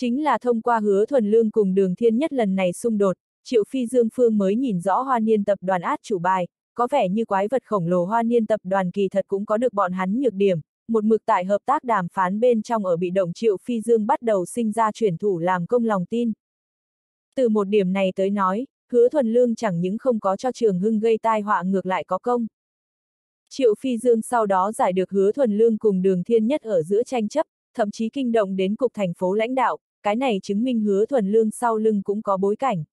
Chính là thông qua hứa thuần lương cùng đường thiên nhất lần này xung đột, Triệu Phi Dương Phương mới nhìn rõ hoa niên tập đoàn át chủ bài, có vẻ như quái vật khổng lồ hoa niên tập đoàn kỳ thật cũng có được bọn hắn nhược điểm, một mực tại hợp tác đàm phán bên trong ở bị động Triệu Phi Dương bắt đầu sinh ra chuyển thủ làm công lòng tin. Từ một điểm này tới nói, hứa thuần lương chẳng những không có cho trường hưng gây tai họa ngược lại có công. Triệu Phi Dương sau đó giải được hứa thuần lương cùng đường thiên nhất ở giữa tranh chấp, thậm chí kinh động đến cục thành phố lãnh đạo, cái này chứng minh hứa thuần lương sau lưng cũng có bối cảnh.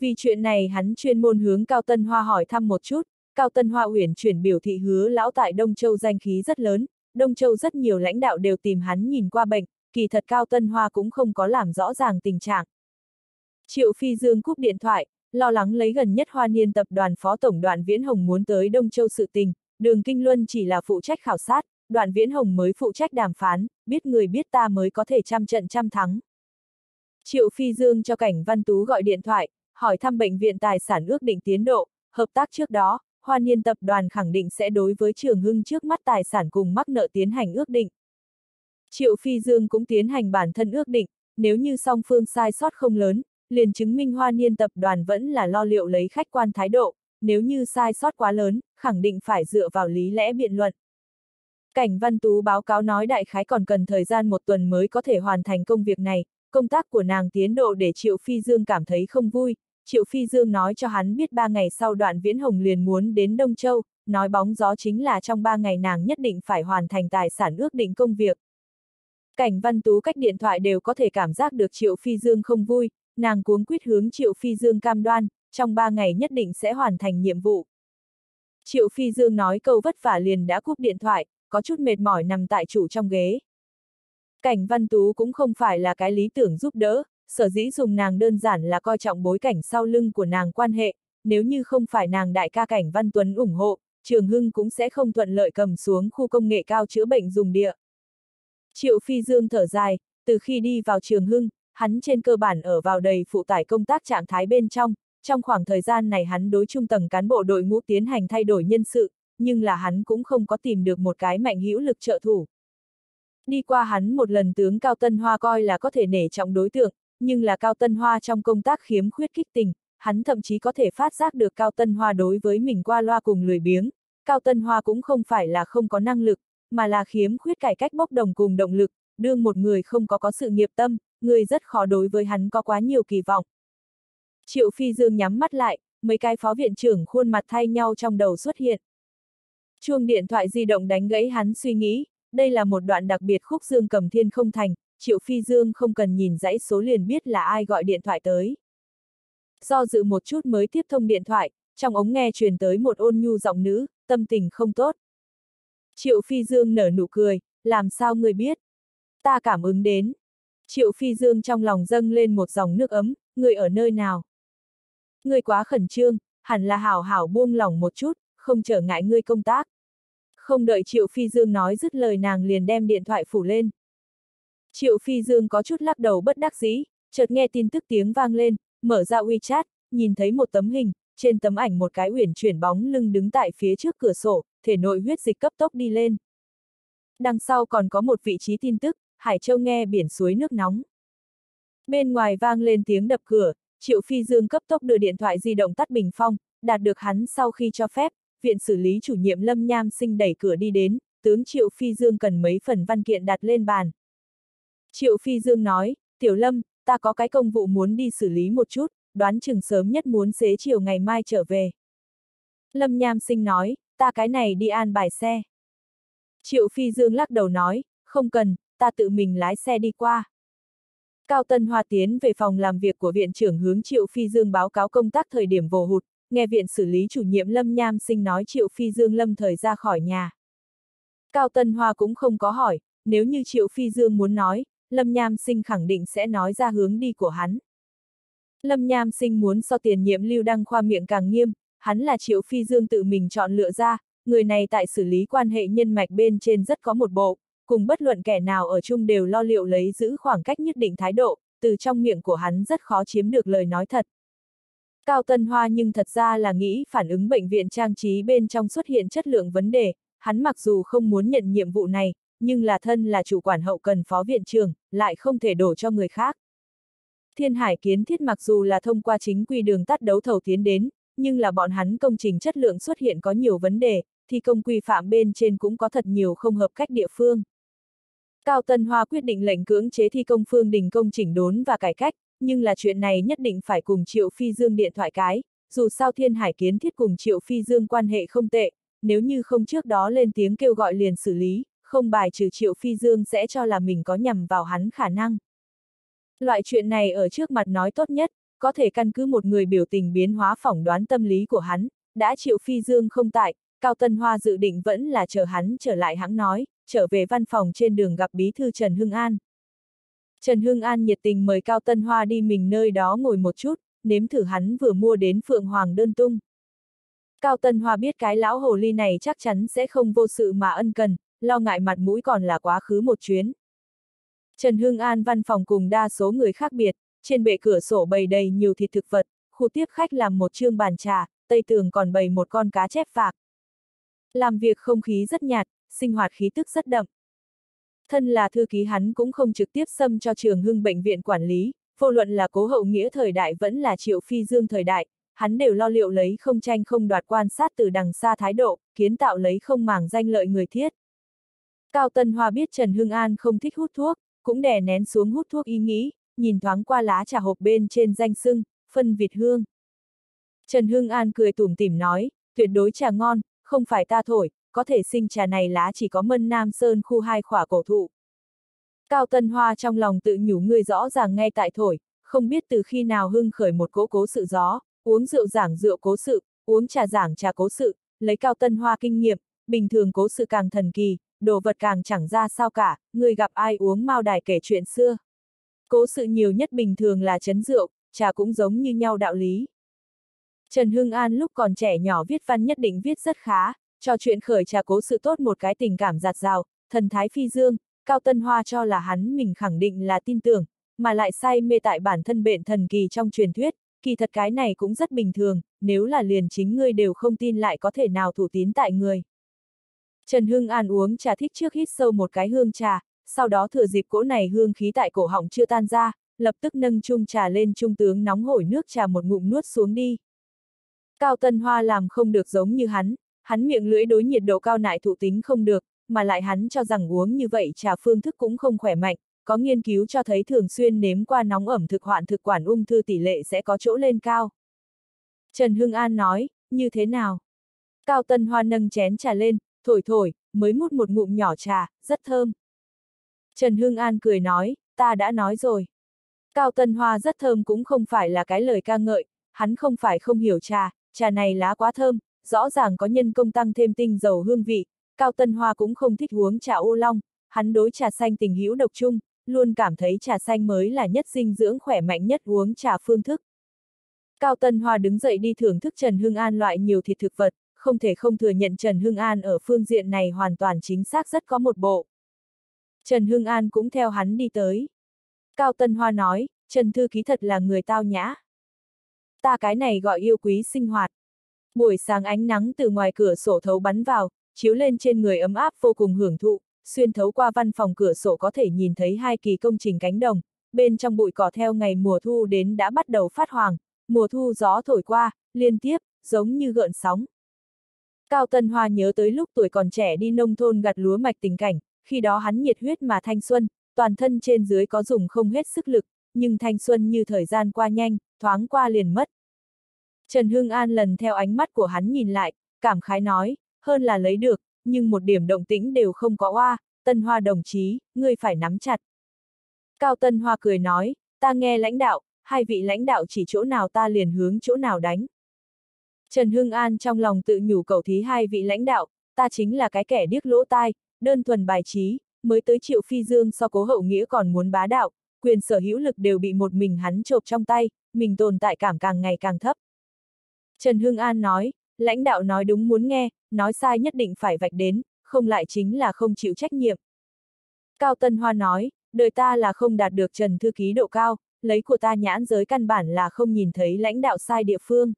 Vì chuyện này hắn chuyên môn hướng Cao Tân Hoa hỏi thăm một chút, Cao Tân Hoa uyển chuyển biểu thị hứa lão tại Đông Châu danh khí rất lớn, Đông Châu rất nhiều lãnh đạo đều tìm hắn nhìn qua bệnh, kỳ thật Cao Tân Hoa cũng không có làm rõ ràng tình trạng. Triệu Phi Dương cúp điện thoại, lo lắng lấy gần nhất Hoa Niên tập đoàn Phó Tổng đoàn Viễn Hồng muốn tới Đông Châu sự tình, đường Kinh Luân chỉ là phụ trách khảo sát, Đoạn Viễn Hồng mới phụ trách đàm phán, biết người biết ta mới có thể trăm trận trăm thắng. Triệu Phi Dương cho Cảnh Văn Tú gọi điện thoại, hỏi thăm bệnh viện tài sản ước định tiến độ, hợp tác trước đó, Hoa Niên tập đoàn khẳng định sẽ đối với Trường Hưng trước mắt tài sản cùng mắc nợ tiến hành ước định. Triệu Phi Dương cũng tiến hành bản thân ước định, nếu như song phương sai sót không lớn, liền chứng minh Hoa Niên tập đoàn vẫn là lo liệu lấy khách quan thái độ, nếu như sai sót quá lớn, khẳng định phải dựa vào lý lẽ biện luận. Cảnh Văn Tú báo cáo nói đại khái còn cần thời gian một tuần mới có thể hoàn thành công việc này, công tác của nàng tiến độ để Triệu Phi Dương cảm thấy không vui, Triệu Phi Dương nói cho hắn biết ba ngày sau đoạn Viễn Hồng liền muốn đến Đông Châu, nói bóng gió chính là trong ba ngày nàng nhất định phải hoàn thành tài sản ước định công việc. Cảnh Văn Tú cách điện thoại đều có thể cảm giác được Triệu Phi Dương không vui, nàng cuống quyết hướng Triệu Phi Dương cam đoan, trong ba ngày nhất định sẽ hoàn thành nhiệm vụ. Triệu Phi Dương nói câu vất vả liền đã cúp điện thoại, có chút mệt mỏi nằm tại chủ trong ghế. Cảnh Văn Tú cũng không phải là cái lý tưởng giúp đỡ, sở dĩ dùng nàng đơn giản là coi trọng bối cảnh sau lưng của nàng quan hệ, nếu như không phải nàng đại ca Cảnh Văn Tuấn ủng hộ, Trường Hưng cũng sẽ không thuận lợi cầm xuống khu công nghệ cao chữa bệnh dùng địa. Triệu Phi Dương thở dài, từ khi đi vào Trường Hưng, hắn trên cơ bản ở vào đầy phụ tải công tác trạng thái bên trong, trong khoảng thời gian này hắn đối trung tầng cán bộ đội ngũ tiến hành thay đổi nhân sự, nhưng là hắn cũng không có tìm được một cái mạnh hữu lực trợ thủ. Đi qua hắn một lần tướng Cao Tân Hoa coi là có thể nể trọng đối tượng, nhưng là Cao Tân Hoa trong công tác khiếm khuyết kích tình, hắn thậm chí có thể phát giác được Cao Tân Hoa đối với mình qua loa cùng lười biếng. Cao Tân Hoa cũng không phải là không có năng lực, mà là khiếm khuyết cải cách bốc đồng cùng động lực, đương một người không có có sự nghiệp tâm, người rất khó đối với hắn có quá nhiều kỳ vọng. Triệu Phi Dương nhắm mắt lại, mấy cái phó viện trưởng khuôn mặt thay nhau trong đầu xuất hiện. Chuông điện thoại di động đánh gãy hắn suy nghĩ, đây là một đoạn đặc biệt khúc Dương cầm thiên không thành, Triệu Phi Dương không cần nhìn dãy số liền biết là ai gọi điện thoại tới. Do dự một chút mới tiếp thông điện thoại, trong ống nghe truyền tới một ôn nhu giọng nữ, tâm tình không tốt. Triệu Phi Dương nở nụ cười, làm sao người biết? Ta cảm ứng đến. Triệu Phi Dương trong lòng dâng lên một dòng nước ấm, người ở nơi nào? Người quá khẩn trương, hẳn là hảo hảo buông lòng một chút, không trở ngại ngươi công tác. Không đợi Triệu Phi Dương nói dứt lời nàng liền đem điện thoại phủ lên. Triệu Phi Dương có chút lắc đầu bất đắc dĩ, chợt nghe tin tức tiếng vang lên, mở ra WeChat, nhìn thấy một tấm hình, trên tấm ảnh một cái uyển chuyển bóng lưng đứng tại phía trước cửa sổ, thể nội huyết dịch cấp tốc đi lên. Đằng sau còn có một vị trí tin tức, Hải Châu nghe biển suối nước nóng. Bên ngoài vang lên tiếng đập cửa, Triệu Phi Dương cấp tốc đưa điện thoại di động tắt bình phong, đạt được hắn sau khi cho phép, viện xử lý chủ nhiệm Lâm Nham Sinh đẩy cửa đi đến, tướng Triệu Phi Dương cần mấy phần văn kiện đặt lên bàn. Triệu Phi Dương nói, Tiểu Lâm, ta có cái công vụ muốn đi xử lý một chút, đoán chừng sớm nhất muốn xế chiều ngày mai trở về. Lâm Nham Sinh nói, ta cái này đi an bài xe. Triệu Phi Dương lắc đầu nói, không cần, ta tự mình lái xe đi qua. Cao Tân Hoa tiến về phòng làm việc của viện trưởng hướng Triệu Phi Dương báo cáo công tác thời điểm vồ hụt, nghe viện xử lý chủ nhiệm Lâm Nham Sinh nói Triệu Phi Dương lâm thời ra khỏi nhà. Cao Tân Hoa cũng không có hỏi, nếu như Triệu Phi Dương muốn nói, Lâm Nham Sinh khẳng định sẽ nói ra hướng đi của hắn. Lâm Nham Sinh muốn so tiền nhiệm lưu đăng khoa miệng càng nghiêm, hắn là Triệu Phi Dương tự mình chọn lựa ra, người này tại xử lý quan hệ nhân mạch bên trên rất có một bộ, cùng bất luận kẻ nào ở chung đều lo liệu lấy giữ khoảng cách nhất định thái độ, từ trong miệng của hắn rất khó chiếm được lời nói thật. Cao Tân Hoa nhưng thật ra là nghĩ phản ứng bệnh viện trang trí bên trong xuất hiện chất lượng vấn đề, hắn mặc dù không muốn nhận nhiệm vụ này, nhưng là thân là chủ quản hậu cần phó viện trường, lại không thể đổ cho người khác. Thiên Hải kiến thiết mặc dù là thông qua chính quy đường tắt đấu thầu tiến đến, nhưng là bọn hắn công trình chất lượng xuất hiện có nhiều vấn đề, thì công quy phạm bên trên cũng có thật nhiều không hợp cách địa phương. Cao Tân Hoa quyết định lệnh cưỡng chế thi công phương đình công chỉnh đốn và cải cách, nhưng là chuyện này nhất định phải cùng Triệu Phi Dương điện thoại cái, dù sao Thiên Hải kiến thiết cùng Triệu Phi Dương quan hệ không tệ, nếu như không trước đó lên tiếng kêu gọi liền xử lý, không bài trừ Triệu Phi Dương sẽ cho là mình có nhầm vào hắn khả năng. Loại chuyện này ở trước mặt nói tốt nhất, có thể căn cứ một người biểu tình biến hóa phỏng đoán tâm lý của hắn, đã Triệu Phi Dương không tại, Cao Tân Hoa dự định vẫn là chờ hắn trở lại hãng nói, trở về văn phòng trên đường gặp bí thư Trần Hưng An. Trần Hưng An nhiệt tình mời Cao Tân Hoa đi mình nơi đó ngồi một chút, nếm thử hắn vừa mua đến Phượng Hoàng đơn tung. Cao Tân Hoa biết cái lão hồ ly này chắc chắn sẽ không vô sự mà ân cần, lo ngại mặt mũi còn là quá khứ một chuyến. Trần Hưng An văn phòng cùng đa số người khác biệt, trên bệ cửa sổ bày đầy nhiều thịt thực vật, khu tiếp khách làm một chương bàn trà, tây tường còn bày một con cá chép phạc. Làm việc không khí rất nhạt, sinh hoạt khí tức rất đậm. Thân là thư ký hắn cũng không trực tiếp xâm cho trường hưng bệnh viện quản lý, vô luận là cố hậu nghĩa thời đại vẫn là triệu phi dương thời đại, hắn đều lo liệu lấy không tranh không đoạt quan sát từ đằng xa thái độ, kiến tạo lấy không màng danh lợi người thiết. Cao Tân Hoa biết Trần Hưng An không thích hút thuốc, cũng đè nén xuống hút thuốc ý nghĩ, nhìn thoáng qua lá trà hộp bên trên danh sưng, phân Việt Hương. Trần Hưng An cười tủm tỉm nói, tuyệt đối trà ngon, không phải ta thổi, có thể sinh trà này lá chỉ có mân Nam Sơn khu hai khỏa cổ thụ. Cao Tân Hoa trong lòng tự nhủ người rõ ràng ngay tại thổi, không biết từ khi nào hưng khởi một cỗ cố sự gió, uống rượu giảng rượu cố sự, uống trà giảng trà cố sự, lấy Cao Tân Hoa kinh nghiệm, bình thường cố sự càng thần kỳ, đồ vật càng chẳng ra sao cả, người gặp ai uống mao đài kể chuyện xưa. Cố sự nhiều nhất bình thường là chấn rượu, trà cũng giống như nhau đạo lý. Trần Hưng An lúc còn trẻ nhỏ viết văn nhất định viết rất khá, cho chuyện khởi trà cố sự tốt một cái tình cảm giạt rào, thần thái phi dương, Cao Tân Hoa cho là hắn mình khẳng định là tin tưởng, mà lại say mê tại bản thân bệnh thần kỳ trong truyền thuyết, kỳ thật cái này cũng rất bình thường, nếu là liền chính ngươi đều không tin lại có thể nào thủ tín tại người. Trần Hưng An uống trà thích trước hít sâu một cái hương trà, sau đó thừa dịp cỗ này hương khí tại cổ họng chưa tan ra, lập tức nâng chung trà lên trung tướng nóng hổi nước trà một ngụm nuốt xuống đi. Cao Tân Hoa làm không được giống như hắn, hắn miệng lưỡi đối nhiệt độ cao nại thụ tính không được, mà lại hắn cho rằng uống như vậy trà phương thức cũng không khỏe mạnh, có nghiên cứu cho thấy thường xuyên nếm qua nóng ẩm thực hoạn thực quản ung thư tỷ lệ sẽ có chỗ lên cao. Trần Hưng An nói, như thế nào? Cao Tân Hoa nâng chén trà lên, thổi thổi, mới mút một ngụm nhỏ trà, rất thơm. Trần Hưng An cười nói, ta đã nói rồi. Cao Tân Hoa rất thơm cũng không phải là cái lời ca ngợi, hắn không phải không hiểu trà, trà này lá quá thơm, rõ ràng có nhân công tăng thêm tinh dầu hương vị, Cao Tân Hoa cũng không thích uống trà ô long, hắn đối trà xanh tình hữu độc chung, luôn cảm thấy trà xanh mới là nhất dinh dưỡng khỏe mạnh nhất uống trà phương thức. Cao Tân Hoa đứng dậy đi thưởng thức Trần Hưng An loại nhiều thịt thực vật, không thể không thừa nhận Trần Hưng An ở phương diện này hoàn toàn chính xác rất có một bộ. Trần Hưng An cũng theo hắn đi tới. Cao Tân Hoa nói, Trần Thư Ký thật là người tao nhã. Ta cái này gọi yêu quý sinh hoạt. Buổi sáng ánh nắng từ ngoài cửa sổ thấu bắn vào, chiếu lên trên người ấm áp vô cùng hưởng thụ, xuyên thấu qua văn phòng cửa sổ có thể nhìn thấy hai kỳ công trình cánh đồng, bên trong bụi cỏ theo ngày mùa thu đến đã bắt đầu phát hoàng, mùa thu gió thổi qua, liên tiếp, giống như gợn sóng. Cao Tân Hoa nhớ tới lúc tuổi còn trẻ đi nông thôn gặt lúa mạch tình cảnh, khi đó hắn nhiệt huyết mà thanh xuân, toàn thân trên dưới có dùng không hết sức lực, nhưng thanh xuân như thời gian qua nhanh, thoáng qua liền mất. Trần Hưng An lần theo ánh mắt của hắn nhìn lại, cảm khái nói, hơn là lấy được, nhưng một điểm động tĩnh đều không có oa, Tân Hoa đồng chí, ngươi phải nắm chặt. Cao Tân Hoa cười nói, ta nghe lãnh đạo, hai vị lãnh đạo chỉ chỗ nào ta liền hướng chỗ nào đánh. Trần Hưng An trong lòng tự nhủ cầu thí hai vị lãnh đạo, ta chính là cái kẻ điếc lỗ tai, đơn thuần bài trí, mới tới triệu phi dương so cố hậu nghĩa còn muốn bá đạo, quyền sở hữu lực đều bị một mình hắn chộp trong tay, mình tồn tại cảm càng ngày càng thấp. Trần Hưng An nói, lãnh đạo nói đúng muốn nghe, nói sai nhất định phải vạch đến, không lại chính là không chịu trách nhiệm. Cao Tân Hoa nói, đời ta là không đạt được Trần Thư Ký độ cao, lấy của ta nhãn giới căn bản là không nhìn thấy lãnh đạo sai địa phương.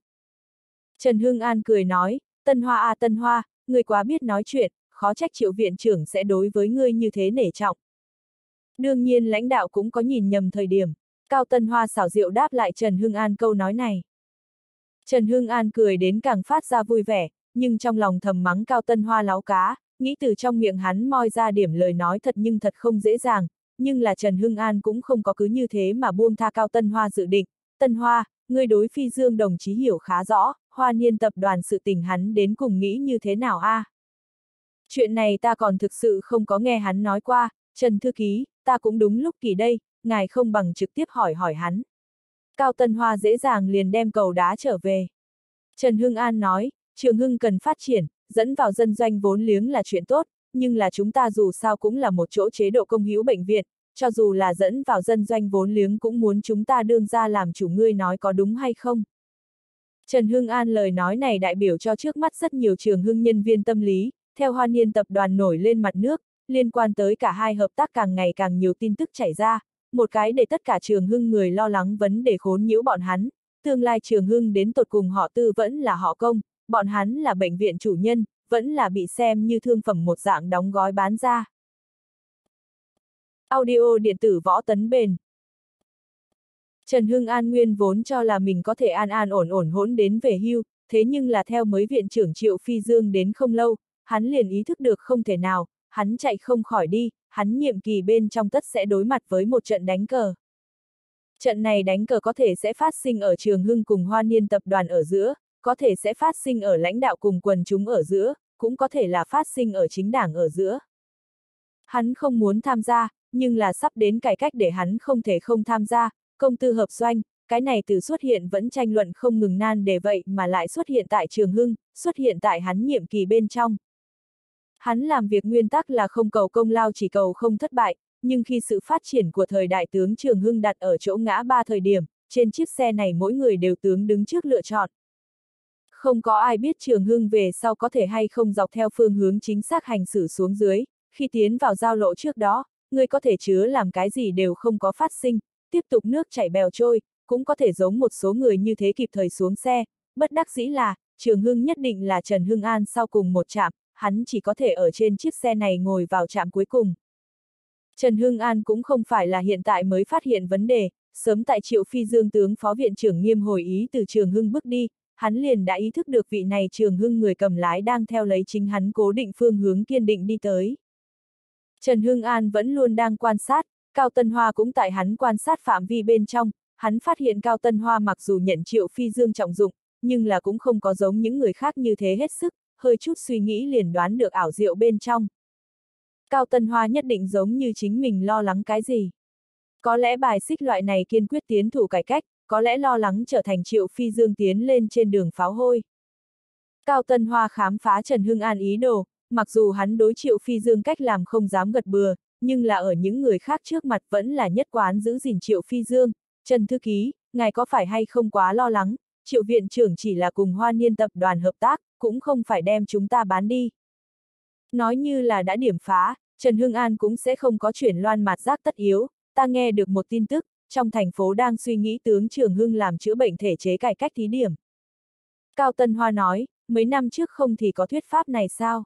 Trần Hưng An cười nói, Tân Hoa à Tân Hoa, người quá biết nói chuyện, khó trách triệu viện trưởng sẽ đối với ngươi như thế nể trọng. Đương nhiên lãnh đạo cũng có nhìn nhầm thời điểm. Cao Tân Hoa xảo diệu đáp lại Trần Hưng An câu nói này. Trần Hưng An cười đến càng phát ra vui vẻ, nhưng trong lòng thầm mắng Cao Tân Hoa láo cá, nghĩ từ trong miệng hắn moi ra điểm lời nói thật nhưng thật không dễ dàng, nhưng là Trần Hưng An cũng không có cứ như thế mà buông tha Cao Tân Hoa dự định. Tân Hoa, ngươi đối phi dương đồng chí hiểu khá rõ, hoa niên tập đoàn sự tình hắn đến cùng nghĩ như thế nào a? À? Chuyện này ta còn thực sự không có nghe hắn nói qua, Trần Thư Ký, ta cũng đúng lúc kỳ đây, ngài không bằng trực tiếp hỏi hỏi hắn. Cao Tân Hoa dễ dàng liền đem cầu đá trở về. Trần Hưng An nói, Trường Hưng cần phát triển, dẫn vào dân doanh vốn liếng là chuyện tốt, nhưng là chúng ta dù sao cũng là một chỗ chế độ công hữu bệnh viện, cho dù là dẫn vào dân doanh vốn liếng cũng muốn chúng ta đương ra làm chủ ngươi nói có đúng hay không. Trần Hưng An lời nói này đại biểu cho trước mắt rất nhiều trường hưng nhân viên tâm lý, theo hoa niên tập đoàn nổi lên mặt nước, liên quan tới cả hai hợp tác càng ngày càng nhiều tin tức chảy ra, một cái để tất cả trường hưng người lo lắng vấn đề khốn nhiễu bọn hắn, tương lai trường hưng đến tột cùng họ tư vẫn là họ công, bọn hắn là bệnh viện chủ nhân, vẫn là bị xem như thương phẩm một dạng đóng gói bán ra. Audio điện tử võ tấn bền. Trần Hưng An nguyên vốn cho là mình có thể an an ổn ổn hỗn đến về hưu, thế nhưng là theo mới viện trưởng Triệu Phi Dương đến không lâu, hắn liền ý thức được không thể nào, hắn chạy không khỏi đi, hắn nhiệm kỳ bên trong tất sẽ đối mặt với một trận đánh cờ. Trận này đánh cờ có thể sẽ phát sinh ở trường hưng cùng hoa niên tập đoàn ở giữa, có thể sẽ phát sinh ở lãnh đạo cùng quần chúng ở giữa, cũng có thể là phát sinh ở chính đảng ở giữa. Hắn không muốn tham gia, nhưng là sắp đến cải cách để hắn không thể không tham gia, công tư hợp doanh, cái này từ xuất hiện vẫn tranh luận không ngừng nan để vậy mà lại xuất hiện tại trường hưng, xuất hiện tại hắn nhiệm kỳ bên trong. Hắn làm việc nguyên tắc là không cầu công lao chỉ cầu không thất bại, nhưng khi sự phát triển của thời đại tướng Trường Hưng đặt ở chỗ ngã ba thời điểm, trên chiếc xe này mỗi người đều tướng đứng trước lựa chọn. Không có ai biết Trường Hưng về sau có thể hay không dọc theo phương hướng chính xác hành xử xuống dưới, khi tiến vào giao lộ trước đó, người có thể chứa làm cái gì đều không có phát sinh, tiếp tục nước chảy bèo trôi, cũng có thể giống một số người như thế kịp thời xuống xe, bất đắc dĩ là, Trường Hưng nhất định là Trần Hưng An sau cùng một chạm, hắn chỉ có thể ở trên chiếc xe này ngồi vào trạm cuối cùng. Trần Hưng An cũng không phải là hiện tại mới phát hiện vấn đề, sớm tại Triệu Phi Dương tướng Phó Viện trưởng nghiêm hồi ý từ Trường Hưng bước đi, hắn liền đã ý thức được vị này Trường Hưng người cầm lái đang theo lấy chính hắn cố định phương hướng kiên định đi tới. Trần Hưng An vẫn luôn đang quan sát, Cao Tân Hoa cũng tại hắn quan sát phạm vi bên trong, hắn phát hiện Cao Tân Hoa mặc dù nhận Triệu Phi Dương trọng dụng, nhưng là cũng không có giống những người khác như thế hết sức, hơi chút suy nghĩ liền đoán được ảo diệu bên trong. Cao Tân Hoa nhất định giống như chính mình lo lắng cái gì. Có lẽ bài xích loại này kiên quyết tiến thủ cải cách, có lẽ lo lắng trở thành triệu phi dương tiến lên trên đường pháo hôi. Cao Tân Hoa khám phá Trần Hưng An ý đồ, mặc dù hắn đối triệu phi dương cách làm không dám gật bừa, nhưng là ở những người khác trước mặt vẫn là nhất quán giữ gìn triệu phi dương. Trần Thư Ký, ngài có phải hay không quá lo lắng, triệu viện trưởng chỉ là cùng hoa niên tập đoàn hợp tác, cũng không phải đem chúng ta bán đi. Nói như là đã điểm phá, Trần Hưng An cũng sẽ không có chuyển loan mặt giác tất yếu, ta nghe được một tin tức, trong thành phố đang suy nghĩ tướng Trường Hưng làm chữa bệnh thể chế cải cách thí điểm. Cao Tân Hoa nói, mấy năm trước không thì có thuyết pháp này sao?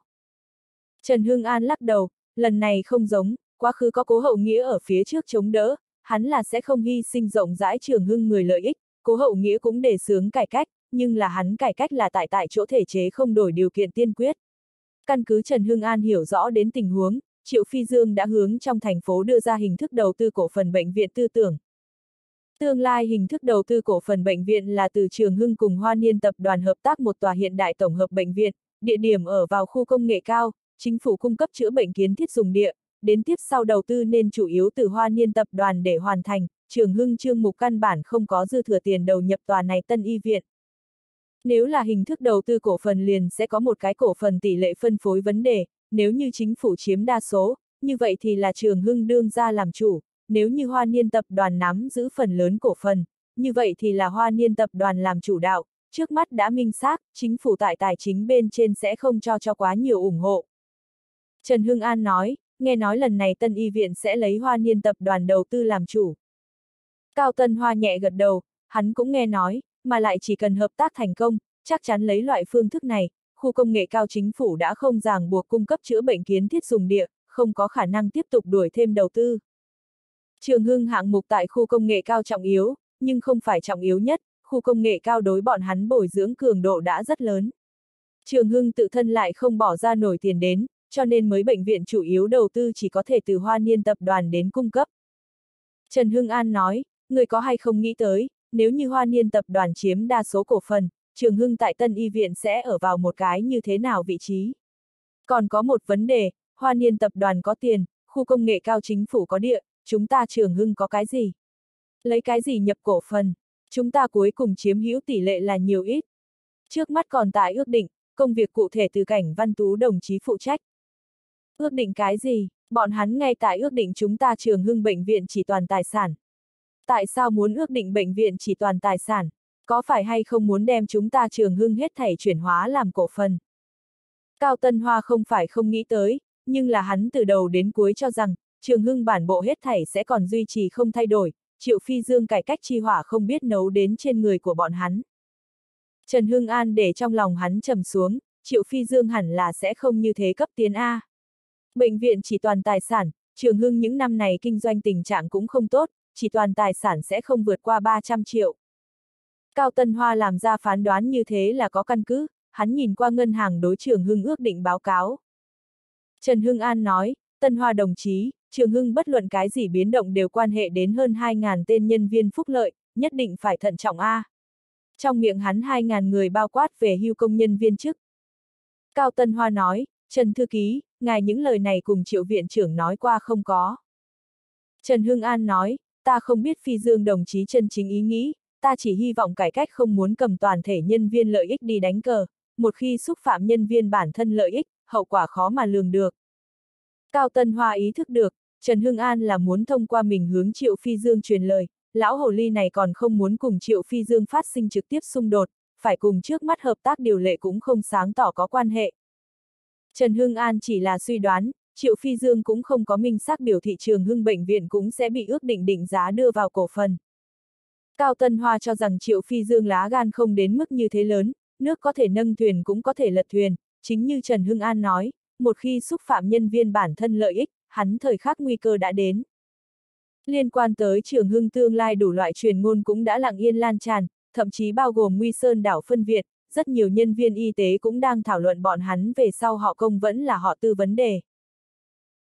Trần Hưng An lắc đầu, lần này không giống, quá khứ có cố hậu nghĩa ở phía trước chống đỡ, hắn là sẽ không hy sinh rộng rãi Trường Hưng người lợi ích, cố hậu nghĩa cũng đề xướng cải cách, nhưng là hắn cải cách là tại tại chỗ thể chế không đổi điều kiện tiên quyết. Căn cứ Trần Hưng An hiểu rõ đến tình huống, Triệu Phi Dương đã hướng trong thành phố đưa ra hình thức đầu tư cổ phần bệnh viện tư tưởng. Tương lai hình thức đầu tư cổ phần bệnh viện là từ Trường Hưng cùng Hoa Niên tập đoàn hợp tác một tòa hiện đại tổng hợp bệnh viện, địa điểm ở vào khu công nghệ cao, chính phủ cung cấp chữa bệnh kiến thiết dùng địa, đến tiếp sau đầu tư nên chủ yếu từ Hoa Niên tập đoàn để hoàn thành, Trường Hưng trương mục căn bản không có dư thừa tiền đầu nhập tòa này tân y viện. Nếu là hình thức đầu tư cổ phần liền sẽ có một cái cổ phần tỷ lệ phân phối vấn đề, nếu như chính phủ chiếm đa số, như vậy thì là trường hưng đương ra làm chủ, nếu như hoa niên tập đoàn nắm giữ phần lớn cổ phần, như vậy thì là hoa niên tập đoàn làm chủ đạo, trước mắt đã minh xác, chính phủ tại tài chính bên trên sẽ không cho cho quá nhiều ủng hộ. Trần Hưng An nói, nghe nói lần này Tân Y Viện sẽ lấy hoa niên tập đoàn đầu tư làm chủ. Cao Tân Hoa nhẹ gật đầu, hắn cũng nghe nói, mà lại chỉ cần hợp tác thành công, chắc chắn lấy loại phương thức này, khu công nghệ cao chính phủ đã không ràng buộc cung cấp chữa bệnh kiến thiết dùng địa, không có khả năng tiếp tục đuổi thêm đầu tư. Trường Hưng hạng mục tại khu công nghệ cao trọng yếu, nhưng không phải trọng yếu nhất, khu công nghệ cao đối bọn hắn bồi dưỡng cường độ đã rất lớn. Trường Hưng tự thân lại không bỏ ra nổi tiền đến, cho nên mới bệnh viện chủ yếu đầu tư chỉ có thể từ hoa niên tập đoàn đến cung cấp. Trần Hưng An nói, người có hay không nghĩ tới, nếu như hoa niên tập đoàn chiếm đa số cổ phần, Trường Hưng tại Tân Y Viện sẽ ở vào một cái như thế nào vị trí. Còn có một vấn đề, hoa niên tập đoàn có tiền, khu công nghệ cao chính phủ có địa, chúng ta Trường Hưng có cái gì? Lấy cái gì nhập cổ phần? Chúng ta cuối cùng chiếm hữu tỷ lệ là nhiều ít. Trước mắt còn tại ước định, công việc cụ thể từ cảnh văn tú đồng chí phụ trách. Ước định cái gì? Bọn hắn ngay tại ước định chúng ta trường hưng bệnh viện chỉ toàn tài sản. Tại sao muốn ước định bệnh viện chỉ toàn tài sản? Có phải hay không muốn đem chúng ta trường hưng hết thảy chuyển hóa làm cổ phần? Cao Tân Hoa không phải không nghĩ tới, nhưng là hắn từ đầu đến cuối cho rằng, trường hưng bản bộ hết thảy sẽ còn duy trì không thay đổi, Triệu Phi Dương cải cách chi hỏa không biết nấu đến trên người của bọn hắn. Trần Hưng An để trong lòng hắn trầm xuống, Triệu Phi Dương hẳn là sẽ không như thế cấp tiến A. Bệnh viện chỉ toàn tài sản, Trường Hưng những năm này kinh doanh tình trạng cũng không tốt, chỉ toàn tài sản sẽ không vượt qua 300 triệu. Cao Tân Hoa làm ra phán đoán như thế là có căn cứ, hắn nhìn qua ngân hàng đối Trường Hưng ước định báo cáo. Trần Hưng An nói, Tân Hoa đồng chí, Trường Hưng bất luận cái gì biến động đều quan hệ đến hơn 2.000 tên nhân viên phúc lợi, nhất định phải thận trọng A. Trong miệng hắn 2.000 người bao quát về hưu công nhân viên chức. Cao Tân Hoa nói, Trần Thư Ký, ngài những lời này cùng triệu viện trưởng nói qua không có. Trần Hưng An nói, ta không biết phi dương đồng chí chân chính ý nghĩ, ta chỉ hy vọng cải cách không muốn cầm toàn thể nhân viên lợi ích đi đánh cờ, một khi xúc phạm nhân viên bản thân lợi ích, hậu quả khó mà lường được. Cao Tân Hoa ý thức được, Trần Hưng An là muốn thông qua mình hướng Triệu Phi Dương truyền lời, lão hồ ly này còn không muốn cùng Triệu Phi Dương phát sinh trực tiếp xung đột, phải cùng trước mắt hợp tác điều lệ cũng không sáng tỏ có quan hệ. Trần Hưng An chỉ là suy đoán, Triệu Phi Dương cũng không có minh xác biểu thị trường Hưng Bệnh viện cũng sẽ bị ước định định giá đưa vào cổ phần. Cao Tân Hoa cho rằng Triệu Phi Dương lá gan không đến mức như thế lớn, nước có thể nâng thuyền cũng có thể lật thuyền, chính như Trần Hưng An nói, một khi xúc phạm nhân viên bản thân lợi ích, hắn thời khắc nguy cơ đã đến. Liên quan tới trường hưng tương lai đủ loại truyền ngôn cũng đã lặng yên lan tràn, thậm chí bao gồm Nguy Sơn đảo phân Việt, rất nhiều nhân viên y tế cũng đang thảo luận bọn hắn về sau họ công vẫn là họ tư vấn đề.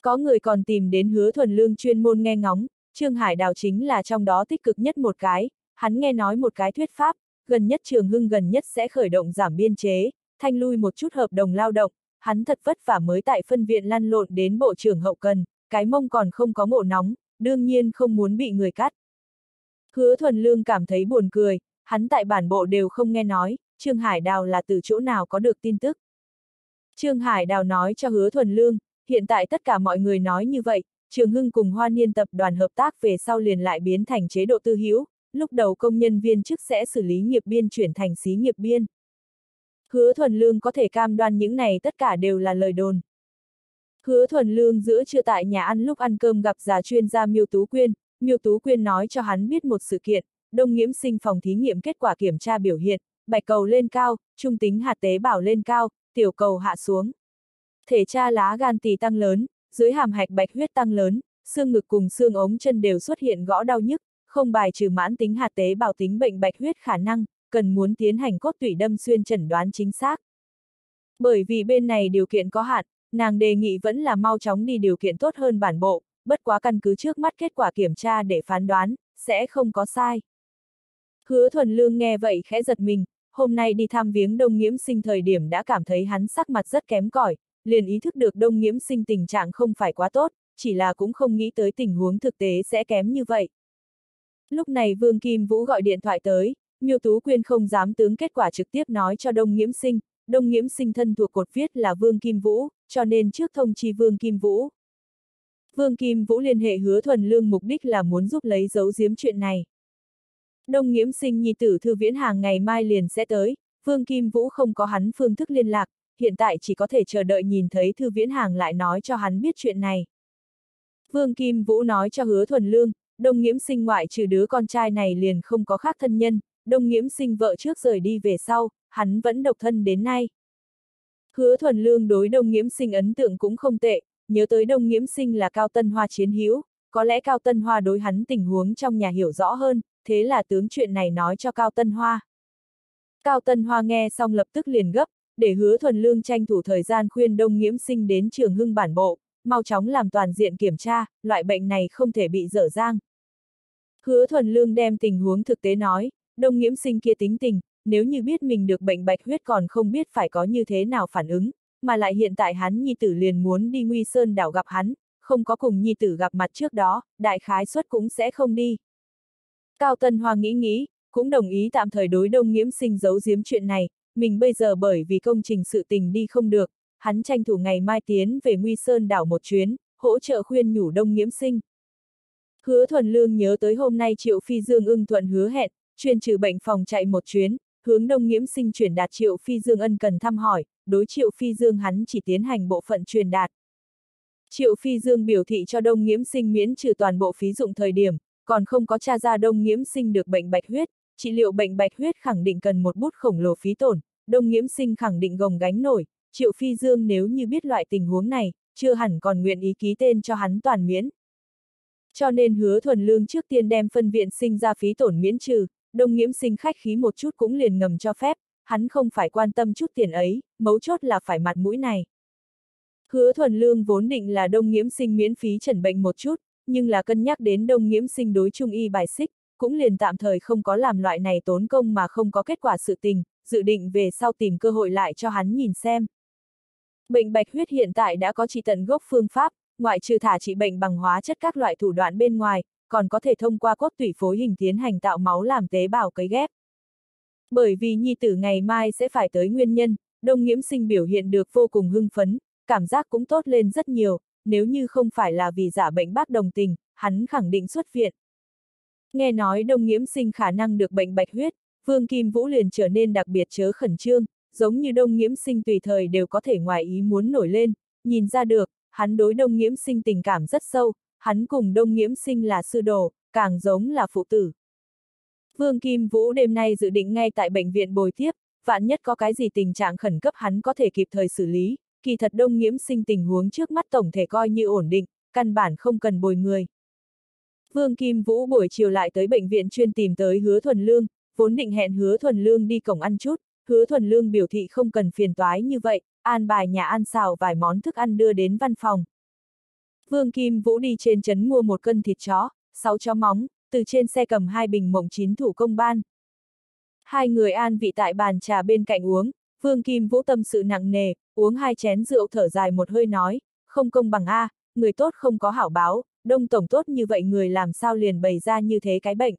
Có người còn tìm đến hứa thuần lương chuyên môn nghe ngóng, Trương Hải Đào chính là trong đó tích cực nhất một cái, hắn nghe nói một cái thuyết pháp, gần nhất trường hưng gần nhất sẽ khởi động giảm biên chế, thanh lui một chút hợp đồng lao động, hắn thật vất vả mới tại phân viện lăn lộn đến bộ trưởng hậu cần, cái mông còn không có ngộ nóng, đương nhiên không muốn bị người cắt. Hứa thuần lương cảm thấy buồn cười, hắn tại bản bộ đều không nghe nói, Trương Hải Đào là từ chỗ nào có được tin tức. Trương Hải Đào nói cho hứa thuần lương, hiện tại tất cả mọi người nói như vậy, Trường Hưng cùng Hoa Niên tập đoàn hợp tác về sau liền lại biến thành chế độ tư hữu, lúc đầu công nhân viên chức sẽ xử lý nghiệp biên chuyển thành xí nghiệp biên. Hứa thuần lương có thể cam đoan những này tất cả đều là lời đồn. Hứa thuần lương giữa trưa tại nhà ăn lúc ăn cơm gặp già chuyên gia Miêu Tú Quyên, Miêu Tú Quyên nói cho hắn biết một sự kiện, đông nhiễm sinh phòng thí nghiệm kết quả kiểm tra biểu hiện, bạch cầu lên cao, trung tính hạt tế bào lên cao, tiểu cầu hạ xuống. Thể tra lá gan tỳ tăng lớn, dưới hàm hạch bạch huyết tăng lớn, xương ngực cùng xương ống chân đều xuất hiện gõ đau nhức, không bài trừ mãn tính hạt tế bào tính bệnh bạch huyết khả năng, cần muốn tiến hành cốt tủy đâm xuyên chẩn đoán chính xác. Bởi vì bên này điều kiện có hạn, nàng đề nghị vẫn là mau chóng đi điều kiện tốt hơn bản bộ, bất quá căn cứ trước mắt kết quả kiểm tra để phán đoán, sẽ không có sai. Hứa thuần lương nghe vậy khẽ giật mình, hôm nay đi thăm viếng đông nhiễm sinh thời điểm đã cảm thấy hắn sắc mặt rất kém cỏi, liền ý thức được đông nhiễm sinh tình trạng không phải quá tốt, chỉ là cũng không nghĩ tới tình huống thực tế sẽ kém như vậy. Lúc này Vương Kim Vũ gọi điện thoại tới, Miêu Tú Quyên không dám tướng kết quả trực tiếp nói cho Đông Nghiễm Sinh, Đông Nghiễm Sinh thân thuộc cột viết là Vương Kim Vũ, cho nên trước thông chi Vương Kim Vũ. Vương Kim Vũ liên hệ hứa thuần lương mục đích là muốn giúp lấy dấu giếm chuyện này. Đông Nghiễm Sinh nhi tử thư viễn hàng ngày mai liền sẽ tới, Vương Kim Vũ không có hắn phương thức liên lạc, hiện tại chỉ có thể chờ đợi nhìn thấy thư viễn hàng lại nói cho hắn biết chuyện này. Vương Kim Vũ nói cho hứa thuần lương, Đông Nghiễm Sinh ngoại trừ đứa con trai này liền không có khác thân nhân, đông nghiễm sinh vợ trước rời đi về sau, hắn vẫn độc thân đến nay. Hứa thuần lương đối đông nghiễm sinh ấn tượng cũng không tệ, nhớ tới đông nghiễm sinh là cao tân hoa chiến hữu, có lẽ cao tân hoa đối hắn tình huống trong nhà hiểu rõ hơn, thế là tướng chuyện này nói cho cao tân hoa. Cao tân hoa nghe xong lập tức liền gấp, để hứa thuần lương tranh thủ thời gian khuyên đông nghiễm sinh đến trường hưng bản bộ, mau chóng làm toàn diện kiểm tra, loại bệnh này không thể bị dở dang. Hứa thuần lương đem tình huống thực tế nói, đông nghiễm sinh kia tính tình, nếu như biết mình được bệnh bạch huyết còn không biết phải có như thế nào phản ứng, mà lại hiện tại hắn nhi tử liền muốn đi nguy sơn đảo gặp hắn, không có cùng nhi tử gặp mặt trước đó, đại khái suất cũng sẽ không đi. Cao Tân Hoa nghĩ nghĩ, cũng đồng ý tạm thời đối đông nghiễm sinh giấu giếm chuyện này, mình bây giờ bởi vì công trình sự tình đi không được, hắn tranh thủ ngày mai tiến về Nguy Sơn đảo một chuyến, hỗ trợ khuyên nhủ đông nghiễm sinh. Hứa thuần lương nhớ tới hôm nay Triệu Phi Dương ưng thuận hứa hẹn, chuyên trừ bệnh phòng chạy một chuyến, hướng đông nghiễm sinh chuyển đạt Triệu Phi Dương ân cần thăm hỏi, đối Triệu Phi Dương hắn chỉ tiến hành bộ phận truyền đạt. Triệu Phi Dương biểu thị cho đông nghiễm sinh miễn trừ toàn bộ phí dụng thời điểm, còn không có tra ra đông nghiễm sinh được bệnh bạch huyết, trị liệu bệnh bạch huyết khẳng định cần một bút khổng lồ phí tổn, đông nghiễm sinh khẳng định gồng gánh nổi, Triệu Phi Dương nếu như biết loại tình huống này, chưa hẳn còn nguyện ý ký tên cho hắn toàn miễn. Cho nên hứa thuần lương trước tiên đem phân viện sinh ra phí tổn miễn trừ, đông nghiễm sinh khách khí một chút cũng liền ngầm cho phép, hắn không phải quan tâm chút tiền ấy, mấu chốt là phải mặt mũi này. Hứa thuần lương vốn định là đông nghiễm sinh miễn phí trần bệnh một chút, nhưng là cân nhắc đến đông nghiễm sinh đối trung y bài xích, cũng liền tạm thời không có làm loại này tốn công mà không có kết quả sự tình, dự định về sau tìm cơ hội lại cho hắn nhìn xem. Bệnh bạch huyết hiện tại đã có trị tận gốc phương pháp, ngoại trừ thả trị bệnh bằng hóa chất các loại thủ đoạn bên ngoài, còn có thể thông qua cốt tủy phối hình tiến hành tạo máu làm tế bào cấy ghép. Bởi vì nhi tử ngày mai sẽ phải tới nguyên nhân, đông nghiễm sinh biểu hiện được vô cùng hưng phấn, cảm giác cũng tốt lên rất nhiều, nếu như không phải là vì giả bệnh bác đồng tình, hắn khẳng định xuất viện. Nghe nói đông nghiễm sinh khả năng được bệnh bạch huyết, Vương Kim Vũ liền trở nên đặc biệt chớ khẩn trương, giống như đông nghiễm sinh tùy thời đều có thể ngoài ý muốn nổi lên, nhìn ra được, hắn đối đông nghiễm sinh tình cảm rất sâu, hắn cùng đông nghiễm sinh là sư đồ, càng giống là phụ tử. Vương Kim Vũ đêm nay dự định ngay tại bệnh viện bồi tiếp, vạn nhất có cái gì tình trạng khẩn cấp hắn có thể kịp thời xử lý, kỳ thật đông nghiễm sinh tình huống trước mắt tổng thể coi như ổn định, căn bản không cần bồi người. Vương Kim Vũ buổi chiều lại tới bệnh viện chuyên tìm tới hứa thuần lương, vốn định hẹn hứa thuần lương đi cổng ăn chút, hứa thuần lương biểu thị không cần phiền toái như vậy, an bài nhà ăn xào vài món thức ăn đưa đến văn phòng. Vương Kim Vũ đi trên trấn mua một cân thịt chó, sáu chó móng, từ trên xe cầm hai bình mộng chín thủ công ban. Hai người an vị tại bàn trà bên cạnh uống, Vương Kim Vũ tâm sự nặng nề, uống hai chén rượu thở dài một hơi nói, không công bằng A, người tốt không có hảo báo, đông tổng tốt như vậy người làm sao liền bày ra như thế cái bệnh.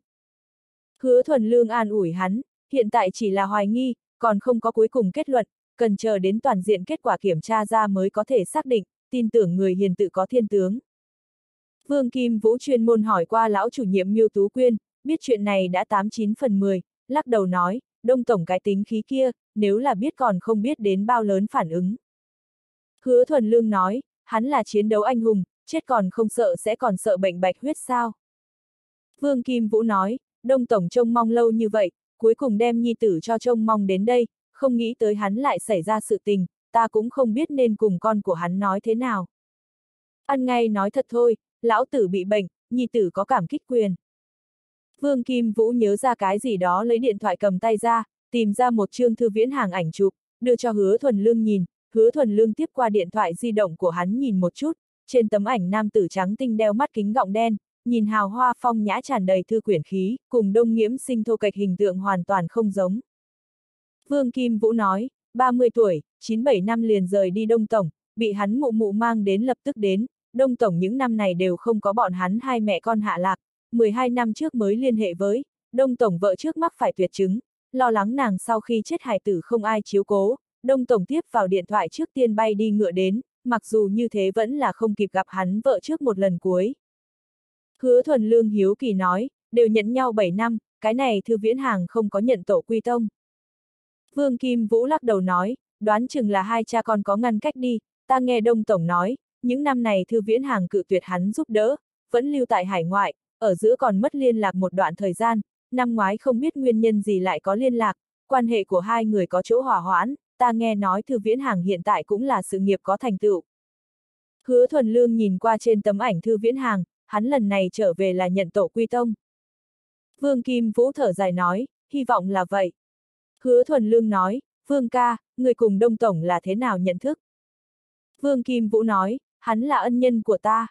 Hứa thuần lương an ủi hắn, hiện tại chỉ là hoài nghi, còn không có cuối cùng kết luận, cần chờ đến toàn diện kết quả kiểm tra ra mới có thể xác định, tin tưởng người hiền tự có thiên tướng. Vương Kim Vũ chuyên môn hỏi qua lão chủ nhiệm Miêu Tú Quyên, biết chuyện này đã 89 phần 10, lắc đầu nói, đông tổng cái tính khí kia, nếu là biết còn không biết đến bao lớn phản ứng. Hứa Thuần Lương nói, hắn là chiến đấu anh hùng, chết còn không sợ sẽ còn sợ bệnh bạch huyết sao. Vương Kim Vũ nói, đông tổng trông mong lâu như vậy, cuối cùng đem nhi tử cho trông mong đến đây, không nghĩ tới hắn lại xảy ra sự tình, ta cũng không biết nên cùng con của hắn nói thế nào. Ăn ngay nói thật thôi, lão tử bị bệnh, nhi tử có cảm kích quyền. Vương Kim Vũ nhớ ra cái gì đó lấy điện thoại cầm tay ra, tìm ra một chương thư viễn hàng ảnh chụp, đưa cho hứa thuần lương nhìn, hứa thuần lương tiếp qua điện thoại di động của hắn nhìn một chút, trên tấm ảnh nam tử trắng tinh đeo mắt kính gọng đen, nhìn hào hoa phong nhã tràn đầy thư quyển khí, cùng đông nghiễm sinh thô kệch hình tượng hoàn toàn không giống. Vương Kim Vũ nói, 30 tuổi, 97 năm liền rời đi Đông Tổng, bị hắn mụ mụ mang đến lập tức đến, Đông Tổng những năm này đều không có bọn hắn hai mẹ con hạ lạc, 12 năm trước mới liên hệ với, Đông Tổng vợ trước mắc phải tuyệt chứng, lo lắng nàng sau khi chết hài tử không ai chiếu cố, Đông Tổng tiếp vào điện thoại trước tiên bay đi ngựa đến, mặc dù như thế vẫn là không kịp gặp hắn vợ trước một lần cuối. Hứa thuần lương hiếu kỳ nói, đều nhận nhau 7 năm, cái này thư viễn hàng không có nhận tổ quy tông. Vương Kim Vũ lắc đầu nói, đoán chừng là hai cha con có ngăn cách đi, ta nghe Đông Tổng nói, những năm này thư viễn hàng cự tuyệt hắn giúp đỡ, vẫn lưu tại hải ngoại, ở giữa còn mất liên lạc một đoạn thời gian, năm ngoái không biết nguyên nhân gì lại có liên lạc, quan hệ của hai người có chỗ hỏa hoãn, ta nghe nói Thư Viễn Hàng hiện tại cũng là sự nghiệp có thành tựu. Hứa Thuần Lương nhìn qua trên tấm ảnh Thư Viễn Hàng, hắn lần này trở về là nhận tổ quy tông. Vương Kim Vũ thở dài nói, hy vọng là vậy. Hứa Thuần Lương nói, Vương ca, người cùng Đông Tổng là thế nào nhận thức? Vương Kim Vũ nói, hắn là ân nhân của ta.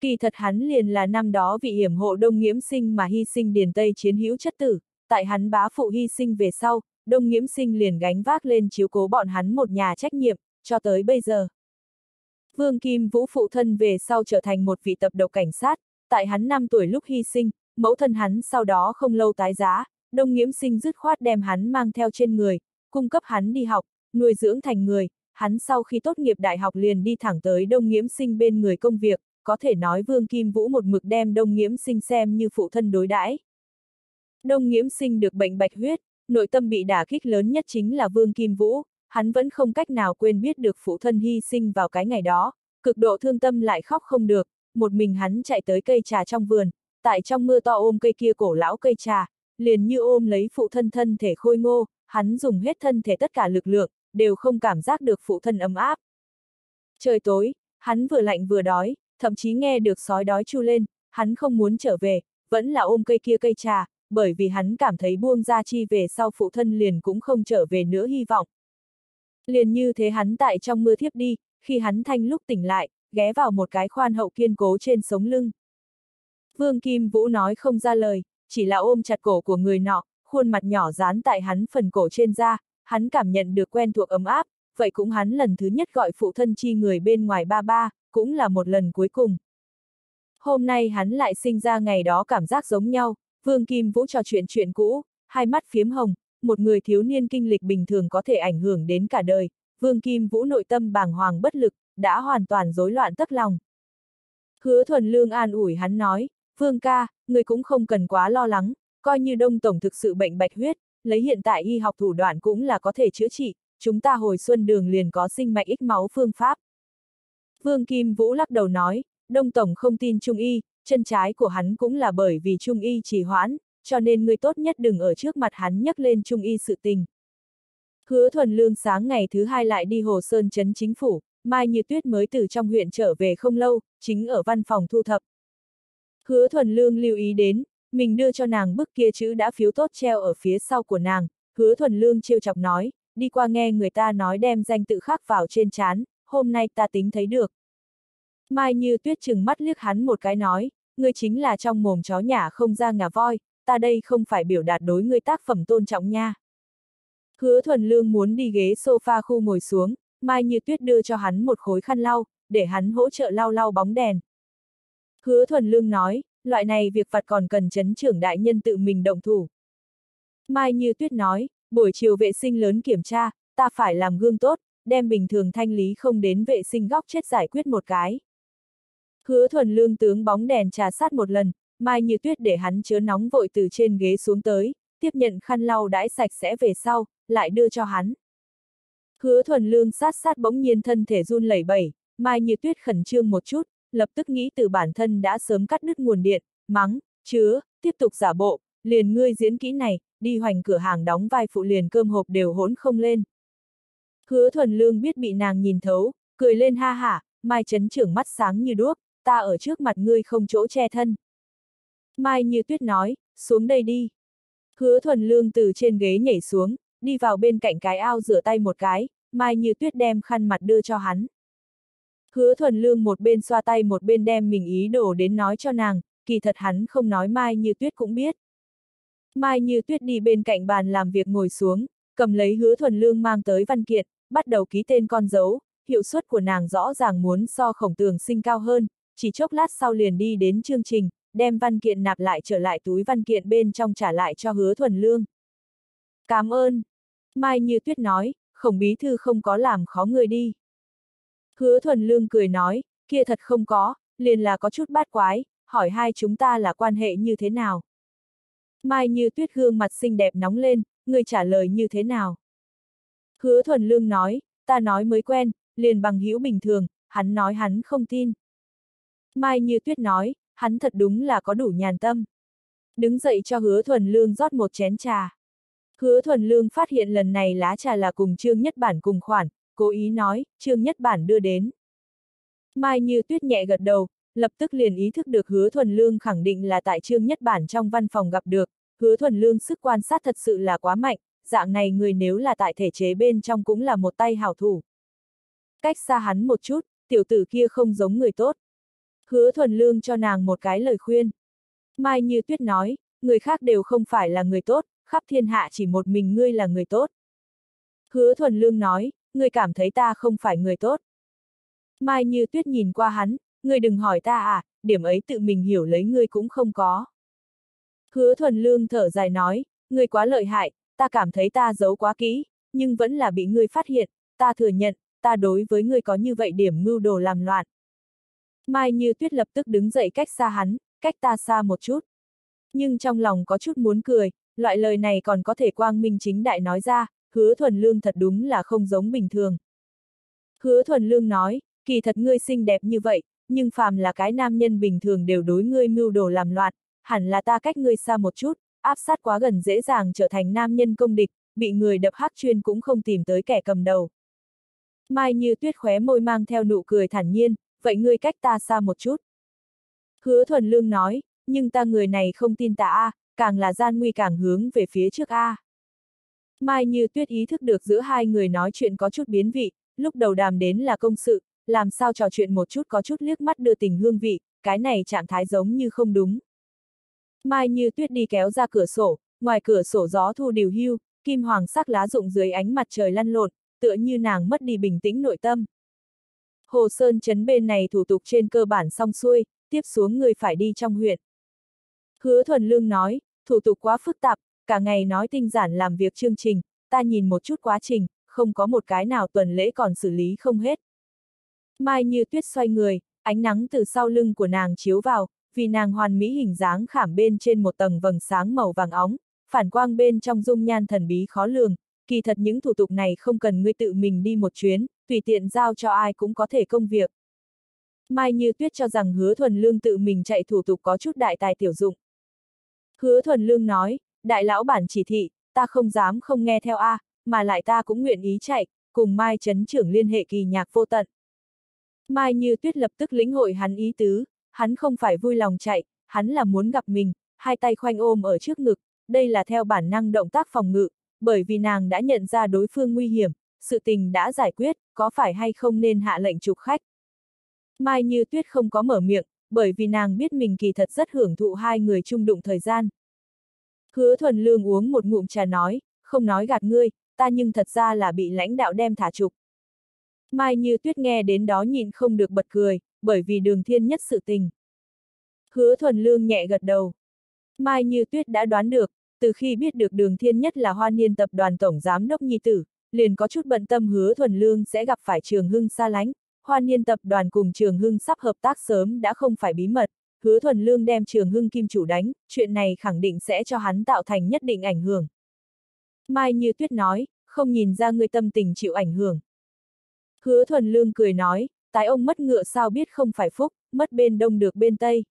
Kỳ thật hắn liền là năm đó vị hiểm hộ đông nghiễm sinh mà hy sinh điền tây chiến hữu chất tử, tại hắn bá phụ hy sinh về sau, đông nghiễm sinh liền gánh vác lên chiếu cố bọn hắn một nhà trách nhiệm, cho tới bây giờ. Vương Kim Vũ phụ thân về sau trở thành một vị tập độc cảnh sát, tại hắn 5 tuổi lúc hy sinh, mẫu thân hắn sau đó không lâu tái giá, đông nghiễm sinh dứt khoát đem hắn mang theo trên người, cung cấp hắn đi học, nuôi dưỡng thành người, hắn sau khi tốt nghiệp đại học liền đi thẳng tới đông nghiễm sinh bên người công việc, có thể nói Vương Kim Vũ một mực đem đông nghiễm sinh xem như phụ thân đối đãi. Đông nghiễm sinh được bệnh bạch huyết, nội tâm bị đả kích lớn nhất chính là Vương Kim Vũ, hắn vẫn không cách nào quên biết được phụ thân hy sinh vào cái ngày đó, cực độ thương tâm lại khóc không được, một mình hắn chạy tới cây trà trong vườn, tại trong mưa to ôm cây kia cổ lão cây trà, liền như ôm lấy phụ thân thân thể khôi ngô, hắn dùng hết thân thể tất cả lực lượng, đều không cảm giác được phụ thân ấm áp. Trời tối, hắn vừa lạnh vừa đói, thậm chí nghe được sói đói chu lên, hắn không muốn trở về, vẫn là ôm cây kia cây trà, bởi vì hắn cảm thấy buông ra chi về sau phụ thân liền cũng không trở về nữa hy vọng. Liền như thế hắn tại trong mưa thiếp đi, khi hắn thanh lúc tỉnh lại, ghé vào một cái khoan hậu kiên cố trên sống lưng. Vương Kim Vũ nói không ra lời, chỉ là ôm chặt cổ của người nọ, khuôn mặt nhỏ dán tại hắn phần cổ trên da, hắn cảm nhận được quen thuộc ấm áp, vậy cũng hắn lần thứ nhất gọi phụ thân chi người bên ngoài ba ba, cũng là một lần cuối cùng. Hôm nay hắn lại sinh ra ngày đó cảm giác giống nhau, Vương Kim Vũ trò chuyện chuyện cũ, hai mắt phiếm hồng, một người thiếu niên kinh lịch bình thường có thể ảnh hưởng đến cả đời, Vương Kim Vũ nội tâm bàng hoàng bất lực, đã hoàn toàn rối loạn tất lòng. Hứa thuần lương an ủi hắn nói, Vương ca, người cũng không cần quá lo lắng, coi như Đông Tổng thực sự bệnh bạch huyết, lấy hiện tại y học thủ đoạn cũng là có thể chữa trị, chúng ta hồi xuân đường liền có sinh mạch ích máu phương pháp. Vương Kim Vũ lắc đầu nói, Đông Tổng không tin Trung Y, chân trái của hắn cũng là bởi vì Trung Y trì hoãn, cho nên ngươi tốt nhất đừng ở trước mặt hắn nhắc lên Trung Y sự tình. Hứa thuần lương sáng ngày thứ hai lại đi Hồ Sơn chấn chính phủ, Mai Như Tuyết mới từ trong huyện trở về không lâu, chính ở văn phòng thu thập. Hứa thuần lương lưu ý đến, mình đưa cho nàng bức kia chữ đã phiếu tốt treo ở phía sau của nàng, hứa thuần lương trêu chọc nói, đi qua nghe người ta nói đem danh tự khác vào trên chán, hôm nay ta tính thấy được. Mai như tuyết chừng mắt liếc hắn một cái nói, ngươi chính là trong mồm chó nhà không ra ngà voi, ta đây không phải biểu đạt đối ngươi tác phẩm tôn trọng nha. Hứa thuần lương muốn đi ghế sofa khu ngồi xuống, Mai như tuyết đưa cho hắn một khối khăn lau, để hắn hỗ trợ lau lau bóng đèn. Hứa thuần lương nói, loại này việc vặt còn cần chấn trưởng đại nhân tự mình động thủ. Mai như tuyết nói, buổi chiều vệ sinh lớn kiểm tra, ta phải làm gương tốt, đem bình thường thanh lý không đến vệ sinh góc chết giải quyết một cái. Hứa thuần lương tướng bóng đèn trà sát một lần, Mai như tuyết để hắn chứa nóng vội từ trên ghế xuống tới, tiếp nhận khăn lau đãi sạch sẽ về sau, lại đưa cho hắn. Hứa thuần lương sát sát bỗng nhiên thân thể run lẩy bẩy, Mai như tuyết khẩn trương một chút, lập tức nghĩ từ bản thân đã sớm cắt đứt nguồn điện, mắng, chứa, tiếp tục giả bộ, liền ngươi diễn kỹ này, đi hoành cửa hàng đóng vai phụ liền cơm hộp đều hỗn không lên. Hứa thuần lương biết bị nàng nhìn thấu, cười lên ha hả, Mai chấn trưởng mắt sáng như đuốc, ta ở trước mặt ngươi không chỗ che thân. Mai như tuyết nói, xuống đây đi. Hứa thuần lương từ trên ghế nhảy xuống, đi vào bên cạnh cái ao rửa tay một cái, Mai như tuyết đem khăn mặt đưa cho hắn. Hứa thuần lương một bên xoa tay một bên đem mình ý đồ đến nói cho nàng, kỳ thật hắn không nói Mai như tuyết cũng biết. Mai như tuyết đi bên cạnh bàn làm việc ngồi xuống, cầm lấy hứa thuần lương mang tới văn kiện, bắt đầu ký tên con dấu, hiệu suất của nàng rõ ràng muốn so khổng tường sinh cao hơn, chỉ chốc lát sau liền đi đến chương trình, đem văn kiện nạp lại trở lại túi văn kiện bên trong trả lại cho hứa thuần lương. Cảm ơn. Mai như tuyết nói, khổng bí thư không có làm khó người đi. Hứa thuần lương cười nói, kia thật không có, liền là có chút bát quái, hỏi hai chúng ta là quan hệ như thế nào. Mai như tuyết gương mặt xinh đẹp nóng lên, người trả lời như thế nào. Hứa thuần lương nói, ta nói mới quen, liền bằng hữu bình thường, hắn nói hắn không tin. Mai như tuyết nói, hắn thật đúng là có đủ nhàn tâm. Đứng dậy cho hứa thuần lương rót một chén trà. Hứa thuần lương phát hiện lần này lá trà là cùng Trương Nhất Bản cùng khoản, cố ý nói, Trương Nhất Bản đưa đến. Mai như tuyết nhẹ gật đầu, lập tức liền ý thức được hứa thuần lương khẳng định là tại Trương Nhất Bản trong văn phòng gặp được, hứa thuần lương sức quan sát thật sự là quá mạnh, dạng này người nếu là tại thể chế bên trong cũng là một tay hảo thủ. Cách xa hắn một chút, tiểu tử kia không giống người tốt. Hứa thuần lương cho nàng một cái lời khuyên. Mai như tuyết nói, người khác đều không phải là người tốt, khắp thiên hạ chỉ một mình ngươi là người tốt. Hứa thuần lương nói, ngươi cảm thấy ta không phải người tốt. Mai như tuyết nhìn qua hắn, ngươi đừng hỏi ta à, điểm ấy tự mình hiểu lấy ngươi cũng không có. Hứa thuần lương thở dài nói, ngươi quá lợi hại, ta cảm thấy ta giấu quá kỹ, nhưng vẫn là bị ngươi phát hiện, ta thừa nhận, ta đối với ngươi có như vậy điểm mưu đồ làm loạn. Mai như tuyết lập tức đứng dậy cách xa hắn, cách ta xa một chút. Nhưng trong lòng có chút muốn cười, loại lời này còn có thể quang minh chính đại nói ra, hứa thuần lương thật đúng là không giống bình thường. Hứa thuần lương nói, kỳ thật ngươi xinh đẹp như vậy, nhưng phàm là cái nam nhân bình thường đều đối ngươi mưu đồ làm loạn, hẳn là ta cách ngươi xa một chút, áp sát quá gần dễ dàng trở thành nam nhân công địch, bị người đập hắc chuyên cũng không tìm tới kẻ cầm đầu. Mai như tuyết khóe môi mang theo nụ cười thản nhiên, vậy ngươi cách ta xa một chút. Hứa thuần lương nói, nhưng ta người này không tin ta a, càng là gian nguy càng hướng về phía trước a. Mai như tuyết ý thức được giữa hai người nói chuyện có chút biến vị, lúc đầu đàm đến là công sự, làm sao trò chuyện một chút có chút liếc mắt đưa tình hương vị, cái này trạng thái giống như không đúng. Mai như tuyết đi kéo ra cửa sổ, ngoài cửa sổ gió thu điều hưu, kim hoàng sắc lá rụng dưới ánh mặt trời lăn lộn, tựa như nàng mất đi bình tĩnh nội tâm. Hồ Sơn chấn bên này thủ tục trên cơ bản xong xuôi, tiếp xuống người phải đi trong huyện. Hứa Thuần Lương nói, thủ tục quá phức tạp, cả ngày nói tinh giản làm việc chương trình, ta nhìn một chút quá trình, không có một cái nào tuần lễ còn xử lý không hết. Mai như tuyết xoay người, ánh nắng từ sau lưng của nàng chiếu vào, vì nàng hoàn mỹ hình dáng khảm bên trên một tầng vầng sáng màu vàng óng, phản quang bên trong dung nhan thần bí khó lường, kỳ thật những thủ tục này không cần ngươi tự mình đi một chuyến, tùy tiện giao cho ai cũng có thể công việc. Mai Như Tuyết cho rằng hứa thuần lương tự mình chạy thủ tục có chút đại tài tiểu dụng. Hứa thuần lương nói, đại lão bản chỉ thị, ta không dám không nghe theo A, mà lại ta cũng nguyện ý chạy, cùng Mai Trấn trưởng liên hệ kỳ nhạc vô tận. Mai Như Tuyết lập tức lĩnh hội hắn ý tứ, hắn không phải vui lòng chạy, hắn là muốn gặp mình, hai tay khoanh ôm ở trước ngực, đây là theo bản năng động tác phòng ngự, bởi vì nàng đã nhận ra đối phương nguy hiểm, sự tình đã giải quyết, có phải hay không nên hạ lệnh trục khách. Mai Như Tuyết không có mở miệng, bởi vì nàng biết mình kỳ thật rất hưởng thụ hai người chung đụng thời gian. Hứa thuần lương uống một ngụm trà nói, không nói gạt ngươi, ta nhưng thật ra là bị lãnh đạo đem thả trục. Mai Như Tuyết nghe đến đó nhìn không được bật cười, bởi vì đường thiên nhất sự tình. Hứa thuần lương nhẹ gật đầu. Mai Như Tuyết đã đoán được, từ khi biết được đường thiên nhất là hoa niên tập đoàn tổng giám đốc nhi tử, liền có chút bận tâm hứa thuần lương sẽ gặp phải trường hưng xa lánh, hoa niên tập đoàn cùng trường hưng sắp hợp tác sớm đã không phải bí mật, hứa thuần lương đem trường hưng kim chủ đánh, chuyện này khẳng định sẽ cho hắn tạo thành nhất định ảnh hưởng. Mai Như Tuyết nói, không nhìn ra người tâm tình chịu ảnh hưởng. Hứa thuần lương cười nói, tái ông mất ngựa sao biết không phải phúc, mất bên đông được bên tây.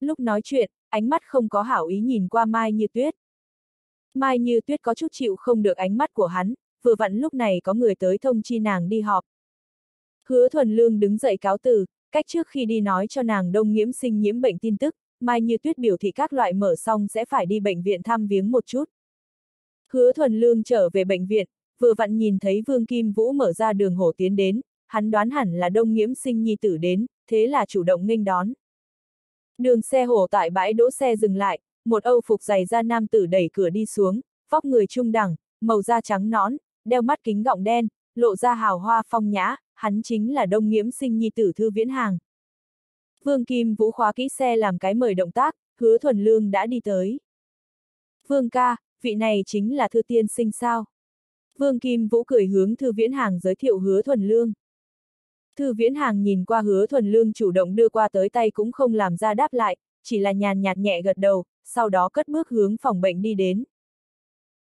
Lúc nói chuyện, ánh mắt không có hảo ý nhìn qua Mai Như Tuyết. Mai Như Tuyết có chút chịu không được ánh mắt của hắn, vừa vặn lúc này có người tới thông chi nàng đi họp. Hứa thuần lương đứng dậy cáo từ, cách trước khi đi nói cho nàng đông nhiễm sinh nhiễm bệnh tin tức, Mai Như Tuyết biểu thị các loại mở xong sẽ phải đi bệnh viện thăm viếng một chút. Hứa thuần lương trở về bệnh viện, vừa vặn nhìn thấy Vương Kim Vũ mở ra đường hổ tiến đến, hắn đoán hẳn là đông nhiễm sinh nhi tử đến, thế là chủ động nghênh đón. Đường xe hổ tại bãi đỗ xe dừng lại, một âu phục dày da nam tử đẩy cửa đi xuống, vóc người trung đẳng, màu da trắng nõn, đeo mắt kính gọng đen, lộ ra hào hoa phong nhã, hắn chính là đông nghiễm sinh nhi tử thư viễn hàng. Vương Kim Vũ khóa kỹ xe làm cái mời động tác, hứa thuần lương đã đi tới. Vương ca, vị này chính là thư tiên sinh sao? Vương Kim Vũ cười hướng thư viễn hàng giới thiệu hứa thuần lương. Thư viễn hàng nhìn qua hứa thuần lương chủ động đưa qua tới tay cũng không làm ra đáp lại, chỉ là nhàn nhạt nhẹ gật đầu, sau đó cất bước hướng phòng bệnh đi đến.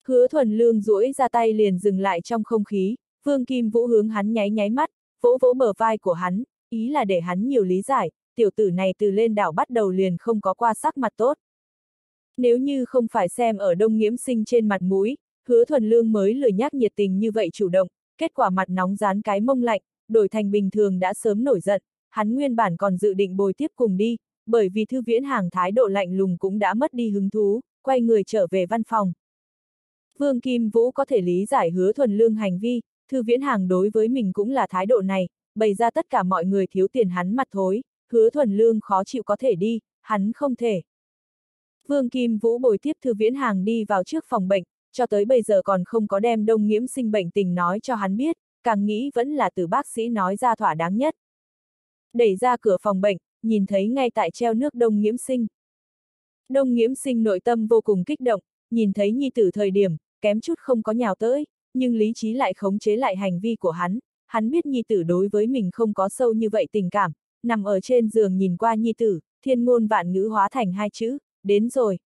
Hứa thuần lương duỗi ra tay liền dừng lại trong không khí, Vương Kim Vũ hướng hắn nháy nháy mắt, vỗ vỗ bờ vai của hắn, ý là để hắn nhiều lý giải, tiểu tử này từ lên đảo bắt đầu liền không có qua sắc mặt tốt. Nếu như không phải xem ở đông nghiễm sinh trên mặt mũi, hứa thuần lương mới lười nhắc nhiệt tình như vậy chủ động, kết quả mặt nóng dán cái mông lạnh, đổi thành bình thường đã sớm nổi giận, hắn nguyên bản còn dự định bồi tiếp cùng đi, bởi vì thư viễn hàng thái độ lạnh lùng cũng đã mất đi hứng thú, quay người trở về văn phòng. Vương Kim Vũ có thể lý giải hứa thuần lương hành vi, thư viễn hàng đối với mình cũng là thái độ này, bày ra tất cả mọi người thiếu tiền hắn mặt thối, hứa thuần lương khó chịu có thể đi, hắn không thể. Vương Kim Vũ bồi tiếp thư viễn hàng đi vào trước phòng bệnh, cho tới bây giờ còn không có đem đông nhiễm sinh bệnh tình nói cho hắn biết, càng nghĩ vẫn là từ bác sĩ nói ra thỏa đáng nhất. Đẩy ra cửa phòng bệnh, nhìn thấy ngay tại treo nước đông nhiễm sinh. Đông nhiễm sinh nội tâm vô cùng kích động, nhìn thấy nhi tử thời điểm, kém chút không có nhào tới, nhưng lý trí lại khống chế lại hành vi của hắn, hắn biết nhi tử đối với mình không có sâu như vậy tình cảm, nằm ở trên giường nhìn qua nhi tử, thiên ngôn vạn ngữ hóa thành hai chữ, đến rồi.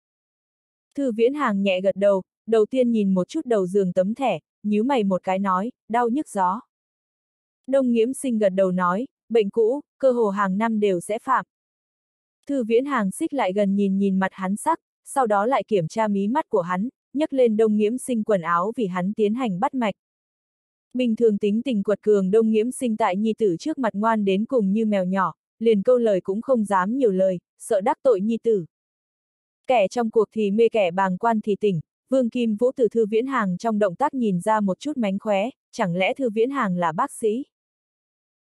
Thư viễn hàng nhẹ gật đầu, đầu tiên nhìn một chút đầu giường tấm thẻ, nhíu mày một cái nói, đau nhức gió. Đông nghiễm sinh gật đầu nói, bệnh cũ, cơ hồ hàng năm đều sẽ phạm. Thư viễn hàng xích lại gần nhìn nhìn mặt hắn sắc, sau đó lại kiểm tra mí mắt của hắn, nhấc lên đông nghiễm sinh quần áo vì hắn tiến hành bắt mạch. Bình thường tính tình quật cường đông nghiễm sinh tại nhi tử trước mặt ngoan đến cùng như mèo nhỏ, liền câu lời cũng không dám nhiều lời, sợ đắc tội nhi tử. Kẻ trong cuộc thì mê kẻ bàng quan thì tỉnh, Vương Kim Vũ từ Thư Viễn Hàng trong động tác nhìn ra một chút mánh khóe, chẳng lẽ Thư Viễn Hàng là bác sĩ?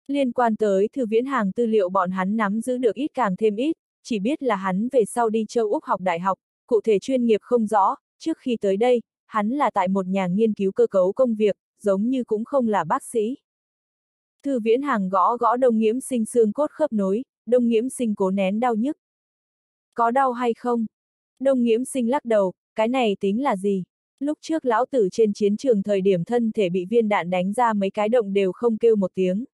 Liên quan tới Thư Viễn Hàng tư liệu bọn hắn nắm giữ được ít càng thêm ít, chỉ biết là hắn về sau đi châu Úc học đại học, cụ thể chuyên nghiệp không rõ, trước khi tới đây, hắn là tại một nhà nghiên cứu cơ cấu công việc, giống như cũng không là bác sĩ. Thư Viễn Hàng gõ gõ đông nghiễm sinh xương cốt khớp nối, đông nghiễm sinh cố nén đau nhức. Có đau hay không? Đông nghiễm sinh lắc đầu, cái này tính là gì? Lúc trước lão tử trên chiến trường thời điểm thân thể bị viên đạn đánh ra mấy cái động đều không kêu một tiếng.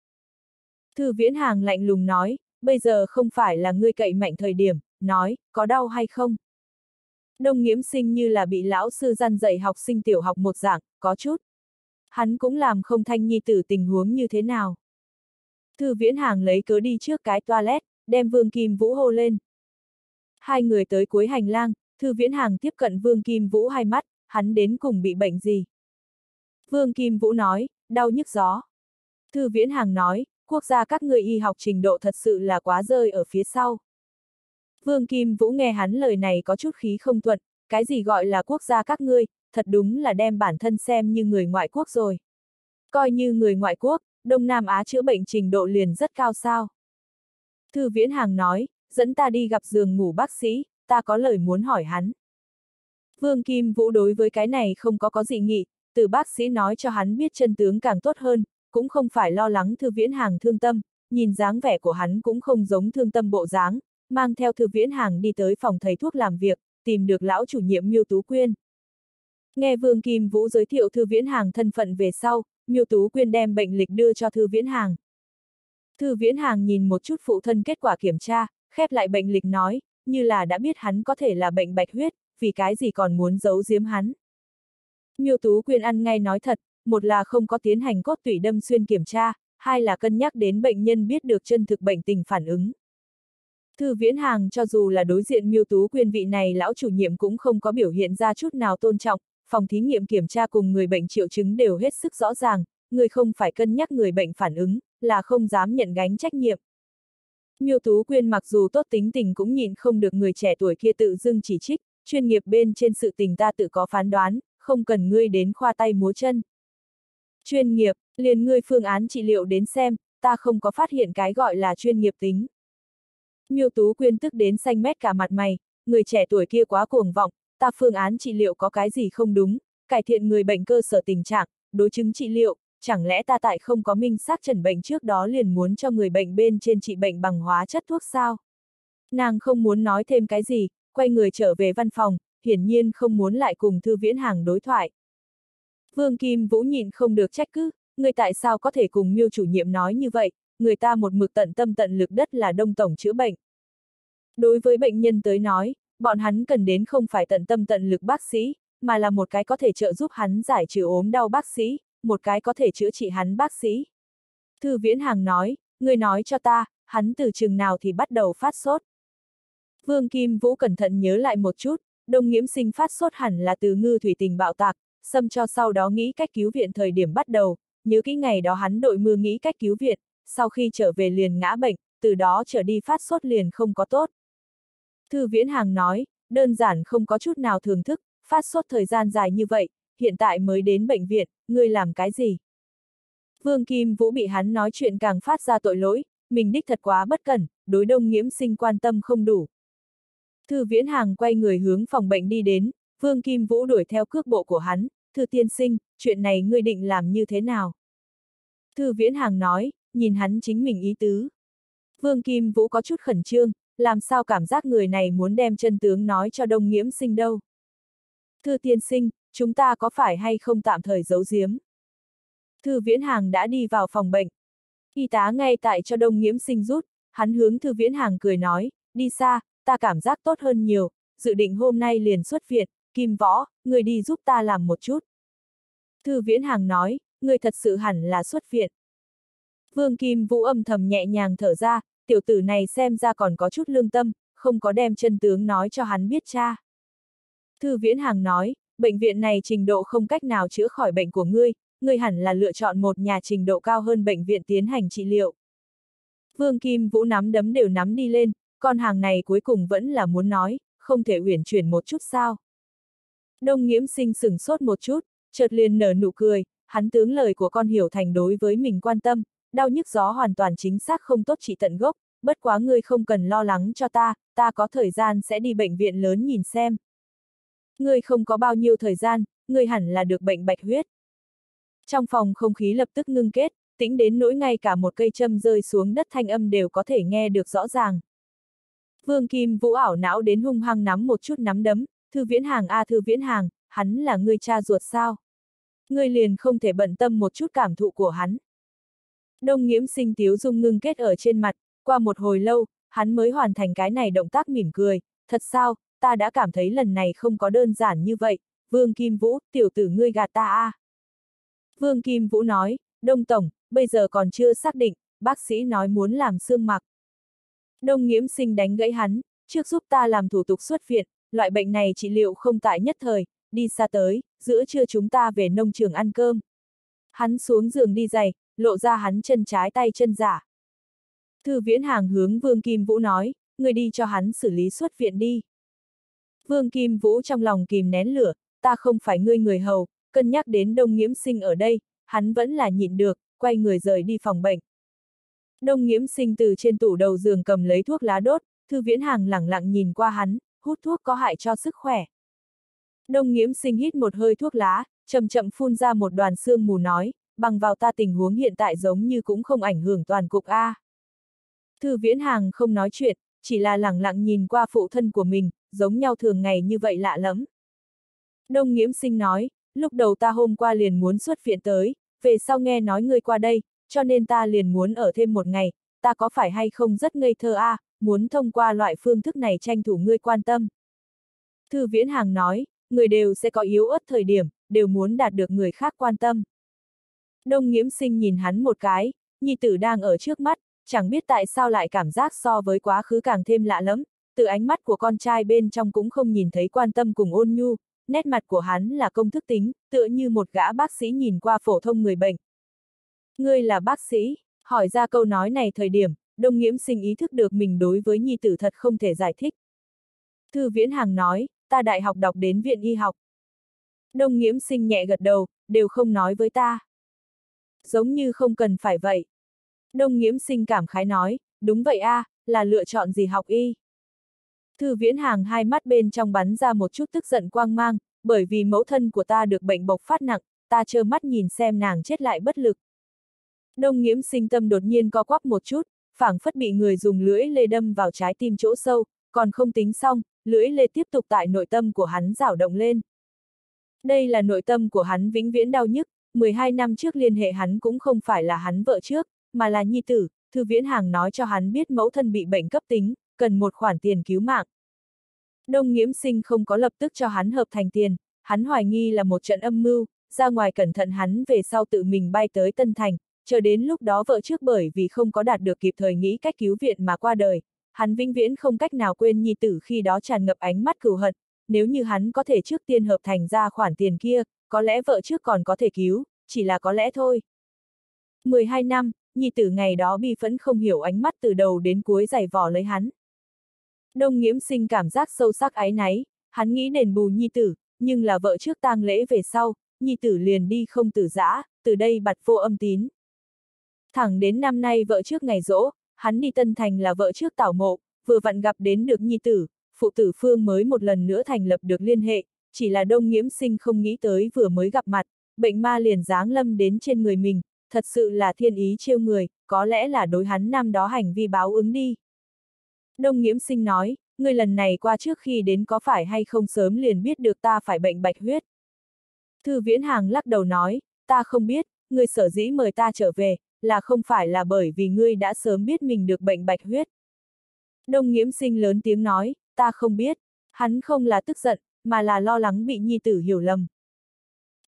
Thư viễn hàng lạnh lùng nói, bây giờ không phải là ngươi cậy mạnh thời điểm, nói, có đau hay không? Đông nghiễm sinh như là bị lão sư gian dạy học sinh tiểu học một dạng, có chút. Hắn cũng làm không thanh nhi tử tình huống như thế nào. Thư viễn hàng lấy cớ đi trước cái toilet, đem vương kim vũ hô lên. Hai người tới cuối hành lang, Thư Viễn Hàng tiếp cận Vương Kim Vũ hai mắt, hắn đến cùng bị bệnh gì? Vương Kim Vũ nói, đau nhức gió. Thư Viễn Hàng nói, quốc gia các người y học trình độ thật sự là quá rơi ở phía sau. Vương Kim Vũ nghe hắn lời này có chút khí không thuận, cái gì gọi là quốc gia các ngươi, thật đúng là đem bản thân xem như người ngoại quốc rồi. Coi như người ngoại quốc, Đông Nam Á chữa bệnh trình độ liền rất cao sao. Thư Viễn Hàng nói, dẫn ta đi gặp giường ngủ bác sĩ, ta có lời muốn hỏi hắn. Vương Kim Vũ đối với cái này không có có gì nghị, từ bác sĩ nói cho hắn biết chân tướng càng tốt hơn, cũng không phải lo lắng thư viễn hàng thương tâm, nhìn dáng vẻ của hắn cũng không giống thương tâm bộ dáng, mang theo thư viễn hàng đi tới phòng thầy thuốc làm việc, tìm được lão chủ nhiệm Miêu Tú Quyên. Nghe Vương Kim Vũ giới thiệu thư viễn hàng thân phận về sau, Miêu Tú Quyên đem bệnh lịch đưa cho thư viễn hàng. Thư viễn hàng nhìn một chút phụ thân kết quả kiểm tra, khép lại bệnh lịch nói, như là đã biết hắn có thể là bệnh bạch huyết, vì cái gì còn muốn giấu giếm hắn. Miêu Tú Quyên ăn ngay nói thật, một là không có tiến hành cốt tủy đâm xuyên kiểm tra, hai là cân nhắc đến bệnh nhân biết được chân thực bệnh tình phản ứng. Thư viễn hàng cho dù là đối diện miêu tú Quyền vị này lão chủ nhiệm cũng không có biểu hiện ra chút nào tôn trọng, phòng thí nghiệm kiểm tra cùng người bệnh triệu chứng đều hết sức rõ ràng, người không phải cân nhắc người bệnh phản ứng, là không dám nhận gánh trách nhiệm. Miêu Tú Quyên mặc dù tốt tính tình cũng nhìn không được người trẻ tuổi kia tự dưng chỉ trích, chuyên nghiệp bên trên sự tình ta tự có phán đoán, không cần ngươi đến khoa tay múa chân. Chuyên nghiệp, liền ngươi phương án trị liệu đến xem, ta không có phát hiện cái gọi là chuyên nghiệp tính. Miêu Tú Quyên tức đến xanh mét cả mặt mày, người trẻ tuổi kia quá cuồng vọng, ta phương án trị liệu có cái gì không đúng, cải thiện người bệnh cơ sở tình trạng, đối chứng trị liệu, chẳng lẽ ta tại không có minh xác trần bệnh trước đó liền muốn cho người bệnh bên trên trị bệnh bằng hóa chất thuốc sao? Nàng không muốn nói thêm cái gì, quay người trở về văn phòng, hiển nhiên không muốn lại cùng thư viễn hàng đối thoại. Vương Kim Vũ nhịn không được trách cứ, người tại sao có thể cùng miêu chủ nhiệm nói như vậy, người ta một mực tận tâm tận lực đất là đông tổng chữa bệnh. Đối với bệnh nhân tới nói, bọn hắn cần đến không phải tận tâm tận lực bác sĩ, mà là một cái có thể trợ giúp hắn giải trừ ốm đau bác sĩ, một cái có thể chữa trị hắn bác sĩ. Thư Viễn Hàng nói, người nói cho ta, hắn từ chừng nào thì bắt đầu phát sốt. Vương Kim Vũ cẩn thận nhớ lại một chút, đông nghiễm sinh phát sốt hẳn là từ ngư thủy tình bạo tạc, xâm cho sau đó nghĩ cách cứu viện thời điểm bắt đầu, nhớ kỹ ngày đó hắn đội mưa nghĩ cách cứu viện, sau khi trở về liền ngã bệnh, từ đó trở đi phát sốt liền không có tốt. Thư Viễn Hàng nói, đơn giản không có chút nào thưởng thức, phát sốt thời gian dài như vậy, hiện tại mới đến bệnh viện, ngươi làm cái gì? Vương Kim Vũ bị hắn nói chuyện càng phát ra tội lỗi, mình đích thật quá bất cẩn, đối đông nghiễm sinh quan tâm không đủ. Thư Viễn Hàng quay người hướng phòng bệnh đi đến, Vương Kim Vũ đuổi theo cước bộ của hắn, Thư tiên sinh, chuyện này ngươi định làm như thế nào? Thư Viễn Hàng nói, nhìn hắn chính mình ý tứ. Vương Kim Vũ có chút khẩn trương, làm sao cảm giác người này muốn đem chân tướng nói cho đông nghiễm sinh đâu. Thư tiên sinh, chúng ta có phải hay không tạm thời giấu giếm? Thư Viễn Hàng đã đi vào phòng bệnh. Y tá ngay tại cho đông nghiễm sinh rút, hắn hướng Thư Viễn Hàng cười nói, đi xa, ta cảm giác tốt hơn nhiều, dự định hôm nay liền xuất viện, Kim Võ, người đi giúp ta làm một chút. Thư Viễn Hàng nói, người thật sự hẳn là xuất viện. Vương Kim Vũ âm thầm nhẹ nhàng thở ra, tiểu tử này xem ra còn có chút lương tâm, không có đem chân tướng nói cho hắn biết cha. Thư Viễn Hàng nói, bệnh viện này trình độ không cách nào chữa khỏi bệnh của ngươi, ngươi hẳn là lựa chọn một nhà trình độ cao hơn bệnh viện tiến hành trị liệu. Vương Kim Vũ nắm đấm đều nắm đi lên, con hàng này cuối cùng vẫn là muốn nói, không thể uyển chuyển một chút sao. Đông nghiễm sinh sửng sốt một chút, chợt liền nở nụ cười, hắn tướng lời của con hiểu thành đối với mình quan tâm, đau nhức gió hoàn toàn chính xác không tốt trị tận gốc, bất quá ngươi không cần lo lắng cho ta, ta có thời gian sẽ đi bệnh viện lớn nhìn xem. Ngươi không có bao nhiêu thời gian, ngươi hẳn là được bệnh bạch huyết. Trong phòng không khí lập tức ngưng kết, tĩnh đến nỗi ngay cả một cây châm rơi xuống đất thanh âm đều có thể nghe được rõ ràng. Vương Kim Vũ ảo não đến hung hăng nắm một chút nắm đấm, thư viễn hàng a thư viễn hàng, hắn là người cha ruột sao? Ngươi liền không thể bận tâm một chút cảm thụ của hắn. Đông nghiễm sinh tiếu dung ngưng kết ở trên mặt, qua một hồi lâu, hắn mới hoàn thành cái này động tác mỉm cười, thật sao, ta đã cảm thấy lần này không có đơn giản như vậy, Vương Kim Vũ, tiểu tử ngươi gạt ta a. À. Vương Kim Vũ nói, Đông Tổng, bây giờ còn chưa xác định, bác sĩ nói muốn làm xương mặc. Đông nghiễm sinh đánh gãy hắn, trước giúp ta làm thủ tục xuất viện, loại bệnh này trị liệu không tại nhất thời, đi xa tới, giữa trưa chúng ta về nông trường ăn cơm. Hắn xuống giường đi giày, lộ ra hắn chân trái tay chân giả. Thư viễn hàng hướng Vương Kim Vũ nói, người đi cho hắn xử lý xuất viện đi. Vương Kim Vũ trong lòng kìm nén lửa, ta không phải ngươi người hầu, cân nhắc đến đông nghiễm sinh ở đây, hắn vẫn là nhịn được, quay người rời đi phòng bệnh. Đông nghiễm sinh từ trên tủ đầu giường cầm lấy thuốc lá đốt, thư viễn hàng lẳng lặng nhìn qua hắn, hút thuốc có hại cho sức khỏe. Đông nghiễm sinh hít một hơi thuốc lá, chậm chậm phun ra một đoàn xương mù nói, bằng vào ta tình huống hiện tại giống như cũng không ảnh hưởng toàn cục A. Thư viễn hàng không nói chuyện, chỉ là lẳng lặng nhìn qua phụ thân của mình, giống nhau thường ngày như vậy lạ lắm. Đông nghiễm sinh nói, lúc đầu ta hôm qua liền muốn xuất viện tới, về sau nghe nói ngươi qua đây, cho nên ta liền muốn ở thêm một ngày, ta có phải hay không rất ngây thơ a, à, muốn thông qua loại phương thức này tranh thủ ngươi quan tâm. Thư Viễn Hàng nói, người đều sẽ có yếu ớt thời điểm, đều muốn đạt được người khác quan tâm. Đông Nghiễm Sinh nhìn hắn một cái, nhi tử đang ở trước mắt, chẳng biết tại sao lại cảm giác so với quá khứ càng thêm lạ lắm, từ ánh mắt của con trai bên trong cũng không nhìn thấy quan tâm cùng ôn nhu, nét mặt của hắn là công thức tính, tựa như một gã bác sĩ nhìn qua phổ thông người bệnh. Ngươi là bác sĩ, hỏi ra câu nói này thời điểm, Đông Nghiễm sinh ý thức được mình đối với nhi tử thật không thể giải thích. Thư Viễn Hàng nói, ta đại học đọc đến viện y học. Đông Nghiễm sinh nhẹ gật đầu, đều không nói với ta. Giống như không cần phải vậy. Đông Nghiễm sinh cảm khái nói, đúng vậy a, là lựa chọn gì học y. Thư Viễn Hàng hai mắt bên trong bắn ra một chút tức giận quang mang, bởi vì mẫu thân của ta được bệnh bộc phát nặng, ta trơ mắt nhìn xem nàng chết lại bất lực. Đông nghiễm sinh tâm đột nhiên co quắp một chút, phảng phất bị người dùng lưỡi lê đâm vào trái tim chỗ sâu, còn không tính xong, lưỡi lê tiếp tục tại nội tâm của hắn rảo động lên. Đây là nội tâm của hắn vĩnh viễn đau nhức, 12 năm trước liên hệ hắn cũng không phải là hắn vợ trước, mà là nhi tử, thư viễn hàng nói cho hắn biết mẫu thân bị bệnh cấp tính, cần một khoản tiền cứu mạng. Đông nghiễm sinh không có lập tức cho hắn hợp thành tiền, hắn hoài nghi là một trận âm mưu, ra ngoài cẩn thận hắn về sau tự mình bay tới Tân Thành, chờ đến lúc đó vợ trước bởi vì không có đạt được kịp thời nghĩ cách cứu viện mà qua đời, hắn vĩnh viễn không cách nào quên nhi tử khi đó tràn ngập ánh mắt cừu hận, nếu như hắn có thể trước tiên hợp thành ra khoản tiền kia, có lẽ vợ trước còn có thể cứu, chỉ là có lẽ thôi. 12 năm, nhi tử ngày đó bi phẫn không hiểu ánh mắt từ đầu đến cuối giày vò lấy hắn. Đông nghiễm sinh cảm giác sâu sắc ái náy, hắn nghĩ đền bù nhi tử, nhưng là vợ trước tang lễ về sau, nhi tử liền đi không tử giã, từ đây bặt vô âm tín. Thẳng đến năm nay vợ trước ngày rỗ, hắn đi Tân Thành là vợ trước tảo mộ, vừa vặn gặp đến được nhi tử, phụ tử phương mới một lần nữa thành lập được liên hệ, chỉ là đông nghiễm sinh không nghĩ tới vừa mới gặp mặt, bệnh ma liền giáng lâm đến trên người mình, thật sự là thiên ý trêu người, có lẽ là đối hắn năm đó hành vi báo ứng đi. Đông nghiễm sinh nói, người lần này qua trước khi đến có phải hay không sớm liền biết được ta phải bệnh bạch huyết. Thư viễn hàng lắc đầu nói, ta không biết, người sở dĩ mời ta trở về, là không phải là bởi vì ngươi đã sớm biết mình được bệnh bạch huyết. Đông nghiễm sinh lớn tiếng nói, ta không biết, hắn không là tức giận, mà là lo lắng bị nhi tử hiểu lầm.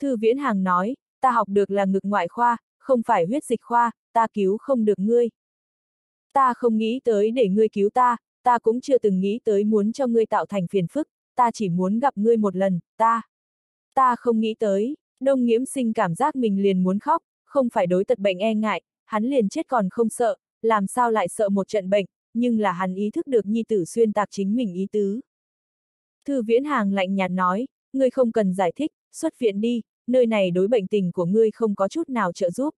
Thư viễn hàng nói, ta học được là ngực ngoại khoa, không phải huyết dịch khoa, ta cứu không được ngươi. Ta không nghĩ tới để ngươi cứu ta, ta cũng chưa từng nghĩ tới muốn cho ngươi tạo thành phiền phức, ta chỉ muốn gặp ngươi một lần, ta. Ta không nghĩ tới, đông nghiễm sinh cảm giác mình liền muốn khóc, không phải đối tật bệnh e ngại, hắn liền chết còn không sợ, làm sao lại sợ một trận bệnh, nhưng là hắn ý thức được nhi tử xuyên tạc chính mình ý tứ. Thư viễn hàng lạnh nhạt nói, ngươi không cần giải thích, xuất viện đi, nơi này đối bệnh tình của ngươi không có chút nào trợ giúp.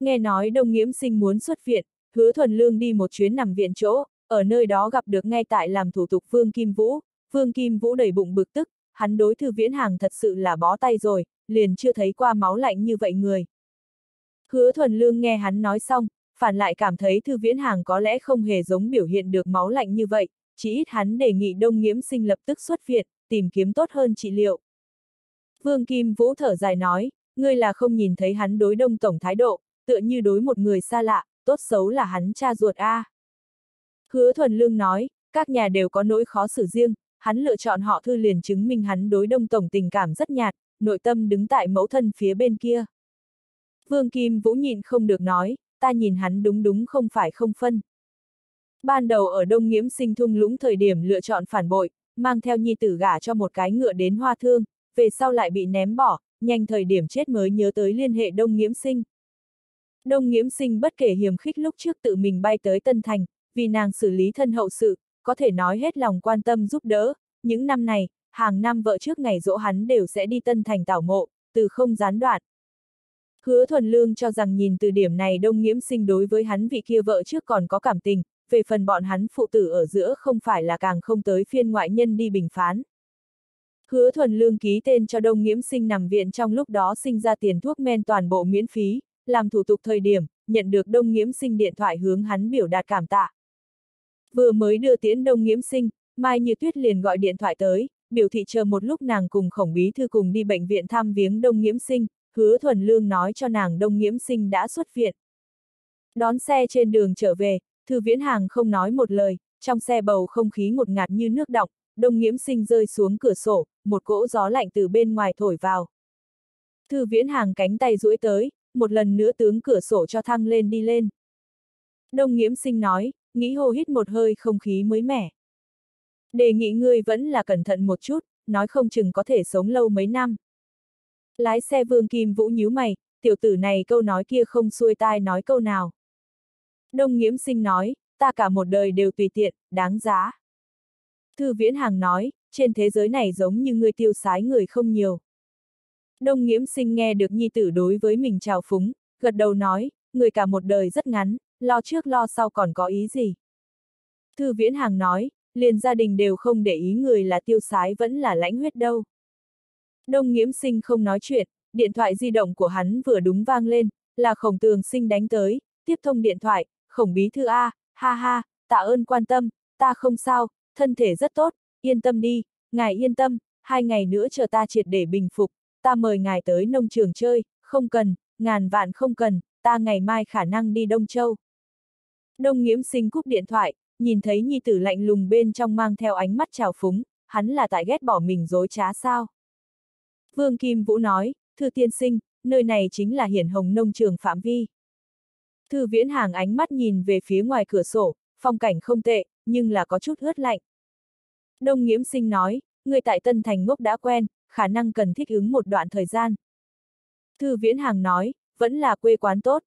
Nghe nói đông nghiễm sinh muốn xuất viện, hứa thuần lương đi một chuyến nằm viện chỗ, ở nơi đó gặp được ngay tại làm thủ tục Vương Kim Vũ, Vương Kim Vũ đầy bụng bực tức, hắn đối thư viễn hàng thật sự là bó tay rồi, liền chưa thấy qua máu lạnh như vậy người. Hứa thuần lương nghe hắn nói xong, phản lại cảm thấy thư viễn hàng có lẽ không hề giống biểu hiện được máu lạnh như vậy, chỉ ít hắn đề nghị đông nghiễm sinh lập tức xuất viện, tìm kiếm tốt hơn trị liệu. Vương Kim Vũ thở dài nói, ngươi là không nhìn thấy hắn đối đông tổng thái độ, tựa như đối một người xa lạ, tốt xấu là hắn cha ruột a. À. Hứa thuần lương nói, các nhà đều có nỗi khó xử riêng, hắn lựa chọn họ thư liền chứng minh hắn đối đông tổng tình cảm rất nhạt, nội tâm đứng tại mẫu thân phía bên kia. Vương Kim Vũ nhịn không được nói, ta nhìn hắn đúng đúng không phải không phân. Ban đầu ở Đông Nghiễm sinh thung lũng thời điểm lựa chọn phản bội, mang theo nhi tử gả cho một cái ngựa đến hoa thương, về sau lại bị ném bỏ, nhanh thời điểm chết mới nhớ tới liên hệ Đông Nghiễm sinh. Đông Nghiễm sinh bất kể hiểm khích lúc trước tự mình bay tới Tân Thành, vì nàng xử lý thân hậu sự, có thể nói hết lòng quan tâm giúp đỡ, những năm này, hàng năm vợ trước ngày dỗ hắn đều sẽ đi Tân Thành tảo mộ, từ không gián đoạn. Hứa thuần lương cho rằng nhìn từ điểm này đông nghiễm sinh đối với hắn vị kia vợ trước còn có cảm tình, về phần bọn hắn phụ tử ở giữa không phải là càng không tới phiên ngoại nhân đi bình phán. Hứa thuần lương ký tên cho đông nghiễm sinh nằm viện trong lúc đó sinh ra tiền thuốc men toàn bộ miễn phí, làm thủ tục thời điểm, nhận được đông nghiễm sinh điện thoại hướng hắn biểu đạt cảm tạ. Vừa mới đưa tiễn đông nghiễm sinh, Mai Như Tuyết liền gọi điện thoại tới, biểu thị chờ một lúc nàng cùng khổng bí thư cùng đi bệnh viện thăm viếng đông nghiễm sinh, hứa thuần lương nói cho nàng đông nghiễm sinh đã xuất viện. Đón xe trên đường trở về, thư viễn hàng không nói một lời, trong xe bầu không khí ngột ngạt như nước đọng, đông nghiễm sinh rơi xuống cửa sổ, một cỗ gió lạnh từ bên ngoài thổi vào. Thư viễn hàng cánh tay duỗi tới, một lần nữa tướng cửa sổ cho thăng lên đi lên. Đông nghiễm sinh nói, nghĩ hô hít một hơi không khí mới mẻ. Đề nghị ngươi vẫn là cẩn thận một chút, nói không chừng có thể sống lâu mấy năm. Lái xe Vương Kim Vũ nhíu mày, tiểu tử này câu nói kia không xuôi tai nói câu nào. Đông Nghiễm Sinh nói, ta cả một đời đều tùy tiện, đáng giá. Thư Viễn Hàng nói, trên thế giới này giống như người tiêu sái người không nhiều. Đông Nghiễm Sinh nghe được nhi tử đối với mình chào phúng, gật đầu nói, người cả một đời rất ngắn, lo trước lo sau còn có ý gì. Thư Viễn Hàng nói, liền gia đình đều không để ý người là tiêu sái vẫn là lãnh huyết đâu. Đông nghiễm sinh không nói chuyện, điện thoại di động của hắn vừa đúng vang lên, là khổng tường sinh đánh tới, tiếp thông điện thoại, khổng bí thư A, ha ha, tạ ơn quan tâm, ta không sao, thân thể rất tốt, yên tâm đi, ngài yên tâm, hai ngày nữa chờ ta triệt để bình phục, ta mời ngài tới nông trường chơi, không cần, ngàn vạn không cần, ta ngày mai khả năng đi Đông Châu. Đông nghiễm sinh cúp điện thoại, nhìn thấy nhi tử lạnh lùng bên trong mang theo ánh mắt trào phúng, hắn là tại ghét bỏ mình dối trá sao. Vương Kim Vũ nói, thư tiên sinh, nơi này chính là hiển hồng nông trường phạm vi. Thư viễn hàng ánh mắt nhìn về phía ngoài cửa sổ, phong cảnh không tệ, nhưng là có chút ướt lạnh. Đông Nghiễm Sinh nói, người tại Tân Thành ngốc đã quen, khả năng cần thích ứng một đoạn thời gian. Thư Viễn Hàng nói, vẫn là quê quán tốt.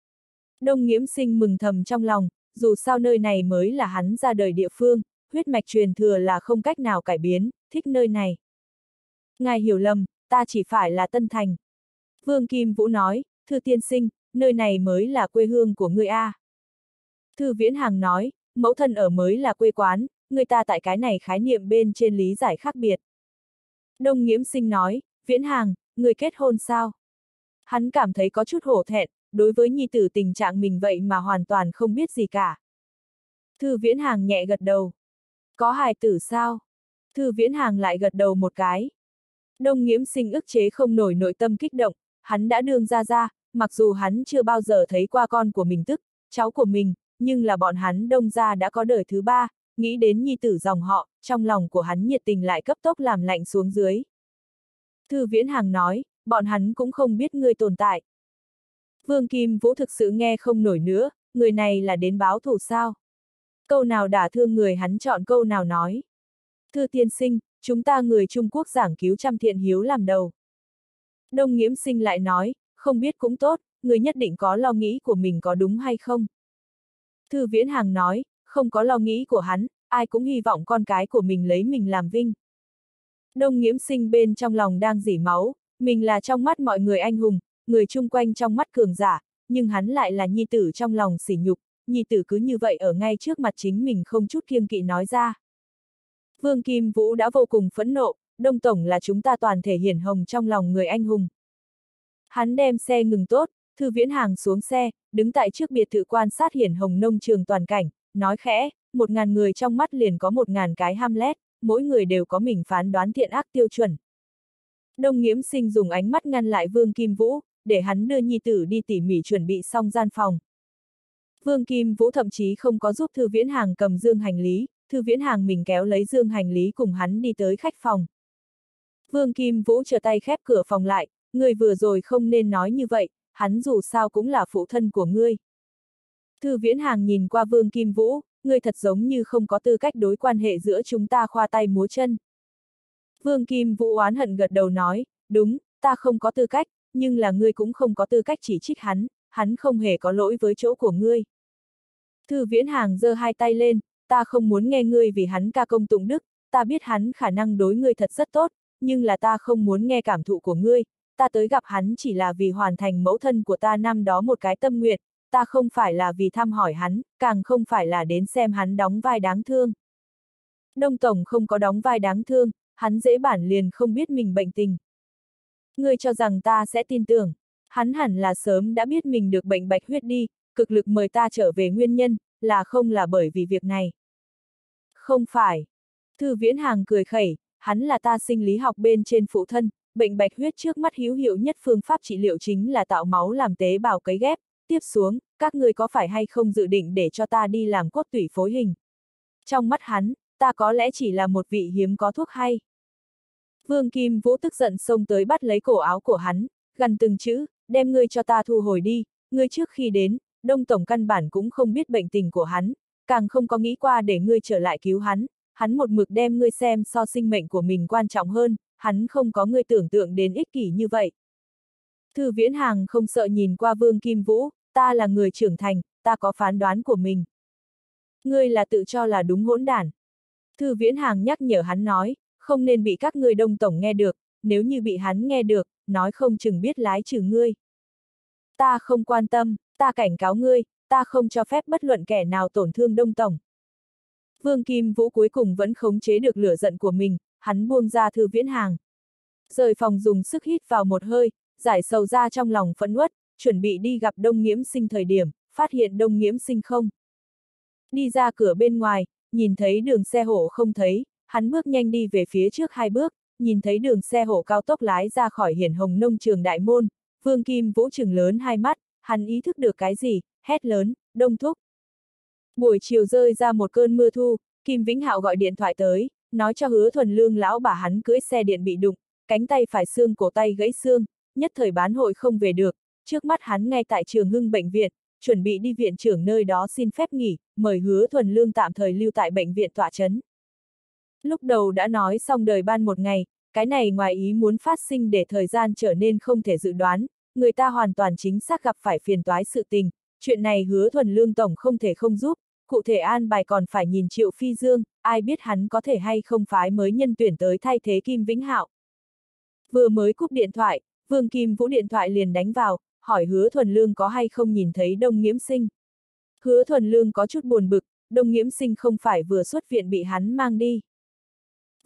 Đông Nghiễm Sinh mừng thầm trong lòng, dù sao nơi này mới là hắn ra đời địa phương, huyết mạch truyền thừa là không cách nào cải biến, thích nơi này. Ngài hiểu lầm, ta chỉ phải là Tân Thành. Vương Kim Vũ nói, Thư Tiên Sinh, nơi này mới là quê hương của ngươi A. Thư Viễn Hàng nói, mẫu thân ở mới là quê quán, người ta tại cái này khái niệm bên trên lý giải khác biệt. Đông Nghiễm Sinh nói, Viễn Hàng, người kết hôn sao? Hắn cảm thấy có chút hổ thẹn, đối với nhi tử tình trạng mình vậy mà hoàn toàn không biết gì cả. Thư Viễn Hàng nhẹ gật đầu. Có hài tử sao? Thư Viễn Hàng lại gật đầu một cái. Đông Nghiễm Sinh ức chế không nổi nội tâm kích động, hắn đã đương ra ra, mặc dù hắn chưa bao giờ thấy qua con của mình tức, cháu của mình, nhưng là bọn hắn đông ra đã có đời thứ ba, nghĩ đến nhi tử dòng họ, trong lòng của hắn nhiệt tình lại cấp tốc làm lạnh xuống dưới. Thư Viễn Hàng nói, bọn hắn cũng không biết ngươi tồn tại. Vương Kim Vũ thực sự nghe không nổi nữa, người này là đến báo thù sao? Câu nào đả thương người hắn chọn câu nào nói. Thư tiên sinh, chúng ta người Trung Quốc giảng cứu trăm thiện hiếu làm đầu. Đông Nghiễm Sinh lại nói, không biết cũng tốt, người nhất định có lo nghĩ của mình có đúng hay không. Thư Viễn Hàng nói, không có lo nghĩ của hắn, ai cũng hy vọng con cái của mình lấy mình làm vinh. Đông Nghiễm Sinh bên trong lòng đang dỉ máu, mình là trong mắt mọi người anh hùng, người chung quanh trong mắt cường giả, nhưng hắn lại là nhi tử trong lòng sỉ nhục, nhi tử cứ như vậy ở ngay trước mặt chính mình không chút kiêng kỵ nói ra. Vương Kim Vũ đã vô cùng phẫn nộ, Đông Tổng là chúng ta toàn thể hiển hồng trong lòng người anh hùng. Hắn đem xe ngừng tốt, Thư Viễn Hàng xuống xe, đứng tại trước biệt thự quan sát hiển hồng nông trường toàn cảnh, nói khẽ, một ngàn người trong mắt liền có một ngàn cái Hamlet, mỗi người đều có mình phán đoán thiện ác tiêu chuẩn. Đông Nghiễm Sinh dùng ánh mắt ngăn lại Vương Kim Vũ, để hắn đưa nhi tử đi tỉ mỉ chuẩn bị xong gian phòng. Vương Kim Vũ thậm chí không có giúp Thư Viễn Hàng cầm dương hành lý, Thư Viễn Hàng mình kéo lấy dương hành lý cùng hắn đi tới khách phòng. Vương Kim Vũ trở tay khép cửa phòng lại, người vừa rồi không nên nói như vậy, hắn dù sao cũng là phụ thân của ngươi. Thư Viễn Hàng nhìn qua Vương Kim Vũ, ngươi thật giống như không có tư cách đối quan hệ giữa chúng ta khoa tay múa chân. Vương Kim Vũ oán hận gật đầu nói, đúng, ta không có tư cách, nhưng là ngươi cũng không có tư cách chỉ trích hắn, hắn không hề có lỗi với chỗ của ngươi. Thư Viễn Hàng giơ hai tay lên, ta không muốn nghe ngươi vì hắn ca công tụng đức, ta biết hắn khả năng đối ngươi thật rất tốt, nhưng là ta không muốn nghe cảm thụ của ngươi, ta tới gặp hắn chỉ là vì hoàn thành mẫu thân của ta năm đó một cái tâm nguyện, ta không phải là vì thăm hỏi hắn, càng không phải là đến xem hắn đóng vai đáng thương. Đông Tổng không có đóng vai đáng thương, hắn dễ bản liền không biết mình bệnh tình. Ngươi cho rằng ta sẽ tin tưởng, hắn hẳn là sớm đã biết mình được bệnh bạch huyết đi, cực lực mời ta trở về nguyên nhân, là không là bởi vì việc này. Không phải. Thư Viễn Hàng cười khẩy, hắn là ta sinh lý học bên trên phụ thân, bệnh bạch huyết trước mắt hữu hiệu nhất phương pháp trị liệu chính là tạo máu làm tế bào cấy ghép, tiếp xuống, các người có phải hay không dự định để cho ta đi làm cốt tủy phối hình. Trong mắt hắn, ta có lẽ chỉ là một vị hiếm có thuốc hay. Vương Kim Vũ tức giận xông tới bắt lấy cổ áo của hắn, gần từng chữ, đem ngươi cho ta thu hồi đi, ngươi trước khi đến, Đông Tổng căn bản cũng không biết bệnh tình của hắn, càng không có nghĩ qua để ngươi trở lại cứu hắn, hắn một mực đem ngươi xem so sinh mệnh của mình quan trọng hơn, hắn không có ngươi tưởng tượng đến ích kỷ như vậy. Thư Viễn Hàng không sợ nhìn qua Vương Kim Vũ, ta là người trưởng thành, ta có phán đoán của mình. Ngươi là tự cho là đúng hỗn đản. Thư Viễn Hàng nhắc nhở hắn nói, không nên bị các ngươi đông tổng nghe được, nếu như bị hắn nghe được, nói không chừng biết lái trừ ngươi. Ta không quan tâm, ta cảnh cáo ngươi, ta không cho phép bất luận kẻ nào tổn thương đông tổng. Vương Kim Vũ cuối cùng vẫn khống chế được lửa giận của mình, hắn buông ra thư viễn hàng. Rời phòng dùng sức hít vào một hơi, giải sầu ra trong lòng phẫn uất, chuẩn bị đi gặp đông nghiễm sinh thời điểm, phát hiện đông nghiễm sinh không. Đi ra cửa bên ngoài, nhìn thấy đường xe hổ không thấy, hắn bước nhanh đi về phía trước hai bước, nhìn thấy đường xe hổ cao tốc lái ra khỏi hiển hồng nông trường đại môn, Vương Kim Vũ trừng lớn hai mắt, hắn ý thức được cái gì, hét lớn, đông thúc. Buổi chiều rơi ra một cơn mưa thu, Kim Vĩnh Hạo gọi điện thoại tới, nói cho hứa thuần lương lão bà hắn cưỡi xe điện bị đụng, cánh tay phải xương cổ tay gãy xương, nhất thời bán hội không về được, trước mắt hắn ngay tại trường hưng bệnh viện, chuẩn bị đi viện trưởng nơi đó xin phép nghỉ, mời hứa thuần lương tạm thời lưu tại bệnh viện tọa chấn. Lúc đầu đã nói xong đời ban một ngày, cái này ngoài ý muốn phát sinh để thời gian trở nên không thể dự đoán, người ta hoàn toàn chính xác gặp phải phiền toái sự tình, chuyện này hứa thuần lương tổng không thể không giúp, cụ thể an bài còn phải nhìn triệu phi dương, ai biết hắn có thể hay không phái mới nhân tuyển tới thay thế Kim Vĩnh Hạo. Vừa mới cúp điện thoại, Vương Kim Vũ điện thoại liền đánh vào, hỏi hứa thuần lương có hay không nhìn thấy đông nghiễm sinh. Hứa thuần lương có chút buồn bực, đông nghiễm sinh không phải vừa xuất viện bị hắn mang đi.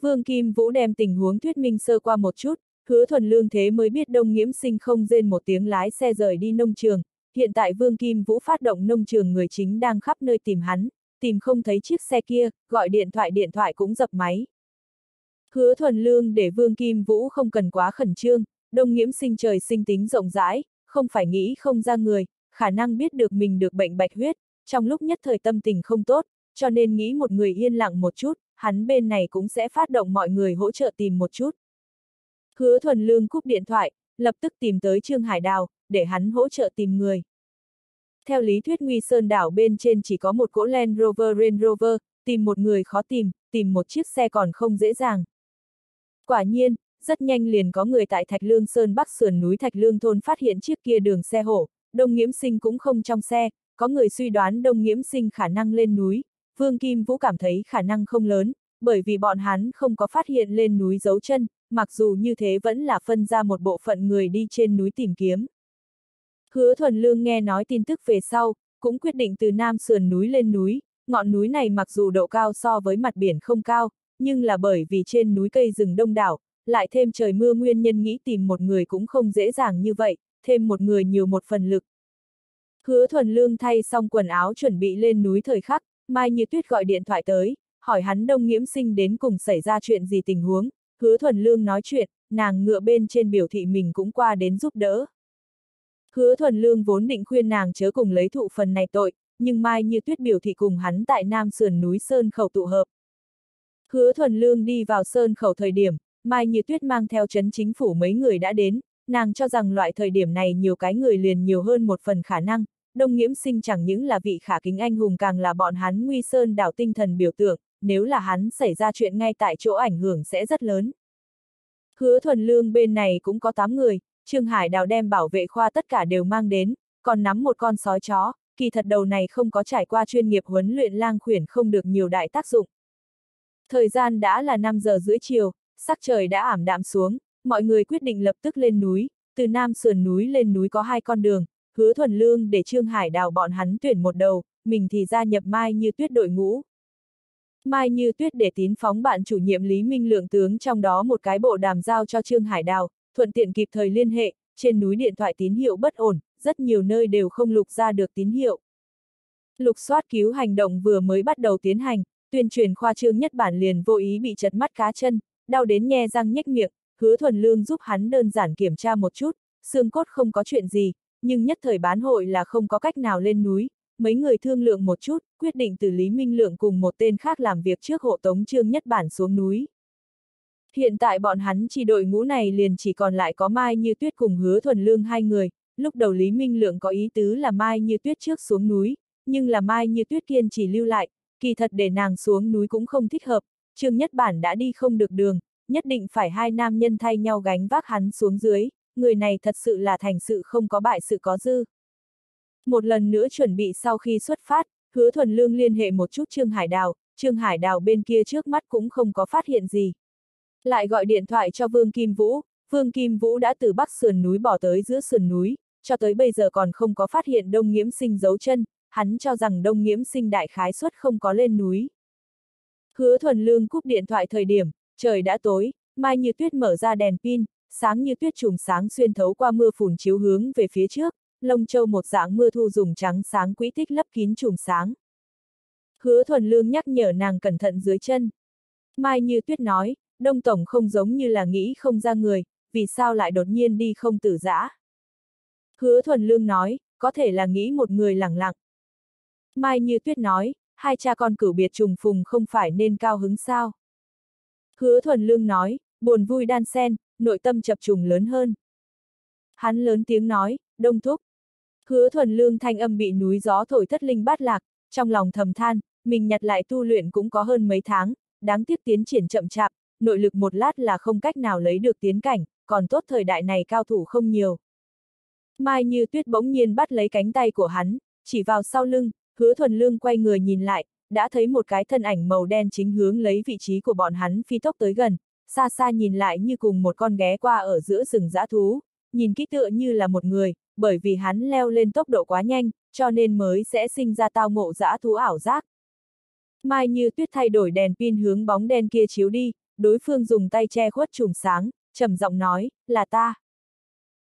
Vương Kim Vũ đem tình huống thuyết minh sơ qua một chút, hứa thuần lương thế mới biết đông nghiễm sinh không rên một tiếng lái xe rời đi nông trường, hiện tại Vương Kim Vũ phát động nông trường người chính đang khắp nơi tìm hắn, tìm không thấy chiếc xe kia, gọi điện thoại điện thoại cũng dập máy. Hứa thuần lương để Vương Kim Vũ không cần quá khẩn trương, đông nghiễm sinh trời sinh tính rộng rãi, không phải nghĩ không ra người, khả năng biết được mình được bệnh bạch huyết, trong lúc nhất thời tâm tình không tốt, cho nên nghĩ một người yên lặng một chút, hắn bên này cũng sẽ phát động mọi người hỗ trợ tìm một chút. Hứa thuần lương cúp điện thoại, lập tức tìm tới Trương Hải Đào, để hắn hỗ trợ tìm người. Theo lý thuyết Nguy Sơn đảo bên trên chỉ có một cỗ Land Rover Range Rover, tìm một người khó tìm, tìm một chiếc xe còn không dễ dàng. Quả nhiên, rất nhanh liền có người tại Thạch Lương Sơn Bắc sườn núi Thạch Lương thôn phát hiện chiếc kia đường xe hổ, Đông Nghiễm Sinh cũng không trong xe, có người suy đoán Đông Nghiễm Sinh khả năng lên núi, Vương Kim Vũ cảm thấy khả năng không lớn, bởi vì bọn hắn không có phát hiện lên núi dấu chân, mặc dù như thế vẫn là phân ra một bộ phận người đi trên núi tìm kiếm. Hứa Thuần Lương nghe nói tin tức về sau, cũng quyết định từ nam sườn núi lên núi, ngọn núi này mặc dù độ cao so với mặt biển không cao, nhưng là bởi vì trên núi cây rừng đông đảo, lại thêm trời mưa nguyên nhân nghĩ tìm một người cũng không dễ dàng như vậy, thêm một người nhiều một phần lực. Hứa thuần lương thay xong quần áo chuẩn bị lên núi thời khắc, Mai Như Tuyết gọi điện thoại tới, hỏi hắn đông nghiễm sinh đến cùng xảy ra chuyện gì tình huống, hứa thuần lương nói chuyện, nàng ngựa bên trên biểu thị mình cũng qua đến giúp đỡ. Hứa thuần lương vốn định khuyên nàng chớ cùng lấy thụ phần này tội, nhưng Mai Như Tuyết biểu thị cùng hắn tại Nam Sườn núi Sơn Khẩu tụ hợp. Hứa thuần lương đi vào Sơn Khẩu thời điểm, Mai Như Tuyết mang theo chấn chính phủ mấy người đã đến, nàng cho rằng loại thời điểm này nhiều cái người liền nhiều hơn một phần khả năng, Đông Nghiễm Sinh chẳng những là vị khả kính anh hùng càng là bọn hắn nguy sơn đảo tinh thần biểu tượng, nếu là hắn xảy ra chuyện ngay tại chỗ ảnh hưởng sẽ rất lớn. Hứa thuần lương bên này cũng có 8 người, Trương Hải đào đem bảo vệ khoa tất cả đều mang đến, còn nắm một con sói chó, kỳ thật đầu này không có trải qua chuyên nghiệp huấn luyện lang khuyển không được nhiều đại tác dụng. Thời gian đã là 5 giờ rưỡi chiều, sắc trời đã ảm đạm xuống, mọi người quyết định lập tức lên núi, từ nam sườn núi lên núi có hai con đường, hứa thuần lương để Trương Hải đào bọn hắn tuyển một đầu, mình thì gia nhập Mai Như Tuyết đội ngũ. Mai Như Tuyết để tín phóng bạn chủ nhiệm Lý Minh Lượng tướng trong đó một cái bộ đàm giao cho Trương Hải đào, thuận tiện kịp thời liên hệ, trên núi điện thoại tín hiệu bất ổn, rất nhiều nơi đều không lục ra được tín hiệu. Lục soát cứu hành động vừa mới bắt đầu tiến hành, tuyên truyền khoa trương nhất bản liền vô ý bị chật mắt cá chân, đau đến nhe răng nhếch miệng, hứa thuần lương giúp hắn đơn giản kiểm tra một chút, xương cốt không có chuyện gì, nhưng nhất thời bán hội là không có cách nào lên núi, mấy người thương lượng một chút, quyết định từ Lý Minh Lượng cùng một tên khác làm việc trước hộ tống trương nhất bản xuống núi. Hiện tại bọn hắn chỉ đội ngũ này liền chỉ còn lại có Mai Như Tuyết cùng hứa thuần lương hai người, lúc đầu Lý Minh Lượng có ý tứ là Mai Như Tuyết trước xuống núi, nhưng là Mai Như Tuyết kiên chỉ lưu lại, kỳ thật để nàng xuống núi cũng không thích hợp, Trương Nhất Bản đã đi không được đường, nhất định phải hai nam nhân thay nhau gánh vác hắn xuống dưới, người này thật sự là thành sự không có bại sự có dư. Một lần nữa chuẩn bị sau khi xuất phát, hứa thuần lương liên hệ một chút Trương Hải Đào, Trương Hải Đào bên kia trước mắt cũng không có phát hiện gì. Lại gọi điện thoại cho Vương Kim Vũ, Vương Kim Vũ đã từ bắc sườn núi bỏ tới giữa sườn núi, cho tới bây giờ còn không có phát hiện đông nghiễm sinh dấu chân, hắn cho rằng đông nghiễm sinh đại khái suất không có lên núi. Hứa thuần lương cúp điện thoại thời điểm, trời đã tối, mai như tuyết mở ra đèn pin, sáng như tuyết trùm sáng xuyên thấu qua mưa phùn chiếu hướng về phía trước, lông châu một dạng mưa thu dùng trắng sáng quỹ tích lấp kín chùm sáng. Hứa thuần lương nhắc nhở nàng cẩn thận dưới chân. Mai như tuyết nói, đông tổng không giống như là nghĩ không ra người, vì sao lại đột nhiên đi không tử giã. Hứa thuần lương nói, có thể là nghĩ một người lẳng lặng. Mai như tuyết nói, hai cha con cửu biệt trùng phùng không phải nên cao hứng sao. Hứa thuần lương nói, buồn vui đan sen, nội tâm chập trùng lớn hơn. Hắn lớn tiếng nói, đông thúc. Hứa thuần lương thanh âm bị núi gió thổi thất linh bát lạc, trong lòng thầm than, mình nhặt lại tu luyện cũng có hơn mấy tháng, đáng tiếc tiến triển chậm chạp, nội lực một lát là không cách nào lấy được tiến cảnh, còn tốt thời đại này cao thủ không nhiều. Mai như tuyết bỗng nhiên bắt lấy cánh tay của hắn, chỉ vào sau lưng, hứa thuần lương quay người nhìn lại, đã thấy một cái thân ảnh màu đen chính hướng lấy vị trí của bọn hắn phi tốc tới gần, xa xa nhìn lại như cùng một con ghé qua ở giữa rừng dã thú, nhìn kỹ tựa như là một người, bởi vì hắn leo lên tốc độ quá nhanh, cho nên mới sẽ sinh ra tao ngộ dã thú ảo giác. Mai như tuyết thay đổi đèn pin hướng bóng đen kia chiếu đi, đối phương dùng tay che khuất chùm sáng, trầm giọng nói, là ta.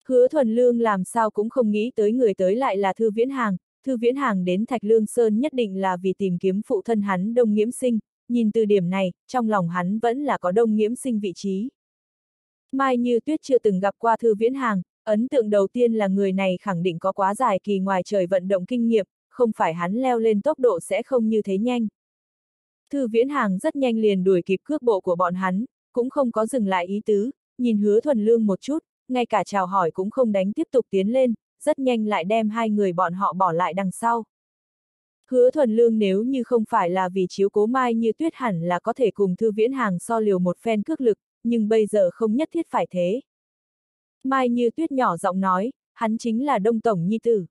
Hứa thuần lương làm sao cũng không nghĩ tới người tới lại là Thư Viễn Hàng, Thư Viễn Hàng đến Thạch Lương Sơn nhất định là vì tìm kiếm phụ thân hắn đông nghiễm sinh, nhìn từ điểm này, trong lòng hắn vẫn là có đông nghiễm sinh vị trí. Mai Như Tuyết chưa từng gặp qua Thư Viễn Hàng, ấn tượng đầu tiên là người này khẳng định có quá dài kỳ ngoài trời vận động kinh nghiệm, không phải hắn leo lên tốc độ sẽ không như thế nhanh. Thư Viễn Hàng rất nhanh liền đuổi kịp cước bộ của bọn hắn, cũng không có dừng lại ý tứ, nhìn hứa thuần lương một chút, ngay cả chào hỏi cũng không đánh tiếp tục tiến lên, rất nhanh lại đem hai người bọn họ bỏ lại đằng sau. Hứa thuần lương nếu như không phải là vì chiếu cố mai như tuyết hẳn là có thể cùng thư viễn hàng so liều một phen cước lực, nhưng bây giờ không nhất thiết phải thế. Mai như tuyết nhỏ giọng nói, hắn chính là đông tổng nhi tử.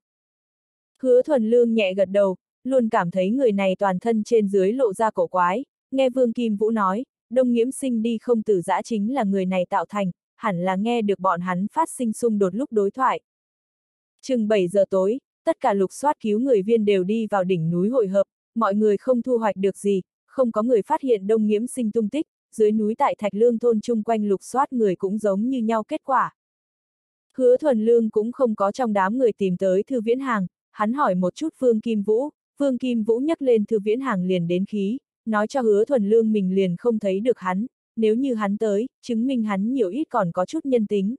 Hứa thuần lương nhẹ gật đầu, luôn cảm thấy người này toàn thân trên dưới lộ ra cổ quái, nghe Vương Kim Vũ nói, đông nghiễm sinh đi không tử giã chính là người này tạo thành, hẳn là nghe được bọn hắn phát sinh xung đột lúc đối thoại. Chừng 7 giờ tối, tất cả lục soát cứu người viên đều đi vào đỉnh núi hội hợp, mọi người không thu hoạch được gì, không có người phát hiện đông nghiễm sinh tung tích, dưới núi tại Thạch Lương thôn chung quanh lục soát người cũng giống như nhau kết quả. Hứa thuần lương cũng không có trong đám người tìm tới thư viễn hàng, hắn hỏi một chút Phương Kim Vũ, Phương Kim Vũ nhắc lên thư viễn hàng liền đến khí, nói cho hứa thuần lương mình liền không thấy được hắn, nếu như hắn tới, chứng minh hắn nhiều ít còn có chút nhân tính.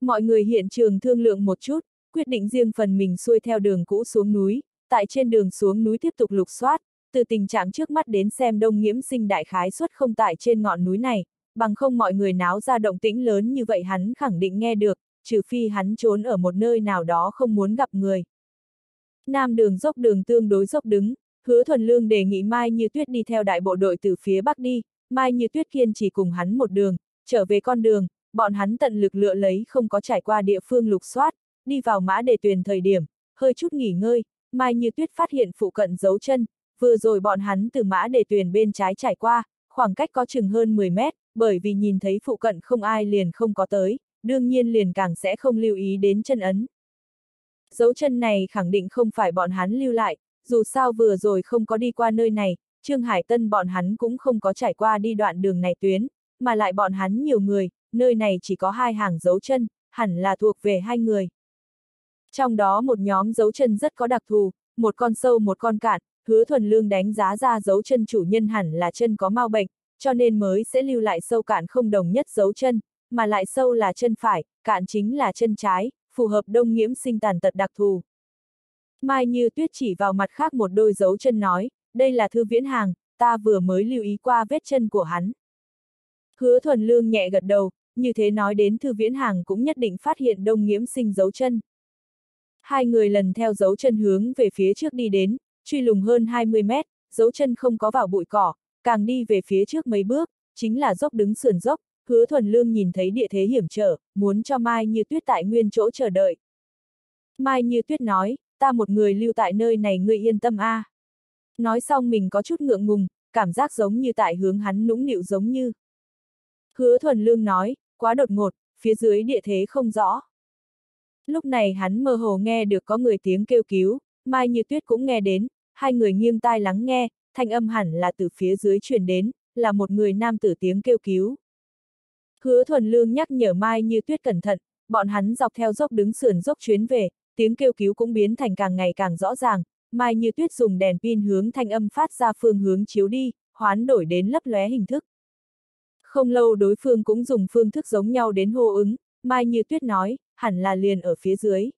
Mọi người hiện trường thương lượng một chút, quyết định riêng phần mình xuôi theo đường cũ xuống núi, tại trên đường xuống núi tiếp tục lục soát, từ tình trạng trước mắt đến xem đông nghiễm sinh đại khái suất không tại trên ngọn núi này, bằng không mọi người náo ra động tĩnh lớn như vậy hắn khẳng định nghe được, trừ phi hắn trốn ở một nơi nào đó không muốn gặp người. Nam đường dốc đường tương đối dốc đứng, hứa thuần lương đề nghị Mai Như Tuyết đi theo đại bộ đội từ phía bắc đi, Mai Như Tuyết kiên chỉ cùng hắn một đường, trở về con đường, bọn hắn tận lực lựa lấy không có trải qua địa phương lục soát, đi vào mã đề tuyển thời điểm, hơi chút nghỉ ngơi, Mai Như Tuyết phát hiện phụ cận dấu chân, vừa rồi bọn hắn từ mã đề tuyển bên trái trải qua, khoảng cách có chừng hơn 10 mét, bởi vì nhìn thấy phụ cận không ai liền không có tới, đương nhiên liền càng sẽ không lưu ý đến chân ấn. Dấu chân này khẳng định không phải bọn hắn lưu lại, dù sao vừa rồi không có đi qua nơi này, Trương Hải Tân bọn hắn cũng không có trải qua đi đoạn đường này tuyến, mà lại bọn hắn nhiều người, nơi này chỉ có hai hàng dấu chân, hẳn là thuộc về hai người. Trong đó một nhóm dấu chân rất có đặc thù, một con sâu một con cạn, hứa thuần lương đánh giá ra dấu chân chủ nhân hẳn là chân có mau bệnh, cho nên mới sẽ lưu lại sâu cạn không đồng nhất dấu chân, mà lại sâu là chân phải, cạn chính là chân trái, phù hợp đông nghiễm sinh tàn tật đặc thù. Mai như tuyết chỉ vào mặt khác một đôi dấu chân nói, đây là thư viễn hàng, ta vừa mới lưu ý qua vết chân của hắn. Hứa thuần lương nhẹ gật đầu, như thế nói đến thư viễn hàng cũng nhất định phát hiện đông nghiễm sinh dấu chân. Hai người lần theo dấu chân hướng về phía trước đi đến, truy lùng hơn 20 mét, dấu chân không có vào bụi cỏ, càng đi về phía trước mấy bước, chính là dốc đứng sườn dốc, hứa thuần lương nhìn thấy địa thế hiểm trở, muốn cho Mai Như Tuyết tại nguyên chỗ chờ đợi. Mai Như Tuyết nói, ta một người lưu tại nơi này ngươi yên tâm a. À. Nói xong mình có chút ngượng ngùng, cảm giác giống như tại hướng hắn nũng nịu giống như. Hứa thuần lương nói, quá đột ngột, phía dưới địa thế không rõ. Lúc này hắn mơ hồ nghe được có người tiếng kêu cứu, Mai Như Tuyết cũng nghe đến, hai người nghiêng tai lắng nghe, thanh âm hẳn là từ phía dưới truyền đến, là một người nam tử tiếng kêu cứu. Hứa thuần lương nhắc nhở Mai Như Tuyết cẩn thận, bọn hắn dọc theo dốc đứng sườn dốc chuyến về, tiếng kêu cứu cũng biến thành càng ngày càng rõ ràng, Mai Như Tuyết dùng đèn pin hướng thanh âm phát ra phương hướng chiếu đi, hoán đổi đến lấp lóe hình thức. Không lâu đối phương cũng dùng phương thức giống nhau đến hô ứng, Mai Như Tuyết nói, hẳn là liền ở phía dưới.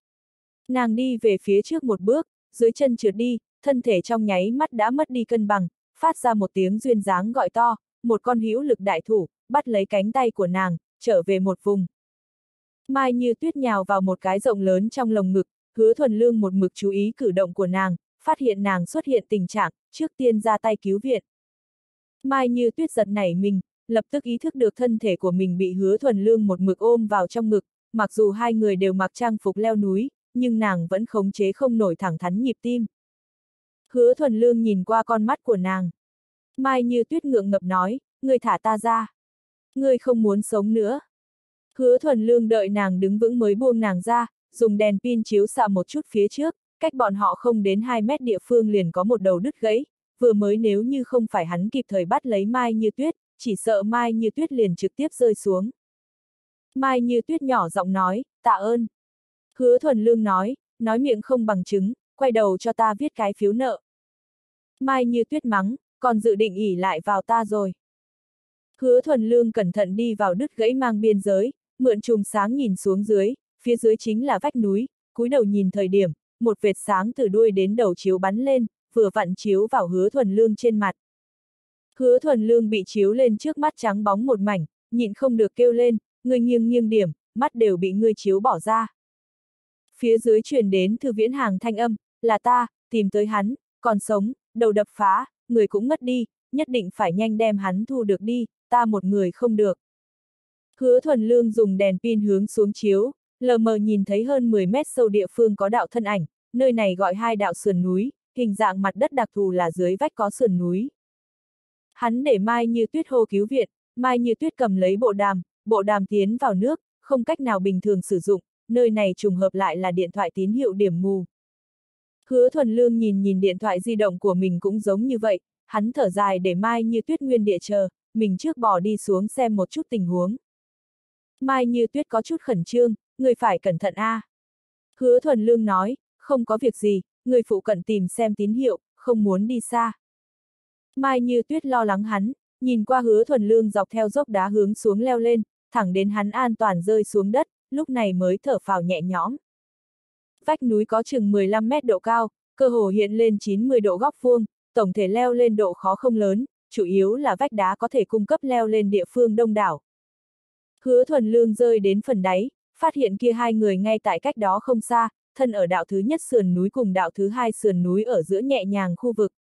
Nàng đi về phía trước một bước, dưới chân trượt đi, thân thể trong nháy mắt đã mất đi cân bằng, phát ra một tiếng duyên dáng gọi to, một con hữu lực đại thủ, bắt lấy cánh tay của nàng, trở về một vùng. Mai như tuyết nhào vào một cái rộng lớn trong lồng ngực, hứa thuần lương một mực chú ý cử động của nàng, phát hiện nàng xuất hiện tình trạng, trước tiên ra tay cứu viện. Mai như tuyết giật nảy mình, lập tức ý thức được thân thể của mình bị hứa thuần lương một mực ôm vào trong ngực, mặc dù hai người đều mặc trang phục leo núi, nhưng nàng vẫn khống chế không nổi thẳng thắn nhịp tim. Hứa thuần lương nhìn qua con mắt của nàng. Mai như tuyết ngượng ngập nói, người thả ta ra. người không muốn sống nữa. Hứa thuần lương đợi nàng đứng vững mới buông nàng ra, dùng đèn pin chiếu xạ một chút phía trước, cách bọn họ không đến 2 mét địa phương liền có một đầu đứt gãy, vừa mới nếu như không phải hắn kịp thời bắt lấy Mai Như Tuyết, chỉ sợ Mai Như Tuyết liền trực tiếp rơi xuống. Mai Như Tuyết nhỏ giọng nói, tạ ơn. Hứa thuần lương nói, nói miệng không bằng chứng, quay đầu cho ta viết cái phiếu nợ. Mai Như Tuyết mắng, còn dự định ỉ lại vào ta rồi. Hứa thuần lương cẩn thận đi vào đứt gãy mang biên giới, mượn chùm sáng nhìn xuống dưới, phía dưới chính là vách núi, cúi đầu nhìn thời điểm, một vệt sáng từ đuôi đến đầu chiếu bắn lên, vừa vặn chiếu vào hứa thuần lương trên mặt. Hứa thuần lương bị chiếu lên trước mắt trắng bóng một mảnh, nhịn không được kêu lên, người nghiêng nghiêng điểm, mắt đều bị người chiếu bỏ ra. Phía dưới truyền đến thư viễn hàng thanh âm, là ta, tìm tới hắn, còn sống, đầu đập phá, người cũng ngất đi, nhất định phải nhanh đem hắn thu được đi, ta một người không được. Hứa thuần lương dùng đèn pin hướng xuống chiếu, lờ mờ nhìn thấy hơn 10 mét sâu địa phương có đạo thân ảnh, nơi này gọi hai đạo sườn núi, hình dạng mặt đất đặc thù là dưới vách có sườn núi. Hắn để Mai Như Tuyết hô cứu viện, Mai Như Tuyết cầm lấy bộ đàm, bộ đàm tiến vào nước, không cách nào bình thường sử dụng, nơi này trùng hợp lại là điện thoại tín hiệu điểm mù. Hứa thuần lương nhìn nhìn điện thoại di động của mình cũng giống như vậy, hắn thở dài để Mai Như Tuyết nguyên địa chờ, mình trước bỏ đi xuống xem một chút tình huống. Mai Như Tuyết có chút khẩn trương, người phải cẩn thận a. À. Hứa thuần lương nói, không có việc gì, người phụ cận tìm xem tín hiệu, không muốn đi xa. Mai Như Tuyết lo lắng hắn, nhìn qua hứa thuần lương dọc theo dốc đá hướng xuống leo lên, thẳng đến hắn an toàn rơi xuống đất, lúc này mới thở phào nhẹ nhõm. Vách núi có chừng 15 mét độ cao, cơ hồ hiện lên 90 độ góc vuông, tổng thể leo lên độ khó không lớn, chủ yếu là vách đá có thể cung cấp leo lên địa phương đông đảo. Hứa thuần lương rơi đến phần đáy, phát hiện kia hai người ngay tại cách đó không xa, thân ở đạo thứ nhất sườn núi cùng đạo thứ hai sườn núi ở giữa nhẹ nhàng khu vực.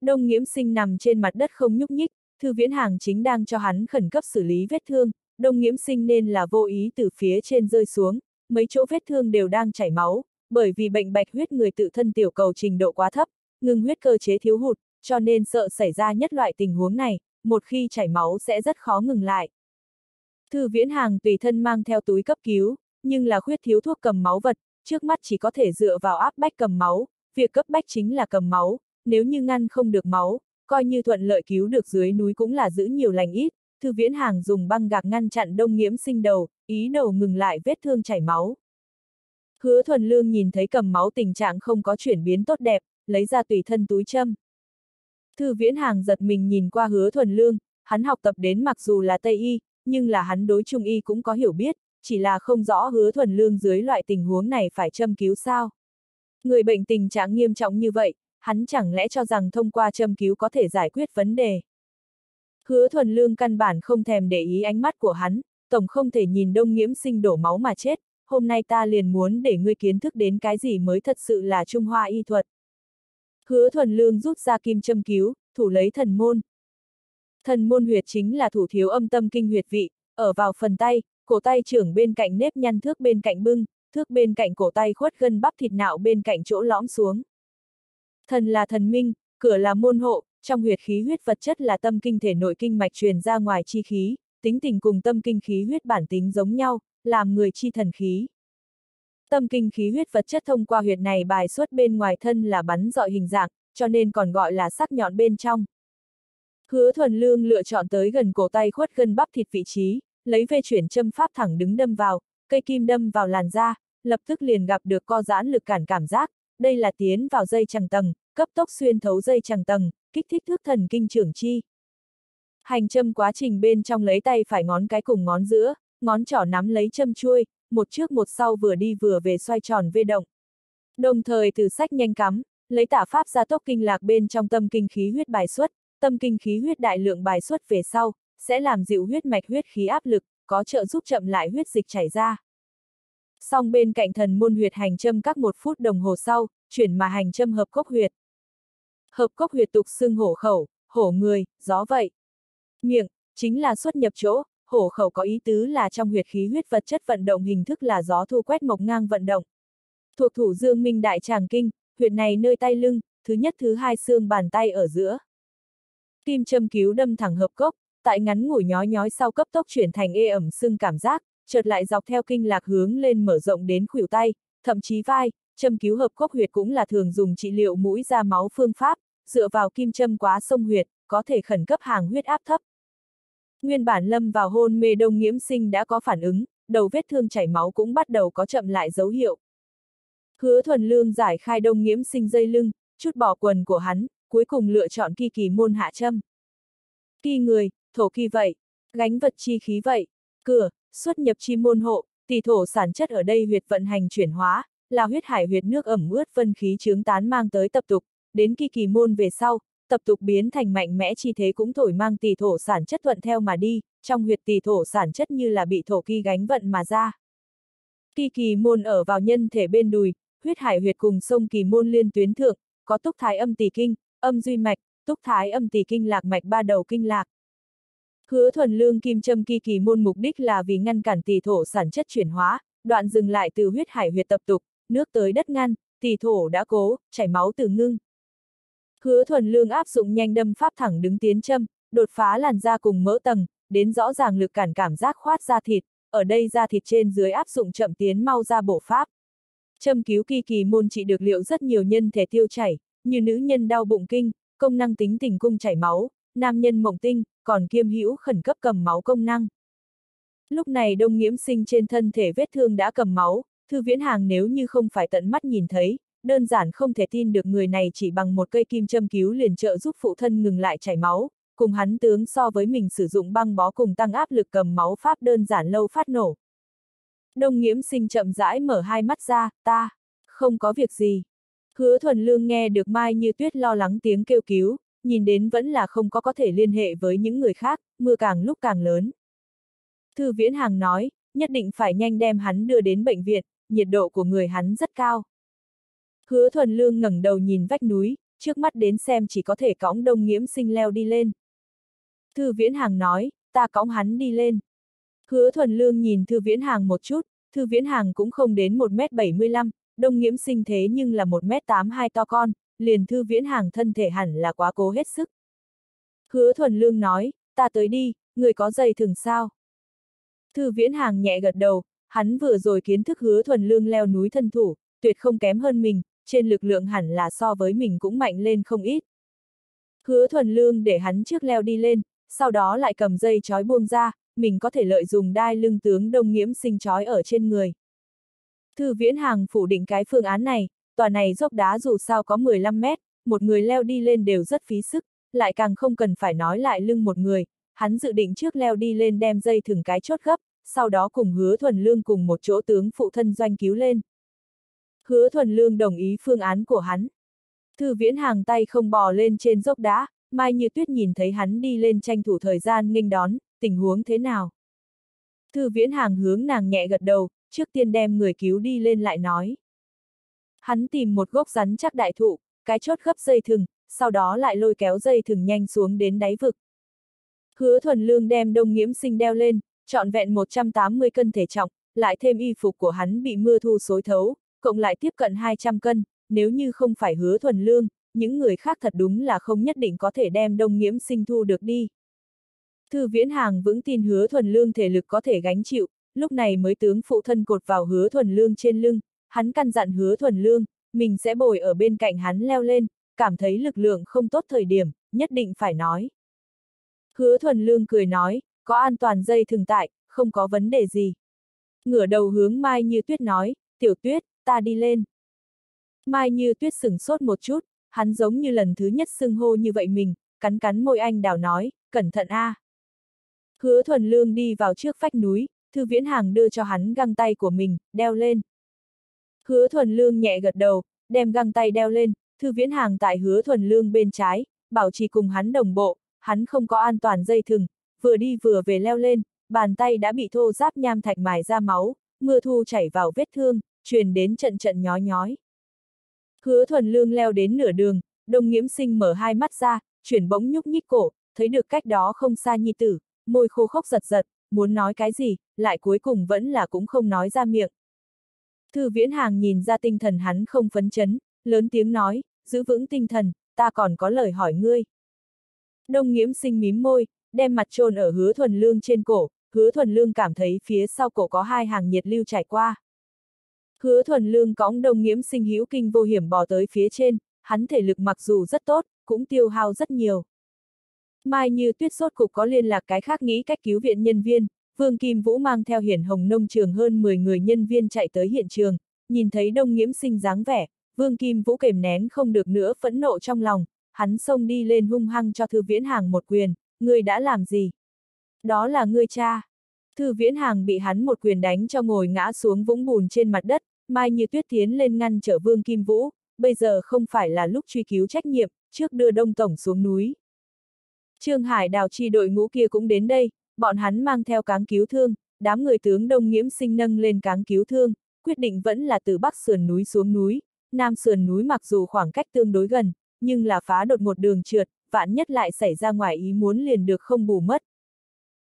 Đông nghiễm sinh nằm trên mặt đất không nhúc nhích, thư viễn hàng chính đang cho hắn khẩn cấp xử lý vết thương, đông nghiễm sinh nên là vô ý từ phía trên rơi xuống, mấy chỗ vết thương đều đang chảy máu, bởi vì bệnh bạch huyết người tự thân tiểu cầu trình độ quá thấp, ngừng huyết cơ chế thiếu hụt, cho nên sợ xảy ra nhất loại tình huống này, một khi chảy máu sẽ rất khó ngừng lại. Thư viễn hàng tùy thân mang theo túi cấp cứu, nhưng là khuyết thiếu thuốc cầm máu vật, trước mắt chỉ có thể dựa vào áp bách cầm máu, việc cấp bách chính là cầm máu, nếu như ngăn không được máu, coi như thuận lợi cứu được dưới núi cũng là giữ nhiều lành ít, thư viễn hàng dùng băng gạc ngăn chặn đông nghiễm sinh đầu, ý đầu ngừng lại vết thương chảy máu. Hứa thuần lương nhìn thấy cầm máu tình trạng không có chuyển biến tốt đẹp, lấy ra tùy thân túi châm. Thư viễn hàng giật mình nhìn qua hứa thuần lương, hắn học tập đến mặc dù là Tây Y, nhưng là hắn đối Trung Y cũng có hiểu biết, chỉ là không rõ hứa thuần lương dưới loại tình huống này phải châm cứu sao. Người bệnh tình trạng nghiêm trọng như vậy, hắn chẳng lẽ cho rằng thông qua châm cứu có thể giải quyết vấn đề. Hứa thuần lương căn bản không thèm để ý ánh mắt của hắn, tổng không thể nhìn đông nghiễm sinh đổ máu mà chết, hôm nay ta liền muốn để ngươi kiến thức đến cái gì mới thật sự là Trung Hoa y thuật. Hứa thuần lương rút ra kim châm cứu, thủ lấy thần môn. Thần môn huyệt chính là thủ thiếu âm tâm kinh huyệt vị, ở vào phần tay, cổ tay trưởng bên cạnh nếp nhăn thước bên cạnh bưng, thước bên cạnh cổ tay khuất gân bắp thịt nạo bên cạnh chỗ lõm xuống. Thần là thần minh, cửa là môn hộ, trong huyệt khí huyết vật chất là tâm kinh thể nội kinh mạch truyền ra ngoài chi khí, tính tình cùng tâm kinh khí huyết bản tính giống nhau, làm người chi thần khí. Tâm kinh khí huyết vật chất thông qua huyệt này bài xuất bên ngoài thân là bắn dọi hình dạng, cho nên còn gọi là sắc nhọn bên trong. Hứa thuần lương lựa chọn tới gần cổ tay khuất gân bắp thịt vị trí, lấy về chuyển châm pháp thẳng đứng đâm vào, cây kim đâm vào làn da, lập tức liền gặp được co giãn lực cản cảm giác, đây là tiến vào dây chẳng tầng, cấp tốc xuyên thấu dây chẳng tầng, kích thích thước thần kinh trưởng chi. Hành châm quá trình bên trong lấy tay phải ngón cái cùng ngón giữa, ngón trỏ nắm lấy châm chuôi, một trước một sau vừa đi vừa về xoay tròn vê động. Đồng thời từ sách nhanh cắm, lấy tả pháp ra tốc kinh lạc bên trong tâm kinh khí huyết bài xuất, tâm kinh khí huyết đại lượng bài xuất về sau, sẽ làm dịu huyết mạch huyết khí áp lực, có trợ giúp chậm lại huyết dịch chảy ra. Song bên cạnh thần môn huyệt hành châm các một phút đồng hồ sau, chuyển mà hành châm hợp cốc huyệt. Hợp cốc huyệt tục xưng hổ khẩu, hổ người, gió vậy. Miệng, chính là xuất nhập chỗ, hổ khẩu có ý tứ là trong huyệt khí huyết vật chất vận động hình thức là gió thu quét mộc ngang vận động. Thuộc thủ dương minh đại tràng kinh, huyệt này nơi tay lưng, thứ nhất thứ hai xương bàn tay ở giữa. Kim châm cứu đâm thẳng hợp cốc, tại ngắn ngủi nhói nhói sau cấp tốc chuyển thành ê ẩm sưng cảm giác, chợt lại dọc theo kinh lạc hướng lên mở rộng đến khuỷu tay, thậm chí vai, châm cứu hợp cốc huyệt cũng là thường dùng trị liệu mũi ra máu phương pháp, dựa vào kim châm quá sông huyệt, có thể khẩn cấp hàng huyết áp thấp. Nguyên bản lâm vào hôn mê đông nhiễm sinh đã có phản ứng, đầu vết thương chảy máu cũng bắt đầu có chậm lại dấu hiệu. Hứa thuần lương giải khai đông nhiễm sinh dây lưng, chút bỏ quần của hắn, cuối cùng lựa chọn kỳ kỳ môn hạ châm. Kỳ người, thổ kỳ vậy, gánh vật chi khí vậy, cửa, xuất nhập chi môn hộ, tỷ thổ sản chất ở đây huyệt vận hành chuyển hóa, là huyết hải huyệt nước ẩm ướt vân khí chướng tán mang tới tập tục, đến kỳ kỳ môn về sau, tập tục biến thành mạnh mẽ chi thế cũng thổi mang tỷ thổ sản chất thuận theo mà đi, trong huyệt tỷ thổ sản chất như là bị thổ kỳ gánh vận mà ra. Kỳ kỳ môn ở vào nhân thể bên đùi, huyết hải huyệt cùng sông kỳ môn liên tuyến thượng, có túc thái âm tỷ kinh, âm duy mạch, túc thái âm tỷ kinh lạc mạch ba đầu kinh lạc. Hứa thuần lương kim châm kỳ kỳ môn mục đích là vì ngăn cản tỷ thổ sản chất chuyển hóa, đoạn dừng lại từ huyết hải huyệt tập tục, nước tới đất ngăn, tỷ thổ đã cố, chảy máu từ ngưng. Hứa thuần lương áp dụng nhanh đâm pháp thẳng đứng tiến châm, đột phá làn da cùng mỡ tầng, đến rõ ràng lực cản cảm giác khoát da thịt, ở đây da thịt trên dưới áp dụng chậm tiến mau ra bổ pháp. Châm cứu kỳ kỳ môn trị được liệu rất nhiều nhân thể tiêu chảy, như nữ nhân đau bụng kinh, công năng tính tình cung chảy máu, nam nhân mộng tinh, còn kiêm hữu khẩn cấp cầm máu công năng. Lúc này đông nhiễm sinh trên thân thể vết thương đã cầm máu, thư viễn hàng nếu như không phải tận mắt nhìn thấy, đơn giản không thể tin được người này chỉ bằng một cây kim châm cứu liền trợ giúp phụ thân ngừng lại chảy máu, cùng hắn tướng so với mình sử dụng băng bó cùng tăng áp lực cầm máu pháp đơn giản lâu phát nổ. Đông nhiễm sinh chậm rãi mở hai mắt ra, ta, không có việc gì. Hứa thuần lương nghe được Mai như tuyết lo lắng tiếng kêu cứu, nhìn đến vẫn là không có có thể liên hệ với những người khác, mưa càng lúc càng lớn. Thư viễn hàng nói, nhất định phải nhanh đem hắn đưa đến bệnh viện, nhiệt độ của người hắn rất cao. Hứa thuần lương ngẩng đầu nhìn vách núi, trước mắt đến xem chỉ có thể cõng đông nghiễm sinh leo đi lên. Thư viễn hàng nói, ta cõng hắn đi lên. Hứa thuần lương nhìn thư viễn hàng một chút, thư viễn hàng cũng không đến 1m75, đông nghiễm sinh thế nhưng là 1m82 to con, liền thư viễn hàng thân thể hẳn là quá cố hết sức. Hứa thuần lương nói, ta tới đi, người có giày thường sao? Thư viễn hàng nhẹ gật đầu, hắn vừa rồi kiến thức hứa thuần lương leo núi thân thủ, tuyệt không kém hơn mình, trên lực lượng hẳn là so với mình cũng mạnh lên không ít. Hứa thuần lương để hắn trước leo đi lên, sau đó lại cầm dây chói buông ra, mình có thể lợi dùng đai lưng tướng đông nghiễm sinh chói ở trên người. Thư viễn hàng phủ định cái phương án này, tòa này dốc đá dù sao có 15 mét, một người leo đi lên đều rất phí sức, lại càng không cần phải nói lại lưng một người, hắn dự định trước leo đi lên đem dây thừng cái chốt gấp, sau đó cùng hứa thuần lương cùng một chỗ tướng phụ thân doanh cứu lên. Hứa thuần lương đồng ý phương án của hắn. Thư viễn hàng tay không bò lên trên dốc đá, Mai Như Tuyết nhìn thấy hắn đi lên tranh thủ thời gian nghênh đón, tình huống thế nào? Thư viễn hàng hướng nàng nhẹ gật đầu, trước tiên đem người cứu đi lên lại nói. Hắn tìm một gốc rắn chắc đại thụ, cái chốt gấp dây thừng, sau đó lại lôi kéo dây thừng nhanh xuống đến đáy vực. Hứa thuần lương đem đông nghiễm sinh đeo lên, trọn vẹn 180 cân thể trọng, lại thêm y phục của hắn bị mưa thu xối thấu, cộng lại tiếp cận 200 cân, nếu như không phải hứa thuần lương, những người khác thật đúng là không nhất định có thể đem đông nghiễm sinh thu được đi. Thư viễn hàng vững tin hứa thuần lương thể lực có thể gánh chịu, lúc này mới tướng phụ thân cột vào hứa thuần lương trên lưng, hắn căn dặn hứa thuần lương, mình sẽ bồi ở bên cạnh hắn leo lên, cảm thấy lực lượng không tốt thời điểm, nhất định phải nói. Hứa thuần lương cười nói, có an toàn dây thường tại, không có vấn đề gì. Ngửa đầu hướng Mai Như Tuyết nói, tiểu tuyết, ta đi lên. Mai Như Tuyết sửng sốt một chút, hắn giống như lần thứ nhất xưng hô như vậy mình, cắn cắn môi anh đào nói, cẩn thận a. À. Hứa thuần lương đi vào trước vách núi, thư viễn hàng đưa cho hắn găng tay của mình, đeo lên. Hứa thuần lương nhẹ gật đầu, đem găng tay đeo lên, thư viễn hàng tại hứa thuần lương bên trái, bảo trì cùng hắn đồng bộ, hắn không có an toàn dây thừng, vừa đi vừa về leo lên, bàn tay đã bị thô giáp nham thạch mài ra máu, mưa thu chảy vào vết thương, truyền đến trận trận nhói nhói. Hứa thuần lương leo đến nửa đường, đông nghiễm sinh mở hai mắt ra, chuyển bỗng nhúc nhích cổ, thấy được cách đó không xa nhi tử, môi khô khốc giật giật, muốn nói cái gì, lại cuối cùng vẫn là cũng không nói ra miệng. Thư viễn hàng nhìn ra tinh thần hắn không phấn chấn, lớn tiếng nói, giữ vững tinh thần, ta còn có lời hỏi ngươi. Đông nghiễm sinh mím môi, đem mặt trôn ở hứa thuần lương trên cổ, hứa thuần lương cảm thấy phía sau cổ có hai hàng nhiệt lưu trải qua. Hứa thuần lương cõng đông nghiễm sinh hữu kinh vô hiểm bò tới phía trên, hắn thể lực mặc dù rất tốt, cũng tiêu hao rất nhiều. Mai như tuyết sốt cục có liên lạc cái khác nghĩ cách cứu viện nhân viên, Vương Kim Vũ mang theo hiển hồng nông trường hơn 10 người nhân viên chạy tới hiện trường, nhìn thấy đông nghiễm sinh dáng vẻ, Vương Kim Vũ kềm nén không được nữa phẫn nộ trong lòng, hắn xông đi lên hung hăng cho Thư Viễn Hàng một quyền, ngươi đã làm gì? Đó là ngươi cha. Thư Viễn Hàng bị hắn một quyền đánh cho ngồi ngã xuống vũng bùn trên mặt đất, Mai Như Tuyết tiến lên ngăn trở Vương Kim Vũ, bây giờ không phải là lúc truy cứu trách nhiệm, trước đưa Đông Tổng xuống núi. Trương Hải đào chi đội ngũ kia cũng đến đây, bọn hắn mang theo cáng cứu thương, đám người tướng Đông Nghiễm sinh nâng lên cáng cứu thương, quyết định vẫn là từ Bắc sườn núi xuống núi, Nam sườn núi mặc dù khoảng cách tương đối gần, nhưng là phá đột một đường trượt, vạn nhất lại xảy ra ngoài ý muốn liền được không bù mất.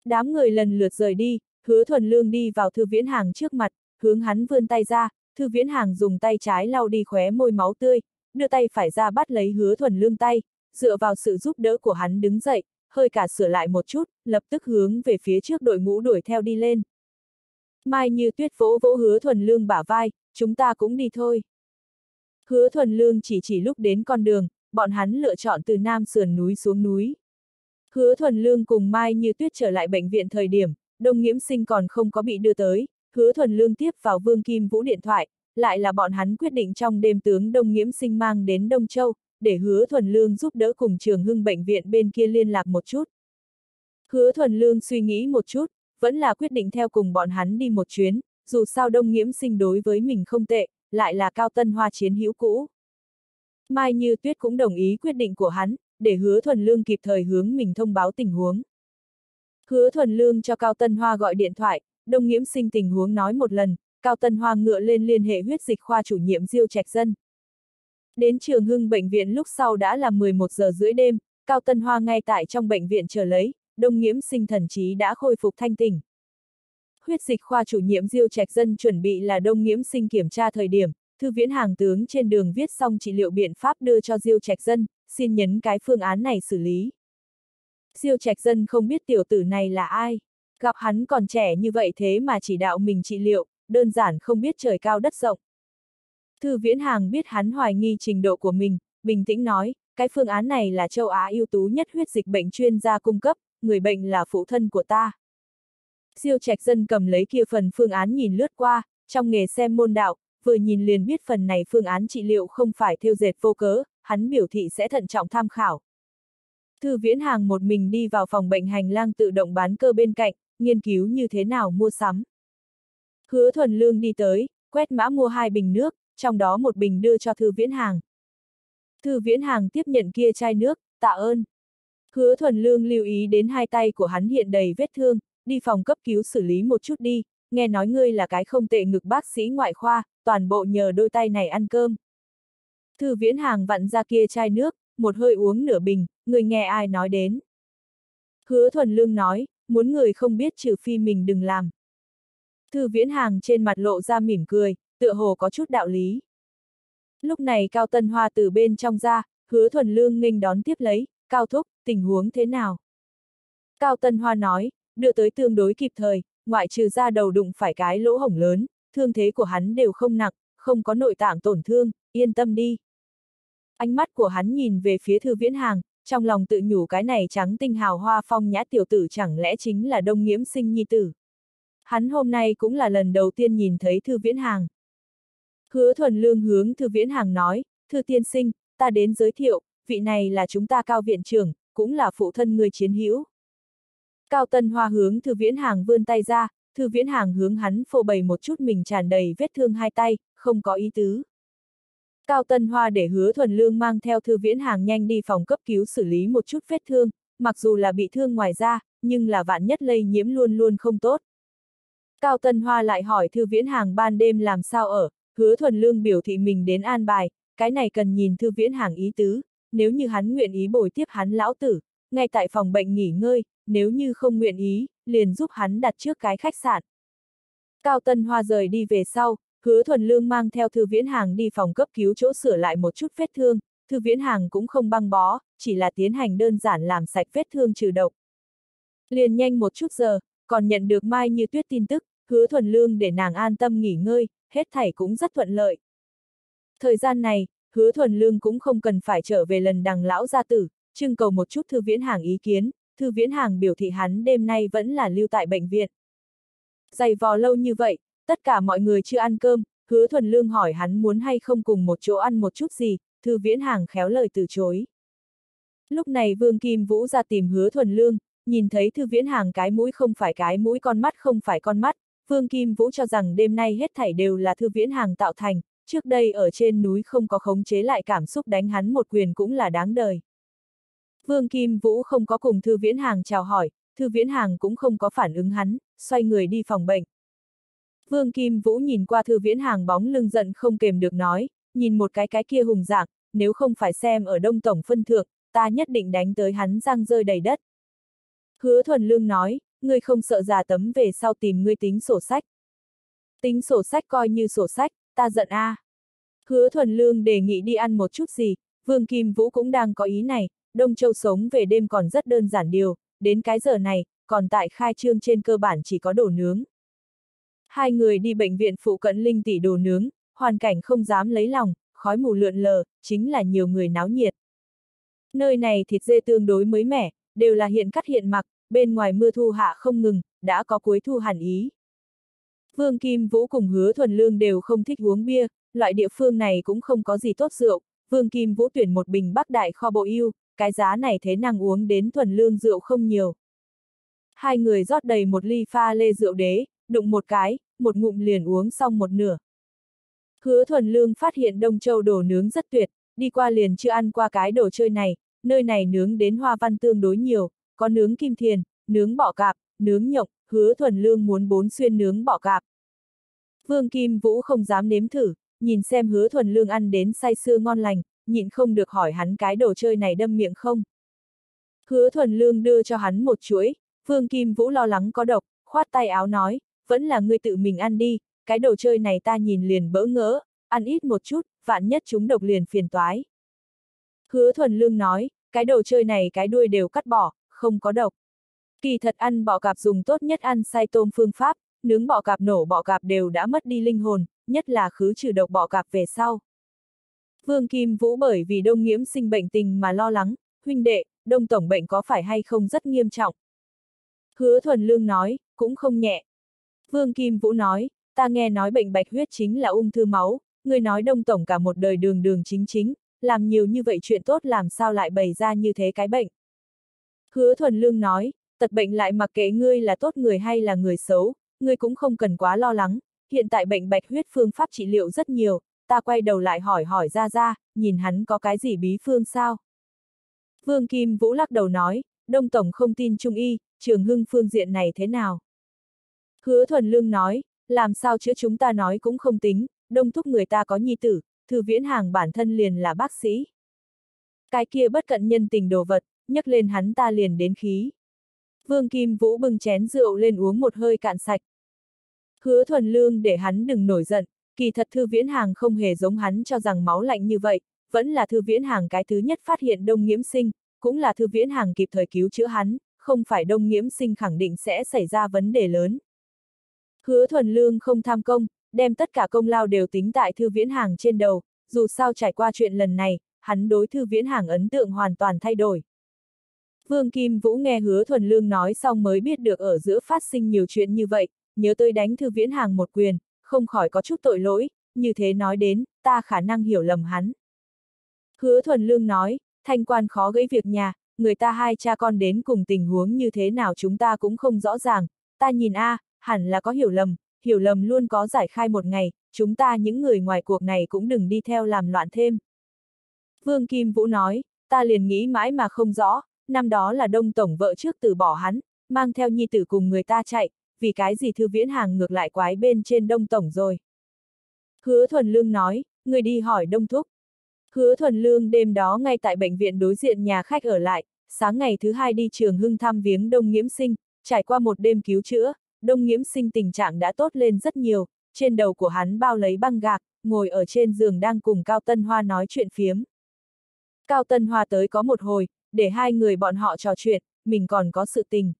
Đám người lần lượt rời đi, hứa thuần lương đi vào thư viễn hàng trước mặt, hướng hắn vươn tay ra, thư viễn hàng dùng tay trái lau đi khóe môi máu tươi, đưa tay phải ra bắt lấy hứa thuần lương tay, dựa vào sự giúp đỡ của hắn đứng dậy, hơi cả sửa lại một chút, lập tức hướng về phía trước đội ngũ đuổi theo đi lên. Mai như tuyết vỗ vỗ hứa thuần lương bả vai, chúng ta cũng đi thôi. Hứa thuần lương chỉ chỉ lúc đến con đường, bọn hắn lựa chọn từ nam sườn núi xuống núi. Hứa thuần lương cùng Mai như tuyết trở lại bệnh viện thời điểm, đông nghiễm sinh còn không có bị đưa tới, hứa thuần lương tiếp vào Vương Kim Vũ điện thoại, lại là bọn hắn quyết định trong đêm tướng đông nghiễm sinh mang đến Đông Châu, để hứa thuần lương giúp đỡ cùng trường hưng bệnh viện bên kia liên lạc một chút. Hứa thuần lương suy nghĩ một chút, vẫn là quyết định theo cùng bọn hắn đi một chuyến, dù sao đông nghiễm sinh đối với mình không tệ, lại là cao tân hoa chiến hữu cũ. Mai Như Tuyết cũng đồng ý quyết định của hắn, để hứa thuần lương kịp thời hướng mình thông báo tình huống. Hứa thuần lương cho Cao Tân Hoa gọi điện thoại, đông nghiễm sinh tình huống nói một lần, Cao Tân Hoa ngựa lên liên hệ huyết dịch khoa chủ nhiệm Diêu Trạch Dân. Đến trường hưng bệnh viện lúc sau đã là 11 giờ rưỡi đêm, Cao Tân Hoa ngay tại trong bệnh viện chờ lấy, đông nghiễm sinh thần trí đã khôi phục thanh tỉnh. Huyết dịch khoa chủ nhiệm Diêu Trạch Dân chuẩn bị là đông nghiễm sinh kiểm tra thời điểm, thư viễn hàng tướng trên đường viết xong trị liệu biện pháp đưa cho Diêu Trạch Dân, xin nhấn cái phương án này xử lý. Diêu Trạch Dân không biết tiểu tử này là ai, gặp hắn còn trẻ như vậy thế mà chỉ đạo mình trị liệu, đơn giản không biết trời cao đất rộng. Thư Viễn Hàng biết hắn hoài nghi trình độ của mình, bình tĩnh nói, cái phương án này là châu Á ưu tú nhất huyết dịch bệnh chuyên gia cung cấp, người bệnh là phụ thân của ta. Siêu trạch dân cầm lấy kia phần phương án nhìn lướt qua, trong nghề xem môn đạo, vừa nhìn liền biết phần này phương án trị liệu không phải theo dệt vô cớ, hắn biểu thị sẽ thận trọng tham khảo. Thư Viễn Hàng một mình đi vào phòng bệnh hành lang tự động bán cơ bên cạnh, nghiên cứu như thế nào mua sắm. Hứa thuần lương đi tới, quét mã mua hai bình nước, trong đó một bình đưa cho Thư Viễn Hàng. Thư Viễn Hàng tiếp nhận kia chai nước, tạ ơn. Hứa thuần lương lưu ý đến hai tay của hắn hiện đầy vết thương, đi phòng cấp cứu xử lý một chút đi, nghe nói ngươi là cái không tệ ngực bác sĩ ngoại khoa, toàn bộ nhờ đôi tay này ăn cơm. Thư Viễn Hàng vặn ra kia chai nước, một hơi uống nửa bình, người nghe ai nói đến. Hứa thuần lương nói, muốn người không biết trừ phi mình đừng làm. Thư Viễn Hàng trên mặt lộ ra mỉm cười, tựa hồ có chút đạo lý. Lúc này Cao Tân Hoa từ bên trong ra, hứa thuần lương nghênh đón tiếp lấy, Cao Thúc, tình huống thế nào? Cao Tân Hoa nói, đưa tới tương đối kịp thời, ngoại trừ ra đầu đụng phải cái lỗ hổng lớn, thương thế của hắn đều không nặng, không có nội tạng tổn thương, yên tâm đi. Ánh mắt của hắn nhìn về phía thư viễn hàng, trong lòng tự nhủ cái này trắng tinh hào hoa phong nhã tiểu tử chẳng lẽ chính là đông nghiễm sinh nhi tử. Hắn hôm nay cũng là lần đầu tiên nhìn thấy thư viễn hàng. Hứa thuần lương hướng thư viễn hàng nói, thư tiên sinh, ta đến giới thiệu, vị này là chúng ta cao viện trưởng, cũng là phụ thân người chiến hữu. Cao tân hoa hướng thư viễn hàng vươn tay ra, thư viễn hàng hướng hắn phô bày một chút mình tràn đầy vết thương hai tay, không có ý tứ. Cao Tân Hoa để hứa thuần lương mang theo thư viễn hàng nhanh đi phòng cấp cứu xử lý một chút vết thương, mặc dù là bị thương ngoài da, nhưng là vạn nhất lây nhiễm luôn luôn không tốt. Cao Tân Hoa lại hỏi thư viễn hàng ban đêm làm sao ở, hứa thuần lương biểu thị mình đến an bài, cái này cần nhìn thư viễn hàng ý tứ, nếu như hắn nguyện ý bồi tiếp hắn lão tử, ngay tại phòng bệnh nghỉ ngơi, nếu như không nguyện ý, liền giúp hắn đặt trước cái khách sạn. Cao Tân Hoa rời đi về sau, hứa thuần lương mang theo thư viễn hàng đi phòng cấp cứu chỗ sửa lại một chút vết thương, thư viễn hàng cũng không băng bó, chỉ là tiến hành đơn giản làm sạch vết thương trừ độc. Liền nhanh một chút giờ, còn nhận được Mai Như Tuyết tin tức, hứa thuần lương để nàng an tâm nghỉ ngơi, hết thảy cũng rất thuận lợi. Thời gian này, hứa thuần lương cũng không cần phải trở về lần đằng lão gia tử, trưng cầu một chút thư viễn hàng ý kiến, thư viễn hàng biểu thị hắn đêm nay vẫn là lưu tại bệnh viện. Dày vò lâu như vậy, tất cả mọi người chưa ăn cơm, hứa thuần lương hỏi hắn muốn hay không cùng một chỗ ăn một chút gì, thư viễn hàng khéo lời từ chối. Lúc này Vương Kim Vũ ra tìm hứa thuần lương, nhìn thấy thư viễn hàng cái mũi không phải cái mũi con mắt không phải con mắt, Vương Kim Vũ cho rằng đêm nay hết thảy đều là thư viễn hàng tạo thành, trước đây ở trên núi không có khống chế lại cảm xúc đánh hắn một quyền cũng là đáng đời. Vương Kim Vũ không có cùng Thư Viễn Hàng chào hỏi, Thư Viễn Hàng cũng không có phản ứng hắn, xoay người đi phòng bệnh. Vương Kim Vũ nhìn qua Thư Viễn Hàng bóng lưng giận không kềm được nói, nhìn một cái cái kia hùng dạng, nếu không phải xem ở đông tổng phân thượng, ta nhất định đánh tới hắn răng rơi đầy đất. Hứa Thuần Lương nói, ngươi không sợ già tấm về sau tìm ngươi tính sổ sách. Tính sổ sách coi như sổ sách, ta giận a. À. Hứa Thuần Lương đề nghị đi ăn một chút gì, Vương Kim Vũ cũng đang có ý này, Đông Châu sống về đêm còn rất đơn giản điều, đến cái giờ này, còn tại khai trương trên cơ bản chỉ có đồ nướng. Hai người đi bệnh viện phụ cận linh tỷ đồ nướng, hoàn cảnh không dám lấy lòng, khói mù lượn lờ, chính là nhiều người náo nhiệt. Nơi này thịt dê tương đối mới mẻ, đều là hiện cắt hiện mặc, bên ngoài mưa thu hạ không ngừng, đã có cuối thu hẳn ý. Vương Kim Vũ cùng hứa thuần lương đều không thích uống bia, loại địa phương này cũng không có gì tốt rượu, Vương Kim Vũ tuyển một bình bắc đại kho bộ yêu, cái giá này thế năng uống đến thuần lương rượu không nhiều. Hai người rót đầy một ly pha lê rượu đế, đụng một cái, một ngụm liền uống xong một nửa. Hứa thuần lương phát hiện Đông Châu đồ nướng rất tuyệt, đi qua liền chưa ăn qua cái đồ chơi này, nơi này nướng đến hoa văn tương đối nhiều, có nướng kim thiền, nướng bọ cạp, nướng nhộng, hứa thuần lương muốn bốn xuyên nướng bọ cạp. Vương Kim Vũ không dám nếm thử, nhìn xem hứa thuần lương ăn đến say sưa ngon lành, nhịn không được hỏi hắn cái đồ chơi này đâm miệng không. Hứa thuần lương đưa cho hắn một chuỗi, Vương Kim Vũ lo lắng có độc, khoát tay áo nói, vẫn là ngươi tự mình ăn đi, cái đồ chơi này ta nhìn liền bỡ ngỡ, ăn ít một chút, vạn nhất chúng độc liền phiền toái. Hứa thuần lương nói, cái đồ chơi này cái đuôi đều cắt bỏ, không có độc. Kỳ thật ăn bọ cạp dùng tốt nhất ăn say tôm phương pháp, nướng bọ cạp nổ bọ cạp đều đã mất đi linh hồn, nhất là khứ trừ độc bọ cạp về sau. Vương Kim Vũ bởi vì đông nghiễm sinh bệnh tình mà lo lắng, huynh đệ, đông tổng bệnh có phải hay không rất nghiêm trọng. Hứa Thuần Lương nói, cũng không nhẹ. Vương Kim Vũ nói, ta nghe nói bệnh bạch huyết chính là ung thư máu, người nói đông tổng cả một đời đường đường chính chính, làm nhiều như vậy chuyện tốt làm sao lại bày ra như thế cái bệnh. Hứa Thuần Lương nói, tật bệnh lại mặc kệ ngươi là tốt người hay là người xấu, ngươi cũng không cần quá lo lắng, hiện tại bệnh bạch huyết phương pháp trị liệu rất nhiều, ta quay đầu lại hỏi hỏi ra ra, nhìn hắn có cái gì bí phương sao. Vương Kim Vũ lắc đầu nói, Đông Tổng không tin Trung Y, trường hưng phương diện này thế nào. Hứa Thuần Lương nói, làm sao chữa chúng ta nói cũng không tính, đông thúc người ta có nhi tử, thư viễn hàng bản thân liền là bác sĩ. Cái kia bất cận nhân tình đồ vật, nhấc lên hắn ta liền đến khí. Vương Kim Vũ bưng chén rượu lên uống một hơi cạn sạch. Hứa thuần lương để hắn đừng nổi giận, kỳ thật thư viễn hàng không hề giống hắn cho rằng máu lạnh như vậy, vẫn là thư viễn hàng cái thứ nhất phát hiện đông nhiễm sinh, cũng là thư viễn hàng kịp thời cứu chữa hắn, không phải đông nhiễm sinh khẳng định sẽ xảy ra vấn đề lớn. Hứa thuần lương không tham công, đem tất cả công lao đều tính tại thư viễn hàng trên đầu, dù sao trải qua chuyện lần này, hắn đối thư viễn hàng ấn tượng hoàn toàn thay đổi. Vương Kim Vũ nghe hứa thuần lương nói xong mới biết được ở giữa phát sinh nhiều chuyện như vậy, nhớ tới đánh thư viễn hàng một quyền, không khỏi có chút tội lỗi, như thế nói đến, ta khả năng hiểu lầm hắn. Hứa thuần lương nói, thanh quan khó gãy việc nhà, người ta hai cha con đến cùng tình huống như thế nào chúng ta cũng không rõ ràng, ta nhìn a, hẳn là có hiểu lầm, hiểu lầm luôn có giải khai một ngày, chúng ta những người ngoài cuộc này cũng đừng đi theo làm loạn thêm. Vương Kim Vũ nói, ta liền nghĩ mãi mà không rõ, năm đó là đông tổng vợ trước từ bỏ hắn, mang theo nhi tử cùng người ta chạy, vì cái gì thư viễn hàng ngược lại quái bên trên đông tổng rồi. Hứa thuần lương nói, người đi hỏi đông thúc. Hứa thuần lương đêm đó ngay tại bệnh viện đối diện nhà khách ở lại, sáng ngày thứ hai đi trường hưng thăm viếng đông nghiễm sinh, trải qua một đêm cứu chữa, đông nghiễm sinh tình trạng đã tốt lên rất nhiều, trên đầu của hắn bao lấy băng gạc, ngồi ở trên giường đang cùng Cao Tân Hoa nói chuyện phiếm. Cao Tân Hoa tới có một hồi, để hai người bọn họ trò chuyện, mình còn có sự tình.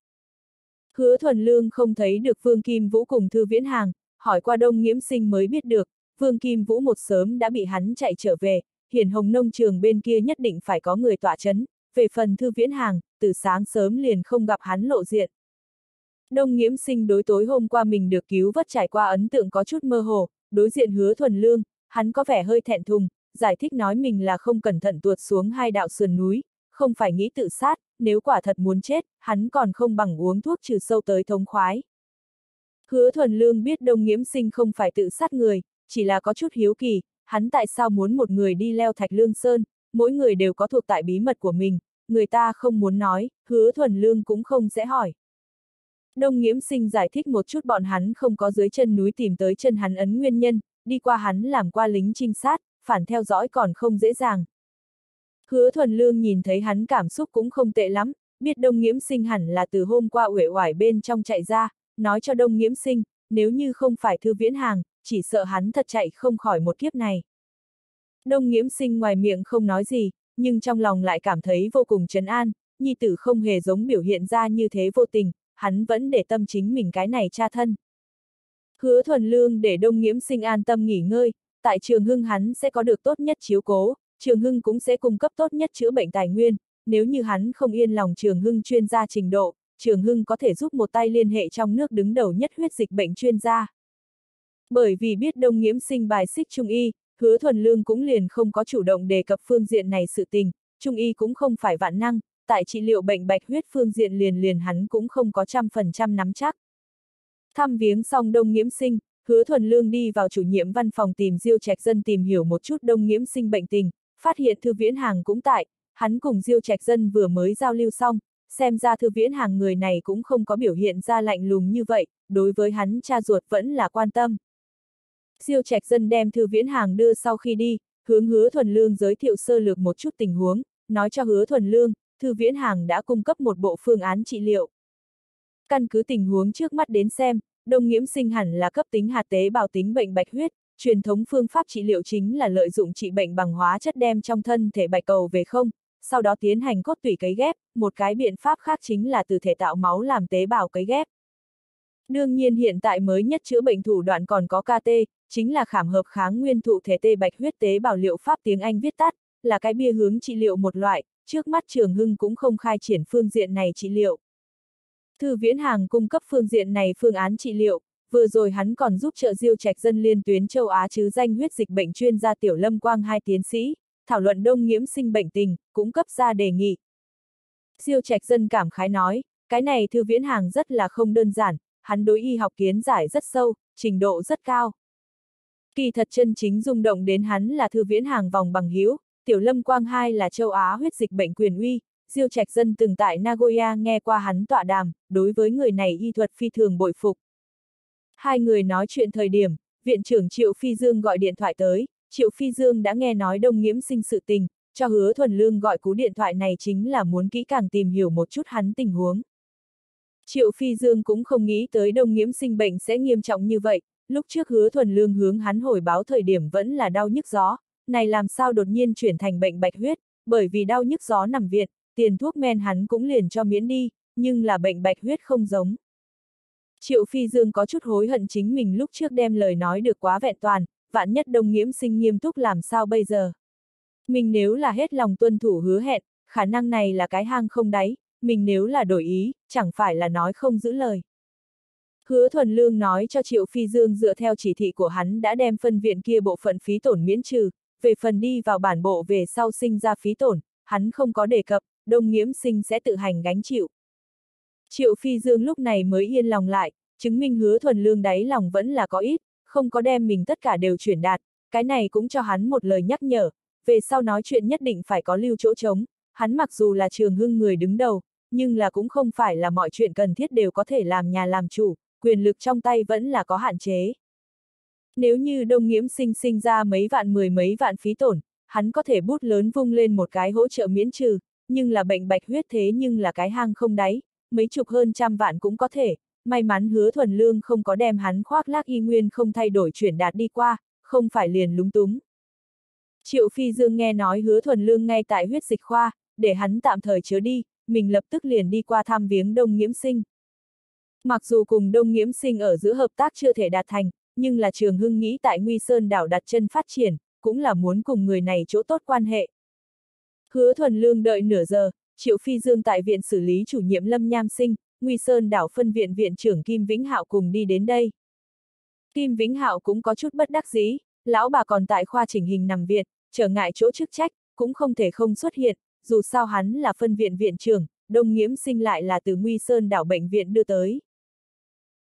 Hứa thuần lương không thấy được Vương Kim Vũ cùng Thư Viễn Hàng, hỏi qua đông nghiễm sinh mới biết được, Vương Kim Vũ một sớm đã bị hắn chạy trở về, hiển hồng nông trường bên kia nhất định phải có người tỏa chấn, về phần Thư Viễn Hàng, từ sáng sớm liền không gặp hắn lộ diện. Đông nghiễm sinh đối tối hôm qua mình được cứu vất trải qua ấn tượng có chút mơ hồ, đối diện hứa thuần lương, hắn có vẻ hơi thẹn thùng, giải thích nói mình là không cẩn thận tuột xuống hai đạo sườn núi, không phải nghĩ tự sát, nếu quả thật muốn chết, hắn còn không bằng uống thuốc trừ sâu tới thống khoái. Hứa thuần lương biết đông nghiễm sinh không phải tự sát người, chỉ là có chút hiếu kỳ, hắn tại sao muốn một người đi leo thạch lương sơn, mỗi người đều có thuộc tại bí mật của mình, người ta không muốn nói, hứa thuần lương cũng không sẽ hỏi. Đông nghiễm sinh giải thích một chút bọn hắn không có dưới chân núi tìm tới chân hắn ấn nguyên nhân, đi qua hắn làm qua lính trinh sát, phản theo dõi còn không dễ dàng. Hứa thuần lương nhìn thấy hắn cảm xúc cũng không tệ lắm, biết đông nghiễm sinh hẳn là từ hôm qua uể oải bên trong chạy ra, nói cho đông nghiễm sinh, nếu như không phải thư viễn hàng, chỉ sợ hắn thật chạy không khỏi một kiếp này. Đông nghiễm sinh ngoài miệng không nói gì, nhưng trong lòng lại cảm thấy vô cùng trấn an, nhi tử không hề giống biểu hiện ra như thế vô tình, hắn vẫn để tâm chính mình cái này cha thân. Hứa thuần lương để đông nghiễm sinh an tâm nghỉ ngơi, tại trường hưng hắn sẽ có được tốt nhất chiếu cố, trường hưng cũng sẽ cung cấp tốt nhất chữa bệnh tài nguyên, nếu như hắn không yên lòng trường hưng chuyên gia trình độ, trường hưng có thể giúp một tay liên hệ trong nước đứng đầu nhất huyết dịch bệnh chuyên gia. Bởi vì biết đông nghiễm sinh bài xích trung y, hứa thuần lương cũng liền không có chủ động đề cập phương diện này sự tình, trung y cũng không phải vạn năng, tại trị liệu bệnh bạch huyết phương diện liền liền hắn cũng không có trăm phần trăm nắm chắc. Thăm viếng xong đông nghiễm sinh, hứa thuần lương đi vào chủ nhiệm văn phòng tìm Diêu Trạch Dân tìm hiểu một chút đông nghiễm sinh bệnh tình, phát hiện thư viễn hàng cũng tại, hắn cùng Diêu Trạch Dân vừa mới giao lưu xong, xem ra thư viễn hàng người này cũng không có biểu hiện ra lạnh lùng như vậy, đối với hắn cha ruột vẫn là quan tâm. Diêu Trạch Dân đem thư viễn hàng đưa sau khi đi, hướng hứa thuần lương giới thiệu sơ lược một chút tình huống, nói cho hứa thuần lương, Thư Viễn Hàng đã cung cấp một bộ phương án trị liệu. Căn cứ tình huống trước mắt đến xem, đông nhiễm sinh hẳn là cấp tính hạt tế bào tính bệnh bạch huyết, truyền thống phương pháp trị liệu chính là lợi dụng trị bệnh bằng hóa chất đem trong thân thể bạch cầu về không, sau đó tiến hành cốt tủy cấy ghép, một cái biện pháp khác chính là từ thể tạo máu làm tế bào cấy ghép. Đương nhiên hiện tại mới nhất chữa bệnh thủ đoạn còn có KT, chính là khảm hợp kháng nguyên thụ thể tê bạch huyết tế bào liệu pháp tiếng Anh viết tắt, là cái bia hướng trị liệu một loại, trước mắt Trường Hưng cũng không khai triển phương diện này trị liệu. Thư Viễn Hàng cung cấp phương diện này phương án trị liệu, vừa rồi hắn còn giúp trợ diêu trạch dân liên tuyến châu Á chứ danh huyết dịch bệnh chuyên gia Tiểu Lâm Quang hai tiến sĩ, thảo luận đông nhiễm sinh bệnh tình, cũng cấp ra đề nghị. Diêu trạch dân cảm khái nói, cái này Thư Viễn Hàng rất là không đơn giản, hắn đối y học kiến giải rất sâu, trình độ rất cao. Kỳ thật chân chính rung động đến hắn là Thư Viễn Hàng vòng bằng hữu Tiểu Lâm Quang hai là châu Á huyết dịch bệnh quyền uy, Diêu Trạch Dân từng tại Nagoya nghe qua hắn tọa đàm, đối với người này y thuật phi thường bội phục. Hai người nói chuyện thời điểm, viện trưởng Triệu Phi Dương gọi điện thoại tới, Triệu Phi Dương đã nghe nói đông nghiễm sinh sự tình, cho hứa thuần lương gọi cú điện thoại này chính là muốn kỹ càng tìm hiểu một chút hắn tình huống. Triệu Phi Dương cũng không nghĩ tới đông nghiễm sinh bệnh sẽ nghiêm trọng như vậy, lúc trước hứa thuần lương hướng hắn hồi báo thời điểm vẫn là đau nhức gió, này làm sao đột nhiên chuyển thành bệnh bạch huyết, bởi vì đau nhức gió nằm viện, tiền thuốc men hắn cũng liền cho miễn đi, nhưng là bệnh bạch huyết không giống. Triệu Phi Dương có chút hối hận chính mình lúc trước đem lời nói được quá vẹn toàn, vạn nhất đồng nghiễm sinh nghiêm túc làm sao bây giờ. Mình nếu là hết lòng tuân thủ hứa hẹn, khả năng này là cái hang không đáy, mình nếu là đổi ý, chẳng phải là nói không giữ lời. Hứa thuần lương nói cho Triệu Phi Dương dựa theo chỉ thị của hắn đã đem phân viện kia bộ phận phí tổn miễn trừ, về phần đi vào bản bộ về sau sinh ra phí tổn, hắn không có đề cập, đông nghiễm sinh sẽ tự hành gánh chịu. Triệu Phi Dương lúc này mới yên lòng lại, chứng minh hứa thuần lương đáy lòng vẫn là có ít, không có đem mình tất cả đều chuyển đạt, cái này cũng cho hắn một lời nhắc nhở, về sau nói chuyện nhất định phải có lưu chỗ trống, hắn mặc dù là trường hưng người đứng đầu, nhưng là cũng không phải là mọi chuyện cần thiết đều có thể làm nhà làm chủ, quyền lực trong tay vẫn là có hạn chế. Nếu như đông nghiễm sinh sinh ra mấy vạn mười mấy vạn phí tổn, hắn có thể bút lớn vung lên một cái hỗ trợ miễn trừ, nhưng là bệnh bạch huyết thế nhưng là cái hang không đáy, mấy chục hơn trăm vạn cũng có thể, may mắn hứa thuần lương không có đem hắn khoác lác y nguyên không thay đổi chuyển đạt đi qua, không phải liền lúng túng. Triệu Phi Dương nghe nói hứa thuần lương ngay tại huyết dịch khoa, để hắn tạm thời chớ đi, mình lập tức liền đi qua thăm viếng đông Nghiễm sinh. Mặc dù cùng đông Nghiễm sinh ở giữa hợp tác chưa thể đạt thành, nhưng là trường hưng nghĩ tại Nguy Sơn đảo đặt chân phát triển, cũng là muốn cùng người này chỗ tốt quan hệ. Hứa thuần lương đợi nửa giờ, Triệu Phi Dương tại viện xử lý chủ nhiệm Lâm Nham Sinh, Nguy Sơn đảo phân viện viện trưởng Kim Vĩnh Hạo cùng đi đến đây. Kim Vĩnh Hạo cũng có chút bất đắc dĩ, lão bà còn tại khoa chỉnh hình nằm viện, trở ngại chỗ chức trách, cũng không thể không xuất hiện, dù sao hắn là phân viện viện trưởng, đông nghiễm sinh lại là từ Nguy Sơn đảo bệnh viện đưa tới.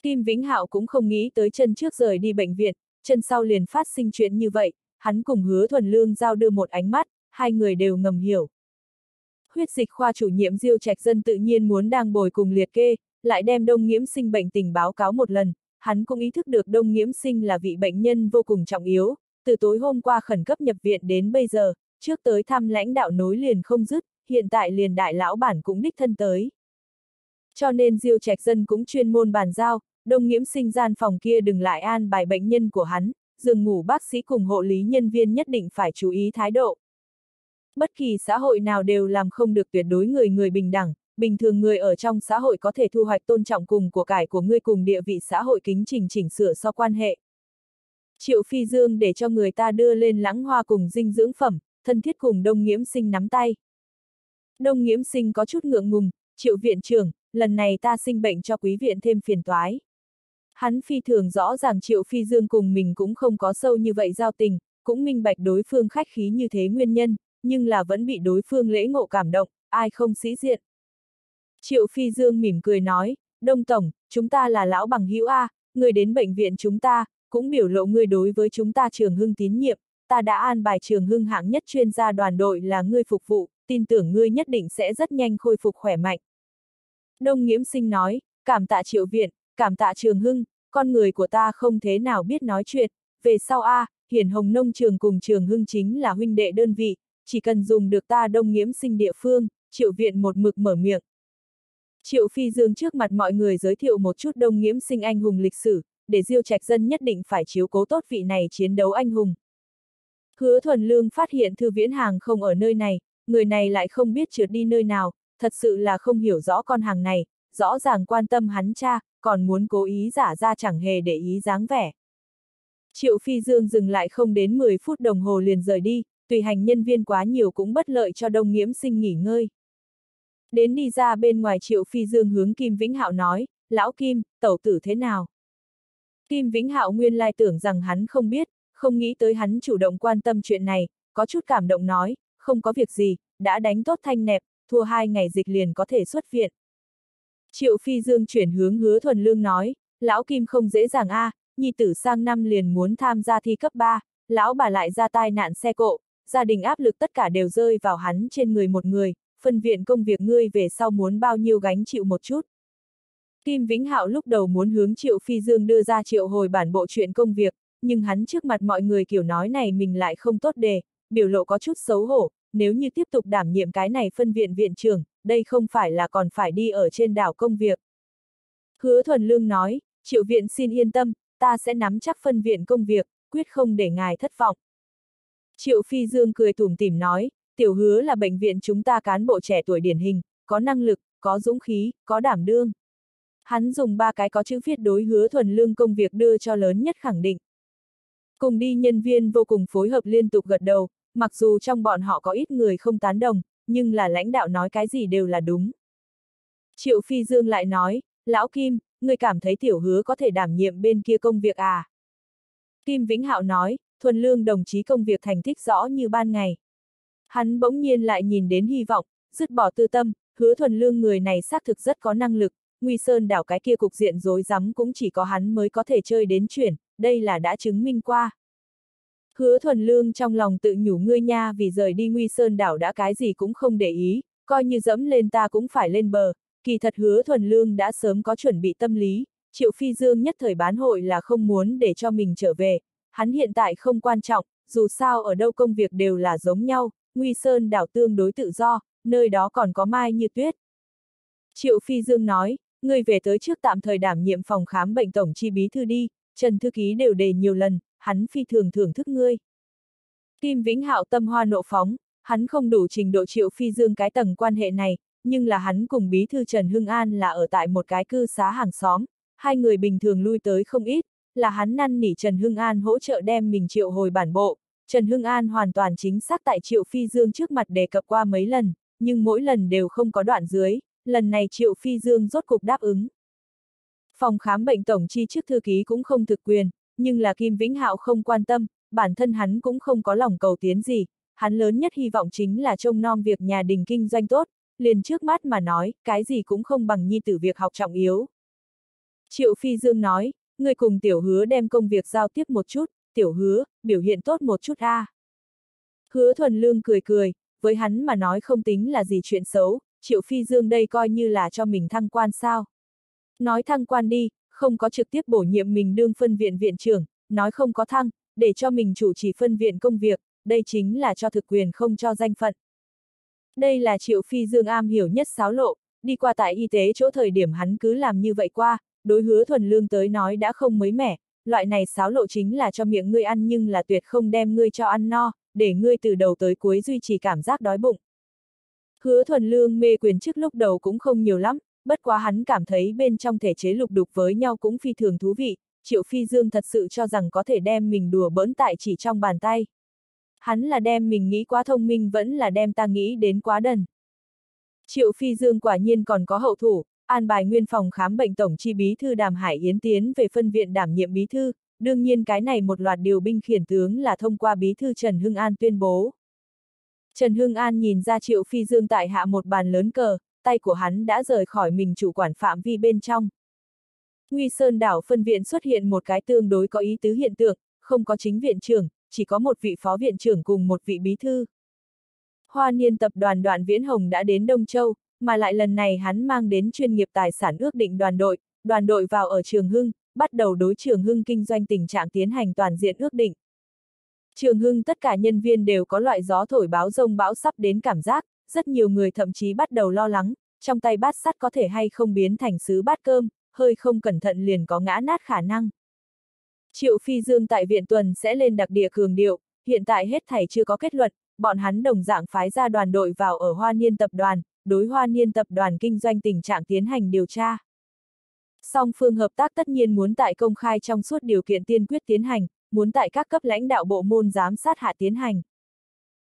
Kim Vĩnh Hạo cũng không nghĩ tới chân trước rời đi bệnh viện, chân sau liền phát sinh chuyện như vậy, hắn cùng hứa thuần lương giao đưa một ánh mắt, hai người đều ngầm hiểu. Huyết dịch khoa chủ nhiệm Diêu Trạch Dân tự nhiên muốn đang bồi cùng liệt kê, lại đem đông nhiễm sinh bệnh tình báo cáo một lần, hắn cũng ý thức được đông nhiễm sinh là vị bệnh nhân vô cùng trọng yếu, từ tối hôm qua khẩn cấp nhập viện đến bây giờ, trước tới thăm lãnh đạo nối liền không dứt, hiện tại liền đại lão bản cũng đích thân tới. Cho nên Diêu Trạch Dân cũng chuyên môn bàn giao, đông nhiễm sinh gian phòng kia đừng lại an bài bệnh nhân của hắn, giường ngủ bác sĩ cùng hộ lý nhân viên nhất định phải chú ý thái độ. Bất kỳ xã hội nào đều làm không được tuyệt đối người người bình đẳng, bình thường người ở trong xã hội có thể thu hoạch tôn trọng cùng của cải của ngươi cùng địa vị xã hội kính trình chỉnh sửa so quan hệ. Triệu Phi Dương để cho người ta đưa lên lãng hoa cùng dinh dưỡng phẩm, thân thiết cùng đông nghiễm sinh nắm tay. Đông nghiễm sinh có chút ngượng ngùng, triệu viện trưởng, lần này ta sinh bệnh cho quý viện thêm phiền toái. Hắn phi thường rõ ràng triệu phi dương cùng mình cũng không có sâu như vậy giao tình, cũng minh bạch đối phương khách khí như thế nguyên nhân, nhưng là vẫn bị đối phương lễ ngộ cảm động, ai không sĩ diện. Triệu phi dương mỉm cười nói, Đông Tổng, chúng ta là lão bằng hữu A, người đến bệnh viện chúng ta, cũng biểu lộ người đối với chúng ta trường hưng tín nhiệm, ta đã an bài trường hưng hạng nhất chuyên gia đoàn đội là ngươi phục vụ, tin tưởng ngươi nhất định sẽ rất nhanh khôi phục khỏe mạnh. Đông Nghiễm Sinh nói, cảm tạ triệu viện, cảm tạ trường hưng, con người của ta không thế nào biết nói chuyện, về sau A, hiển hồng nông trường cùng trường hưng chính là huynh đệ đơn vị, chỉ cần dùng được ta đông nghiễm sinh địa phương, triệu viện một mực mở miệng. Triệu Phi Dương trước mặt mọi người giới thiệu một chút đông nghiễm sinh anh hùng lịch sử, để diêu trạch dân nhất định phải chiếu cố tốt vị này chiến đấu anh hùng. Hứa thuần lương phát hiện thư viễn hàng không ở nơi này, người này lại không biết trượt đi nơi nào, thật sự là không hiểu rõ con hàng này, rõ ràng quan tâm hắn cha, còn muốn cố ý giả ra chẳng hề để ý dáng vẻ. Triệu Phi Dương dừng lại không đến 10 phút đồng hồ liền rời đi, tùy hành nhân viên quá nhiều cũng bất lợi cho đông nghiễm sinh nghỉ ngơi. Đến đi ra bên ngoài Triệu Phi Dương hướng Kim Vĩnh Hạo nói, Lão Kim, tẩu tử thế nào? Kim Vĩnh Hạo nguyên lai tưởng rằng hắn không biết, không nghĩ tới hắn chủ động quan tâm chuyện này, có chút cảm động nói, không có việc gì, đã đánh tốt thanh nẹp, thua hai ngày dịch liền có thể xuất viện. Triệu Phi Dương chuyển hướng hứa thuần lương nói, lão Kim không dễ dàng a, à, nhi tử sang năm liền muốn tham gia thi cấp 3, lão bà lại ra tai nạn xe cộ, gia đình áp lực tất cả đều rơi vào hắn trên người một người, phân viện công việc ngươi về sau muốn bao nhiêu gánh chịu một chút. Kim Vĩnh Hạo lúc đầu muốn hướng Triệu Phi Dương đưa ra triệu hồi bản bộ chuyện công việc, nhưng hắn trước mặt mọi người kiểu nói này mình lại không tốt đề, biểu lộ có chút xấu hổ, nếu như tiếp tục đảm nhiệm cái này phân viện viện trưởng, đây không phải là còn phải đi ở trên đảo công việc. Hứa Thuần Lương nói, triệu viện xin yên tâm, ta sẽ nắm chắc phân viện công việc, quyết không để ngài thất vọng. Triệu Phi Dương cười tủm tỉm nói, tiểu hứa là bệnh viện chúng ta cán bộ trẻ tuổi điển hình, có năng lực, có dũng khí, có đảm đương. Hắn dùng ba cái có chữ viết đối hứa thuần lương công việc đưa cho lớn nhất khẳng định. Cùng đi nhân viên vô cùng phối hợp liên tục gật đầu, mặc dù trong bọn họ có ít người không tán đồng, nhưng là lãnh đạo nói cái gì đều là đúng. Triệu Phi Dương lại nói, Lão Kim, người cảm thấy tiểu hứa có thể đảm nhiệm bên kia công việc à? Kim Vĩnh Hạo nói, thuần lương đồng chí công việc thành tích rõ như ban ngày. Hắn bỗng nhiên lại nhìn đến hy vọng, dứt bỏ tư tâm, hứa thuần lương người này xác thực rất có năng lực, Nguy Sơn đảo cái kia cục diện rối rắm cũng chỉ có hắn mới có thể chơi đến chuyển, đây là đã chứng minh qua. Hứa thuần lương trong lòng tự nhủ ngươi nha vì rời đi Nguy Sơn đảo đã cái gì cũng không để ý, coi như dẫm lên ta cũng phải lên bờ, kỳ thật hứa thuần lương đã sớm có chuẩn bị tâm lý, triệu phi dương nhất thời bán hội là không muốn để cho mình trở về, hắn hiện tại không quan trọng, dù sao ở đâu công việc đều là giống nhau, Nguy Sơn đảo tương đối tự do, nơi đó còn có Mai Như Tuyết. Triệu Phi Dương nói, người về tới trước tạm thời đảm nhiệm phòng khám bệnh tổng chi bí thư đi, Trần Thư Ký đều đề nhiều lần, hắn phi thường thưởng thức ngươi. Kim Vĩnh Hạo tâm hoa nộ phóng, hắn không đủ trình độ Triệu Phi Dương cái tầng quan hệ này, nhưng là hắn cùng bí thư Trần Hưng An là ở tại một cái cư xá hàng xóm, hai người bình thường lui tới không ít, là hắn năn nỉ Trần Hưng An hỗ trợ đem mình triệu hồi bản bộ. Trần Hưng An hoàn toàn chính xác tại Triệu Phi Dương trước mặt đề cập qua mấy lần, nhưng mỗi lần đều không có đoạn dưới, lần này Triệu Phi Dương rốt cục đáp ứng. Phòng khám bệnh tổng chi trước thư ký cũng không thực quyền, nhưng là Kim Vĩnh Hạo không quan tâm, bản thân hắn cũng không có lòng cầu tiến gì, hắn lớn nhất hy vọng chính là trông nom việc nhà đình kinh doanh tốt, liền trước mắt mà nói, cái gì cũng không bằng nhi tử việc học trọng yếu. Triệu Phi Dương nói, người cùng tiểu hứa đem công việc giao tiếp một chút, tiểu hứa, biểu hiện tốt một chút a. À. Hứa thuần lương cười cười, với hắn mà nói không tính là gì chuyện xấu, Triệu Phi Dương đây coi như là cho mình thăng quan sao. Nói thăng quan đi, không có trực tiếp bổ nhiệm mình đương phân viện viện trưởng, nói không có thăng, để cho mình chủ trì phân viện công việc, đây chính là cho thực quyền không cho danh phận. Đây là Triệu Phi Dương am hiểu nhất xáo lộ, đi qua tại y tế chỗ thời điểm hắn cứ làm như vậy qua, đối hứa thuần lương tới nói đã không mới mẻ, loại này sáo lộ chính là cho miệng ngươi ăn nhưng là tuyệt không đem ngươi cho ăn no, để ngươi từ đầu tới cuối duy trì cảm giác đói bụng. Hứa thuần lương mê quyền trước lúc đầu cũng không nhiều lắm, bất quá hắn cảm thấy bên trong thể chế lục đục với nhau cũng phi thường thú vị, Triệu Phi Dương thật sự cho rằng có thể đem mình đùa bỡn tại chỉ trong bàn tay. Hắn là đem mình nghĩ quá thông minh vẫn là đem ta nghĩ đến quá đần. Triệu Phi Dương quả nhiên còn có hậu thủ, an bài nguyên phòng khám bệnh tổng chi bí thư Đàm Hải Yến tiến về phân viện đảm nhiệm bí thư, đương nhiên cái này một loạt điều binh khiển tướng là thông qua bí thư Trần Hưng An tuyên bố. Trần Hưng An nhìn ra Triệu Phi Dương tại hạ một bàn lớn cờ, tay của hắn đã rời khỏi mình chủ quản phạm vi bên trong. Nguy Sơn đảo phân viện xuất hiện một cái tương đối có ý tứ hiện tượng, không có chính viện trưởng, chỉ có một vị phó viện trưởng cùng một vị bí thư. Hoa niên tập đoàn đoạn Viễn Hồng đã đến Đông Châu, mà lại lần này hắn mang đến chuyên nghiệp tài sản ước định đoàn đội, đoàn đội vào ở Trường Hưng, bắt đầu đối Trường Hưng kinh doanh tình trạng tiến hành toàn diện ước định. Trường Hưng tất cả nhân viên đều có loại gió thổi báo rông bão sắp đến cảm giác, rất nhiều người thậm chí bắt đầu lo lắng, trong tay bát sắt có thể hay không biến thành sứ bát cơm, hơi không cẩn thận liền có ngã nát khả năng. Triệu Phi Dương tại viện tuần sẽ lên đặc địa cường điệu, hiện tại hết thảy chưa có kết luận, bọn hắn đồng dạng phái ra đoàn đội vào ở Hoa Niên tập đoàn, đối Hoa Niên tập đoàn kinh doanh tình trạng tiến hành điều tra. Song phương hợp tác tất nhiên muốn tại công khai trong suốt điều kiện tiên quyết tiến hành, muốn tại các cấp lãnh đạo bộ môn giám sát hạ tiến hành.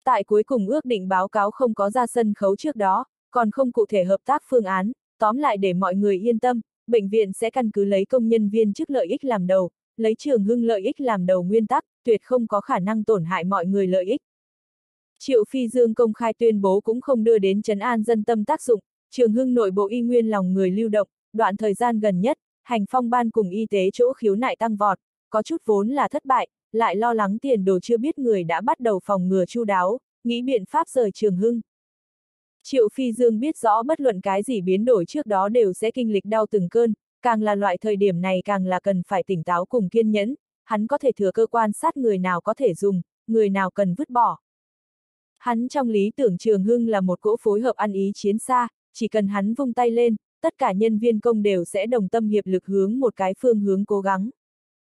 Tại cuối cùng ước định báo cáo không có ra sân khấu trước đó, còn không cụ thể hợp tác phương án, tóm lại để mọi người yên tâm, bệnh viện sẽ căn cứ lấy công nhân viên chức lợi ích làm đầu, lấy trường hưng lợi ích làm đầu nguyên tắc, tuyệt không có khả năng tổn hại mọi người lợi ích. Triệu Phi Dương công khai tuyên bố cũng không đưa đến trấn an dân tâm tác dụng, trường hưng nội bộ y nguyên lòng người lưu động, đoạn thời gian gần nhất, hành phong ban cùng y tế chỗ khiếu nại tăng vọt, có chút vốn là thất bại, lại lo lắng tiền đồ chưa biết người đã bắt đầu phòng ngừa chu đáo, nghĩ biện pháp rời trường hưng. Triệu Phi Dương biết rõ bất luận cái gì biến đổi trước đó đều sẽ kinh lịch đau từng cơn, càng là loại thời điểm này càng là cần phải tỉnh táo cùng kiên nhẫn, hắn có thể thừa cơ quan sát người nào có thể dùng, người nào cần vứt bỏ. Hắn trong lý tưởng Trường Hưng là một cỗ phối hợp ăn ý chiến xa, chỉ cần hắn vung tay lên, tất cả nhân viên công đều sẽ đồng tâm hiệp lực hướng một cái phương hướng cố gắng.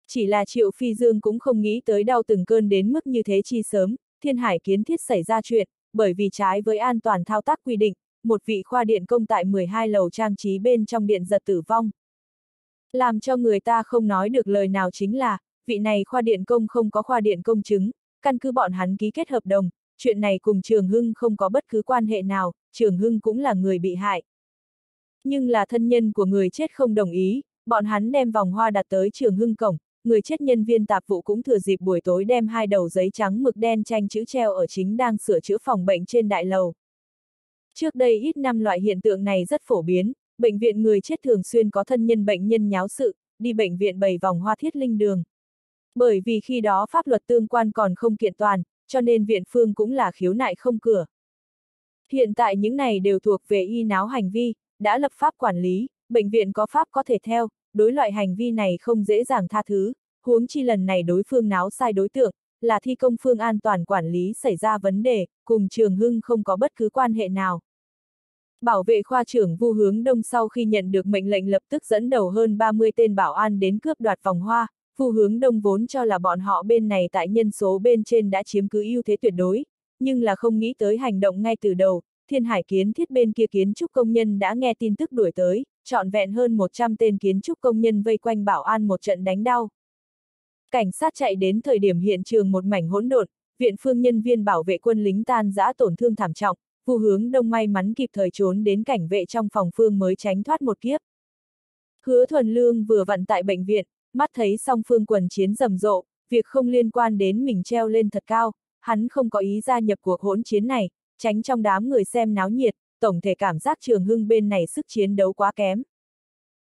Chỉ là Triệu Phi Dương cũng không nghĩ tới đau từng cơn đến mức như thế chi sớm, thiên hải kiến thiết xảy ra chuyện, bởi vì trái với an toàn thao tác quy định, một vị khoa điện công tại 12 lầu trang trí bên trong điện giật tử vong. Làm cho người ta không nói được lời nào chính là, vị này khoa điện công không có khoa điện công chứng, căn cứ bọn hắn ký kết hợp đồng, chuyện này cùng Trường Hưng không có bất cứ quan hệ nào, Trường Hưng cũng là người bị hại. Nhưng là thân nhân của người chết không đồng ý, bọn hắn đem vòng hoa đặt tới Trường Hưng cổng, người chết nhân viên tạp vụ cũng thừa dịp buổi tối đem hai đầu giấy trắng mực đen tranh chữ treo ở chính đang sửa chữa phòng bệnh trên đại lầu. Trước đây ít năm loại hiện tượng này rất phổ biến, bệnh viện người chết thường xuyên có thân nhân bệnh nhân nháo sự, đi bệnh viện bày vòng hoa thiết linh đường. Bởi vì khi đó pháp luật tương quan còn không kiện toàn, cho nên viện phương cũng là khiếu nại không cửa. Hiện tại những này đều thuộc về y náo hành vi, đã lập pháp quản lý, bệnh viện có pháp có thể theo, đối loại hành vi này không dễ dàng tha thứ, huống chi lần này đối phương náo sai đối tượng, là thi công phương an toàn quản lý xảy ra vấn đề, cùng Trường Hưng không có bất cứ quan hệ nào. Bảo vệ khoa trưởng Vu Hướng Đông sau khi nhận được mệnh lệnh lập tức dẫn đầu hơn 30 tên bảo an đến cướp đoạt vòng hoa, Vu Hướng Đông vốn cho là bọn họ bên này tại nhân số bên trên đã chiếm cứ ưu thế tuyệt đối, nhưng là không nghĩ tới hành động ngay từ đầu, Thiên Hải kiến thiết bên kia kiến trúc công nhân đã nghe tin tức đuổi tới, trọn vẹn hơn 100 tên kiến trúc công nhân vây quanh bảo an một trận đánh đau. Cảnh sát chạy đến thời điểm hiện trường một mảnh hỗn độn, viện phương nhân viên bảo vệ quân lính tan giã tổn thương thảm trọng, Vu hướng đông may mắn kịp thời trốn đến cảnh vệ trong phòng phương mới tránh thoát một kiếp. Hứa thuần lương vừa vặn tại bệnh viện, mắt thấy song phương quần chiến rầm rộ, việc không liên quan đến mình treo lên thật cao, hắn không có ý gia nhập cuộc hỗn chiến này, tránh trong đám người xem náo nhiệt, tổng thể cảm giác trường hưng bên này sức chiến đấu quá kém.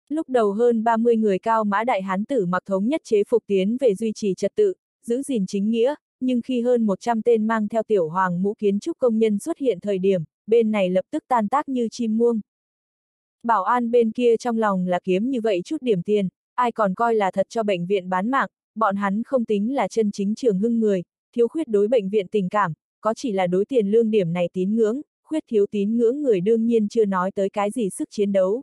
Lúc đầu hơn 30 người cao mã đại hán tử mặc thống nhất chế phục tiến về duy trì trật tự, giữ gìn chính nghĩa, nhưng khi hơn 100 tên mang theo tiểu hoàng mũ kiến trúc công nhân xuất hiện thời điểm, bên này lập tức tan tác như chim muông. Bảo an bên kia trong lòng là kiếm như vậy chút điểm tiền, ai còn coi là thật cho bệnh viện bán mạng, bọn hắn không tính là chân chính trường hưng người, thiếu khuyết đối bệnh viện tình cảm, có chỉ là đối tiền lương điểm này tín ngưỡng, khuyết thiếu tín ngưỡng người đương nhiên chưa nói tới cái gì sức chiến đấu.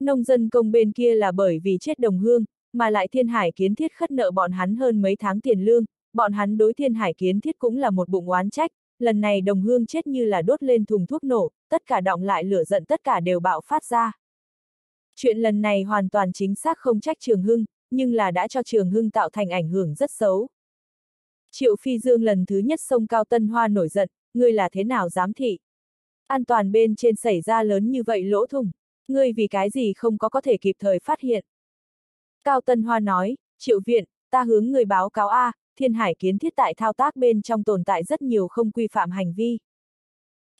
Nông dân công bên kia là bởi vì chết đồng hương, mà lại thiên hải kiến thiết khất nợ bọn hắn hơn mấy tháng tiền lương, bọn hắn đối thiên hải kiến thiết cũng là một bụng oán trách, lần này đồng hương chết như là đốt lên thùng thuốc nổ, tất cả động lại lửa giận tất cả đều bạo phát ra. Chuyện lần này hoàn toàn chính xác không trách Trường Hưng, nhưng là đã cho Trường Hưng tạo thành ảnh hưởng rất xấu. Triệu Phi Dương lần thứ nhất sông Cao Tân Hoa nổi giận, ngươi là thế nào dám thị? An toàn bên trên xảy ra lớn như vậy lỗ thủng, ngươi vì cái gì không có có thể kịp thời phát hiện? Cao Tân Hoa nói, Triệu Viện, ta hướng người báo cáo A, thiên hải kiến thiết tại thao tác bên trong tồn tại rất nhiều không quy phạm hành vi.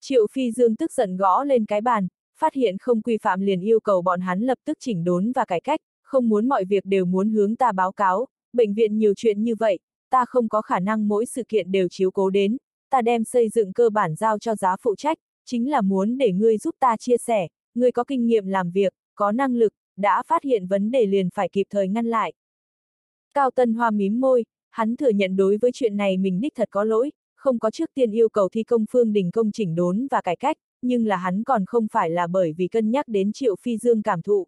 Triệu Phi Dương tức giận gõ lên cái bàn, phát hiện không quy phạm liền yêu cầu bọn hắn lập tức chỉnh đốn và cải cách, không muốn mọi việc đều muốn hướng ta báo cáo, bệnh viện nhiều chuyện như vậy, ta không có khả năng mỗi sự kiện đều chiếu cố đến, ta đem xây dựng cơ bản giao cho giá phụ trách, chính là muốn để ngươi giúp ta chia sẻ, ngươi có kinh nghiệm làm việc, có năng lực, đã phát hiện vấn đề liền phải kịp thời ngăn lại. Cao Tân Hoa mím môi, hắn thừa nhận đối với chuyện này mình đích thật có lỗi, không có trước tiên yêu cầu thi công phương đình công chỉnh đốn và cải cách, nhưng là hắn còn không phải là bởi vì cân nhắc đến Triệu Phi Dương cảm thụ.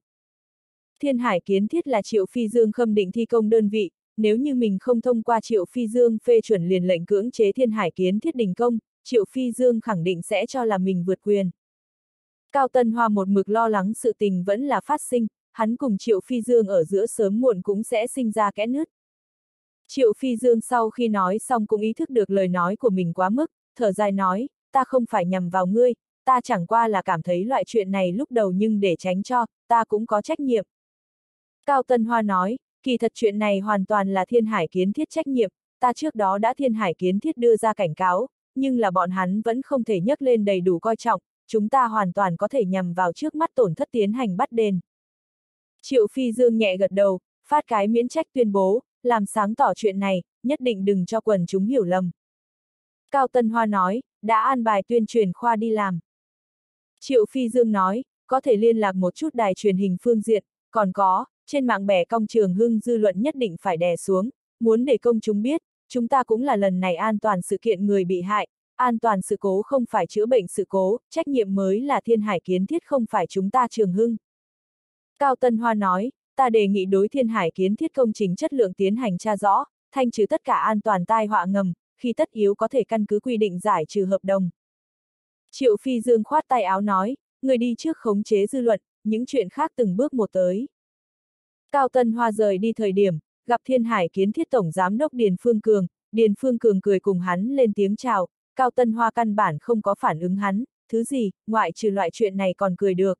Thiên Hải kiến thiết là Triệu Phi Dương khâm định thi công đơn vị, nếu như mình không thông qua Triệu Phi Dương phê chuẩn liền lệnh cưỡng chế Thiên Hải kiến thiết đình công, Triệu Phi Dương khẳng định sẽ cho là mình vượt quyền. Cao Tân Hoa một mực lo lắng sự tình vẫn là phát sinh, hắn cùng Triệu Phi Dương ở giữa sớm muộn cũng sẽ sinh ra kẽ nứt. Triệu Phi Dương sau khi nói xong cũng ý thức được lời nói của mình quá mức, thở dài nói, ta không phải nhằm vào ngươi, ta chẳng qua là cảm thấy loại chuyện này lúc đầu nhưng để tránh cho, ta cũng có trách nhiệm. Cao Tân Hoa nói, kỳ thật chuyện này hoàn toàn là thiên hải kiến thiết trách nhiệm, ta trước đó đã thiên hải kiến thiết đưa ra cảnh cáo, nhưng là bọn hắn vẫn không thể nhấc lên đầy đủ coi trọng, chúng ta hoàn toàn có thể nhằm vào trước mắt tổn thất tiến hành bắt đền. Triệu Phi Dương nhẹ gật đầu, phát cái miễn trách tuyên bố, làm sáng tỏ chuyện này, nhất định đừng cho quần chúng hiểu lầm. Cao Tân Hoa nói, đã an bài tuyên truyền khoa đi làm. Triệu Phi Dương nói, có thể liên lạc một chút đài truyền hình phương diện, còn có, trên mạng bè công trường hưng dư luận nhất định phải đè xuống, muốn để công chúng biết, chúng ta cũng là lần này an toàn sự kiện người bị hại, an toàn sự cố không phải chữa bệnh sự cố, trách nhiệm mới là thiên hải kiến thiết không phải chúng ta trường hưng. Cao Tân Hoa nói, ta đề nghị đối thiên hải kiến thiết công trình chất lượng tiến hành tra rõ, thanh trừ tất cả an toàn tai họa ngầm, khi tất yếu có thể căn cứ quy định giải trừ hợp đồng. Triệu Phi Dương khoát tay áo nói, người đi trước khống chế dư luận, những chuyện khác từng bước một tới. Cao Tân Hoa rời đi thời điểm, gặp Thiên Hải kiến thiết tổng giám đốc Điền Phương Cường, Điền Phương Cường cười cùng hắn lên tiếng chào, Cao Tân Hoa căn bản không có phản ứng hắn, thứ gì, ngoại trừ loại chuyện này còn cười được.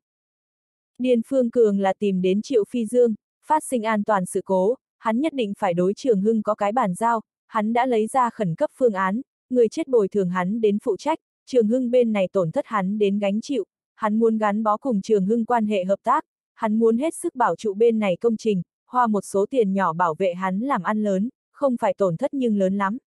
Điền Phương Cường là tìm đến Triệu Phi Dương, phát sinh an toàn sự cố, hắn nhất định phải đối Trường Hưng có cái bản giao, hắn đã lấy ra khẩn cấp phương án, người chết bồi thường hắn đến phụ trách, Trường Hưng bên này tổn thất hắn đến gánh chịu, hắn muốn gắn bó cùng Trường Hưng quan hệ hợp tác, hắn muốn hết sức bảo trụ bên này công trình, hoa một số tiền nhỏ bảo vệ hắn làm ăn lớn, không phải tổn thất nhưng lớn lắm.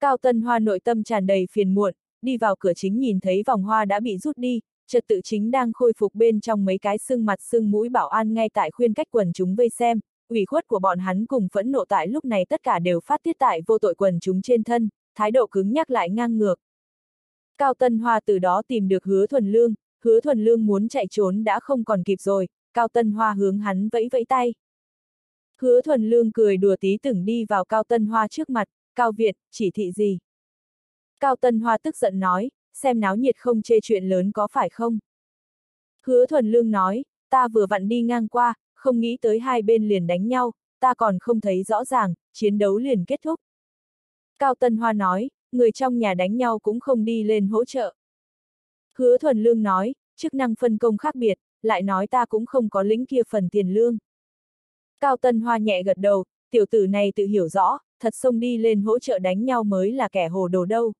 Cao Tân Hoa nội tâm tràn đầy phiền muộn, đi vào cửa chính nhìn thấy vòng hoa đã bị rút đi, trật tự chính đang khôi phục bên trong mấy cái xương mặt xương mũi bảo an ngay tại khuyên cách quần chúng vây xem, ủy khuất của bọn hắn cùng phẫn nộ tại lúc này tất cả đều phát tiết tại vô tội quần chúng trên thân, thái độ cứng nhắc lại ngang ngược. Cao Tân Hoa từ đó tìm được hứa thuần lương, hứa thuần lương muốn chạy trốn đã không còn kịp rồi, Cao Tân Hoa hướng hắn vẫy vẫy tay. Hứa thuần lương cười đùa tí từng đi vào Cao Tân Hoa trước mặt, Cao Việt, chỉ thị gì? Cao Tân Hoa tức giận nói, xem náo nhiệt không chê chuyện lớn có phải không? Hứa thuần lương nói, ta vừa vặn đi ngang qua, không nghĩ tới hai bên liền đánh nhau, ta còn không thấy rõ ràng, chiến đấu liền kết thúc. Cao Tân Hoa nói, người trong nhà đánh nhau cũng không đi lên hỗ trợ. Hứa thuần lương nói, chức năng phân công khác biệt, lại nói ta cũng không có lĩnh kia phần tiền lương. Cao Tân Hoa nhẹ gật đầu, tiểu tử này tự hiểu rõ, thật xông đi lên hỗ trợ đánh nhau mới là kẻ hồ đồ đâu.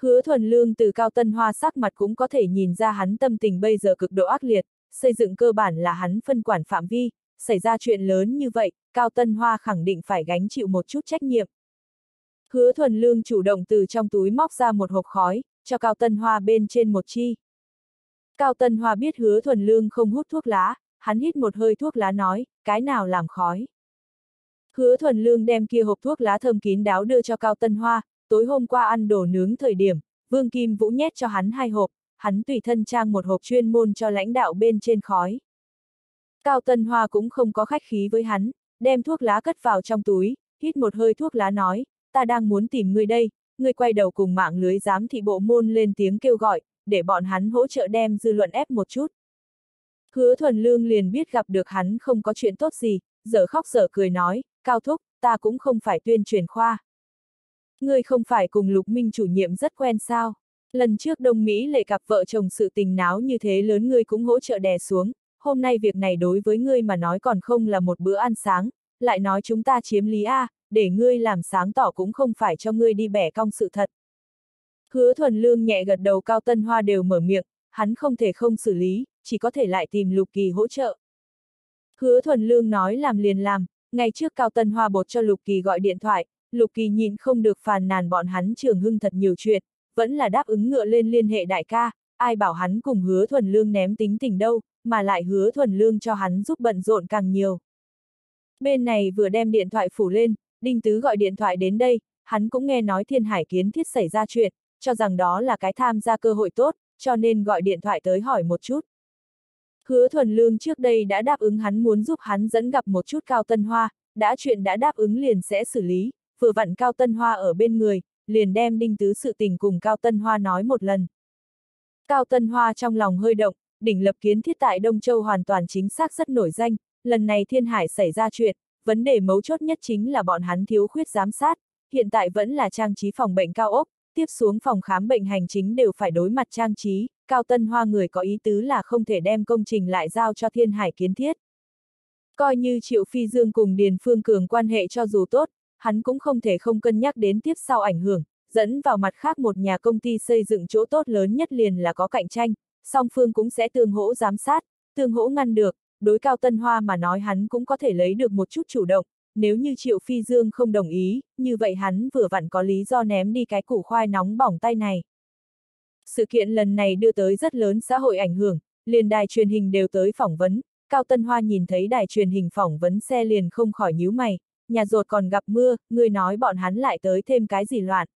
Hứa thuần lương từ Cao Tân Hoa sắc mặt cũng có thể nhìn ra hắn tâm tình bây giờ cực độ ác liệt, xây dựng cơ bản là hắn phân quản phạm vi, xảy ra chuyện lớn như vậy, Cao Tân Hoa khẳng định phải gánh chịu một chút trách nhiệm. Hứa thuần lương chủ động từ trong túi móc ra một hộp khói, cho Cao Tân Hoa bên trên một chi. Cao Tân Hoa biết hứa thuần lương không hút thuốc lá, hắn hít một hơi thuốc lá nói, cái nào làm khói. Hứa thuần lương đem kia hộp thuốc lá thơm kín đáo đưa cho Cao Tân Hoa, tối hôm qua ăn đồ nướng thời điểm, Vương Kim Vũ nhét cho hắn hai hộp, hắn tùy thân trang một hộp chuyên môn cho lãnh đạo bên trên khói. Cao Tân Hoa cũng không có khách khí với hắn, đem thuốc lá cất vào trong túi, hít một hơi thuốc lá nói, ta đang muốn tìm ngươi đây, ngươi quay đầu cùng mạng lưới giám thị bộ môn lên tiếng kêu gọi, để bọn hắn hỗ trợ đem dư luận ép một chút. Hứa thuần lương liền biết gặp được hắn không có chuyện tốt gì, giờ khóc giờ cười nói, cao thúc, ta cũng không phải tuyên truyền khoa. Ngươi không phải cùng lục minh chủ nhiệm rất quen sao? Lần trước Đông Mỹ lệ cặp vợ chồng sự tình náo như thế lớn ngươi cũng hỗ trợ đè xuống, hôm nay việc này đối với ngươi mà nói còn không là một bữa ăn sáng, lại nói chúng ta chiếm lý A, để ngươi làm sáng tỏ cũng không phải cho ngươi đi bẻ cong sự thật. Hứa thuần lương nhẹ gật đầu cao tân hoa đều mở miệng, hắn không thể không xử lý, chỉ có thể lại tìm Lục Kỳ hỗ trợ. Hứa thuần lương nói làm liền làm, ngày trước cao tân hoa bột cho Lục Kỳ gọi điện thoại, Lục Kỳ nhịn không được phàn nàn bọn hắn trường hưng thật nhiều chuyện, vẫn là đáp ứng ngựa lên liên hệ đại ca, ai bảo hắn cùng hứa thuần lương ném tính tình đâu, mà lại hứa thuần lương cho hắn giúp bận rộn càng nhiều. Bên này vừa đem điện thoại phủ lên, Đinh Tứ gọi điện thoại đến đây, hắn cũng nghe nói thiên hải kiến thiết xảy ra chuyện, cho rằng đó là cái tham gia cơ hội tốt, cho nên gọi điện thoại tới hỏi một chút. Hứa thuần lương trước đây đã đáp ứng hắn muốn giúp hắn dẫn gặp một chút Cao Tân Hoa, đã chuyện đã đáp ứng liền sẽ xử lý, vừa vặn Cao Tân Hoa ở bên người, liền đem đinh tứ sự tình cùng Cao Tân Hoa nói một lần. Cao Tân Hoa trong lòng hơi động, đỉnh lập kiến thiết tại Đông Châu hoàn toàn chính xác rất nổi danh, lần này thiên hải xảy ra chuyện, vấn đề mấu chốt nhất chính là bọn hắn thiếu khuyết giám sát, hiện tại vẫn là trang trí phòng bệnh cao ốc, tiếp xuống phòng khám bệnh hành chính đều phải đối mặt trang trí, Cao Tân Hoa người có ý tứ là không thể đem công trình lại giao cho thiên hải kiến thiết. Coi như Triệu Phi Dương cùng Điền Phương Cường quan hệ cho dù tốt, hắn cũng không thể không cân nhắc đến tiếp sau ảnh hưởng, dẫn vào mặt khác một nhà công ty xây dựng chỗ tốt lớn nhất liền là có cạnh tranh, song phương cũng sẽ tương hỗ giám sát, tương hỗ ngăn được, đối cao tân hoa mà nói hắn cũng có thể lấy được một chút chủ động, nếu như Triệu Phi Dương không đồng ý, như vậy hắn vừa vặn có lý do ném đi cái củ khoai nóng bỏng tay này. Sự kiện lần này đưa tới rất lớn xã hội ảnh hưởng, liền đài truyền hình đều tới phỏng vấn, Cao Tân Hoa nhìn thấy đài truyền hình phỏng vấn xe liền không khỏi nhíu mày, nhà rột còn gặp mưa, người nói bọn hắn lại tới thêm cái gì loạn.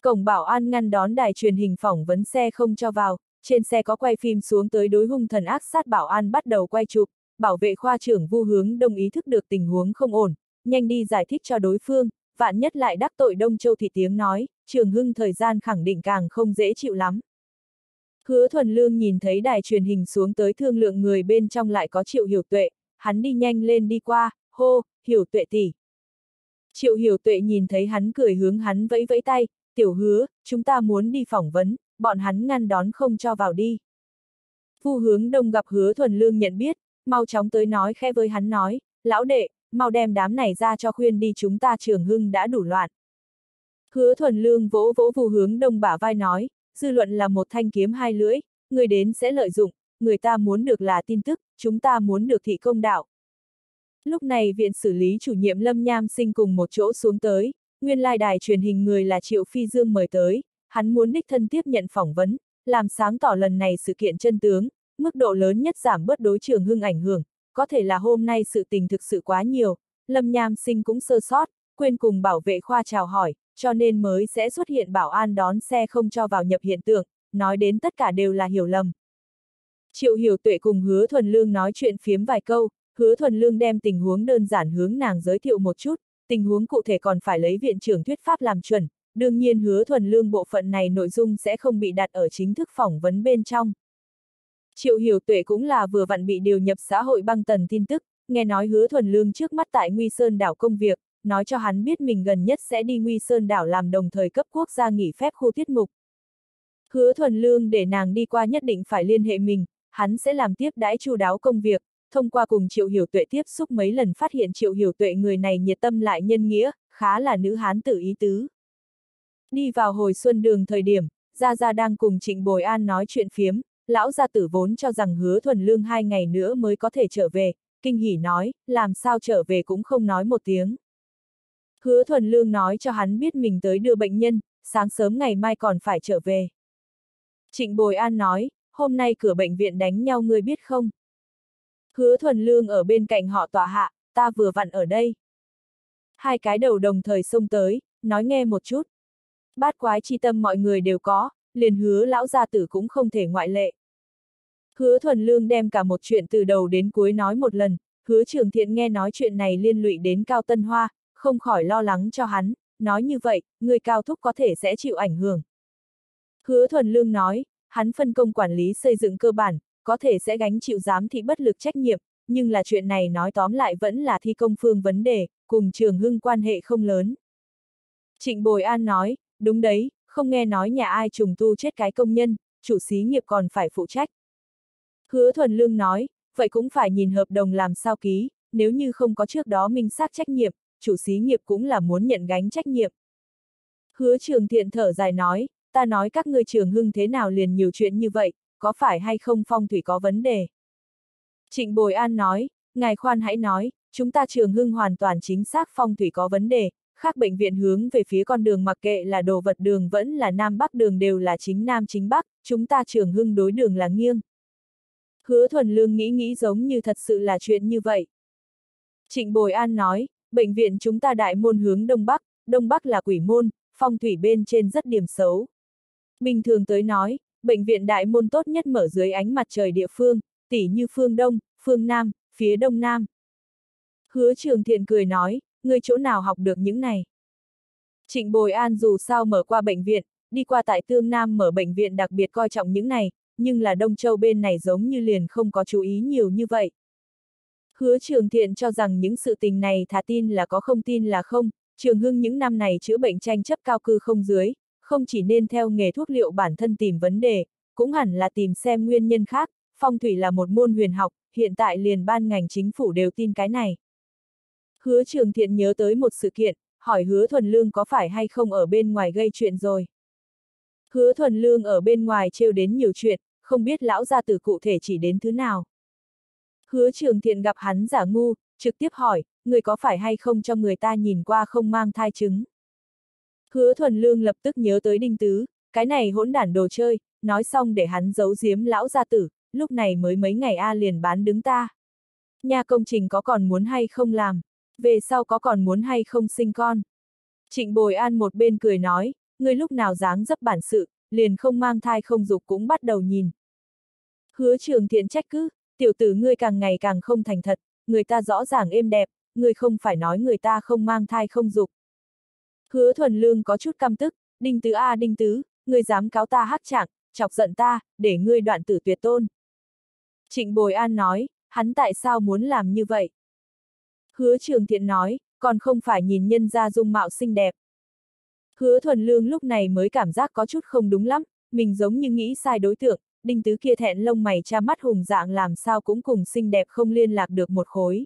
Cổng bảo an ngăn đón đài truyền hình phỏng vấn xe không cho vào, trên xe có quay phim xuống tới đối hung thần ác sát bảo an bắt đầu quay chụp, bảo vệ khoa trưởng vu hướng đồng ý thức được tình huống không ổn, nhanh đi giải thích cho đối phương, vạn nhất lại đắc tội Đông Châu thì tiếng nói, trường hưng thời gian khẳng định càng không dễ chịu lắm. Hứa thuần lương nhìn thấy đài truyền hình xuống tới thương lượng người bên trong lại có triệu hiểu tuệ, hắn đi nhanh lên đi qua, hô, hiểu tuệ tỷ. Triệu hiểu tuệ nhìn thấy hắn cười hướng hắn vẫy vẫy tay, tiểu hứa, chúng ta muốn đi phỏng vấn, bọn hắn ngăn đón không cho vào đi. Phu hướng đông gặp hứa thuần lương nhận biết, mau chóng tới nói khe với hắn nói, lão đệ, mau đem đám này ra cho khuyên đi chúng ta trường hưng đã đủ loạn. Hứa thuần lương vỗ vỗ Vu hướng đông bả vai nói, dư luận là một thanh kiếm hai lưỡi, người đến sẽ lợi dụng, người ta muốn được là tin tức, chúng ta muốn được thị công đạo. Lúc này viện xử lý chủ nhiệm Lâm Nham sinh cùng một chỗ xuống tới, nguyên lai đài truyền hình người là Triệu Phi Dương mời tới, hắn muốn đích thân tiếp nhận phỏng vấn, làm sáng tỏ lần này sự kiện chân tướng, mức độ lớn nhất giảm bớt đối trường hưng ảnh hưởng, có thể là hôm nay sự tình thực sự quá nhiều, Lâm Nham Sinh cũng sơ sót, quên cùng bảo vệ khoa chào hỏi, cho nên mới sẽ xuất hiện bảo an đón xe không cho vào nhập hiện tượng, nói đến tất cả đều là hiểu lầm. Triệu hiểu tuệ cùng hứa thuần lương nói chuyện phiếm vài câu, hứa thuần lương đem tình huống đơn giản hướng nàng giới thiệu một chút, tình huống cụ thể còn phải lấy viện trưởng thuyết pháp làm chuẩn, đương nhiên hứa thuần lương bộ phận này nội dung sẽ không bị đặt ở chính thức phỏng vấn bên trong. Triệu hiểu tuệ cũng là vừa vặn bị điều nhập xã hội băng tần tin tức, nghe nói hứa thuần lương trước mắt tại Nguy Sơn đảo công việc, nói cho hắn biết mình gần nhất sẽ đi Nguy Sơn đảo làm đồng thời cấp quốc gia nghỉ phép khu tiết mục. Hứa thuần lương để nàng đi qua nhất định phải liên hệ mình, hắn sẽ làm tiếp đãi chu đáo công việc, thông qua cùng Triệu Hiểu Tuệ tiếp xúc mấy lần phát hiện Triệu Hiểu Tuệ người này nhiệt tâm lại nhân nghĩa, khá là nữ hán tử ý tứ. Đi vào hồi xuân đường thời điểm, Gia Gia đang cùng Trịnh Bồi An nói chuyện phiếm, lão gia tử vốn cho rằng hứa thuần lương hai ngày nữa mới có thể trở về, kinh hỉ nói, làm sao trở về cũng không nói một tiếng. Hứa thuần lương nói cho hắn biết mình tới đưa bệnh nhân, sáng sớm ngày mai còn phải trở về. Trịnh Bồi An nói, hôm nay cửa bệnh viện đánh nhau ngươi biết không? Hứa thuần lương ở bên cạnh họ tòa hạ, ta vừa vặn ở đây. Hai cái đầu đồng thời xông tới, nói nghe một chút. Bát quái chi tâm mọi người đều có, liền hứa lão gia tử cũng không thể ngoại lệ. Hứa thuần lương đem cả một chuyện từ đầu đến cuối nói một lần, hứa trường thiện nghe nói chuyện này liên lụy đến Cao Tân Hoa, không khỏi lo lắng cho hắn, nói như vậy, người cao thúc có thể sẽ chịu ảnh hưởng. Hứa thuần lương nói, hắn phân công quản lý xây dựng cơ bản, có thể sẽ gánh chịu giám thị bất lực trách nhiệm, nhưng là chuyện này nói tóm lại vẫn là thi công phương vấn đề, cùng trường hưng quan hệ không lớn. Trịnh Bồi An nói, đúng đấy, không nghe nói nhà ai trùng tu chết cái công nhân, chủ xí nghiệp còn phải phụ trách. Hứa Thuần Lương nói, vậy cũng phải nhìn hợp đồng làm sao ký, nếu như không có trước đó minh xác trách nhiệm, chủ xí nghiệp cũng là muốn nhận gánh trách nhiệm. Hứa Trường Thiện thở dài nói, ta nói các ngươi trường hưng thế nào liền nhiều chuyện như vậy, có phải hay không phong thủy có vấn đề? Trịnh Bồi An nói, ngài khoan hãy nói, chúng ta trường hưng hoàn toàn chính xác phong thủy có vấn đề, khác bệnh viện hướng về phía con đường mặc kệ là đồ vật đường vẫn là nam bắc đường đều là chính nam chính bắc, chúng ta trường hưng đối đường là nghiêng. Hứa thuần lương nghĩ nghĩ giống như thật sự là chuyện như vậy. Trịnh Bồi An nói, bệnh viện chúng ta đại môn hướng đông bắc, đông bắc là quỷ môn, phong thủy bên trên rất điểm xấu. Bình thường tới nói, bệnh viện đại môn tốt nhất mở dưới ánh mặt trời địa phương, tỉ như phương đông, phương nam, phía đông nam. Hứa trường thiện cười nói, người chỗ nào học được những này? Trịnh Bồi An dù sao mở qua bệnh viện, đi qua tại Tương Nam mở bệnh viện đặc biệt coi trọng những này, nhưng là Đông Châu bên này giống như liền không có chú ý nhiều như vậy. Hứa Trường Thiện cho rằng những sự tình này thà tin là có không tin là không, Trường Hưng những năm này chữa bệnh tranh chấp cao cư không dưới, không chỉ nên theo nghề thuốc liệu bản thân tìm vấn đề, cũng hẳn là tìm xem nguyên nhân khác, phong thủy là một môn huyền học, hiện tại liền ban ngành chính phủ đều tin cái này. Hứa Trường Thiện nhớ tới một sự kiện, hỏi hứa thuần lương có phải hay không ở bên ngoài gây chuyện rồi. Hứa thuần lương ở bên ngoài trêu đến nhiều chuyện, không biết lão gia tử cụ thể chỉ đến thứ nào. Hứa trường thiện gặp hắn giả ngu, trực tiếp hỏi, người có phải hay không cho người ta nhìn qua không mang thai chứng. Hứa thuần lương lập tức nhớ tới đinh tứ, cái này hỗn đản đồ chơi, nói xong để hắn giấu giếm lão gia tử, lúc này mới mấy ngày A liền bán đứng ta. Nhà công trình có còn muốn hay không làm, về sau có còn muốn hay không sinh con. Trịnh Bồi An một bên cười nói, người lúc nào dáng dấp bản sự, liền không mang thai không dục cũng bắt đầu nhìn. Hứa trường thiện trách cứ, tiểu tử ngươi càng ngày càng không thành thật, người ta rõ ràng êm đẹp, ngươi không phải nói người ta không mang thai không dục. Hứa thuần lương có chút căm tức, đinh tứ a đinh tứ, ngươi dám cáo ta hắc trạng, chọc giận ta, để ngươi đoạn tử tuyệt tôn. Trịnh Bồi An nói, hắn tại sao muốn làm như vậy? Hứa trường thiện nói, còn không phải nhìn nhân ra dung mạo xinh đẹp. Hứa thuần lương lúc này mới cảm giác có chút không đúng lắm, mình giống như nghĩ sai đối tượng, đinh tứ kia thẹn lông mày cha mắt hùng dạng làm sao cũng cùng xinh đẹp không liên lạc được một khối.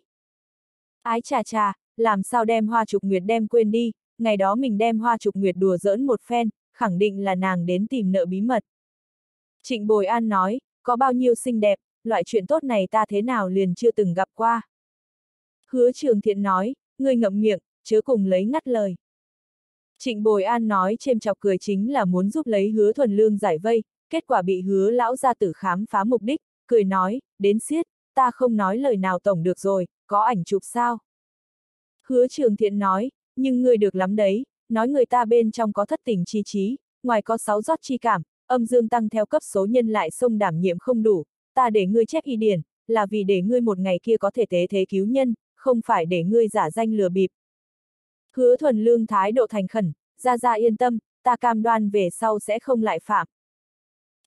Ái cha cha, làm sao đem hoa trục nguyệt đem quên đi, ngày đó mình đem hoa trục nguyệt đùa giỡn một phen, khẳng định là nàng đến tìm nợ bí mật. Trịnh Bồi An nói, có bao nhiêu xinh đẹp, loại chuyện tốt này ta thế nào liền chưa từng gặp qua. Hứa trường thiện nói, ngươi ngậm miệng, chớ cùng lấy ngắt lời. Trịnh Bồi An nói chêm chọc cười chính là muốn giúp lấy hứa thuần lương giải vây, kết quả bị hứa lão gia tử khám phá mục đích, cười nói, đến siết, ta không nói lời nào tổng được rồi, có ảnh chụp sao? Hứa trường thiện nói, nhưng ngươi được lắm đấy, nói người ta bên trong có thất tình chi trí, ngoài có sáu rót chi cảm, âm dương tăng theo cấp số nhân lại sông đảm nhiệm không đủ, ta để ngươi chép y điển, là vì để ngươi một ngày kia có thể tế thế cứu nhân, không phải để ngươi giả danh lừa bịp. Hứa thuần lương thái độ thành khẩn, ra ra yên tâm, ta cam đoan về sau sẽ không lại phạm.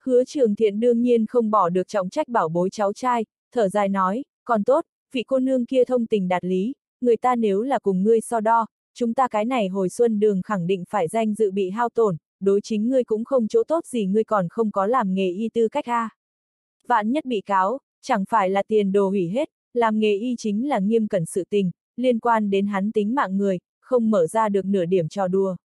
Hứa trường thiện đương nhiên không bỏ được trọng trách bảo bối cháu trai, thở dài nói, còn tốt, vị cô nương kia thông tình đạt lý, người ta nếu là cùng ngươi so đo, chúng ta cái này hồi xuân đường khẳng định phải danh dự bị hao tổn, đối chính ngươi cũng không chỗ tốt gì ngươi còn không có làm nghề y tư cách a. Vạn nhất bị cáo, chẳng phải là tiền đồ hủy hết, làm nghề y chính là nghiêm cẩn sự tình, liên quan đến hắn tính mạng người, không mở ra được nửa điểm trò đùa.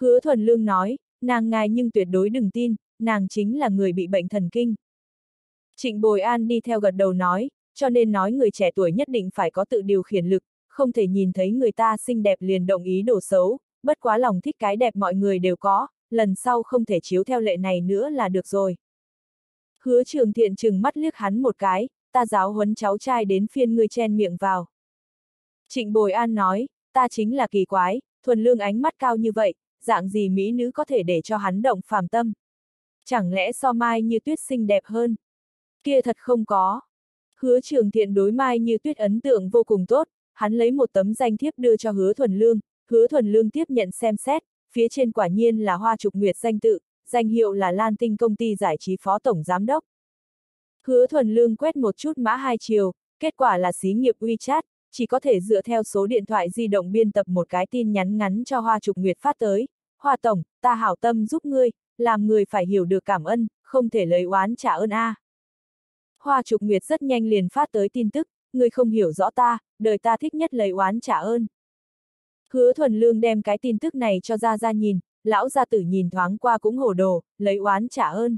Hứa thuần lương nói, nàng ngài nhưng tuyệt đối đừng tin, nàng chính là người bị bệnh thần kinh. Trịnh Bồi An đi theo gật đầu nói, cho nên nói người trẻ tuổi nhất định phải có tự điều khiển lực, không thể nhìn thấy người ta xinh đẹp liền động ý đồ xấu, bất quá lòng thích cái đẹp mọi người đều có, lần sau không thể chiếu theo lệ này nữa là được rồi. Hứa trường thiện chừng mắt liếc hắn một cái, ta giáo huấn cháu trai đến phiên ngươi chen miệng vào. Trịnh Bồi An nói, ta chính là kỳ quái, thuần lương ánh mắt cao như vậy, dạng gì mỹ nữ có thể để cho hắn động phàm tâm. Chẳng lẽ so mai như tuyết xinh đẹp hơn? Kia thật không có. Hứa trường thiện đối mai như tuyết ấn tượng vô cùng tốt, hắn lấy một tấm danh thiếp đưa cho hứa thuần lương, hứa thuần lương tiếp nhận xem xét, phía trên quả nhiên là hoa trục nguyệt danh tự, danh hiệu là Lan Tinh công ty giải trí phó tổng giám đốc. Hứa thuần lương quét một chút mã hai chiều, kết quả là xí nghiệp WeChat, chỉ có thể dựa theo số điện thoại di động biên tập một cái tin nhắn ngắn cho Hoa Trục Nguyệt phát tới. Hoa Tổng, ta hảo tâm giúp ngươi, làm người phải hiểu được cảm ơn, không thể lấy oán trả ơn a. À. Hoa Trục Nguyệt rất nhanh liền phát tới tin tức, ngươi không hiểu rõ ta, đời ta thích nhất lấy oán trả ơn. Hứa thuần lương đem cái tin tức này cho ra ra nhìn, lão gia tử nhìn thoáng qua cũng hổ đồ, lấy oán trả ơn.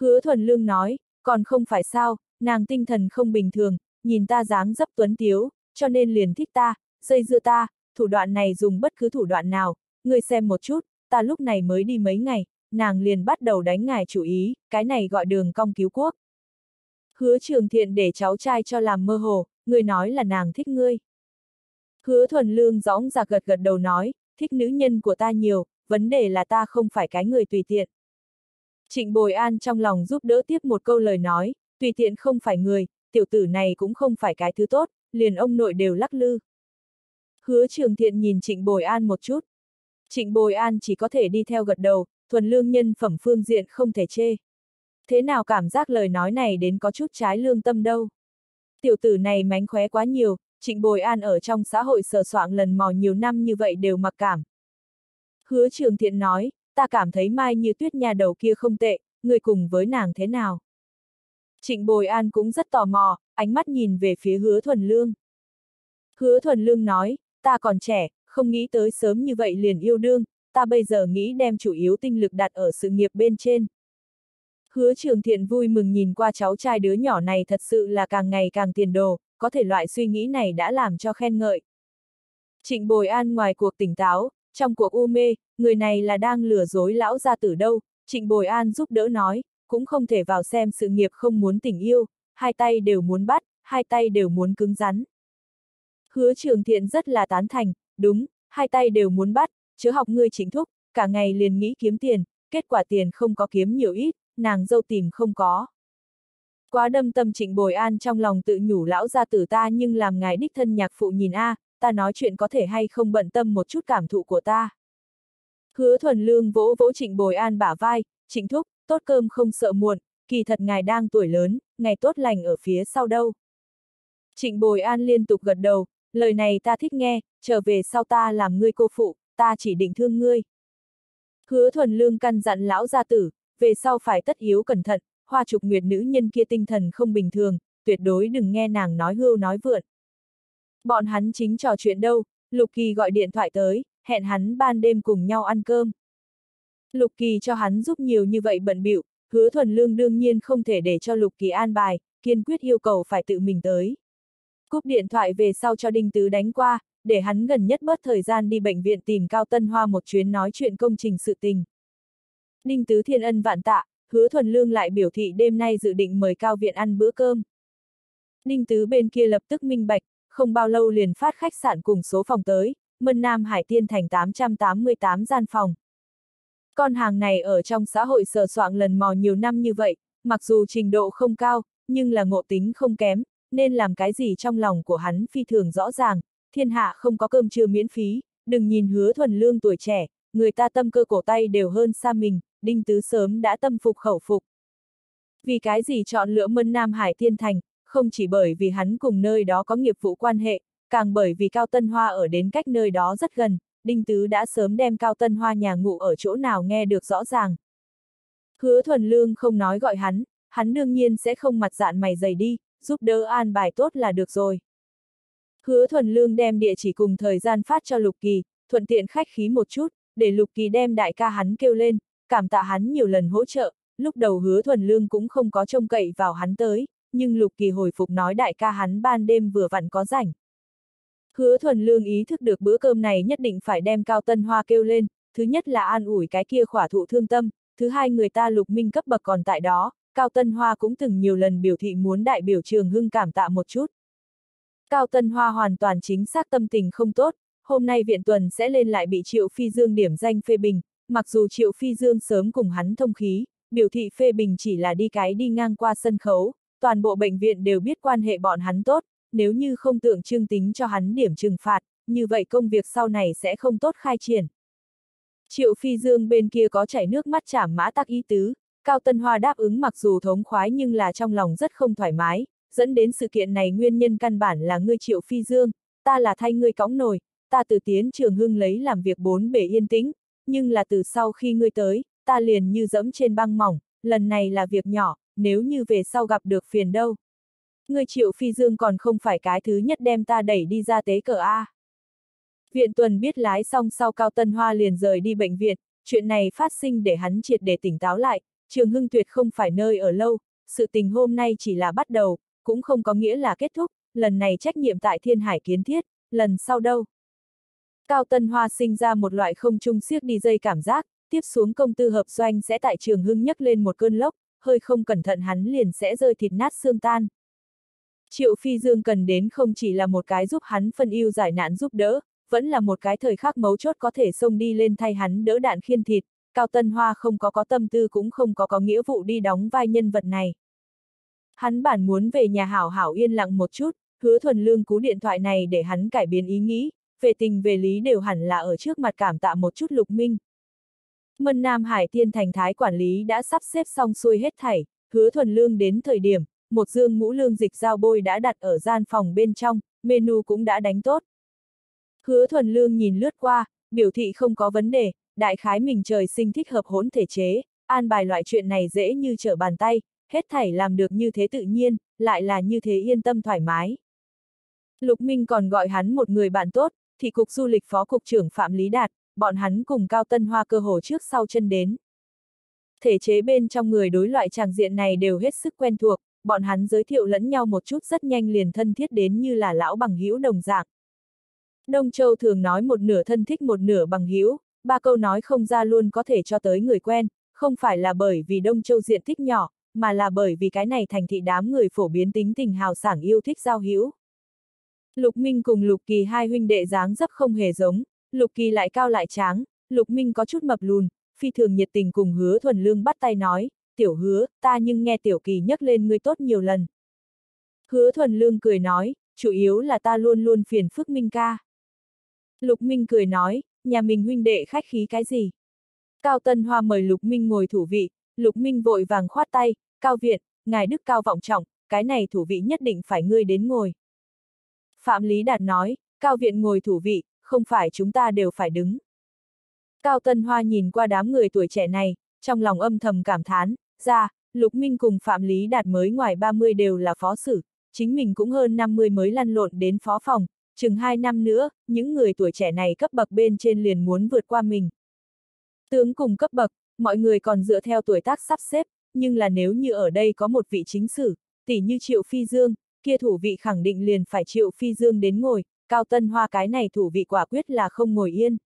Hứa thuần lương nói, còn không phải sao, nàng tinh thần không bình thường, nhìn ta dáng dấp tuấn tiếu, cho nên liền thích ta, dây dưa ta, thủ đoạn này dùng bất cứ thủ đoạn nào, ngươi xem một chút, ta lúc này mới đi mấy ngày, nàng liền bắt đầu đánh ngài chủ ý, cái này gọi đường cong cứu quốc. Hứa trường thiện để cháu trai cho làm mơ hồ, người nói là nàng thích ngươi. Hứa thuần lương dõng giặc gật gật đầu nói, thích nữ nhân của ta nhiều, vấn đề là ta không phải cái người tùy tiện. Trịnh Bồi An trong lòng giúp đỡ tiếp một câu lời nói, tùy tiện không phải người, tiểu tử này cũng không phải cái thứ tốt, liền ông nội đều lắc lư. Hứa trường thiện nhìn Trịnh Bồi An một chút. Trịnh Bồi An chỉ có thể đi theo gật đầu, thuần lương nhân phẩm phương diện không thể chê. Thế nào cảm giác lời nói này đến có chút trái lương tâm đâu. Tiểu tử này mánh khóe quá nhiều, Trịnh Bồi An ở trong xã hội sờ soạng lần mò nhiều năm như vậy đều mặc cảm. Hứa trường thiện nói, ta cảm thấy mai như tuyết nhà đầu kia không tệ, người cùng với nàng thế nào. Trịnh Bồi An cũng rất tò mò, ánh mắt nhìn về phía hứa thuần lương. Hứa thuần lương nói, ta còn trẻ, không nghĩ tới sớm như vậy liền yêu đương, ta bây giờ nghĩ đem chủ yếu tinh lực đặt ở sự nghiệp bên trên. Hứa trường thiện vui mừng nhìn qua cháu trai đứa nhỏ này thật sự là càng ngày càng tiền đồ, có thể loại suy nghĩ này đã làm cho khen ngợi. Trịnh Bồi An ngoài cuộc tỉnh táo, trong cuộc u mê, người này là đang lừa dối lão gia tử đâu, Trịnh Bồi An giúp đỡ nói, cũng không thể vào xem sự nghiệp không muốn tình yêu, hai tay đều muốn bắt, hai tay đều muốn cứng rắn. Hứa trường thiện rất là tán thành, đúng, hai tay đều muốn bắt, chớ học ngươi chính thúc, cả ngày liền nghĩ kiếm tiền, kết quả tiền không có kiếm nhiều ít, nàng dâu tìm không có. Quá đâm tâm trịnh bồi an trong lòng tự nhủ lão gia tử ta nhưng làm ngài đích thân nhạc phụ nhìn a, ta nói chuyện có thể hay không bận tâm một chút cảm thụ của ta. Hứa thuần lương vỗ vỗ trịnh bồi an bả vai, trịnh thúc, tốt cơm không sợ muộn, kỳ thật ngài đang tuổi lớn, ngày tốt lành ở phía sau đâu. Trịnh bồi an liên tục gật đầu, lời này ta thích nghe, trở về sau ta làm ngươi cô phụ, ta chỉ định thương ngươi. Hứa thuần lương căn dặn lão gia tử, về sau phải tất yếu cẩn thận, hoa trục nguyệt nữ nhân kia tinh thần không bình thường, tuyệt đối đừng nghe nàng nói hưu nói vượn. Bọn hắn chính trò chuyện đâu, Lục Kỳ gọi điện thoại tới, hẹn hắn ban đêm cùng nhau ăn cơm. Lục Kỳ cho hắn giúp nhiều như vậy bận bịu, hứa thuần lương đương nhiên không thể để cho Lục Kỳ an bài, kiên quyết yêu cầu phải tự mình tới. Cúp điện thoại về sau cho Đinh Tứ đánh qua, để hắn gần nhất bớt thời gian đi bệnh viện tìm Cao Tân Hoa một chuyến nói chuyện công trình sự tình. Đinh Tứ thiên ân vạn tạ, hứa thuần lương lại biểu thị đêm nay dự định mời Cao Viện ăn bữa cơm. Đinh Tứ bên kia lập tức minh bạch, không bao lâu liền phát khách sạn cùng số phòng tới, Mân Nam Hải Tiên thành 888 gian phòng. Con hàng này ở trong xã hội sờ soạng lần mò nhiều năm như vậy, mặc dù trình độ không cao, nhưng là ngộ tính không kém, nên làm cái gì trong lòng của hắn phi thường rõ ràng, thiên hạ không có cơm trưa miễn phí, đừng nhìn hứa thuần lương tuổi trẻ, người ta tâm cơ cổ tay đều hơn xa mình, đinh tứ sớm đã tâm phục khẩu phục. Vì cái gì chọn lựa Mân Nam Hải Thiên Thành, không chỉ bởi vì hắn cùng nơi đó có nghiệp vụ quan hệ, càng bởi vì Cao Tân Hoa ở đến cách nơi đó rất gần, Đinh Tứ đã sớm đem Cao Tân Hoa nhà ngủ ở chỗ nào nghe được rõ ràng. Hứa thuần lương không nói gọi hắn, hắn đương nhiên sẽ không mặt dạn mày dày đi, giúp đỡ an bài tốt là được rồi. Hứa thuần lương đem địa chỉ cùng thời gian phát cho Lục Kỳ, thuận tiện khách khí một chút, để Lục Kỳ đem đại ca hắn kêu lên, cảm tạ hắn nhiều lần hỗ trợ, lúc đầu hứa thuần lương cũng không có trông cậy vào hắn tới, nhưng Lục Kỳ hồi phục nói đại ca hắn ban đêm vừa vặn có rảnh. Hứa thuần lương ý thức được bữa cơm này nhất định phải đem Cao Tân Hoa kêu lên, thứ nhất là an ủi cái kia khỏa thụ thương tâm, thứ hai người ta lục minh cấp bậc còn tại đó, Cao Tân Hoa cũng từng nhiều lần biểu thị muốn đại biểu trường hưng cảm tạ một chút. Cao Tân Hoa hoàn toàn chính xác tâm tình không tốt, hôm nay viện tuần sẽ lên lại bị Triệu Phi Dương điểm danh phê bình, mặc dù Triệu Phi Dương sớm cùng hắn thông khí, biểu thị phê bình chỉ là đi cái đi ngang qua sân khấu, toàn bộ bệnh viện đều biết quan hệ bọn hắn tốt, nếu như không tượng trưng tính cho hắn điểm trừng phạt, như vậy công việc sau này sẽ không tốt khai triển. Triệu Phi Dương bên kia có chảy nước mắt chảm mã tắc ý tứ, Cao Tân Hoa đáp ứng mặc dù thống khoái nhưng là trong lòng rất không thoải mái, dẫn đến sự kiện này nguyên nhân căn bản là ngươi Triệu Phi Dương, ta là thay ngươi cõng nồi, ta từ tiến trường hưng lấy làm việc bốn bể yên tĩnh, nhưng là từ sau khi ngươi tới, ta liền như dẫm trên băng mỏng, lần này là việc nhỏ, nếu như về sau gặp được phiền đâu. Ngươi Triệu Phi Dương còn không phải cái thứ nhất đem ta đẩy đi ra tế cờ A. Viện tuần biết lái xong sau Cao Tân Hoa liền rời đi bệnh viện, chuyện này phát sinh để hắn triệt để tỉnh táo lại, Trường Hưng Tuyệt không phải nơi ở lâu, sự tình hôm nay chỉ là bắt đầu, cũng không có nghĩa là kết thúc, lần này trách nhiệm tại Thiên Hải kiến thiết, lần sau đâu. Cao Tân Hoa sinh ra một loại không trung siếc đi dây cảm giác, tiếp xuống công tư hợp doanh sẽ tại Trường Hưng nhấc lên một cơn lốc, hơi không cẩn thận hắn liền sẽ rơi thịt nát xương tan. Triệu Phi Dương cần đến không chỉ là một cái giúp hắn phân ưu giải nạn giúp đỡ, vẫn là một cái thời khắc mấu chốt có thể xông đi lên thay hắn đỡ đạn khiên thịt, Cao Tân Hoa không có có tâm tư cũng không có có nghĩa vụ đi đóng vai nhân vật này. Hắn bản muốn về nhà hảo hảo yên lặng một chút, hứa thuần lương cú điện thoại này để hắn cải biến ý nghĩ, về tình về lý đều hẳn là ở trước mặt cảm tạ một chút lục minh. Mân Nam Hải Thiên Thành Thái quản lý đã sắp xếp xong xuôi hết thảy, hứa thuần lương đến thời điểm, một dương ngũ lương dịch giao bôi đã đặt ở gian phòng bên trong, menu cũng đã đánh tốt. Hứa thuần lương nhìn lướt qua, biểu thị không có vấn đề, đại khái mình trời sinh thích hợp hỗn thể chế, an bài loại chuyện này dễ như trở bàn tay, hết thảy làm được như thế tự nhiên, lại là như thế yên tâm thoải mái. Lục Minh còn gọi hắn một người bạn tốt, thì cục du lịch phó cục trưởng Phạm Lý Đạt, bọn hắn cùng Cao Tân Hoa cơ hồ trước sau chân đến. Thể chế bên trong người đối loại tràng diện này đều hết sức quen thuộc, bọn hắn giới thiệu lẫn nhau một chút rất nhanh liền thân thiết đến như là lão bằng hữu đồng dạng. Đông Châu thường nói một nửa thân thích một nửa bằng hữu, ba câu nói không ra luôn có thể cho tới người quen, không phải là bởi vì Đông Châu diện tích nhỏ, mà là bởi vì cái này thành thị đám người phổ biến tính tình hào sảng yêu thích giao hữu. Lục Minh cùng Lục Kỳ hai huynh đệ dáng dấp không hề giống, Lục Kỳ lại cao lại tráng, Lục Minh có chút mập lùn, phi thường nhiệt tình cùng hứa thuần lương bắt tay nói, tiểu hứa, ta nhưng nghe tiểu kỳ nhắc lên ngươi tốt nhiều lần. Hứa thuần lương cười nói, chủ yếu là ta luôn luôn phiền phức Minh ca. Lục Minh cười nói, nhà mình huynh đệ khách khí cái gì? Cao Tân Hoa mời Lục Minh ngồi thủ vị, Lục Minh vội vàng khoát tay, Cao Viện, ngài đức cao vọng trọng, cái này thủ vị nhất định phải ngươi đến ngồi. Phạm Lý Đạt nói, Cao Viện ngồi thủ vị, không phải chúng ta đều phải đứng. Cao Tân Hoa nhìn qua đám người tuổi trẻ này, trong lòng âm thầm cảm thán, ra, Lục Minh cùng Phạm Lý Đạt mới ngoài 30 đều là phó sử, chính mình cũng hơn 50 mới lăn lộn đến phó phòng, chừng 2 năm nữa, những người tuổi trẻ này cấp bậc bên trên liền muốn vượt qua mình. Tướng cùng cấp bậc, mọi người còn dựa theo tuổi tác sắp xếp, nhưng là nếu như ở đây có một vị chính sử, tỷ như Triệu Phi Dương, kia thủ vị khẳng định liền phải Triệu Phi Dương đến ngồi, Cao Tân Hoa cái này thủ vị quả quyết là không ngồi yên.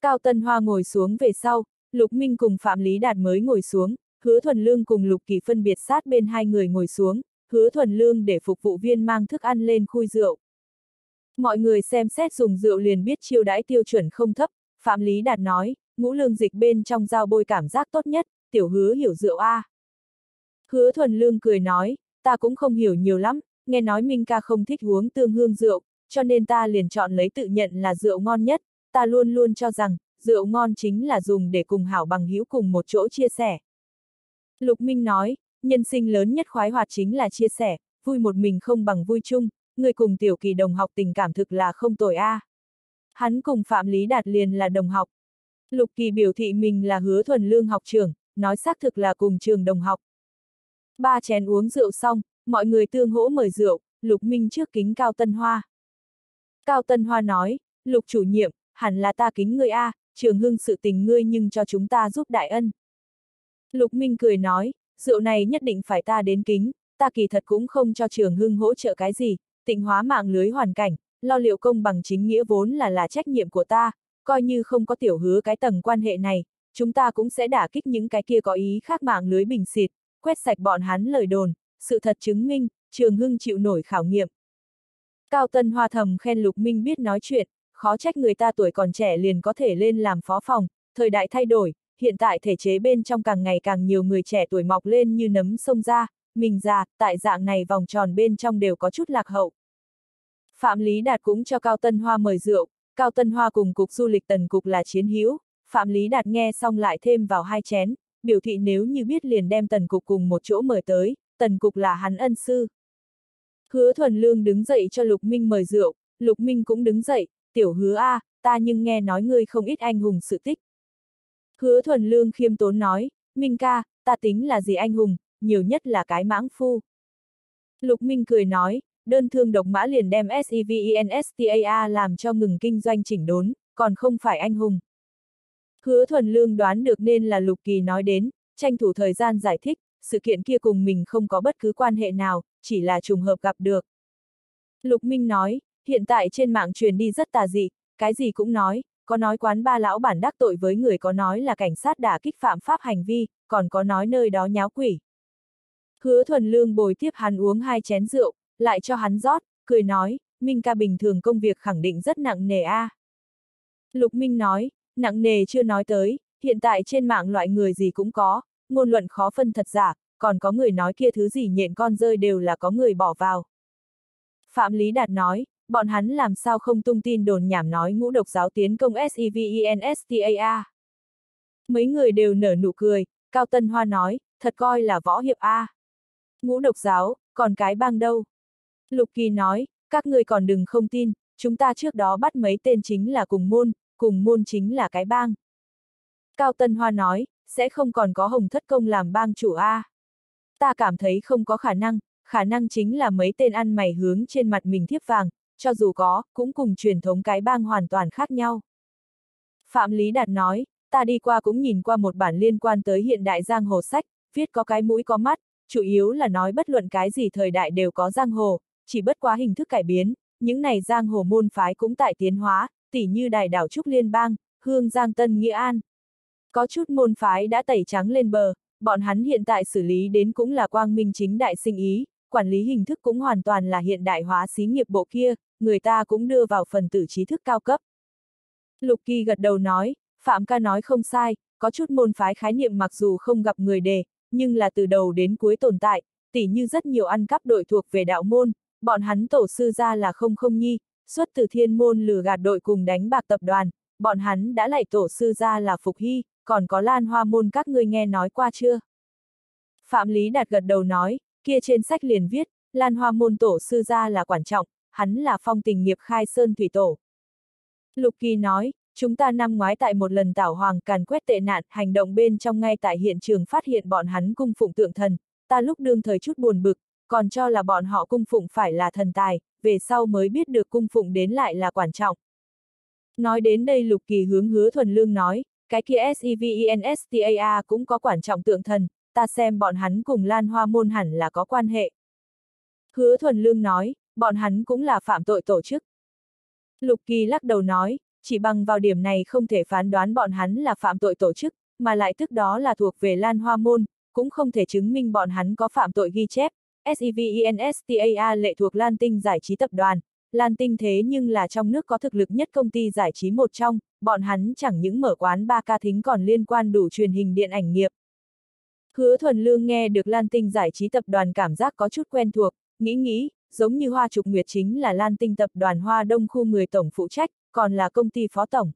Cao Tân Hoa ngồi xuống về sau, Lục Minh cùng Phạm Lý Đạt mới ngồi xuống, Hứa Thuần Lương cùng Lục Kỳ phân biệt sát bên hai người ngồi xuống, hứa thuần lương để phục vụ viên mang thức ăn lên khui rượu. Mọi người xem xét dùng rượu liền biết chiêu đãi tiêu chuẩn không thấp, Phạm Lý Đạt nói, ngũ lương dịch bên trong dao bôi cảm giác tốt nhất, tiểu hứa hiểu rượu a. À. Hứa thuần lương cười nói, ta cũng không hiểu nhiều lắm, nghe nói Minh ca không thích uống tương hương rượu, cho nên ta liền chọn lấy tự nhận là rượu ngon nhất, ta luôn luôn cho rằng, rượu ngon chính là dùng để cùng hảo bằng hữu cùng một chỗ chia sẻ. Lục Minh nói, nhân sinh lớn nhất khoái hoạt chính là chia sẻ, vui một mình không bằng vui chung, người cùng tiểu kỳ đồng học tình cảm thực là không tồi a. À. Hắn cùng Phạm Lý Đạt liền là đồng học. Lục Kỳ biểu thị mình là hứa thuần lương học trưởng, nói xác thực là cùng trường đồng học. Ba chén uống rượu xong, mọi người tương hỗ mời rượu, Lục Minh trước kính Cao Tân Hoa. Cao Tân Hoa nói, Lục chủ nhiệm, hẳn là ta kính ngươi a, trường hưng sự tình ngươi nhưng cho chúng ta giúp đại ân. Lục Minh cười nói, rượu này nhất định phải ta đến kính, ta kỳ thật cũng không cho trường hưng hỗ trợ cái gì, tịnh hóa mạng lưới hoàn cảnh, lo liệu công bằng chính nghĩa vốn là là trách nhiệm của ta, coi như không có tiểu hứa cái tầng quan hệ này, chúng ta cũng sẽ đả kích những cái kia có ý khác mạng lưới bình xịt, quét sạch bọn hắn lời đồn, sự thật chứng minh, trường hưng chịu nổi khảo nghiệm. Cao Tân Hoa thầm khen Lục Minh biết nói chuyện, khó trách người ta tuổi còn trẻ liền có thể lên làm phó phòng, thời đại thay đổi, hiện tại thể chế bên trong càng ngày càng nhiều người trẻ tuổi mọc lên như nấm sông ra, mình già, tại dạng này vòng tròn bên trong đều có chút lạc hậu. Phạm Lý Đạt cũng cho Cao Tân Hoa mời rượu, Cao Tân Hoa cùng Cục Du lịch Tần Cục là chiến hữu, Phạm Lý Đạt nghe xong lại thêm vào hai chén, biểu thị nếu như biết liền đem Tần Cục cùng một chỗ mời tới, Tần Cục là hắn ân sư. Hứa Thuần Lương đứng dậy cho Lục Minh mời rượu, Lục Minh cũng đứng dậy, tiểu hứa A, ta nhưng nghe nói ngươi không ít anh hùng sự tích. Hứa Thuần Lương khiêm tốn nói, Minh ca, ta tính là gì anh hùng, nhiều nhất là cái mãng phu. Lục Minh cười nói, đơn thương độc mã liền đem SEVENSTAA làm cho ngừng kinh doanh chỉnh đốn, còn không phải anh hùng. Hứa thuần lương đoán được nên là Lục Kỳ nói đến, tranh thủ thời gian giải thích, sự kiện kia cùng mình không có bất cứ quan hệ nào, chỉ là trùng hợp gặp được. Lục Minh nói, hiện tại trên mạng truyền đi rất tà dị, cái gì cũng nói, có nói quán ba lão bản đắc tội với người có nói là cảnh sát đã kích phạm pháp hành vi, còn có nói nơi đó nháo quỷ. Hứa thuần lương bồi tiếp hắn uống hai chén rượu, lại cho hắn rót, cười nói, Minh ca bình thường công việc khẳng định rất nặng nề a. À. Lục Minh nói, nặng nề chưa nói tới, hiện tại trên mạng loại người gì cũng có, ngôn luận khó phân thật giả, còn có người nói kia thứ gì nhện con rơi đều là có người bỏ vào. Phạm Lý Đạt nói, bọn hắn làm sao không tung tin đồn nhảm nói ngũ độc giáo tiến công SEVENSTAA. Mấy người đều nở nụ cười, Cao Tân Hoa nói, thật coi là võ hiệp A. Ngũ độc giáo, còn cái bang đâu? Lục Kỳ nói, các người còn đừng không tin, chúng ta trước đó bắt mấy tên chính là cùng môn, cùng môn chính là cái bang. Cao Tân Hoa nói, sẽ không còn có hồng thất công làm bang chủ A. Ta cảm thấy không có khả năng, khả năng chính là mấy tên ăn mày hướng trên mặt mình thiếp vàng, cho dù có, cũng cùng truyền thống cái bang hoàn toàn khác nhau. Phạm Lý Đạt nói, ta đi qua cũng nhìn qua một bản liên quan tới hiện đại giang hồ sách, viết có cái mũi có mắt, chủ yếu là nói bất luận cái gì thời đại đều có giang hồ, chỉ bất quá hình thức cải biến, những này giang hồ môn phái cũng tại tiến hóa, tỉ như đài đảo Trúc Liên bang, Hương Giang Tân Nghĩa An. Có chút môn phái đã tẩy trắng lên bờ, bọn hắn hiện tại xử lý đến cũng là quang minh chính đại sinh ý, quản lý hình thức cũng hoàn toàn là hiện đại hóa xí nghiệp bộ kia, người ta cũng đưa vào phần tử trí thức cao cấp. Lục Kỳ gật đầu nói, Phạm ca nói không sai, có chút môn phái khái niệm mặc dù không gặp người đề, nhưng là từ đầu đến cuối tồn tại, tỉ như rất nhiều ăn cắp đội thuộc về đạo môn, bọn hắn tổ sư ra là không không nhi, xuất từ thiên môn lừa gạt đội cùng đánh bạc tập đoàn, bọn hắn đã lại tổ sư ra là Phục Hy, còn có lan hoa môn các ngươi nghe nói qua chưa? Phạm Lý Đạt gật đầu nói, kia trên sách liền viết, lan hoa môn tổ sư gia là quan trọng, hắn là phong tình nghiệp khai sơn thủy tổ. Lục Kỳ nói, chúng ta năm ngoái tại một lần tảo hoàng càn quét tệ nạn, hành động bên trong ngay tại hiện trường phát hiện bọn hắn cung phụng tượng thần, ta lúc đương thời chút buồn bực, còn cho là bọn họ cung phụng phải là thần tài, về sau mới biết được cung phụng đến lại là quan trọng. Nói đến đây Lục Kỳ hướng hứa thuần lương nói, cái kia SEVENSTAR cũng có quan trọng tượng thần, ta xem bọn hắn cùng Lan Hoa Môn hẳn là có quan hệ. Hứa thuần lương nói, bọn hắn cũng là phạm tội tổ chức. Lục Kỳ lắc đầu nói, chỉ bằng vào điểm này không thể phán đoán bọn hắn là phạm tội tổ chức, mà lại tức đó là thuộc về Lan Hoa Môn, cũng không thể chứng minh bọn hắn có phạm tội ghi chép, SEVENSTAA lệ thuộc Lan Tinh Giải trí Tập đoàn. Lan Tinh thế nhưng là trong nước có thực lực nhất công ty giải trí một trong, bọn hắn chẳng những mở quán ba ca thính còn liên quan đủ truyền hình điện ảnh nghiệp. Hứa Thuần Lương nghe được Lan Tinh Giải trí Tập đoàn cảm giác có chút quen thuộc, nghĩ nghĩ, giống như Hoa Trục Nguyệt chính là Lan Tinh Tập đoàn Hoa Đông khu người tổng phụ trách, còn là công ty phó tổng.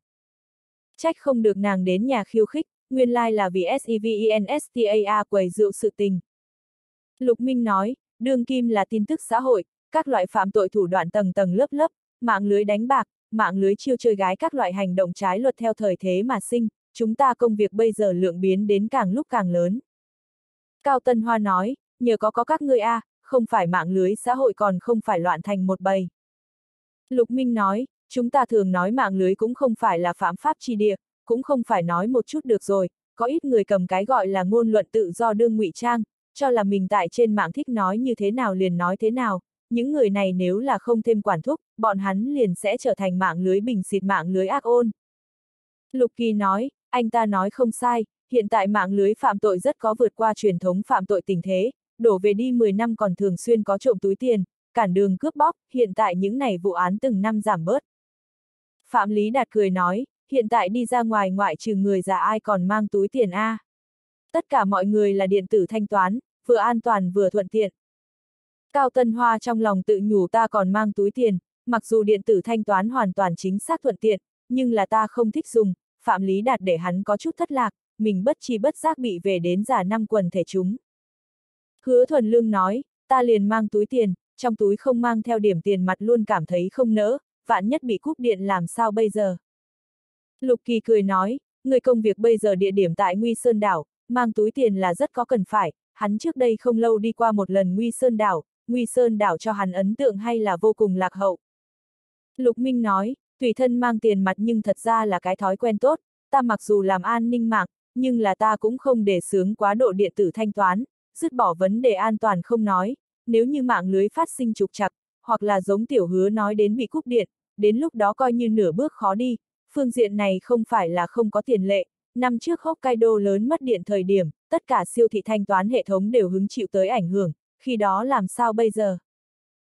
Trách không được nàng đến nhà khiêu khích, nguyên lai like là vì SEVENSTAA quầy rượu sự tình. Lục Minh nói, đường kim là tin tức xã hội, các loại phạm tội thủ đoạn tầng tầng lớp lớp, mạng lưới đánh bạc, mạng lưới chiêu chơi gái các loại hành động trái luật theo thời thế mà sinh, chúng ta công việc bây giờ lượng biến đến càng lúc càng lớn. Cao Tân Hoa nói, nhờ có có các ngươi a, không phải mạng lưới xã hội còn không phải loạn thành một bầy. Lục Minh nói, chúng ta thường nói mạng lưới cũng không phải là phạm pháp chi địa, cũng không phải nói một chút được rồi, có ít người cầm cái gọi là ngôn luận tự do đương ngụy trang, cho là mình tại trên mạng thích nói như thế nào liền nói thế nào, những người này nếu là không thêm quản thúc, bọn hắn liền sẽ trở thành mạng lưới bình xịt mạng lưới ác ôn. Lục Kỳ nói, anh ta nói không sai, hiện tại mạng lưới phạm tội rất có vượt qua truyền thống phạm tội tình thế, đổ về đi 10 năm còn thường xuyên có trộm túi tiền, cản đường cướp bóc, hiện tại những này vụ án từng năm giảm bớt. Phạm Lý Đạt cười nói, hiện tại đi ra ngoài ngoại trừ người già ai còn mang túi tiền A. Tất cả mọi người là điện tử thanh toán, vừa an toàn vừa thuận tiện. Cao Tân Hoa trong lòng tự nhủ ta còn mang túi tiền, mặc dù điện tử thanh toán hoàn toàn chính xác thuận tiện, nhưng là ta không thích dùng, Phạm Lý Đạt để hắn có chút thất lạc, mình bất chi bất giác bị về đến giả năm quần thể chúng. Hứa thuần lương nói, ta liền mang túi tiền, trong túi không mang theo điểm tiền mặt luôn cảm thấy không nỡ, vạn nhất bị cúp điện làm sao bây giờ. Lục Kỳ cười nói, người công việc bây giờ địa điểm tại Nguy Sơn Đảo, mang túi tiền là rất có cần phải, hắn trước đây không lâu đi qua một lần Nguy Sơn Đảo, Nguy Sơn Đảo cho hắn ấn tượng hay là vô cùng lạc hậu. Lục Minh nói, tùy thân mang tiền mặt nhưng thật ra là cái thói quen tốt, ta mặc dù làm an ninh mạng, nhưng là ta cũng không để sướng quá độ điện tử thanh toán, dứt bỏ vấn đề an toàn không nói, nếu như mạng lưới phát sinh trục trặc, hoặc là giống tiểu hứa nói đến bị cúp điện, đến lúc đó coi như nửa bước khó đi, phương diện này không phải là không có tiền lệ, năm trước Hokkaido lớn mất điện thời điểm, tất cả siêu thị thanh toán hệ thống đều hứng chịu tới ảnh hưởng, khi đó làm sao bây giờ?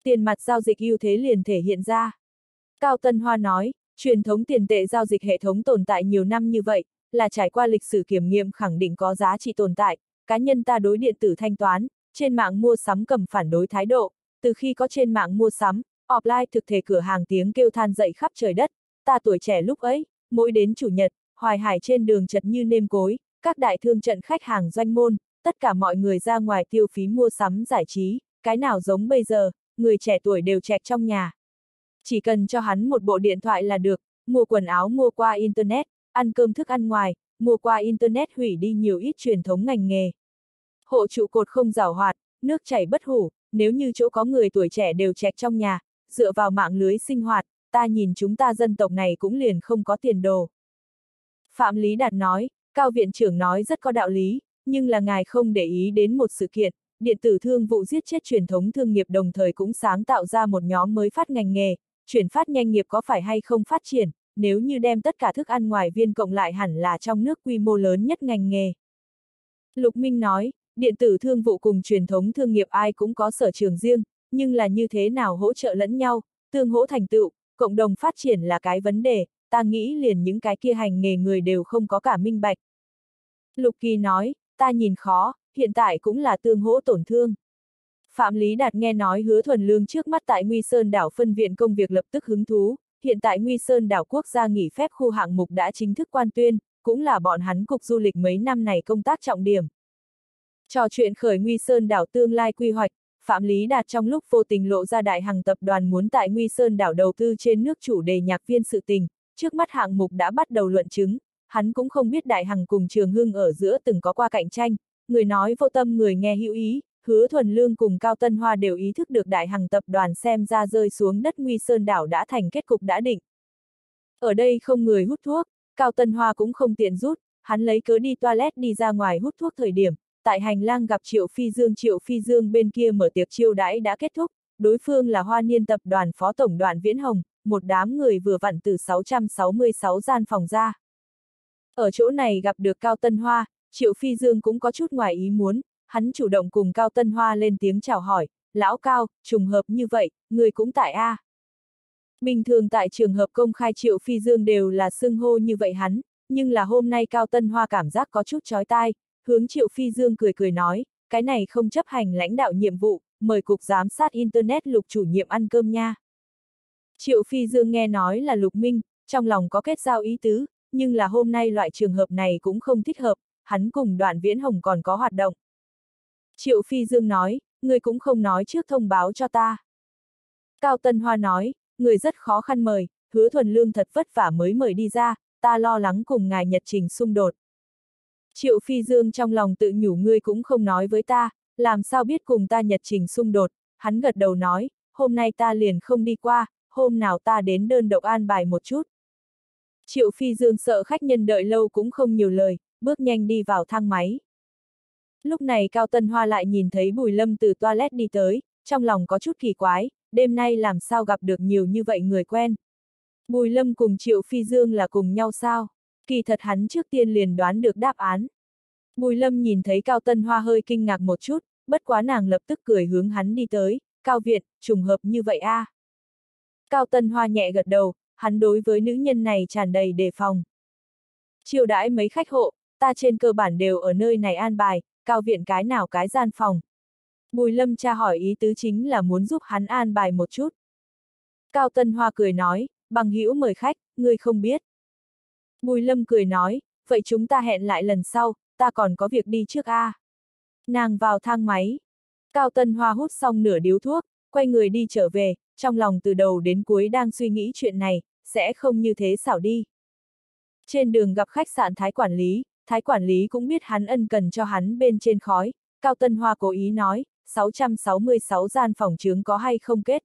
Tiền mặt giao dịch ưu thế liền thể hiện ra. Cao Tân Hoa nói, truyền thống tiền tệ giao dịch hệ thống tồn tại nhiều năm như vậy, là trải qua lịch sử kiểm nghiệm khẳng định có giá trị tồn tại, cá nhân ta đối điện tử thanh toán, trên mạng mua sắm cầm phản đối thái độ, từ khi có trên mạng mua sắm, offline thực thể cửa hàng tiếng kêu than dậy khắp trời đất, ta tuổi trẻ lúc ấy, mỗi đến chủ nhật, hoài hải trên đường chật như nêm cối, các đại thương trận khách hàng doanh môn, tất cả mọi người ra ngoài tiêu phí mua sắm giải trí, cái nào giống bây giờ, người trẻ tuổi đều chẹt trong nhà. Chỉ cần cho hắn một bộ điện thoại là được, mua quần áo mua qua Internet, ăn cơm thức ăn ngoài, mua qua Internet hủy đi nhiều ít truyền thống ngành nghề. Hộ trụ cột không rào hoạt, nước chảy bất hủ, nếu như chỗ có người tuổi trẻ đều chẹt trong nhà, dựa vào mạng lưới sinh hoạt, ta nhìn chúng ta dân tộc này cũng liền không có tiền đồ. Phạm Lý Đạt nói, Cao Viện trưởng nói rất có đạo lý, nhưng là ngài không để ý đến một sự kiện, điện tử thương vụ giết chết truyền thống thương nghiệp đồng thời cũng sáng tạo ra một nhóm mới phát ngành nghề, chuyển phát nhanh nghiệp có phải hay không phát triển, nếu như đem tất cả thức ăn ngoài viên cộng lại hẳn là trong nước quy mô lớn nhất ngành nghề. Lục Minh nói, điện tử thương vụ cùng truyền thống thương nghiệp ai cũng có sở trường riêng, nhưng là như thế nào hỗ trợ lẫn nhau, tương hỗ thành tựu, cộng đồng phát triển là cái vấn đề, ta nghĩ liền những cái kia hành nghề người đều không có cả minh bạch. Lục Kỳ nói, ta nhìn khó, hiện tại cũng là tương hỗ tổn thương. Phạm Lý Đạt nghe nói hứa thuần lương trước mắt tại Nguy Sơn đảo phân viện công việc lập tức hứng thú, hiện tại Nguy Sơn đảo quốc gia nghỉ phép khu hạng mục đã chính thức quan tuyên, cũng là bọn hắn cục du lịch mấy năm này công tác trọng điểm. Trò chuyện khởi Nguy Sơn đảo tương lai quy hoạch, Phạm Lý Đạt trong lúc vô tình lộ ra đại hàng tập đoàn muốn tại Nguy Sơn đảo đầu tư trên nước chủ đề nhạc viên sự tình, trước mắt hạng mục đã bắt đầu luận chứng, hắn cũng không biết đại hằng cùng trường hưng ở giữa từng có qua cạnh tranh, người nói vô tâm người nghe hữu ý, hứa thuần lương cùng Cao Tân Hoa đều ý thức được đại hằng tập đoàn xem ra rơi xuống đất nguy sơn đảo đã thành kết cục đã định. Ở đây không người hút thuốc, Cao Tân Hoa cũng không tiện rút, hắn lấy cớ đi toilet đi ra ngoài hút thuốc thời điểm, tại hành lang gặp Triệu Phi Dương Triệu Phi Dương bên kia mở tiệc chiêu đãi đã kết thúc, đối phương là Hoa Niên tập đoàn Phó Tổng đoàn Viễn Hồng, một đám người vừa vặn từ 666 gian phòng ra. Ở chỗ này gặp được Cao Tân Hoa, Triệu Phi Dương cũng có chút ngoài ý muốn, hắn chủ động cùng Cao Tân Hoa lên tiếng chào hỏi, lão Cao, trùng hợp như vậy, người cũng tại A. Bình thường tại trường hợp công khai Triệu Phi Dương đều là xưng hô như vậy hắn, nhưng là hôm nay Cao Tân Hoa cảm giác có chút chói tai, hướng Triệu Phi Dương cười cười nói, cái này không chấp hành lãnh đạo nhiệm vụ, mời cục giám sát Internet lục chủ nhiệm ăn cơm nha. Triệu Phi Dương nghe nói là lục minh, trong lòng có kết giao ý tứ, nhưng là hôm nay loại trường hợp này cũng không thích hợp, hắn cùng đoạn viễn hồng còn có hoạt động. Triệu Phi Dương nói, người cũng không nói trước thông báo cho ta. Cao Tân Hoa nói, người rất khó khăn mời, hứa thuần lương thật vất vả mới mời đi ra, ta lo lắng cùng ngài nhật trình xung đột. Triệu Phi Dương trong lòng tự nhủ ngươi cũng không nói với ta, làm sao biết cùng ta nhật trình xung đột, hắn gật đầu nói, hôm nay ta liền không đi qua, hôm nào ta đến đơn độc an bài một chút. Triệu Phi Dương sợ khách nhân đợi lâu cũng không nhiều lời, bước nhanh đi vào thang máy. Lúc này Cao Tân Hoa lại nhìn thấy Bùi Lâm từ toilet đi tới, trong lòng có chút kỳ quái, đêm nay làm sao gặp được nhiều như vậy người quen. Bùi Lâm cùng Triệu Phi Dương là cùng nhau sao? Kỳ thật hắn trước tiên liền đoán được đáp án. Bùi Lâm nhìn thấy Cao Tân Hoa hơi kinh ngạc một chút, bất quá nàng lập tức cười hướng hắn đi tới, Cao Việt, trùng hợp như vậy a. À? Cao Tân Hoa nhẹ gật đầu, hắn đối với nữ nhân này tràn đầy đề phòng. chiều đãi mấy khách hộ, ta trên cơ bản đều ở nơi này an bài, cao viện cái nào cái gian phòng. Bùi lâm cha hỏi ý tứ chính là muốn giúp hắn an bài một chút. Cao Tân Hoa cười nói, bằng hữu mời khách, ngươi không biết. Bùi lâm cười nói, vậy chúng ta hẹn lại lần sau, ta còn có việc đi trước a. À. Nàng vào thang máy. Cao Tân Hoa hút xong nửa điếu thuốc, quay người đi trở về, trong lòng từ đầu đến cuối đang suy nghĩ chuyện này, sẽ không như thế xảo đi. Trên đường gặp khách sạn Thái Quản lý, Thái Quản lý cũng biết hắn ân cần cho hắn bên trên khói, Cao Tân Hoa cố ý nói, 666 gian phòng trướng có hay không kết.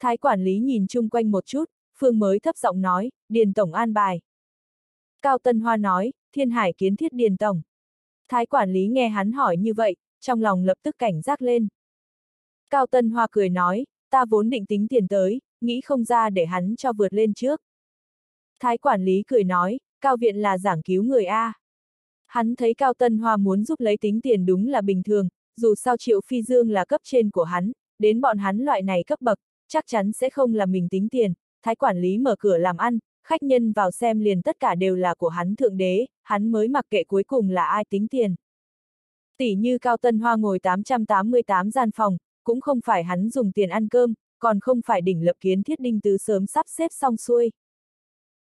Thái Quản lý nhìn chung quanh một chút, Phương mới thấp giọng nói, Điền Tổng an bài. Cao Tân Hoa nói, Thiên Hải kiến thiết Điền Tổng. Thái Quản lý nghe hắn hỏi như vậy, trong lòng lập tức cảnh giác lên. Cao Tân Hoa cười nói, ta vốn định tính tiền tới, nghĩ không ra để hắn cho vượt lên trước. Thái quản lý cười nói, Cao Viện là giảng cứu người A. Hắn thấy Cao Tân Hoa muốn giúp lấy tính tiền đúng là bình thường, dù sao Triệu Phi Dương là cấp trên của hắn, đến bọn hắn loại này cấp bậc, chắc chắn sẽ không là mình tính tiền. Thái quản lý mở cửa làm ăn, khách nhân vào xem liền tất cả đều là của hắn thượng đế, hắn mới mặc kệ cuối cùng là ai tính tiền. Tỷ như Cao Tân Hoa ngồi 888 gian phòng, cũng không phải hắn dùng tiền ăn cơm, còn không phải đỉnh lập kiến thiết đinh tứ sớm sắp xếp xong xuôi.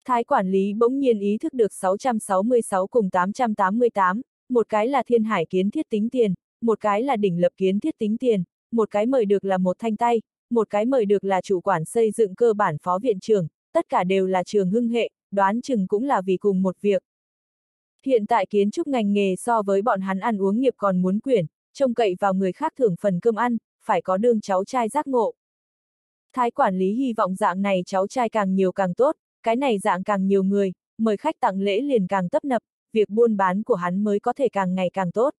Thái quản lý bỗng nhiên ý thức được 666 cùng 888, một cái là thiên hải kiến thiết tính tiền, một cái là đỉnh lập kiến thiết tính tiền, một cái mời được là một thanh tay, một cái mời được là chủ quản xây dựng cơ bản phó viện trưởng, tất cả đều là trường hưng hệ, đoán chừng cũng là vì cùng một việc. Hiện tại kiến trúc ngành nghề so với bọn hắn ăn uống nghiệp còn muốn quyển, trông cậy vào người khác thưởng phần cơm ăn, phải có đương cháu trai giác ngộ. Thái quản lý hy vọng dạng này cháu trai càng nhiều càng tốt, cái này dạng càng nhiều người, mời khách tặng lễ liền càng tấp nập, việc buôn bán của hắn mới có thể càng ngày càng tốt.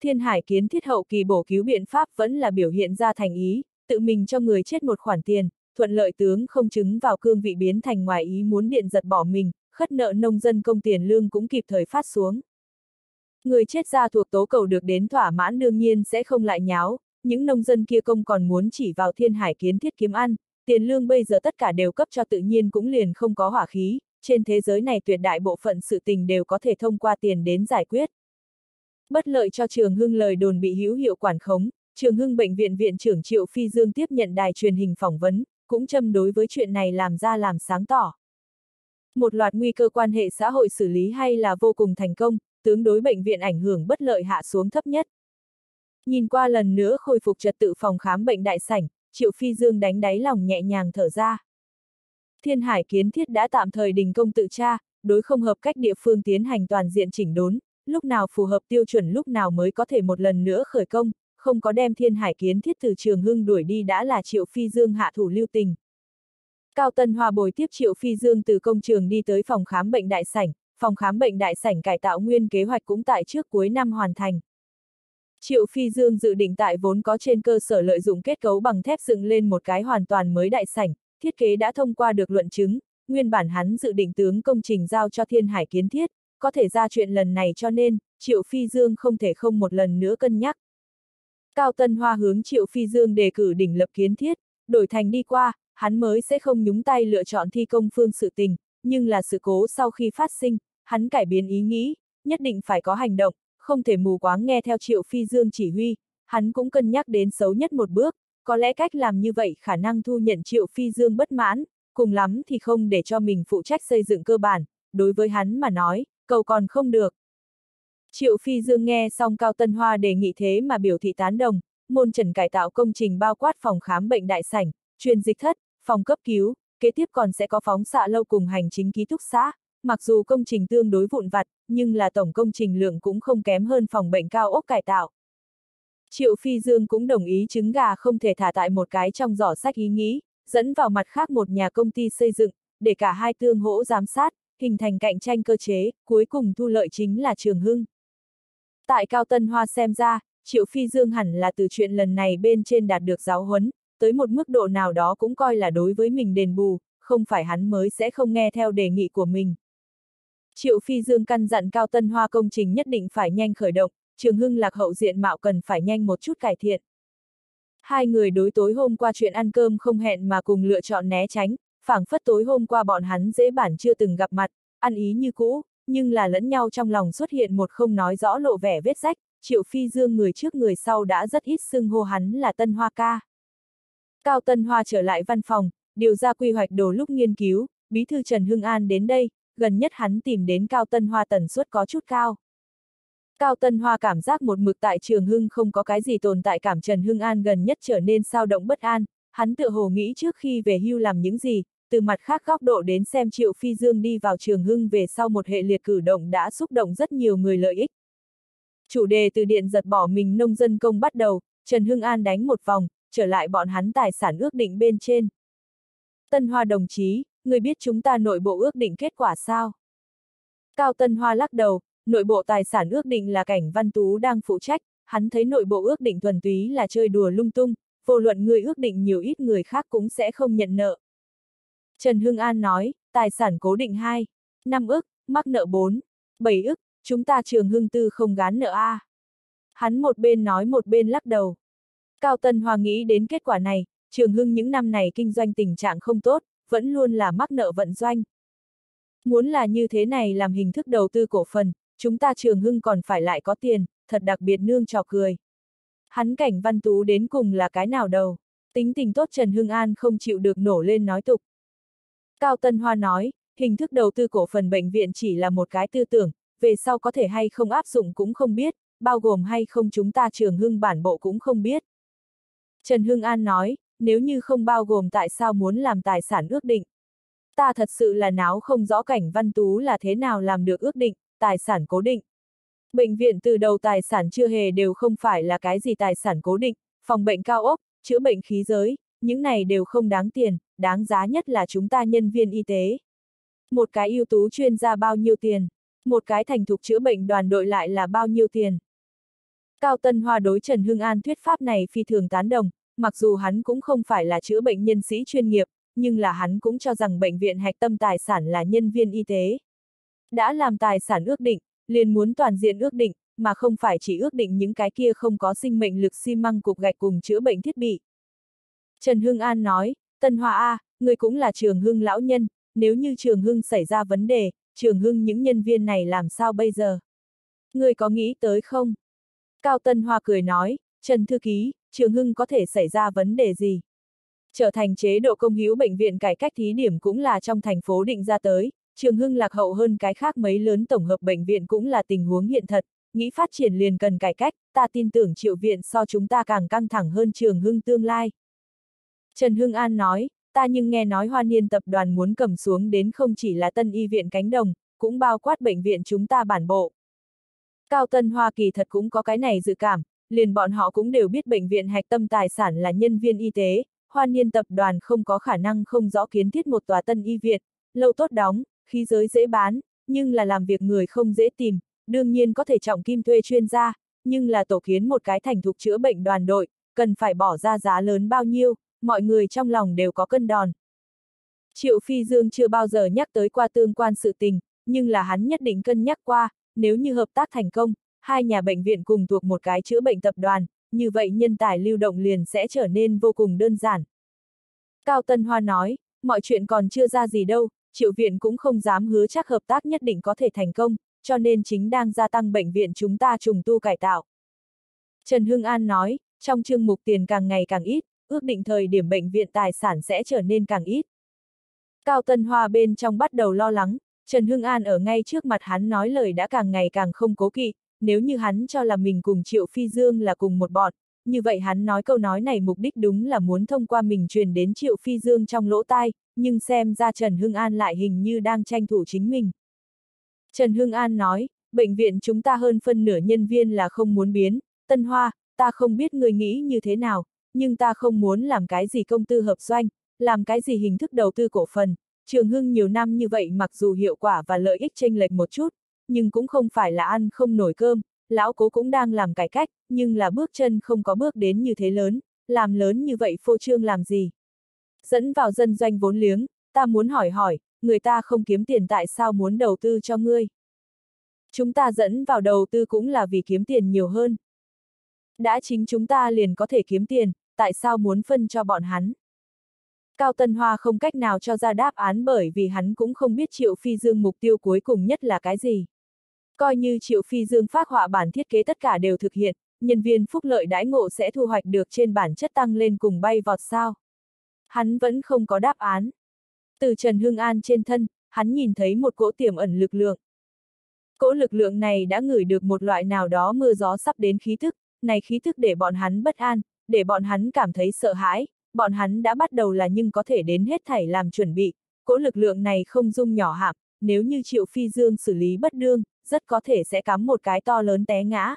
Thiên Hải kiến thiết hậu kỳ bổ cứu biện pháp vẫn là biểu hiện ra thành ý, tự mình cho người chết một khoản tiền, thuận lợi tướng không chứng vào cương vị biến thành ngoài ý muốn điện giật bỏ mình, khất nợ nông dân công tiền lương cũng kịp thời phát xuống. Người chết ra thuộc tố cầu được đến thỏa mãn đương nhiên sẽ không lại nháo, những nông dân kia công còn muốn chỉ vào thiên hải kiến thiết kiếm ăn, tiền lương bây giờ tất cả đều cấp cho tự nhiên cũng liền không có hỏa khí, trên thế giới này tuyệt đại bộ phận sự tình đều có thể thông qua tiền đến giải quyết. Bất lợi cho Trường Hưng lời đồn bị hữu hiệu quản khống, Trường Hưng Bệnh viện Viện trưởng Triệu Phi Dương tiếp nhận đài truyền hình phỏng vấn, cũng châm đối với chuyện này làm ra làm sáng tỏ. Một loạt nguy cơ quan hệ xã hội xử lý hay là vô cùng thành công, tướng đối bệnh viện ảnh hưởng bất lợi hạ xuống thấp nhất. Nhìn qua lần nữa khôi phục trật tự phòng khám bệnh đại sảnh, Triệu Phi Dương đánh đáy lòng nhẹ nhàng thở ra. Thiên Hải kiến thiết đã tạm thời đình công tự tra, đối không hợp cách địa phương tiến hành toàn diện chỉnh đốn, lúc nào phù hợp tiêu chuẩn lúc nào mới có thể một lần nữa khởi công, không có đem Thiên Hải kiến thiết từ trường hưng đuổi đi đã là Triệu Phi Dương hạ thủ lưu tình. Cao Tân Hòa bồi tiếp Triệu Phi Dương từ công trường đi tới phòng khám bệnh đại sảnh, phòng khám bệnh đại sảnh cải tạo nguyên kế hoạch cũng tại trước cuối năm hoàn thành. Triệu Phi Dương dự định tại vốn có trên cơ sở lợi dụng kết cấu bằng thép dựng lên một cái hoàn toàn mới đại sảnh, thiết kế đã thông qua được luận chứng, nguyên bản hắn dự định tướng công trình giao cho Thiên Hải kiến thiết, có thể ra chuyện lần này cho nên, Triệu Phi Dương không thể không một lần nữa cân nhắc. Cao Tân Hoa hướng Triệu Phi Dương đề cử đỉnh lập kiến thiết, đổi thành đi qua, hắn mới sẽ không nhúng tay lựa chọn thi công phương sự tình, nhưng là sự cố sau khi phát sinh, hắn cải biến ý nghĩ, nhất định phải có hành động, không thể mù quáng nghe theo Triệu Phi Dương chỉ huy, hắn cũng cân nhắc đến xấu nhất một bước, có lẽ cách làm như vậy khả năng thu nhận Triệu Phi Dương bất mãn, cùng lắm thì không để cho mình phụ trách xây dựng cơ bản, đối với hắn mà nói, cầu còn không được. Triệu Phi Dương nghe xong Cao Tân Hoa đề nghị thế mà biểu thị tán đồng, môn trần cải tạo công trình bao quát phòng khám bệnh đại sảnh, truyền dịch thất, phòng cấp cứu, kế tiếp còn sẽ có phóng xạ lâu cùng hành chính ký túc xã. Mặc dù công trình tương đối vụn vặt, nhưng là tổng công trình lượng cũng không kém hơn phòng bệnh cao ốc cải tạo. Triệu Phi Dương cũng đồng ý trứng gà không thể thả tại một cái trong giỏ sách ý nghĩ, dẫn vào mặt khác một nhà công ty xây dựng, để cả hai tương hỗ giám sát, hình thành cạnh tranh cơ chế, cuối cùng thu lợi chính là Trường Hưng. Tại Cao Tân Hoa xem ra, Triệu Phi Dương hẳn là từ chuyện lần này bên trên đạt được giáo huấn, tới một mức độ nào đó cũng coi là đối với mình đền bù, không phải hắn mới sẽ không nghe theo đề nghị của mình. Triệu Phi Dương căn dặn Cao Tân Hoa công trình nhất định phải nhanh khởi động, Trường Hưng lạc hậu diện mạo cần phải nhanh một chút cải thiện. Hai người đối tối hôm qua chuyện ăn cơm không hẹn mà cùng lựa chọn né tránh, phảng phất tối hôm qua bọn hắn dễ bản chưa từng gặp mặt, ăn ý như cũ, nhưng là lẫn nhau trong lòng xuất hiện một không nói rõ lộ vẻ vết rách, Triệu Phi Dương người trước người sau đã rất ít xưng hô hắn là Tân Hoa ca. Cao Tân Hoa trở lại văn phòng, điều ra quy hoạch đồ lúc nghiên cứu, bí thư Trần Hưng An đến đây, gần nhất hắn tìm đến Cao Tân Hoa tần suất có chút cao. Cao Tân Hoa cảm giác một mực tại trường Hưng không có cái gì tồn tại cảm Trần Hưng An gần nhất trở nên sao động bất an, hắn tự hồ nghĩ trước khi về hưu làm những gì, từ mặt khác góc độ đến xem Triệu Phi Dương đi vào trường Hưng về sau một hệ liệt cử động đã xúc động rất nhiều người lợi ích. Chủ đề từ điện giật bỏ mình nông dân công bắt đầu, Trần Hưng An đánh một vòng, trở lại bọn hắn tài sản ước định bên trên. Tân Hoa đồng chí, người biết chúng ta nội bộ ước định kết quả sao? Cao Tân Hoa lắc đầu, nội bộ tài sản ước định là cảnh Văn Tú đang phụ trách, hắn thấy nội bộ ước định thuần túy là chơi đùa lung tung, vô luận người ước định nhiều ít người khác cũng sẽ không nhận nợ. Trần Hưng An nói, tài sản cố định 2, 5 ức, mắc nợ 4, 7 ức, chúng ta trường hưng tư không gán nợ A. Hắn một bên nói một bên lắc đầu. Cao Tân Hoa nghĩ đến kết quả này, trường hưng những năm này kinh doanh tình trạng không tốt, vẫn luôn là mắc nợ vận doanh. Muốn là như thế này làm hình thức đầu tư cổ phần, chúng ta trường hưng còn phải lại có tiền, thật đặc biệt nương trò cười. Hắn cảnh văn tú đến cùng là cái nào đầu, tính tình tốt Trần Hưng An không chịu được nổ lên nói tục. Cao Tân Hoa nói, hình thức đầu tư cổ phần bệnh viện chỉ là một cái tư tưởng, về sau có thể hay không áp dụng cũng không biết, bao gồm hay không chúng ta trường hưng bản bộ cũng không biết. Trần Hưng An nói, nếu như không bao gồm tại sao muốn làm tài sản ước định. Ta thật sự là náo không rõ cảnh văn tú là thế nào làm được ước định, tài sản cố định. Bệnh viện từ đầu tài sản chưa hề đều không phải là cái gì tài sản cố định, phòng bệnh cao ốc, chữa bệnh khí giới, những này đều không đáng tiền, đáng giá nhất là chúng ta nhân viên y tế. Một cái ưu tú chuyên gia bao nhiêu tiền, một cái thành thục chữa bệnh đoàn đội lại là bao nhiêu tiền. Cao Tân Hoa đối Trần Hưng An thuyết pháp này phi thường tán đồng, mặc dù hắn cũng không phải là chữa bệnh nhân sĩ chuyên nghiệp, nhưng là hắn cũng cho rằng bệnh viện hạch tâm tài sản là nhân viên y tế. Đã làm tài sản ước định, liền muốn toàn diện ước định, mà không phải chỉ ước định những cái kia không có sinh mệnh lực xi măng cục gạch cùng chữa bệnh thiết bị. Trần Hưng An nói, Tân Hoa A, người cũng là trường hưng lão nhân, nếu như trường hưng xảy ra vấn đề, trường hưng những nhân viên này làm sao bây giờ? Người có nghĩ tới không? Cao Tân Hoa cười nói, Trần Thư Ký, trường hưng có thể xảy ra vấn đề gì? Trở thành chế độ công hữu bệnh viện cải cách thí điểm cũng là trong thành phố định ra tới, trường hưng lạc hậu hơn cái khác mấy lớn tổng hợp bệnh viện cũng là tình huống hiện thật, nghĩ phát triển liền cần cải cách, ta tin tưởng triệu viện so chúng ta càng căng thẳng hơn trường hưng tương lai. Trần Hưng An nói, ta nhưng nghe nói hoa niên tập đoàn muốn cầm xuống đến không chỉ là tân y viện cánh đồng, cũng bao quát bệnh viện chúng ta bản bộ. Cao Tân Hoa Kỳ thật cũng có cái này dự cảm, liền bọn họ cũng đều biết bệnh viện hạch tâm tài sản là nhân viên y tế, hoan niên tập đoàn không có khả năng không rõ kiến thiết một tòa tân y viện, lâu tốt đóng, khí giới dễ bán, nhưng là làm việc người không dễ tìm, đương nhiên có thể trọng kim thuê chuyên gia, nhưng là tổ kiến một cái thành thục chữa bệnh đoàn đội, cần phải bỏ ra giá lớn bao nhiêu, mọi người trong lòng đều có cân đòn. Triệu Phi Dương chưa bao giờ nhắc tới qua tương quan sự tình, nhưng là hắn nhất định cân nhắc qua, nếu như hợp tác thành công, hai nhà bệnh viện cùng thuộc một cái chữa bệnh tập đoàn, như vậy nhân tài lưu động liền sẽ trở nên vô cùng đơn giản. Cao Tân Hoa nói, mọi chuyện còn chưa ra gì đâu, triệu viện cũng không dám hứa chắc hợp tác nhất định có thể thành công, cho nên chính đang gia tăng bệnh viện chúng ta trùng tu cải tạo. Trần Hưng An nói, trong chương mục tiền càng ngày càng ít, ước định thời điểm bệnh viện tài sản sẽ trở nên càng ít. Cao Tân Hoa bên trong bắt đầu lo lắng, Trần Hưng An ở ngay trước mặt hắn nói lời đã càng ngày càng không cố kỵ, nếu như hắn cho là mình cùng Triệu Phi Dương là cùng một bọn, như vậy hắn nói câu nói này mục đích đúng là muốn thông qua mình truyền đến Triệu Phi Dương trong lỗ tai, nhưng xem ra Trần Hưng An lại hình như đang tranh thủ chính mình. Trần Hưng An nói, bệnh viện chúng ta hơn phân nửa nhân viên là không muốn biến, Tân Hoa, ta không biết người nghĩ như thế nào, nhưng ta không muốn làm cái gì công tư hợp doanh, làm cái gì hình thức đầu tư cổ phần. Trường Hưng nhiều năm như vậy mặc dù hiệu quả và lợi ích chênh lệch một chút, nhưng cũng không phải là ăn không nổi cơm, lão cố cũng đang làm cải cách, nhưng là bước chân không có bước đến như thế lớn, làm lớn như vậy phô trương làm gì. Dẫn vào dân doanh vốn liếng, ta muốn hỏi hỏi, người ta không kiếm tiền tại sao muốn đầu tư cho ngươi. Chúng ta dẫn vào đầu tư cũng là vì kiếm tiền nhiều hơn. Đã chính chúng ta liền có thể kiếm tiền, tại sao muốn phân cho bọn hắn? Cao Tân Hoa không cách nào cho ra đáp án bởi vì hắn cũng không biết Triệu Phi Dương mục tiêu cuối cùng nhất là cái gì. Coi như Triệu Phi Dương phát họa bản thiết kế tất cả đều thực hiện, nhân viên phúc lợi đãi ngộ sẽ thu hoạch được trên bản chất tăng lên cùng bay vọt sao. Hắn vẫn không có đáp án. Từ Trần Hưng An trên thân, hắn nhìn thấy một cỗ tiềm ẩn lực lượng. Cỗ lực lượng này đã ngửi được một loại nào đó mưa gió sắp đến khí thức, này khí thức để bọn hắn bất an, để bọn hắn cảm thấy sợ hãi, bọn hắn đã bắt đầu là nhưng có thể đến hết thảy làm chuẩn bị, cỗ lực lượng này không dung nhỏ hạp nếu như Triệu Phi Dương xử lý bất đương, rất có thể sẽ cắm một cái to lớn té ngã.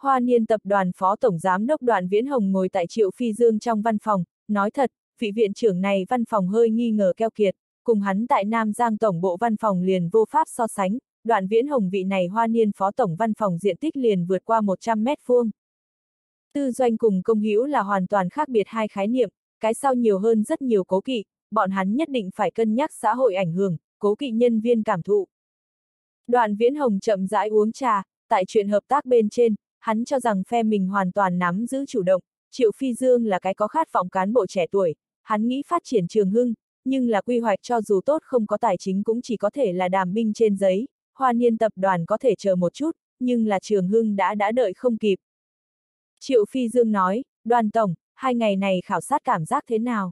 Hoa Niên tập đoàn Phó Tổng Giám đốc Đoàn Viễn Hồng ngồi tại Triệu Phi Dương trong văn phòng, nói thật, vị viện trưởng này văn phòng hơi nghi ngờ keo kiệt, cùng hắn tại Nam Giang Tổng bộ văn phòng liền vô pháp so sánh, Đoàn Viễn Hồng vị này Hoa Niên Phó Tổng văn phòng diện tích liền vượt qua 100 mét vuông. Tư doanh cùng công hữu là hoàn toàn khác biệt hai khái niệm, cái sau nhiều hơn rất nhiều cố kỵ, bọn hắn nhất định phải cân nhắc xã hội ảnh hưởng, cố kỵ nhân viên cảm thụ. Đoạn viễn hồng chậm rãi uống trà, tại chuyện hợp tác bên trên, hắn cho rằng phe mình hoàn toàn nắm giữ chủ động, Triệu Phi Dương là cái có khát vọng cán bộ trẻ tuổi, hắn nghĩ phát triển trường hưng, nhưng là quy hoạch cho dù tốt không có tài chính cũng chỉ có thể là đàm binh trên giấy, hoa niên tập đoàn có thể chờ một chút, nhưng là trường hưng đã đã đợi không kịp. Triệu Phi Dương nói, đoàn tổng, hai ngày này khảo sát cảm giác thế nào?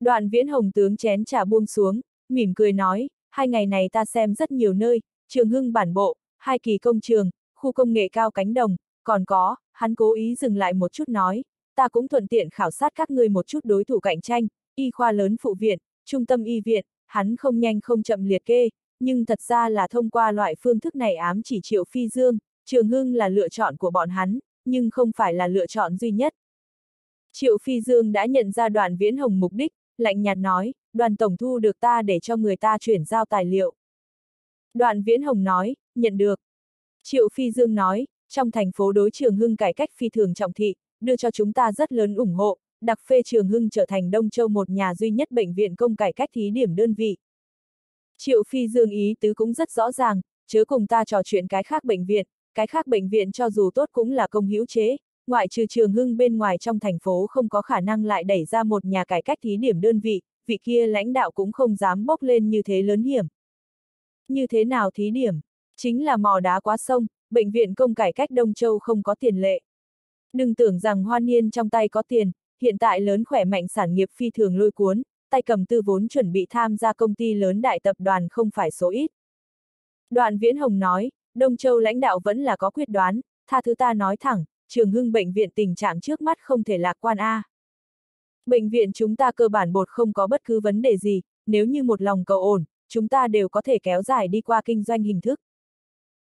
Đoàn viễn hồng tướng chén trà buông xuống, mỉm cười nói, hai ngày này ta xem rất nhiều nơi, trường hưng bản bộ, hai kỳ công trường, khu công nghệ cao cánh đồng, còn có, hắn cố ý dừng lại một chút nói, ta cũng thuận tiện khảo sát các ngươi một chút đối thủ cạnh tranh, y khoa lớn phụ viện, trung tâm y viện, hắn không nhanh không chậm liệt kê, nhưng thật ra là thông qua loại phương thức này ám chỉ triệu phi dương, trường hưng là lựa chọn của bọn hắn, nhưng không phải là lựa chọn duy nhất. Triệu Phi Dương đã nhận ra đoàn viễn hồng mục đích, lạnh nhạt nói, đoàn tổng thu được ta để cho người ta chuyển giao tài liệu. Đoàn viễn hồng nói, nhận được. Triệu Phi Dương nói, trong thành phố đối trường hưng cải cách phi thường trọng thị, đưa cho chúng ta rất lớn ủng hộ, đặc phê trường hưng trở thành Đông Châu một nhà duy nhất bệnh viện công cải cách thí điểm đơn vị. Triệu Phi Dương ý tứ cũng rất rõ ràng, chớ cùng ta trò chuyện cái khác bệnh viện, cái khác bệnh viện cho dù tốt cũng là công hữu chế, ngoại trừ trường hưng bên ngoài trong thành phố không có khả năng lại đẩy ra một nhà cải cách thí điểm đơn vị, vị kia lãnh đạo cũng không dám bốc lên như thế lớn hiểm. Như thế nào thí điểm? Chính là mò đá quá sông, bệnh viện công cải cách Đông Châu không có tiền lệ. Đừng tưởng rằng hoan niên trong tay có tiền, hiện tại lớn khỏe mạnh sản nghiệp phi thường lôi cuốn, tay cầm tư vốn chuẩn bị tham gia công ty lớn đại tập đoàn không phải số ít. Đoạn Viễn Hồng nói, Đông Châu lãnh đạo vẫn là có quyết đoán, tha thứ ta nói thẳng, trường hưng bệnh viện tình trạng trước mắt không thể lạc quan A. Bệnh viện chúng ta cơ bản bột không có bất cứ vấn đề gì, nếu như một lòng cầu ổn, chúng ta đều có thể kéo dài đi qua kinh doanh hình thức.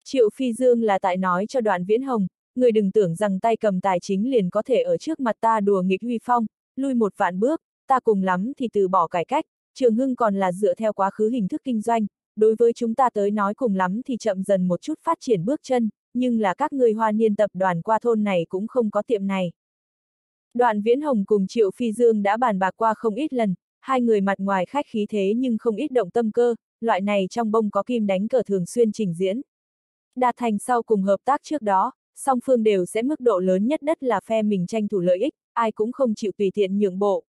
Triệu Phi Dương là tại nói cho đoạn viễn hồng, người đừng tưởng rằng tay cầm tài chính liền có thể ở trước mặt ta đùa nghịch huy phong, lui một vạn bước, ta cùng lắm thì từ bỏ cải cách, trường hưng còn là dựa theo quá khứ hình thức kinh doanh, đối với chúng ta tới nói cùng lắm thì chậm dần một chút phát triển bước chân, nhưng là các người hoa niên tập đoàn qua thôn này cũng không có tiệm này. Đoạn Viễn Hồng cùng Triệu Phi Dương đã bàn bạc qua không ít lần, hai người mặt ngoài khách khí thế nhưng không ít động tâm cơ, loại này trong bông có kim đánh cờ thường xuyên trình diễn. Đạt thành sau cùng hợp tác trước đó, song phương đều sẽ mức độ lớn nhất đất là phe mình tranh thủ lợi ích, ai cũng không chịu tùy tiện nhượng bộ.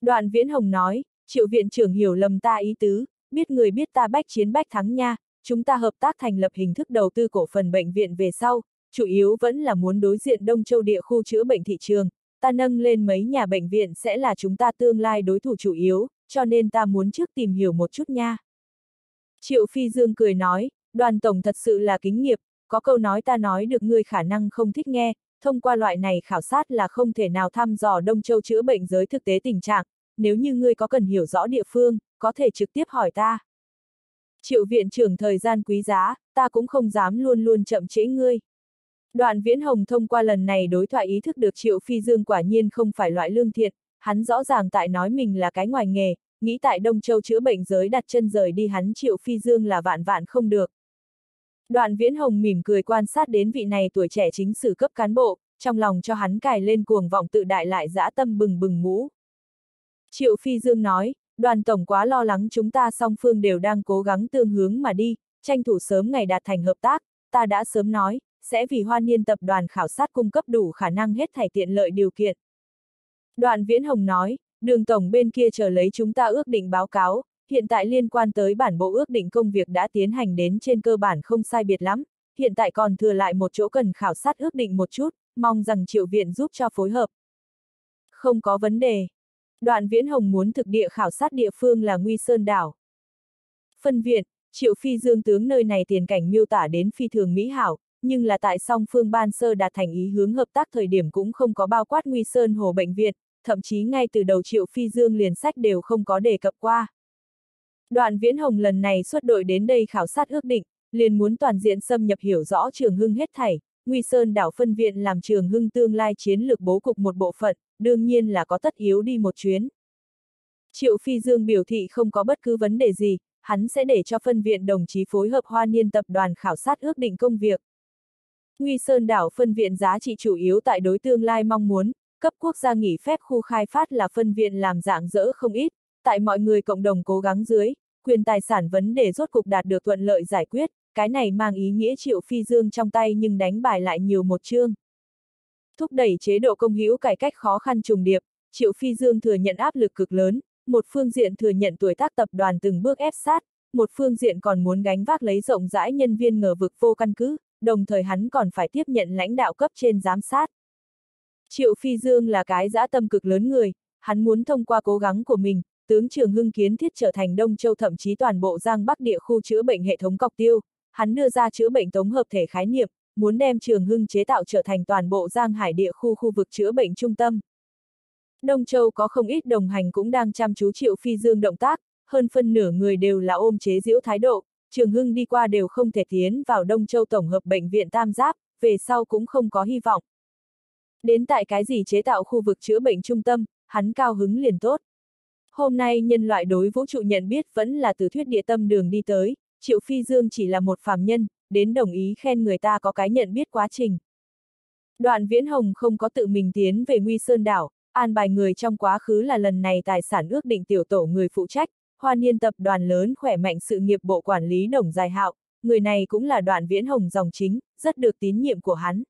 Đoạn Viễn Hồng nói, triệu viện trưởng hiểu lầm ta ý tứ, biết người biết ta bách chiến bách thắng nha, chúng ta hợp tác thành lập hình thức đầu tư cổ phần bệnh viện về sau, chủ yếu vẫn là muốn đối diện Đông Châu địa khu chữa bệnh thị trường, ta nâng lên mấy nhà bệnh viện sẽ là chúng ta tương lai đối thủ chủ yếu, cho nên ta muốn trước tìm hiểu một chút nha. Triệu Phi Dương cười nói, đoàn tổng thật sự là kính nghiệp, có câu nói ta nói được ngươi khả năng không thích nghe, thông qua loại này khảo sát là không thể nào thăm dò Đông Châu chữa bệnh giới thực tế tình trạng, nếu như ngươi có cần hiểu rõ địa phương, có thể trực tiếp hỏi ta. Triệu viện trưởng thời gian quý giá, ta cũng không dám luôn luôn chậm trễ ngươi. Đoạn Viễn Hồng thông qua lần này đối thoại ý thức được Triệu Phi Dương quả nhiên không phải loại lương thiện, hắn rõ ràng tại nói mình là cái ngoài nghề, nghĩ tại Đông Châu chữa bệnh giới đặt chân rời đi hắn Triệu Phi Dương là vạn vạn không được. Đoạn Viễn Hồng mỉm cười quan sát đến vị này tuổi trẻ chính sử cấp cán bộ, trong lòng cho hắn cài lên cuồng vọng tự đại lại dã tâm bừng bừng mũ. Triệu Phi Dương nói, đoàn tổng quá lo lắng chúng ta song phương đều đang cố gắng tương hướng mà đi, tranh thủ sớm ngày đạt thành hợp tác, ta đã sớm nói, sẽ vì hoan niên tập đoàn khảo sát cung cấp đủ khả năng hết thảy tiện lợi điều kiện. Đoạn Viễn Hồng nói, đường tổng bên kia chờ lấy chúng ta ước định báo cáo, hiện tại liên quan tới bản bộ ước định công việc đã tiến hành đến trên cơ bản không sai biệt lắm, hiện tại còn thừa lại một chỗ cần khảo sát ước định một chút, mong rằng triệu viện giúp cho phối hợp. Không có vấn đề. Đoạn Viễn Hồng muốn thực địa khảo sát địa phương là Nguy Sơn Đảo. Phân viện, Triệu Phi Dương tướng nơi này tiền cảnh miêu tả đến phi thường mỹ hảo, nhưng là tại song phương ban sơ đạt thành ý hướng hợp tác thời điểm cũng không có bao quát Nguy Sơn Hồ Bệnh viện, thậm chí ngay từ đầu Triệu Phi Dương liền sách đều không có đề cập qua. Đoạn Viễn Hồng lần này xuất đội đến đây khảo sát ước định, liền muốn toàn diện xâm nhập hiểu rõ Trường Hưng hết thảy, Nguy Sơn đảo phân viện làm Trường Hưng tương lai chiến lược bố cục một bộ phận, đương nhiên là có tất yếu đi một chuyến. Triệu Phi Dương biểu thị không có bất cứ vấn đề gì, hắn sẽ để cho phân viện đồng chí phối hợp hoa niên tập đoàn khảo sát ước định công việc. Nguy Sơn đảo phân viện giá trị chủ yếu tại đối tương lai mong muốn, cấp quốc gia nghỉ phép khu khai phát là phân viện làm dạng dỡ không ít, tại mọi người cộng đồng cố gắng dưới, quyền tài sản vấn đề rốt cục đạt được thuận lợi giải quyết, cái này mang ý nghĩa triệu phi dương trong tay nhưng đánh bài lại nhiều một chương. Thúc đẩy chế độ công hữu cải cách khó khăn trùng điệp, triệu phi dương thừa nhận áp lực cực lớn, một phương diện thừa nhận tuổi tác tập đoàn từng bước ép sát, một phương diện còn muốn gánh vác lấy rộng rãi nhân viên ngờ vực vô căn cứ, đồng thời hắn còn phải tiếp nhận lãnh đạo cấp trên giám sát. Triệu Phi Dương là cái dã tâm cực lớn người, hắn muốn thông qua cố gắng của mình, tướng Trường Hưng kiến thiết trở thành Đông Châu thậm chí toàn bộ Giang Bắc địa khu chữa bệnh hệ thống cọc tiêu, hắn đưa ra chữa bệnh tổng hợp thể khái niệm, muốn đem Trường Hưng chế tạo trở thành toàn bộ Giang Hải địa khu khu vực chữa bệnh trung tâm. Đông Châu có không ít đồng hành cũng đang chăm chú Triệu Phi Dương động tác, hơn phân nửa người đều là ôm chế giễu thái độ, Trường Hưng đi qua đều không thể tiến vào Đông Châu Tổng hợp Bệnh viện Tam Giáp, về sau cũng không có hy vọng. Đến tại cái gì chế tạo khu vực chữa bệnh trung tâm, hắn cao hứng liền tốt. Hôm nay nhân loại đối vũ trụ nhận biết vẫn là từ thuyết địa tâm đường đi tới, Triệu Phi Dương chỉ là một phàm nhân, đến đồng ý khen người ta có cái nhận biết quá trình. Đoạn Viễn Hồng không có tự mình tiến về Nguy Sơn đảo, an bài người trong quá khứ là lần này tài sản ước định tiểu tổ người phụ trách, Hoa Niên tập đoàn lớn khỏe mạnh sự nghiệp bộ quản lý Đồng Dài Hạo, người này cũng là đoạn Viễn Hồng dòng chính, rất được tín nhiệm của hắn.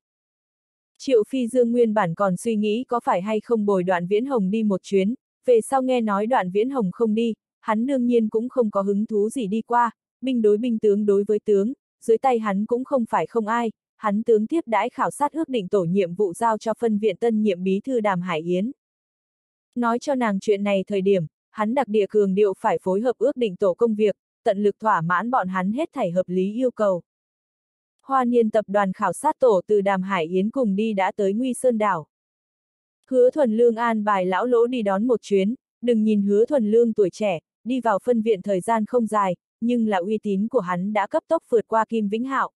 Triệu Phi Dương nguyên bản còn suy nghĩ có phải hay không bồi đoạn Viễn Hồng đi một chuyến, về sau nghe nói đoạn Viễn Hồng không đi, hắn đương nhiên cũng không có hứng thú gì đi qua, binh đối binh tướng đối với tướng, dưới tay hắn cũng không phải không ai, hắn tướng tiếp đãi khảo sát ước định tổ nhiệm vụ giao cho phân viện tân nhiệm bí thư Đàm Hải Yến. Nói cho nàng chuyện này thời điểm, hắn đặc địa cường điệu phải phối hợp ước định tổ công việc, tận lực thỏa mãn bọn hắn hết thảy hợp lý yêu cầu. Hoa niên tập đoàn khảo sát tổ từ Đàm Hải Yến cùng đi đã tới Nguy Sơn Đảo. Hứa thuần lương an bài lão lỗ đi đón một chuyến, đừng nhìn hứa thuần lương tuổi trẻ, đi vào phân viện thời gian không dài, nhưng là uy tín của hắn đã cấp tốc vượt qua Kim Vĩnh Hạo.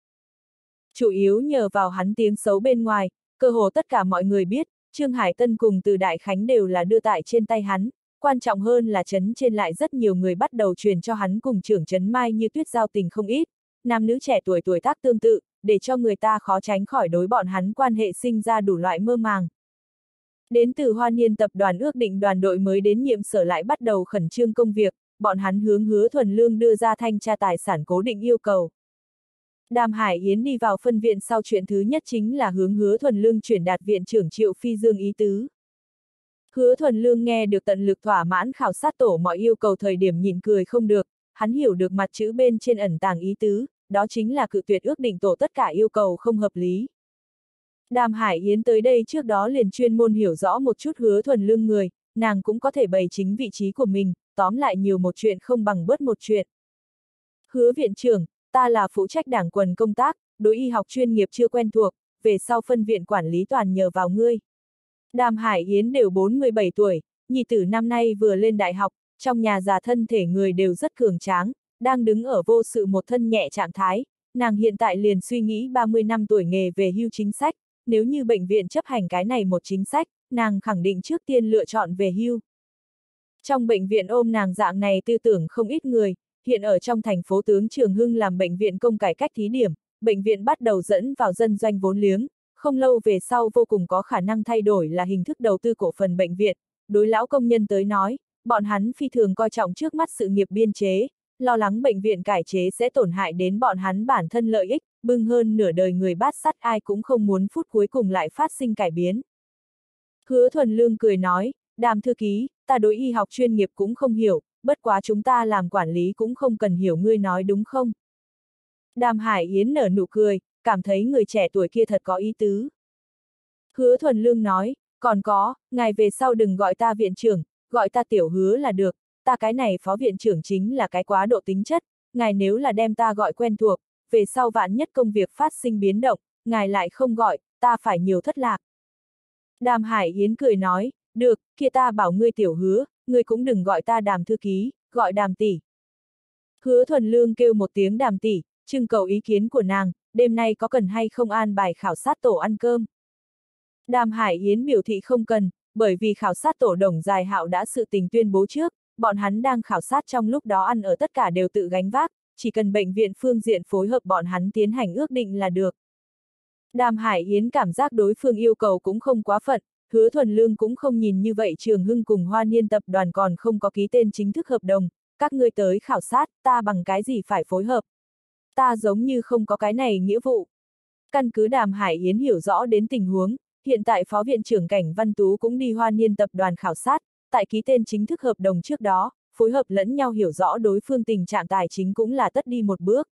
Chủ yếu nhờ vào hắn tiếng xấu bên ngoài, cơ hồ tất cả mọi người biết, Trương Hải Tân cùng từ Đại Khánh đều là đưa tại trên tay hắn, quan trọng hơn là chấn trên lại rất nhiều người bắt đầu truyền cho hắn cùng trưởng chấn mai như tuyết giao tình không ít, nam nữ trẻ tuổi tuổi tác tương tự, để cho người ta khó tránh khỏi đối bọn hắn quan hệ sinh ra đủ loại mơ màng. Đến từ Hoa Niên tập đoàn ước định đoàn đội mới đến nhiệm sở lại bắt đầu khẩn trương công việc, bọn hắn hướng hứa thuần lương đưa ra thanh tra tài sản cố định yêu cầu. Đàm Hải Yến đi vào phân viện sau chuyện thứ nhất chính là hướng hứa thuần lương chuyển đạt viện trưởng Triệu Phi Dương ý tứ. Hứa thuần lương nghe được tận lực thỏa mãn khảo sát tổ mọi yêu cầu thời điểm nhìn cười không được, hắn hiểu được mặt chữ bên trên ẩn tàng ý tứ, đó chính là cự tuyệt ước định tổ tất cả yêu cầu không hợp lý. Đàm Hải Yến tới đây trước đó liền chuyên môn hiểu rõ một chút hứa thuần lương người, nàng cũng có thể bày chính vị trí của mình, tóm lại nhiều một chuyện không bằng bớt một chuyện. Hứa viện trưởng, ta là phụ trách đảng quần công tác, đối y học chuyên nghiệp chưa quen thuộc, về sau phân viện quản lý toàn nhờ vào ngươi. Đàm Hải Yến đều 47 tuổi, nhị tử năm nay vừa lên đại học, trong nhà già thân thể người đều rất cường tráng, đang đứng ở vô sự một thân nhẹ trạng thái, nàng hiện tại liền suy nghĩ 30 năm tuổi nghề về hưu chính sách, nếu như bệnh viện chấp hành cái này một chính sách, nàng khẳng định trước tiên lựa chọn về hưu. Trong bệnh viện ôm nàng dạng này tư tưởng không ít người, hiện ở trong thành phố tướng Trường Hưng làm bệnh viện công cải cách thí điểm, bệnh viện bắt đầu dẫn vào dân doanh vốn liếng, không lâu về sau vô cùng có khả năng thay đổi là hình thức đầu tư cổ phần bệnh viện, đối lão công nhân tới nói, bọn hắn phi thường coi trọng trước mắt sự nghiệp biên chế, lo lắng bệnh viện cải chế sẽ tổn hại đến bọn hắn bản thân lợi ích, bưng hơn nửa đời người bát sắt ai cũng không muốn phút cuối cùng lại phát sinh cải biến. Hứa thuần lương cười nói, đàm thư ký, ta đối y học chuyên nghiệp cũng không hiểu, bất quá chúng ta làm quản lý cũng không cần hiểu ngươi nói đúng không? Đàm Hải Yến nở nụ cười, cảm thấy người trẻ tuổi kia thật có ý tứ. Hứa thuần lương nói, còn có, ngài về sau đừng gọi ta viện trưởng, gọi ta tiểu hứa là được, ta cái này phó viện trưởng chính là cái quá độ tính chất, ngài nếu là đem ta gọi quen thuộc, về sau vạn nhất công việc phát sinh biến động, ngài lại không gọi, ta phải nhiều thất lạc. Đàm Hải Yến cười nói, được, kia ta bảo ngươi tiểu hứa, ngươi cũng đừng gọi ta đàm thư ký, gọi đàm tỷ. Hứa thuần lương kêu một tiếng đàm tỷ, trưng cầu ý kiến của nàng, đêm nay có cần hay không an bài khảo sát tổ ăn cơm. Đàm Hải Yến biểu thị không cần, bởi vì khảo sát tổ đồng dài hạo đã sự tình tuyên bố trước, bọn hắn đang khảo sát trong lúc đó ăn ở tất cả đều tự gánh vác, chỉ cần bệnh viện phương diện phối hợp bọn hắn tiến hành ước định là được. Đàm Hải Yến cảm giác đối phương yêu cầu cũng không quá phận, hứa thuần lương cũng không nhìn như vậy trường hưng cùng hoa niên tập đoàn còn không có ký tên chính thức hợp đồng, các ngươi tới khảo sát, ta bằng cái gì phải phối hợp. Ta giống như không có cái này nghĩa vụ. Căn cứ đàm Hải Yến hiểu rõ đến tình huống, hiện tại Phó Viện trưởng Cảnh Văn Tú cũng đi hoa niên tập đoàn khảo sát, tại ký tên chính thức hợp đồng trước đó, phối hợp lẫn nhau hiểu rõ đối phương tình trạng tài chính cũng là tất đi một bước.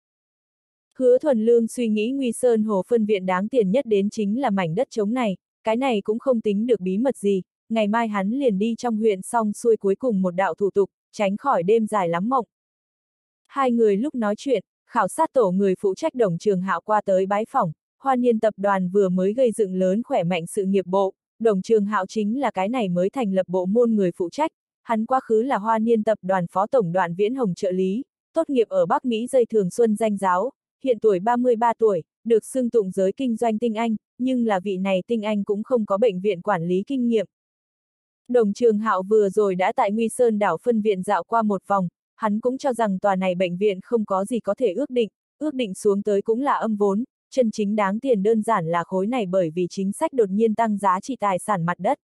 Hứa thuần lương suy nghĩ Nguy Sơn Hồ phân viện đáng tiền nhất đến chính là mảnh đất trống này, cái này cũng không tính được bí mật gì, ngày mai hắn liền đi trong huyện xong xuôi cuối cùng một đạo thủ tục, tránh khỏi đêm dài lắm mộng. Hai người lúc nói chuyện, khảo sát tổ người phụ trách đồng trường hạo qua tới bái phòng, hoa niên tập đoàn vừa mới gây dựng lớn khỏe mạnh sự nghiệp bộ, đồng trường hạo chính là cái này mới thành lập bộ môn người phụ trách, hắn quá khứ là hoa niên tập đoàn phó tổng đoàn viễn hồng trợ lý, tốt nghiệp ở Bắc Mỹ dây thường xuân danh giáo, hiện tuổi 33 tuổi, được xưng tụng giới kinh doanh tinh anh, nhưng là vị này tinh anh cũng không có bệnh viện quản lý kinh nghiệm. Đồng trường hạo vừa rồi đã tại Nguy Sơn đảo phân viện dạo qua một vòng, hắn cũng cho rằng tòa này bệnh viện không có gì có thể ước định, ước định xuống tới cũng là âm vốn, chân chính đáng tiền đơn giản là khối này bởi vì chính sách đột nhiên tăng giá trị tài sản mặt đất.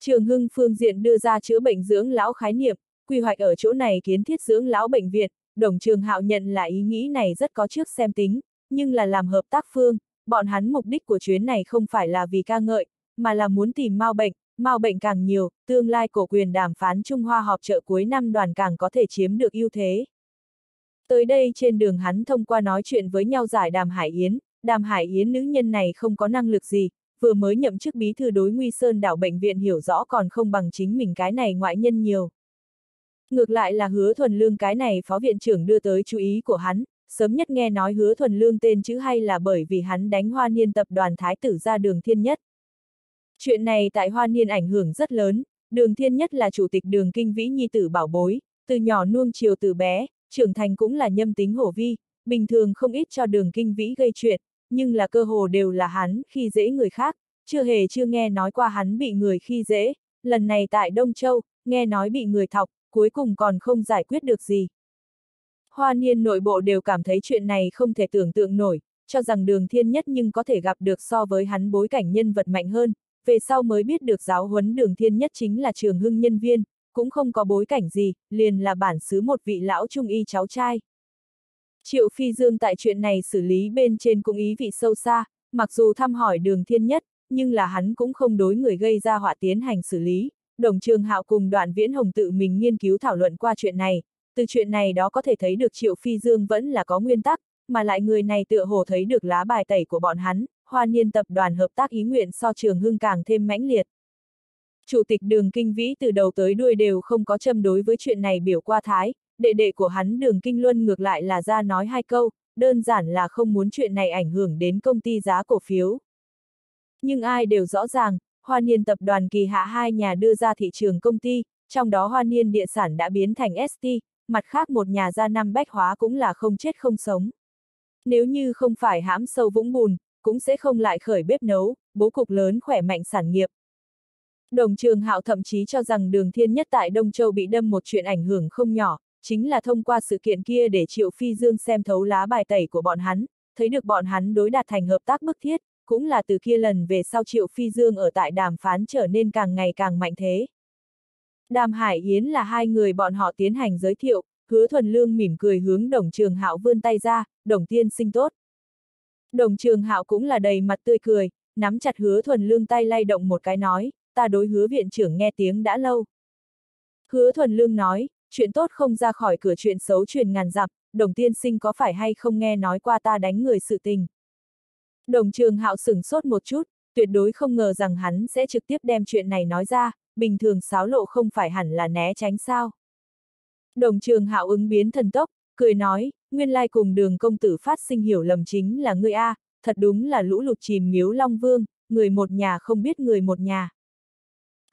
Trường Hưng phương diện đưa ra chữa bệnh dưỡng lão khái niệm, quy hoạch ở chỗ này kiến thiết dưỡng lão bệnh viện, đồng trường hạo nhận là ý nghĩ này rất có trước xem tính, nhưng là làm hợp tác phương, bọn hắn mục đích của chuyến này không phải là vì ca ngợi, mà là muốn tìm mau bệnh, mau bệnh càng nhiều, tương lai cổ quyền đàm phán Trung Hoa họp trợ cuối năm đoàn càng có thể chiếm được ưu thế. Tới đây trên đường hắn thông qua nói chuyện với nhau giải đàm Hải Yến, đàm Hải Yến nữ nhân này không có năng lực gì, vừa mới nhậm chức bí thư đối Nguy Sơn đảo bệnh viện hiểu rõ còn không bằng chính mình cái này ngoại nhân nhiều. Ngược lại là hứa thuần lương cái này phó viện trưởng đưa tới chú ý của hắn, sớm nhất nghe nói hứa thuần lương tên chữ hay là bởi vì hắn đánh hoa niên tập đoàn thái tử ra đường thiên nhất. Chuyện này tại hoa niên ảnh hưởng rất lớn, đường thiên nhất là chủ tịch đường kinh vĩ nhi tử bảo bối, từ nhỏ nuông chiều từ bé, trưởng thành cũng là nhâm tính hổ vi, bình thường không ít cho đường kinh vĩ gây chuyện, nhưng là cơ hồ đều là hắn khi dễ người khác, chưa hề chưa nghe nói qua hắn bị người khi dễ, lần này tại Đông Châu, nghe nói bị người thọc, cuối cùng còn không giải quyết được gì. Hoa niên nội bộ đều cảm thấy chuyện này không thể tưởng tượng nổi, cho rằng đường thiên nhất nhưng có thể gặp được so với hắn bối cảnh nhân vật mạnh hơn, về sau mới biết được giáo huấn đường thiên nhất chính là trường hưng nhân viên, cũng không có bối cảnh gì, liền là bản xứ một vị lão trung y cháu trai. Triệu Phi Dương tại chuyện này xử lý bên trên cũng ý vị sâu xa, mặc dù thăm hỏi đường thiên nhất, nhưng là hắn cũng không đối người gây ra họa tiến hành xử lý. Đồng trường hạo cùng đoạn viễn hồng tự mình nghiên cứu thảo luận qua chuyện này, từ chuyện này đó có thể thấy được Triệu Phi Dương vẫn là có nguyên tắc, mà lại người này tựa hồ thấy được lá bài tẩy của bọn hắn, hoa niên tập đoàn hợp tác ý nguyện so trường hưng càng thêm mãnh liệt. Chủ tịch đường kinh vĩ từ đầu tới đuôi đều không có châm đối với chuyện này biểu qua thái, đệ đệ của hắn đường kinh luân ngược lại là ra nói hai câu, đơn giản là không muốn chuyện này ảnh hưởng đến công ty giá cổ phiếu. Nhưng ai đều rõ ràng, Hoa Niên tập đoàn kỳ hạ hai nhà đưa ra thị trường công ty, trong đó Hoa Niên địa sản đã biến thành ST, mặt khác một nhà gia năm bách hóa cũng là không chết không sống. Nếu như không phải hãm sâu vũng bùn, cũng sẽ không lại khởi bếp nấu, bố cục lớn khỏe mạnh sản nghiệp. Đồng trường hạo thậm chí cho rằng đường thiên nhất tại Đông Châu bị đâm một chuyện ảnh hưởng không nhỏ, chính là thông qua sự kiện kia để Triệu Phi Dương xem thấu lá bài tẩy của bọn hắn, thấy được bọn hắn đối đạt thành hợp tác bức thiết, cũng là từ kia lần về sau Triệu Phi Dương ở tại đàm phán trở nên càng ngày càng mạnh thế. Đàm Hải Yến là hai người bọn họ tiến hành giới thiệu, hứa thuần lương mỉm cười hướng đồng trường hạo vươn tay ra, đồng tiên sinh tốt. Đồng trường hạo cũng là đầy mặt tươi cười, nắm chặt hứa thuần lương tay lay động một cái nói, ta đối hứa viện trưởng nghe tiếng đã lâu. Hứa thuần lương nói, chuyện tốt không ra khỏi cửa chuyện xấu truyền ngàn dặm, đồng tiên sinh có phải hay không nghe nói qua ta đánh người sự tình. Đồng trường hạo sửng sốt một chút, tuyệt đối không ngờ rằng hắn sẽ trực tiếp đem chuyện này nói ra, bình thường sáo lộ không phải hẳn là né tránh sao. Đồng trường hạo ứng biến thần tốc, cười nói, nguyên lai cùng đường công tử phát sinh hiểu lầm chính là ngươi A, thật đúng là lũ lụt chìm miếu Long Vương, người một nhà không biết người một nhà.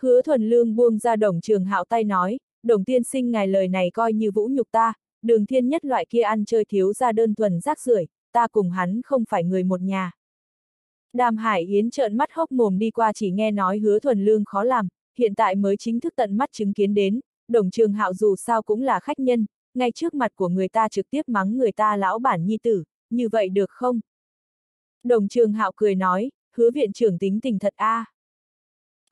Hứa thuần lương buông ra đồng trường hạo tay nói, đồng tiên sinh ngài lời này coi như vũ nhục ta, đường thiên nhất loại kia ăn chơi thiếu ra đơn thuần rác rưởi, ta cùng hắn không phải người một nhà. Đàm Hải Yến trợn mắt hốc mồm đi qua chỉ nghe nói hứa thuần lương khó làm, hiện tại mới chính thức tận mắt chứng kiến đến, đồng trường hạo dù sao cũng là khách nhân, ngay trước mặt của người ta trực tiếp mắng người ta lão bản nhi tử, như vậy được không? Đồng trường hạo cười nói, hứa viện trưởng tính tình thật a. À.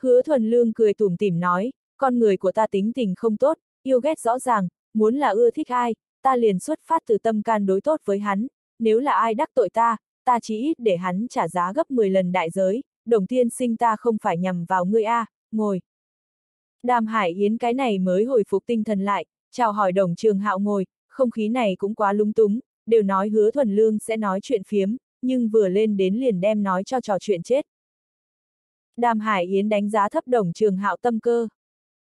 Hứa thuần lương cười tủm tỉm nói, con người của ta tính tình không tốt, yêu ghét rõ ràng, muốn là ưa thích ai, ta liền xuất phát từ tâm can đối tốt với hắn, nếu là ai đắc tội ta, ta chỉ ít để hắn trả giá gấp 10 lần đại giới, đồng tiên sinh ta không phải nhằm vào ngươi a, ngồi. Đàm Hải Yến cái này mới hồi phục tinh thần lại, chào hỏi đồng trường hạo ngồi, không khí này cũng quá lung túng, đều nói hứa thuần lương sẽ nói chuyện phiếm, nhưng vừa lên đến liền đem nói cho trò chuyện chết. Đàm Hải Yến đánh giá thấp đồng trường hạo tâm cơ.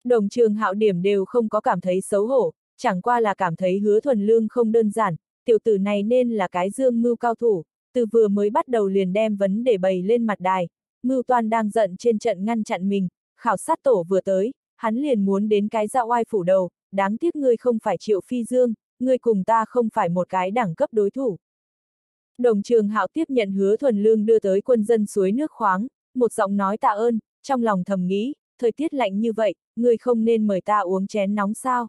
Đồng trường hạo điểm đều không có cảm thấy xấu hổ, chẳng qua là cảm thấy hứa thuần lương không đơn giản, tiểu tử này nên là cái dương mưu cao thủ, từ vừa mới bắt đầu liền đem vấn đề bày lên mặt đài, mưu toan đang giận trên trận ngăn chặn mình, khảo sát tổ vừa tới, hắn liền muốn đến cái dạo oai phủ đầu, đáng tiếc ngươi không phải triệu phi dương, ngươi cùng ta không phải một cái đẳng cấp đối thủ. Đồng trường hạo tiếp nhận hứa thuần lương đưa tới quân dân suối nước khoáng, một giọng nói tạ ơn, trong lòng thầm nghĩ, thời tiết lạnh như vậy, ngươi không nên mời ta uống chén nóng sao.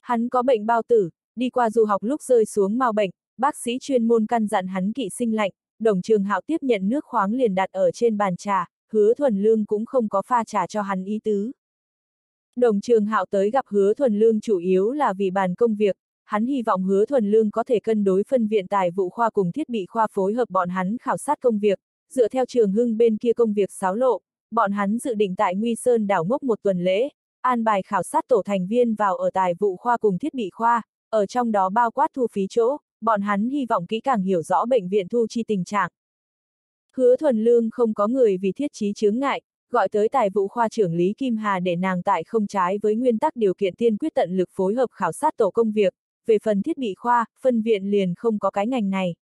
Hắn có bệnh bao tử, đi qua du học lúc rơi xuống mau bệnh, bác sĩ chuyên môn căn dặn hắn kỵ sinh lạnh, đồng trường hạo tiếp nhận nước khoáng liền đặt ở trên bàn trà, hứa thuần lương cũng không có pha trà cho hắn ý tứ. Đồng trường hạo tới gặp hứa thuần lương chủ yếu là vì bàn công việc, hắn hy vọng hứa thuần lương có thể cân đối phân viện tài vụ khoa cùng thiết bị khoa phối hợp bọn hắn khảo sát công việc, dựa theo trường hưng bên kia công việc xáo lộ, bọn hắn dự định tại Nguy Sơn đảo ngốc một tuần lễ, an bài khảo sát tổ thành viên vào ở tài vụ khoa cùng thiết bị khoa, ở trong đó bao quát thu phí chỗ, bọn hắn hy vọng kỹ càng hiểu rõ bệnh viện thu chi tình trạng. Hứa thuần lương không có người vì thiết trí chướng ngại, gọi tới tài vụ khoa trưởng Lý Kim Hà để nàng tại không trái với nguyên tắc điều kiện tiên quyết tận lực phối hợp khảo sát tổ công việc, về phần thiết bị khoa, phân viện liền không có cái ngành này.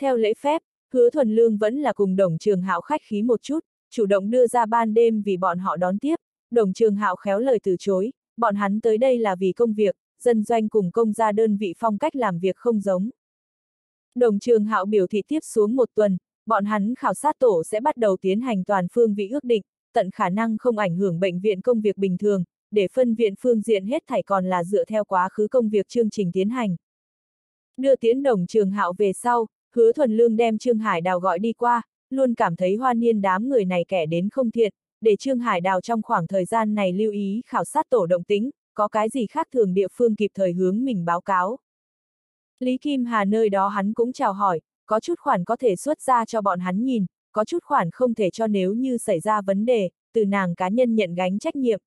Theo lễ phép, hứa thuần lương vẫn là cùng đồng trường hạo khách khí một chút, chủ động đưa ra ban đêm vì bọn họ đón tiếp, đồng trường hạo khéo lời từ chối, bọn hắn tới đây là vì công việc, dân doanh cùng công gia đơn vị phong cách làm việc không giống. Đồng trường hạo biểu thị tiếp xuống một tuần, bọn hắn khảo sát tổ sẽ bắt đầu tiến hành toàn phương vị ước định, tận khả năng không ảnh hưởng bệnh viện công việc bình thường, để phân viện phương diện hết thảy còn là dựa theo quá khứ công việc chương trình tiến hành. Đưa tiến đồng trường hạo về sau, hứa thuần lương đem Trương Hải Đào gọi đi qua, luôn cảm thấy hoa niên đám người này kẻ đến không thiện, để Trương Hải Đào trong khoảng thời gian này lưu ý khảo sát tổ động tính, có cái gì khác thường địa phương kịp thời hướng mình báo cáo. Lý Kim Hà nơi đó hắn cũng chào hỏi, có chút khoản có thể xuất ra cho bọn hắn nhìn, có chút khoản không thể cho nếu như xảy ra vấn đề, từ nàng cá nhân nhận gánh trách nhiệm.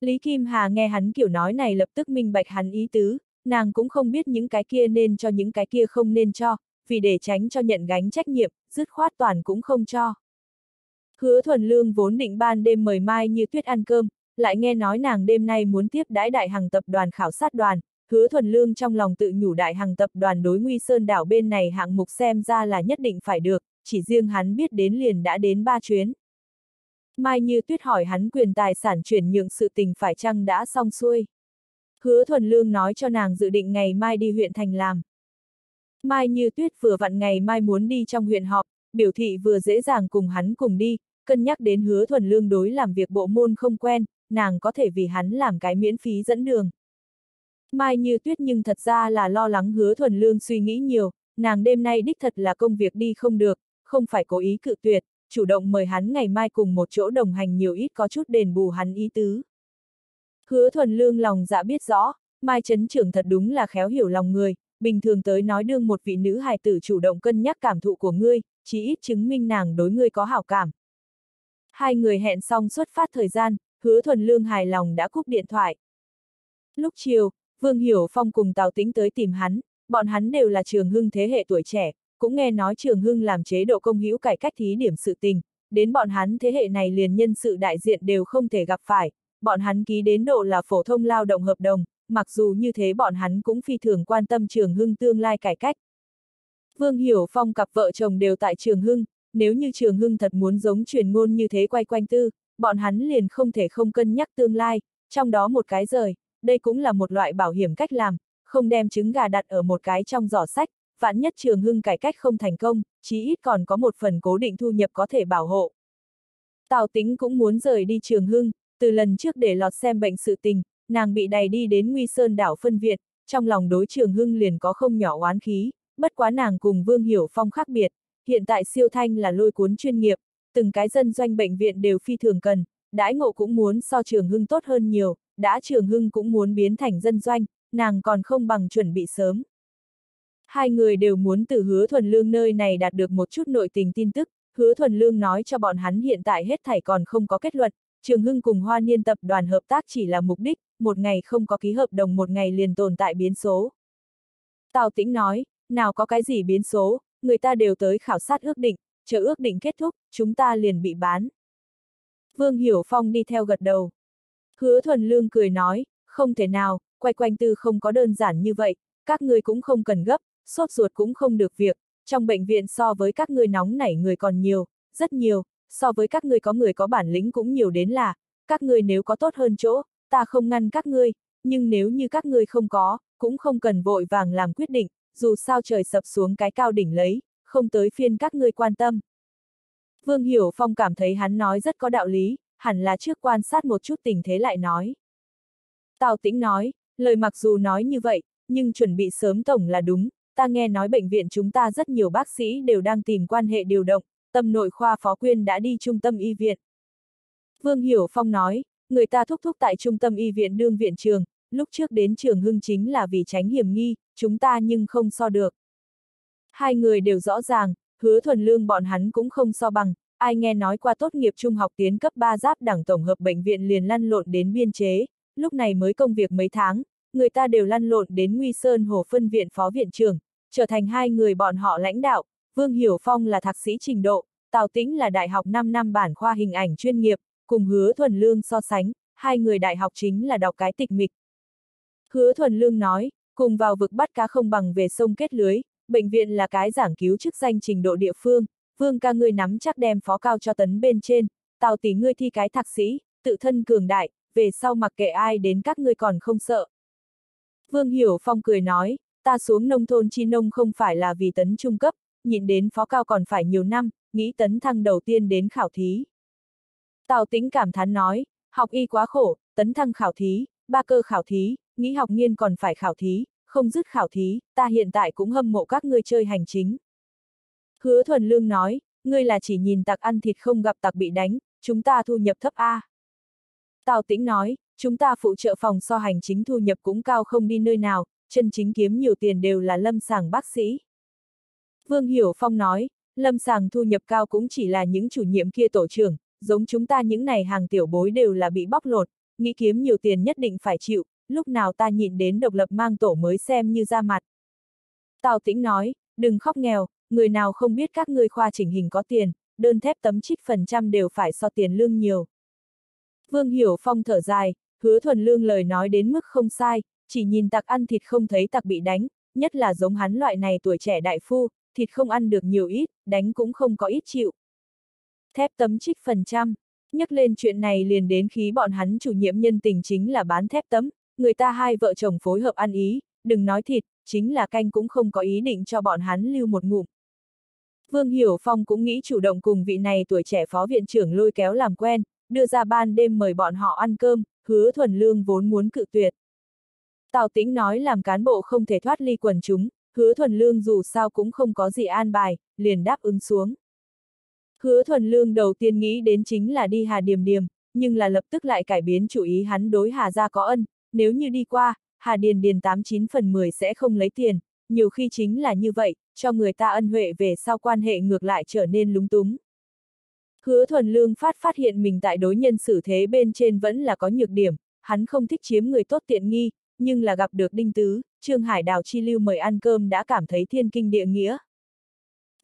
Lý Kim Hà nghe hắn kiểu nói này lập tức minh bạch hắn ý tứ, nàng cũng không biết những cái kia nên cho những cái kia không nên cho, vì để tránh cho nhận gánh trách nhiệm, dứt khoát toàn cũng không cho. Hứa thuần lương vốn định ban đêm mời Mai như tuyết ăn cơm, lại nghe nói nàng đêm nay muốn tiếp đãi đại hàng tập đoàn khảo sát đoàn, hứa thuần lương trong lòng tự nhủ đại hàng tập đoàn đối nguy sơn đảo bên này hạng mục xem ra là nhất định phải được, chỉ riêng hắn biết đến liền đã đến ba chuyến. Mai như tuyết hỏi hắn quyền tài sản chuyển nhượng sự tình phải chăng đã xong xuôi. Hứa thuần lương nói cho nàng dự định ngày mai đi huyện thành làm. Mai như tuyết vừa vặn ngày mai muốn đi trong huyện họp, biểu thị vừa dễ dàng cùng hắn cùng đi, cân nhắc đến hứa thuần lương đối làm việc bộ môn không quen, nàng có thể vì hắn làm cái miễn phí dẫn đường. Mai như tuyết nhưng thật ra là lo lắng hứa thuần lương suy nghĩ nhiều, nàng đêm nay đích thật là công việc đi không được, không phải cố ý cự tuyệt, chủ động mời hắn ngày mai cùng một chỗ đồng hành nhiều ít có chút đền bù hắn ý tứ. Hứa thuần lương lòng dạ biết rõ, Mai Trấn trưởng thật đúng là khéo hiểu lòng người, bình thường tới nói đương một vị nữ hài tử chủ động cân nhắc cảm thụ của ngươi, chỉ ít chứng minh nàng đối ngươi có hảo cảm. Hai người hẹn xong xuất phát thời gian, hứa thuần lương hài lòng đã cúp điện thoại. Lúc chiều, Vương Hiểu Phong cùng Tào Tĩnh tới tìm hắn, bọn hắn đều là trường hưng thế hệ tuổi trẻ, cũng nghe nói trường hưng làm chế độ công hữu cải cách thí điểm sự tình, đến bọn hắn thế hệ này liền nhân sự đại diện đều không thể gặp phải, bọn hắn ký đến độ là phổ thông lao động hợp đồng, mặc dù như thế bọn hắn cũng phi thường quan tâm trường hưng tương lai cải cách. Vương Hiểu Phong cặp vợ chồng đều tại trường hưng, nếu như trường hưng thật muốn giống truyền ngôn như thế quay quanh tư, bọn hắn liền không thể không cân nhắc tương lai, trong đó một cái rời, đây cũng là một loại bảo hiểm cách làm, không đem trứng gà đặt ở một cái trong giỏ sách, vạn nhất trường hưng cải cách không thành công, chí ít còn có một phần cố định thu nhập có thể bảo hộ. Tào tính cũng muốn rời đi trường hưng, từ lần trước để lọt xem bệnh sự tình, nàng bị đày đi đến Nguy Sơn đảo phân viện, trong lòng đối trường hưng liền có không nhỏ oán khí, bất quá nàng cùng Vương Hiểu Phong khác biệt, hiện tại siêu thanh là lôi cuốn chuyên nghiệp, từng cái dân doanh bệnh viện đều phi thường cần, đãi ngộ cũng muốn so trường hưng tốt hơn nhiều, đã trường hưng cũng muốn biến thành dân doanh, nàng còn không bằng chuẩn bị sớm. Hai người đều muốn từ hứa thuần lương nơi này đạt được một chút nội tình tin tức, hứa thuần lương nói cho bọn hắn hiện tại hết thảy còn không có kết luận, trường hưng cùng hoa niên tập đoàn hợp tác chỉ là mục đích, một ngày không có ký hợp đồng một ngày liền tồn tại biến số. Tào tĩnh nói, nào có cái gì biến số, người ta đều tới khảo sát ước định, chờ ước định kết thúc, chúng ta liền bị bán. Vương Hiểu Phong đi theo gật đầu. Hứa thuần lương cười nói, không thể nào, quay quanh tư không có đơn giản như vậy, các người cũng không cần gấp, sốt ruột cũng không được việc, trong bệnh viện so với các người nóng nảy người còn nhiều, rất nhiều, so với các người có người có bản lĩnh cũng nhiều đến là, các người nếu có tốt hơn chỗ, ta không ngăn các ngươi, nhưng nếu như các ngươi không có, cũng không cần vội vàng làm quyết định, dù sao trời sập xuống cái cao đỉnh lấy, không tới phiên các ngươi quan tâm. Vương Hiểu Phong cảm thấy hắn nói rất có đạo lý, hẳn là trước quan sát một chút tình thế lại nói. Tào Tĩnh nói, lời mặc dù nói như vậy, nhưng chuẩn bị sớm tổng là đúng, ta nghe nói bệnh viện chúng ta rất nhiều bác sĩ đều đang tìm quan hệ điều động, tâm nội khoa phó quyên đã đi trung tâm y viện. Vương Hiểu Phong nói, người ta thúc thúc tại trung tâm y viện đương viện trường, lúc trước đến trường hưng chính là vì tránh hiểm nghi, chúng ta nhưng không so được. Hai người đều rõ ràng, hứa thuần lương bọn hắn cũng không so bằng, ai nghe nói qua tốt nghiệp trung học tiến cấp 3 giáp đảng tổng hợp bệnh viện liền lăn lộn đến biên chế, lúc này mới công việc mấy tháng, người ta đều lăn lộn đến Nguy Sơn Hồ phân viện phó viện trưởng, trở thành hai người bọn họ lãnh đạo, Vương Hiểu Phong là thạc sĩ trình độ, Tào Tĩnh là đại học 5 năm bản khoa hình ảnh chuyên nghiệp, cùng hứa thuần lương so sánh, hai người đại học chính là đọc cái tịch mịch. Hứa thuần lương nói, cùng vào vực bắt cá không bằng về sông kết lưới, bệnh viện là cái giảng cứu chức danh trình độ địa phương, vương ca ngươi nắm chắc đem phó cao cho tấn bên trên, tào tỷ ngươi thi cái thạc sĩ, tự thân cường đại, về sau mặc kệ ai đến các ngươi còn không sợ. Vương Hiểu Phong cười nói, ta xuống nông thôn chi nông không phải là vì tấn trung cấp, nhìn đến phó cao còn phải nhiều năm, nghĩ tấn thăng đầu tiên đến khảo thí. Tào tính cảm thán nói, học y quá khổ, tấn thăng khảo thí, ba cơ khảo thí, nghĩ học nghiên còn phải khảo thí, không dứt khảo thí, ta hiện tại cũng hâm mộ các ngươi chơi hành chính. Hứa thuần lương nói, ngươi là chỉ nhìn tặc ăn thịt không gặp tặc bị đánh, chúng ta thu nhập thấp A. Tào Tĩnh nói, chúng ta phụ trợ phòng so hành chính thu nhập cũng cao không đi nơi nào, chân chính kiếm nhiều tiền đều là lâm sàng bác sĩ. Vương Hiểu Phong nói, lâm sàng thu nhập cao cũng chỉ là những chủ nhiệm kia tổ trưởng, giống chúng ta những này hàng tiểu bối đều là bị bóc lột, nghĩ kiếm nhiều tiền nhất định phải chịu, lúc nào ta nhịn đến độc lập mang tổ mới xem như ra mặt. Tào Tĩnh nói, đừng khóc nghèo, người nào không biết các ngươi khoa chỉnh hình có tiền, đơn thép tấm trích phần trăm đều phải so tiền lương nhiều. Vương Hiểu Phong thở dài, hứa thuần lương lời nói đến mức không sai, chỉ nhìn tặc ăn thịt không thấy tặc bị đánh, nhất là giống hắn loại này tuổi trẻ đại phu, thịt không ăn được nhiều ít, đánh cũng không có ít chịu. Thép tấm trích phần trăm, nhắc lên chuyện này liền đến khí bọn hắn chủ nhiệm nhân tình chính là bán thép tấm, người ta hai vợ chồng phối hợp ăn ý, đừng nói thịt, chính là canh cũng không có ý định cho bọn hắn lưu một ngụm. Vương Hiểu Phong cũng nghĩ chủ động cùng vị này tuổi trẻ phó viện trưởng lôi kéo làm quen, đưa ra ban đêm mời bọn họ ăn cơm, hứa thuần lương vốn muốn cự tuyệt. Tào Tĩnh nói làm cán bộ không thể thoát ly quần chúng, hứa thuần lương dù sao cũng không có gì an bài, liền đáp ứng xuống. Hứa thuần lương đầu tiên nghĩ đến chính là đi Hà Điềm Điềm, nhưng là lập tức lại cải biến chủ ý hắn đối Hà gia có ân, nếu như đi qua, Hà Điền Điền 89 phần 10 sẽ không lấy tiền, nhiều khi chính là như vậy, cho người ta ân huệ về sau quan hệ ngược lại trở nên lúng túng. Hứa thuần lương phát phát hiện mình tại đối nhân xử thế bên trên vẫn là có nhược điểm, hắn không thích chiếm người tốt tiện nghi, nhưng là gặp được Đinh Tứ, Trương Hải Đào chi lưu mời ăn cơm đã cảm thấy thiên kinh địa nghĩa.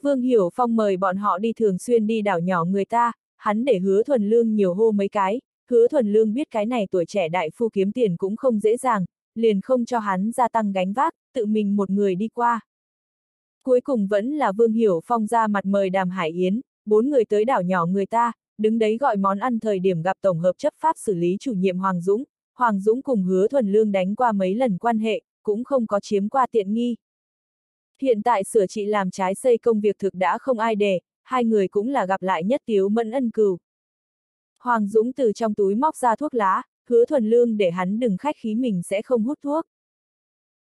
Vương Hiểu Phong mời bọn họ đi thường xuyên đi đảo nhỏ người ta, hắn để hứa thuần lương nhiều hô mấy cái, hứa thuần lương biết cái này tuổi trẻ đại phu kiếm tiền cũng không dễ dàng, liền không cho hắn gia tăng gánh vác, tự mình một người đi qua. Cuối cùng vẫn là Vương Hiểu Phong ra mặt mời Đàm Hải Yến, bốn người tới đảo nhỏ người ta, đứng đấy gọi món ăn thời điểm gặp tổng hợp chấp pháp xử lý chủ nhiệm Hoàng Dũng, Hoàng Dũng cùng hứa thuần lương đánh qua mấy lần quan hệ, cũng không có chiếm qua tiện nghi. Hiện tại sửa trị làm trái xây công việc thực đã không ai để, hai người cũng là gặp lại nhất tiếu mẫn ân cừu. Hoàng Dũng từ trong túi móc ra thuốc lá, hứa thuần lương để hắn đừng khách khí mình sẽ không hút thuốc.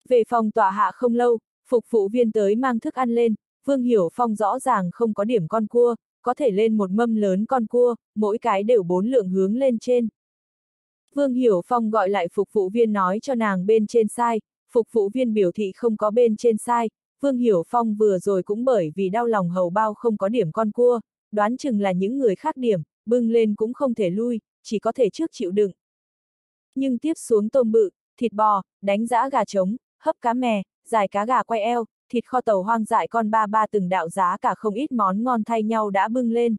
Về phòng tọa hạ không lâu, phục vụ viên tới mang thức ăn lên, Vương Hiểu Phong rõ ràng không có điểm con cua, có thể lên một mâm lớn con cua, mỗi cái đều bốn lượng hướng lên trên. Vương Hiểu Phong gọi lại phục vụ viên nói cho nàng bên trên sai, phục vụ viên biểu thị không có bên trên sai, Vương Hiểu Phong vừa rồi cũng bởi vì đau lòng hầu bao không có điểm con cua, đoán chừng là những người khác điểm, bưng lên cũng không thể lui, chỉ có thể trước chịu đựng. Nhưng tiếp xuống tôm bự, thịt bò, đánh giã gà trống, hấp cá mè, dài cá gà quay eo, thịt kho tàu hoang dại con ba ba từng đạo giá cả không ít món ngon thay nhau đã bưng lên.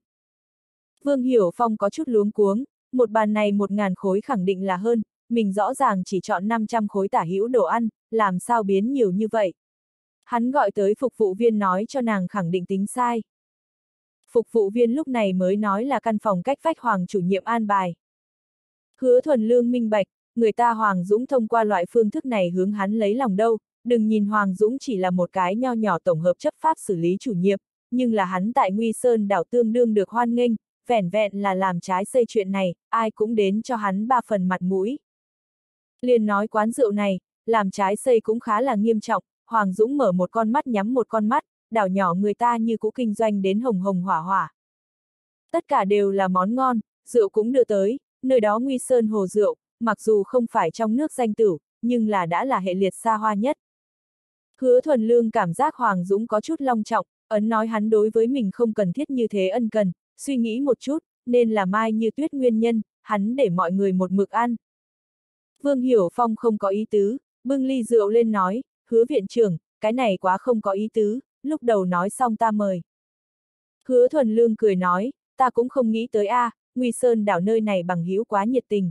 Vương Hiểu Phong có chút luống cuống, một bàn này một ngàn khối khẳng định là hơn, mình rõ ràng chỉ chọn 500 khối tả hữu đồ ăn, làm sao biến nhiều như vậy. Hắn gọi tới phục vụ viên nói cho nàng khẳng định tính sai. Phục vụ viên lúc này mới nói là căn phòng cách vách hoàng chủ nhiệm an bài. Hứa thuần lương minh bạch, người ta Hoàng Dũng thông qua loại phương thức này hướng hắn lấy lòng đâu, đừng nhìn Hoàng Dũng chỉ là một cái nho nhỏ tổng hợp chấp pháp xử lý chủ nhiệm, nhưng là hắn tại Nguy Sơn đảo tương đương được hoan nghênh, vẻn vẹn là làm trái xây chuyện này, ai cũng đến cho hắn ba phần mặt mũi. Liền nói quán rượu này, làm trái xây cũng khá là nghiêm trọng, Hoàng Dũng mở một con mắt nhắm một con mắt, đảo nhỏ người ta như cũ kinh doanh đến hồng hồng hỏa hỏa. Tất cả đều là món ngon, rượu cũng đưa tới, nơi đó Nguy Sơn hồ rượu, mặc dù không phải trong nước danh tử, nhưng là đã là hệ liệt xa hoa nhất. Hứa thuần lương cảm giác Hoàng Dũng có chút long trọng, ấn nói hắn đối với mình không cần thiết như thế ân cần, suy nghĩ một chút, nên là mai như tuyết nguyên nhân, hắn để mọi người một mực ăn. Vương Hiểu Phong không có ý tứ, bưng ly rượu lên nói, hứa viện trưởng, cái này quá không có ý tứ, lúc đầu nói xong ta mời. Hứa thuần lương cười nói, ta cũng không nghĩ tới a, à, Nguy Sơn đảo nơi này bằng hữu quá nhiệt tình.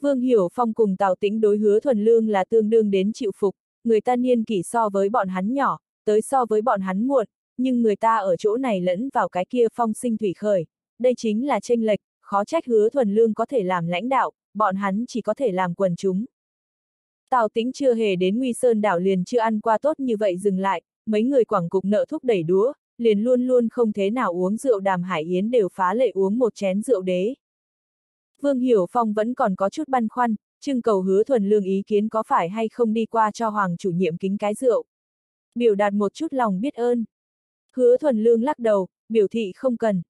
Vương Hiểu Phong cùng Tào Tĩnh đối hứa thuần lương là tương đương đến chịu phục, người ta niên kỷ so với bọn hắn nhỏ, tới so với bọn hắn muộn, nhưng người ta ở chỗ này lẫn vào cái kia phong sinh thủy khởi. Đây chính là tranh lệch, khó trách hứa thuần lương có thể làm lãnh đạo, bọn hắn chỉ có thể làm quần chúng. Tào Tĩnh chưa hề đến Nguy Sơn đảo liền chưa ăn qua tốt như vậy dừng lại, mấy người quảng cục nợ thúc đẩy đúa liền luôn luôn không thế nào uống rượu đàm hải yến đều phá lệ uống một chén rượu đế. Vương Hiểu Phong vẫn còn có chút băn khoăn, trưng cầu hứa thuần lương ý kiến có phải hay không đi qua cho hoàng chủ nhiệm kính cái rượu. Biểu đạt một chút lòng biết ơn. Hứa thuần lương lắc đầu, biểu thị không cần.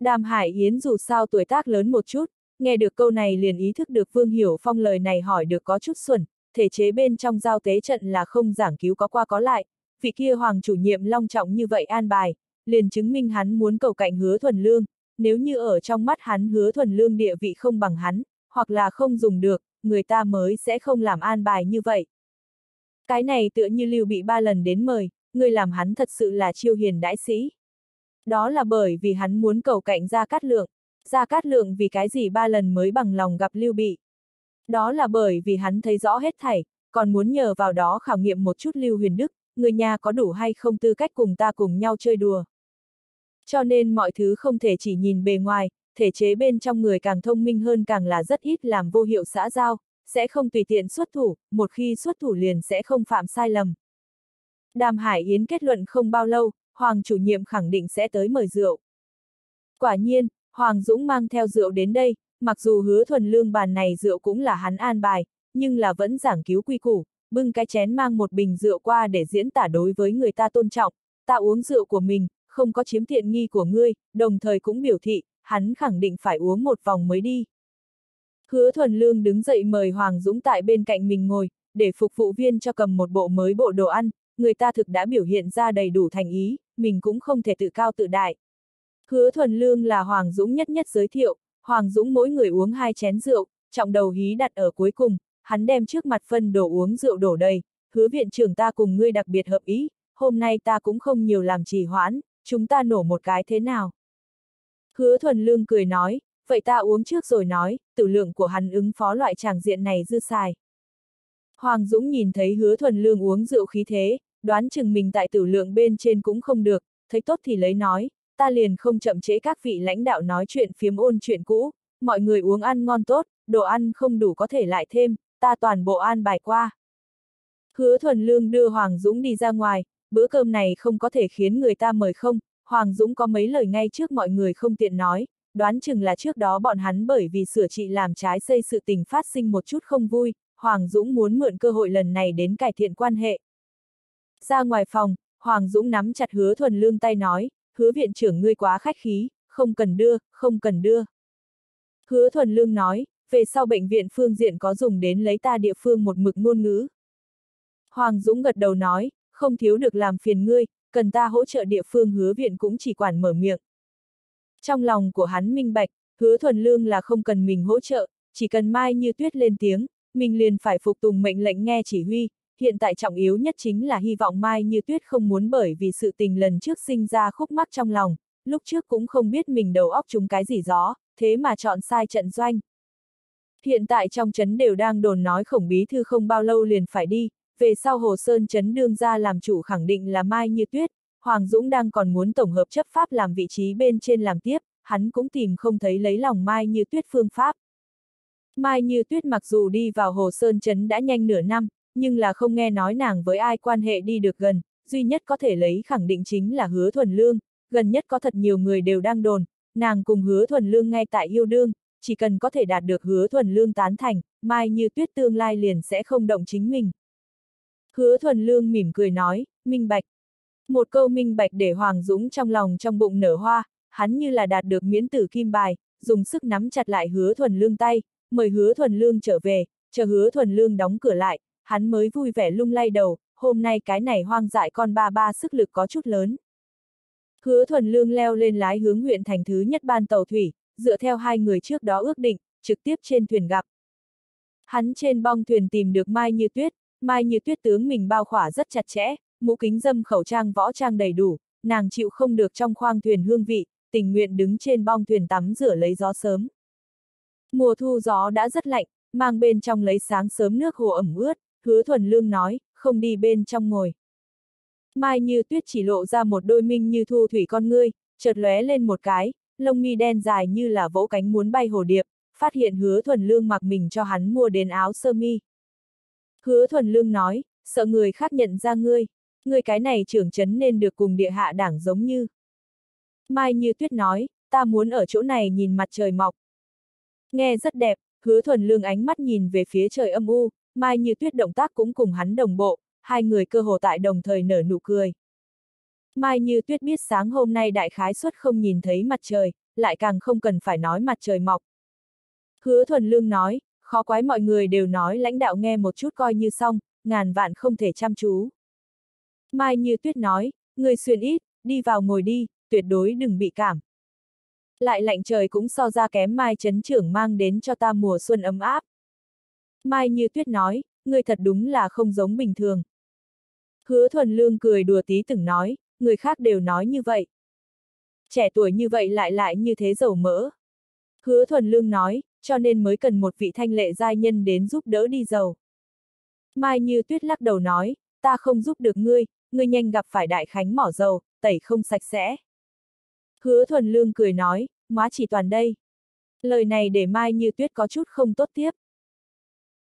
Đàm Hải Yến dù sao tuổi tác lớn một chút, nghe được câu này liền ý thức được Vương Hiểu Phong lời này hỏi được có chút xuẩn, thể chế bên trong giao tế trận là không giảng cứu có qua có lại, vị kia hoàng chủ nhiệm long trọng như vậy an bài, liền chứng minh hắn muốn cầu cạnh hứa thuần lương, nếu như ở trong mắt hắn hứa thuần lương địa vị không bằng hắn, hoặc là không dùng được, người ta mới sẽ không làm an bài như vậy. Cái này tựa như lưu bị ba lần đến mời, người làm hắn thật sự là chiêu hiền đãi sĩ. Đó là bởi vì hắn muốn cầu cạnh Gia Cát Lượng. Gia Cát Lượng vì cái gì ba lần mới bằng lòng gặp Lưu Bị. Đó là bởi vì hắn thấy rõ hết thảy, còn muốn nhờ vào đó khảo nghiệm một chút Lưu Huyền Đức, người nhà có đủ hay không tư cách cùng ta cùng nhau chơi đùa. Cho nên mọi thứ không thể chỉ nhìn bề ngoài, thể chế bên trong người càng thông minh hơn càng là rất ít làm vô hiệu xã giao, sẽ không tùy tiện xuất thủ, một khi xuất thủ liền sẽ không phạm sai lầm. Đàm Hải Yến kết luận không bao lâu, Hoàng chủ nhiệm khẳng định sẽ tới mời rượu. Quả nhiên, Hoàng Dũng mang theo rượu đến đây, mặc dù hứa thuần lương bàn này rượu cũng là hắn an bài, nhưng là vẫn giảng cứu quy củ, bưng cái chén mang một bình rượu qua để diễn tả đối với người ta tôn trọng, ta uống rượu của mình, không có chiếm tiện nghi của ngươi, đồng thời cũng biểu thị, hắn khẳng định phải uống một vòng mới đi. Hứa thuần lương đứng dậy mời Hoàng Dũng tại bên cạnh mình ngồi, để phục vụ viên cho cầm một bộ mới bộ đồ ăn, người ta thực đã biểu hiện ra đầy đủ thành ý, mình cũng không thể tự cao tự đại. Hứa thuần lương là Hoàng Dũng nhất nhất giới thiệu, Hoàng Dũng mỗi người uống hai chén rượu, trọng đầu hí đặt ở cuối cùng, hắn đem trước mặt phân đồ uống rượu đổ đầy, hứa viện trưởng ta cùng ngươi đặc biệt hợp ý, hôm nay ta cũng không nhiều làm trì hoãn, chúng ta nổ một cái thế nào. Hứa thuần lương cười nói, vậy ta uống trước rồi nói, tử lượng của hắn ứng phó loại tràng diện này dư xài. Hoàng Dũng nhìn thấy hứa thuần lương uống rượu khí thế, đoán chừng mình tại tử lượng bên trên cũng không được, thấy tốt thì lấy nói, ta liền không chậm chế các vị lãnh đạo nói chuyện phiếm ôn chuyện cũ, mọi người uống ăn ngon tốt, đồ ăn không đủ có thể lại thêm, ta toàn bộ an bài qua. Hứa thuần lương đưa Hoàng Dũng đi ra ngoài, bữa cơm này không có thể khiến người ta mời không, Hoàng Dũng có mấy lời ngay trước mọi người không tiện nói, đoán chừng là trước đó bọn hắn bởi vì sửa trị làm trái xây sự tình phát sinh một chút không vui, Hoàng Dũng muốn mượn cơ hội lần này đến cải thiện quan hệ. Ra ngoài phòng, Hoàng Dũng nắm chặt hứa thuần lương tay nói, hứa viện trưởng ngươi quá khách khí, không cần đưa, không cần đưa. Hứa thuần lương nói, về sau bệnh viện phương diện có dùng đến lấy ta địa phương một mực ngôn ngữ. Hoàng Dũng gật đầu nói, không thiếu được làm phiền ngươi, cần ta hỗ trợ địa phương hứa viện cũng chỉ quản mở miệng. Trong lòng của hắn minh bạch, hứa thuần lương là không cần mình hỗ trợ, chỉ cần mai như tuyết lên tiếng, mình liền phải phục tùng mệnh lệnh nghe chỉ huy, hiện tại trọng yếu nhất chính là hy vọng Mai Như Tuyết không muốn bởi vì sự tình lần trước sinh ra khúc mắc trong lòng, lúc trước cũng không biết mình đầu óc chúng cái gì gió, thế mà chọn sai trận doanh. Hiện tại trong chấn đều đang đồn nói khổng bí thư không bao lâu liền phải đi, về sau Hồ Sơn chấn đương ra làm chủ khẳng định là Mai Như Tuyết, Hoàng Dũng đang còn muốn tổng hợp chấp pháp làm vị trí bên trên làm tiếp, hắn cũng tìm không thấy lấy lòng Mai Như Tuyết phương pháp. Mai Như Tuyết mặc dù đi vào Hồ Sơn chấn đã nhanh nửa năm, nhưng là không nghe nói nàng với ai quan hệ đi được gần, duy nhất có thể lấy khẳng định chính là hứa thuần lương, gần nhất có thật nhiều người đều đang đồn, nàng cùng hứa thuần lương ngay tại yêu đương, chỉ cần có thể đạt được hứa thuần lương tán thành, mai như tuyết tương lai liền sẽ không động chính mình. Hứa thuần lương mỉm cười nói, minh bạch. Một câu minh bạch để Hoàng Dũng trong lòng trong bụng nở hoa, hắn như là đạt được miễn tử kim bài, dùng sức nắm chặt lại hứa thuần lương tay, mời hứa thuần lương trở về, chờ hứa thuần lương đóng cửa lại, hắn mới vui vẻ lung lay đầu, hôm nay cái này hoang dại con ba ba sức lực có chút lớn. Hứa thuần lương leo lên lái hướng huyện thành thứ nhất ban tàu thủy, dựa theo hai người trước đó ước định, trực tiếp trên thuyền gặp. Hắn trên bong thuyền tìm được Mai Như Tuyết, Mai Như Tuyết tướng mình bao khỏa rất chặt chẽ, mũ kính dâm khẩu trang võ trang đầy đủ, nàng chịu không được trong khoang thuyền hương vị, tình nguyện đứng trên bong thuyền tắm rửa lấy gió sớm. Mùa thu gió đã rất lạnh, mang bên trong lấy sáng sớm nước hồ ẩm ướt, hứa thuần lương nói, không đi bên trong ngồi. Mai như tuyết chỉ lộ ra một đôi minh như thu thủy con ngươi, chợt lóe lên một cái, lông mi đen dài như là vỗ cánh muốn bay hồ điệp, phát hiện hứa thuần lương mặc mình cho hắn mua đến áo sơ mi. Hứa thuần lương nói, sợ người khác nhận ra ngươi, ngươi cái này trưởng chấn nên được cùng địa hạ đảng giống như. Mai như tuyết nói, ta muốn ở chỗ này nhìn mặt trời mọc. Nghe rất đẹp, hứa thuần lương ánh mắt nhìn về phía trời âm u, Mai Như Tuyết động tác cũng cùng hắn đồng bộ, hai người cơ hồ tại đồng thời nở nụ cười. Mai Như Tuyết biết sáng hôm nay đại khái suất không nhìn thấy mặt trời, lại càng không cần phải nói mặt trời mọc. Hứa thuần lương nói, khó quái mọi người đều nói lãnh đạo nghe một chút coi như xong, ngàn vạn không thể chăm chú. Mai như tuyết nói, người xuyên ít, đi vào ngồi đi, tuyệt đối đừng bị cảm. Lại lạnh trời cũng so ra kém Mai chấn trưởng mang đến cho ta mùa xuân ấm áp. Mai như tuyết nói, người thật đúng là không giống bình thường. Hứa thuần lương cười đùa tí từng nói, người khác đều nói như vậy. Trẻ tuổi như vậy lại lại như thế dầu mỡ. Hứa thuần lương nói, cho nên mới cần một vị thanh lệ giai nhân đến giúp đỡ đi dầu. Mai như tuyết lắc đầu nói, ta không giúp được ngươi, ngươi nhanh gặp phải đại khánh mỏ dầu, tẩy không sạch sẽ. Hứa thuần lương cười nói, má chỉ toàn đây. Lời này để Mai như tuyết có chút không tốt tiếp.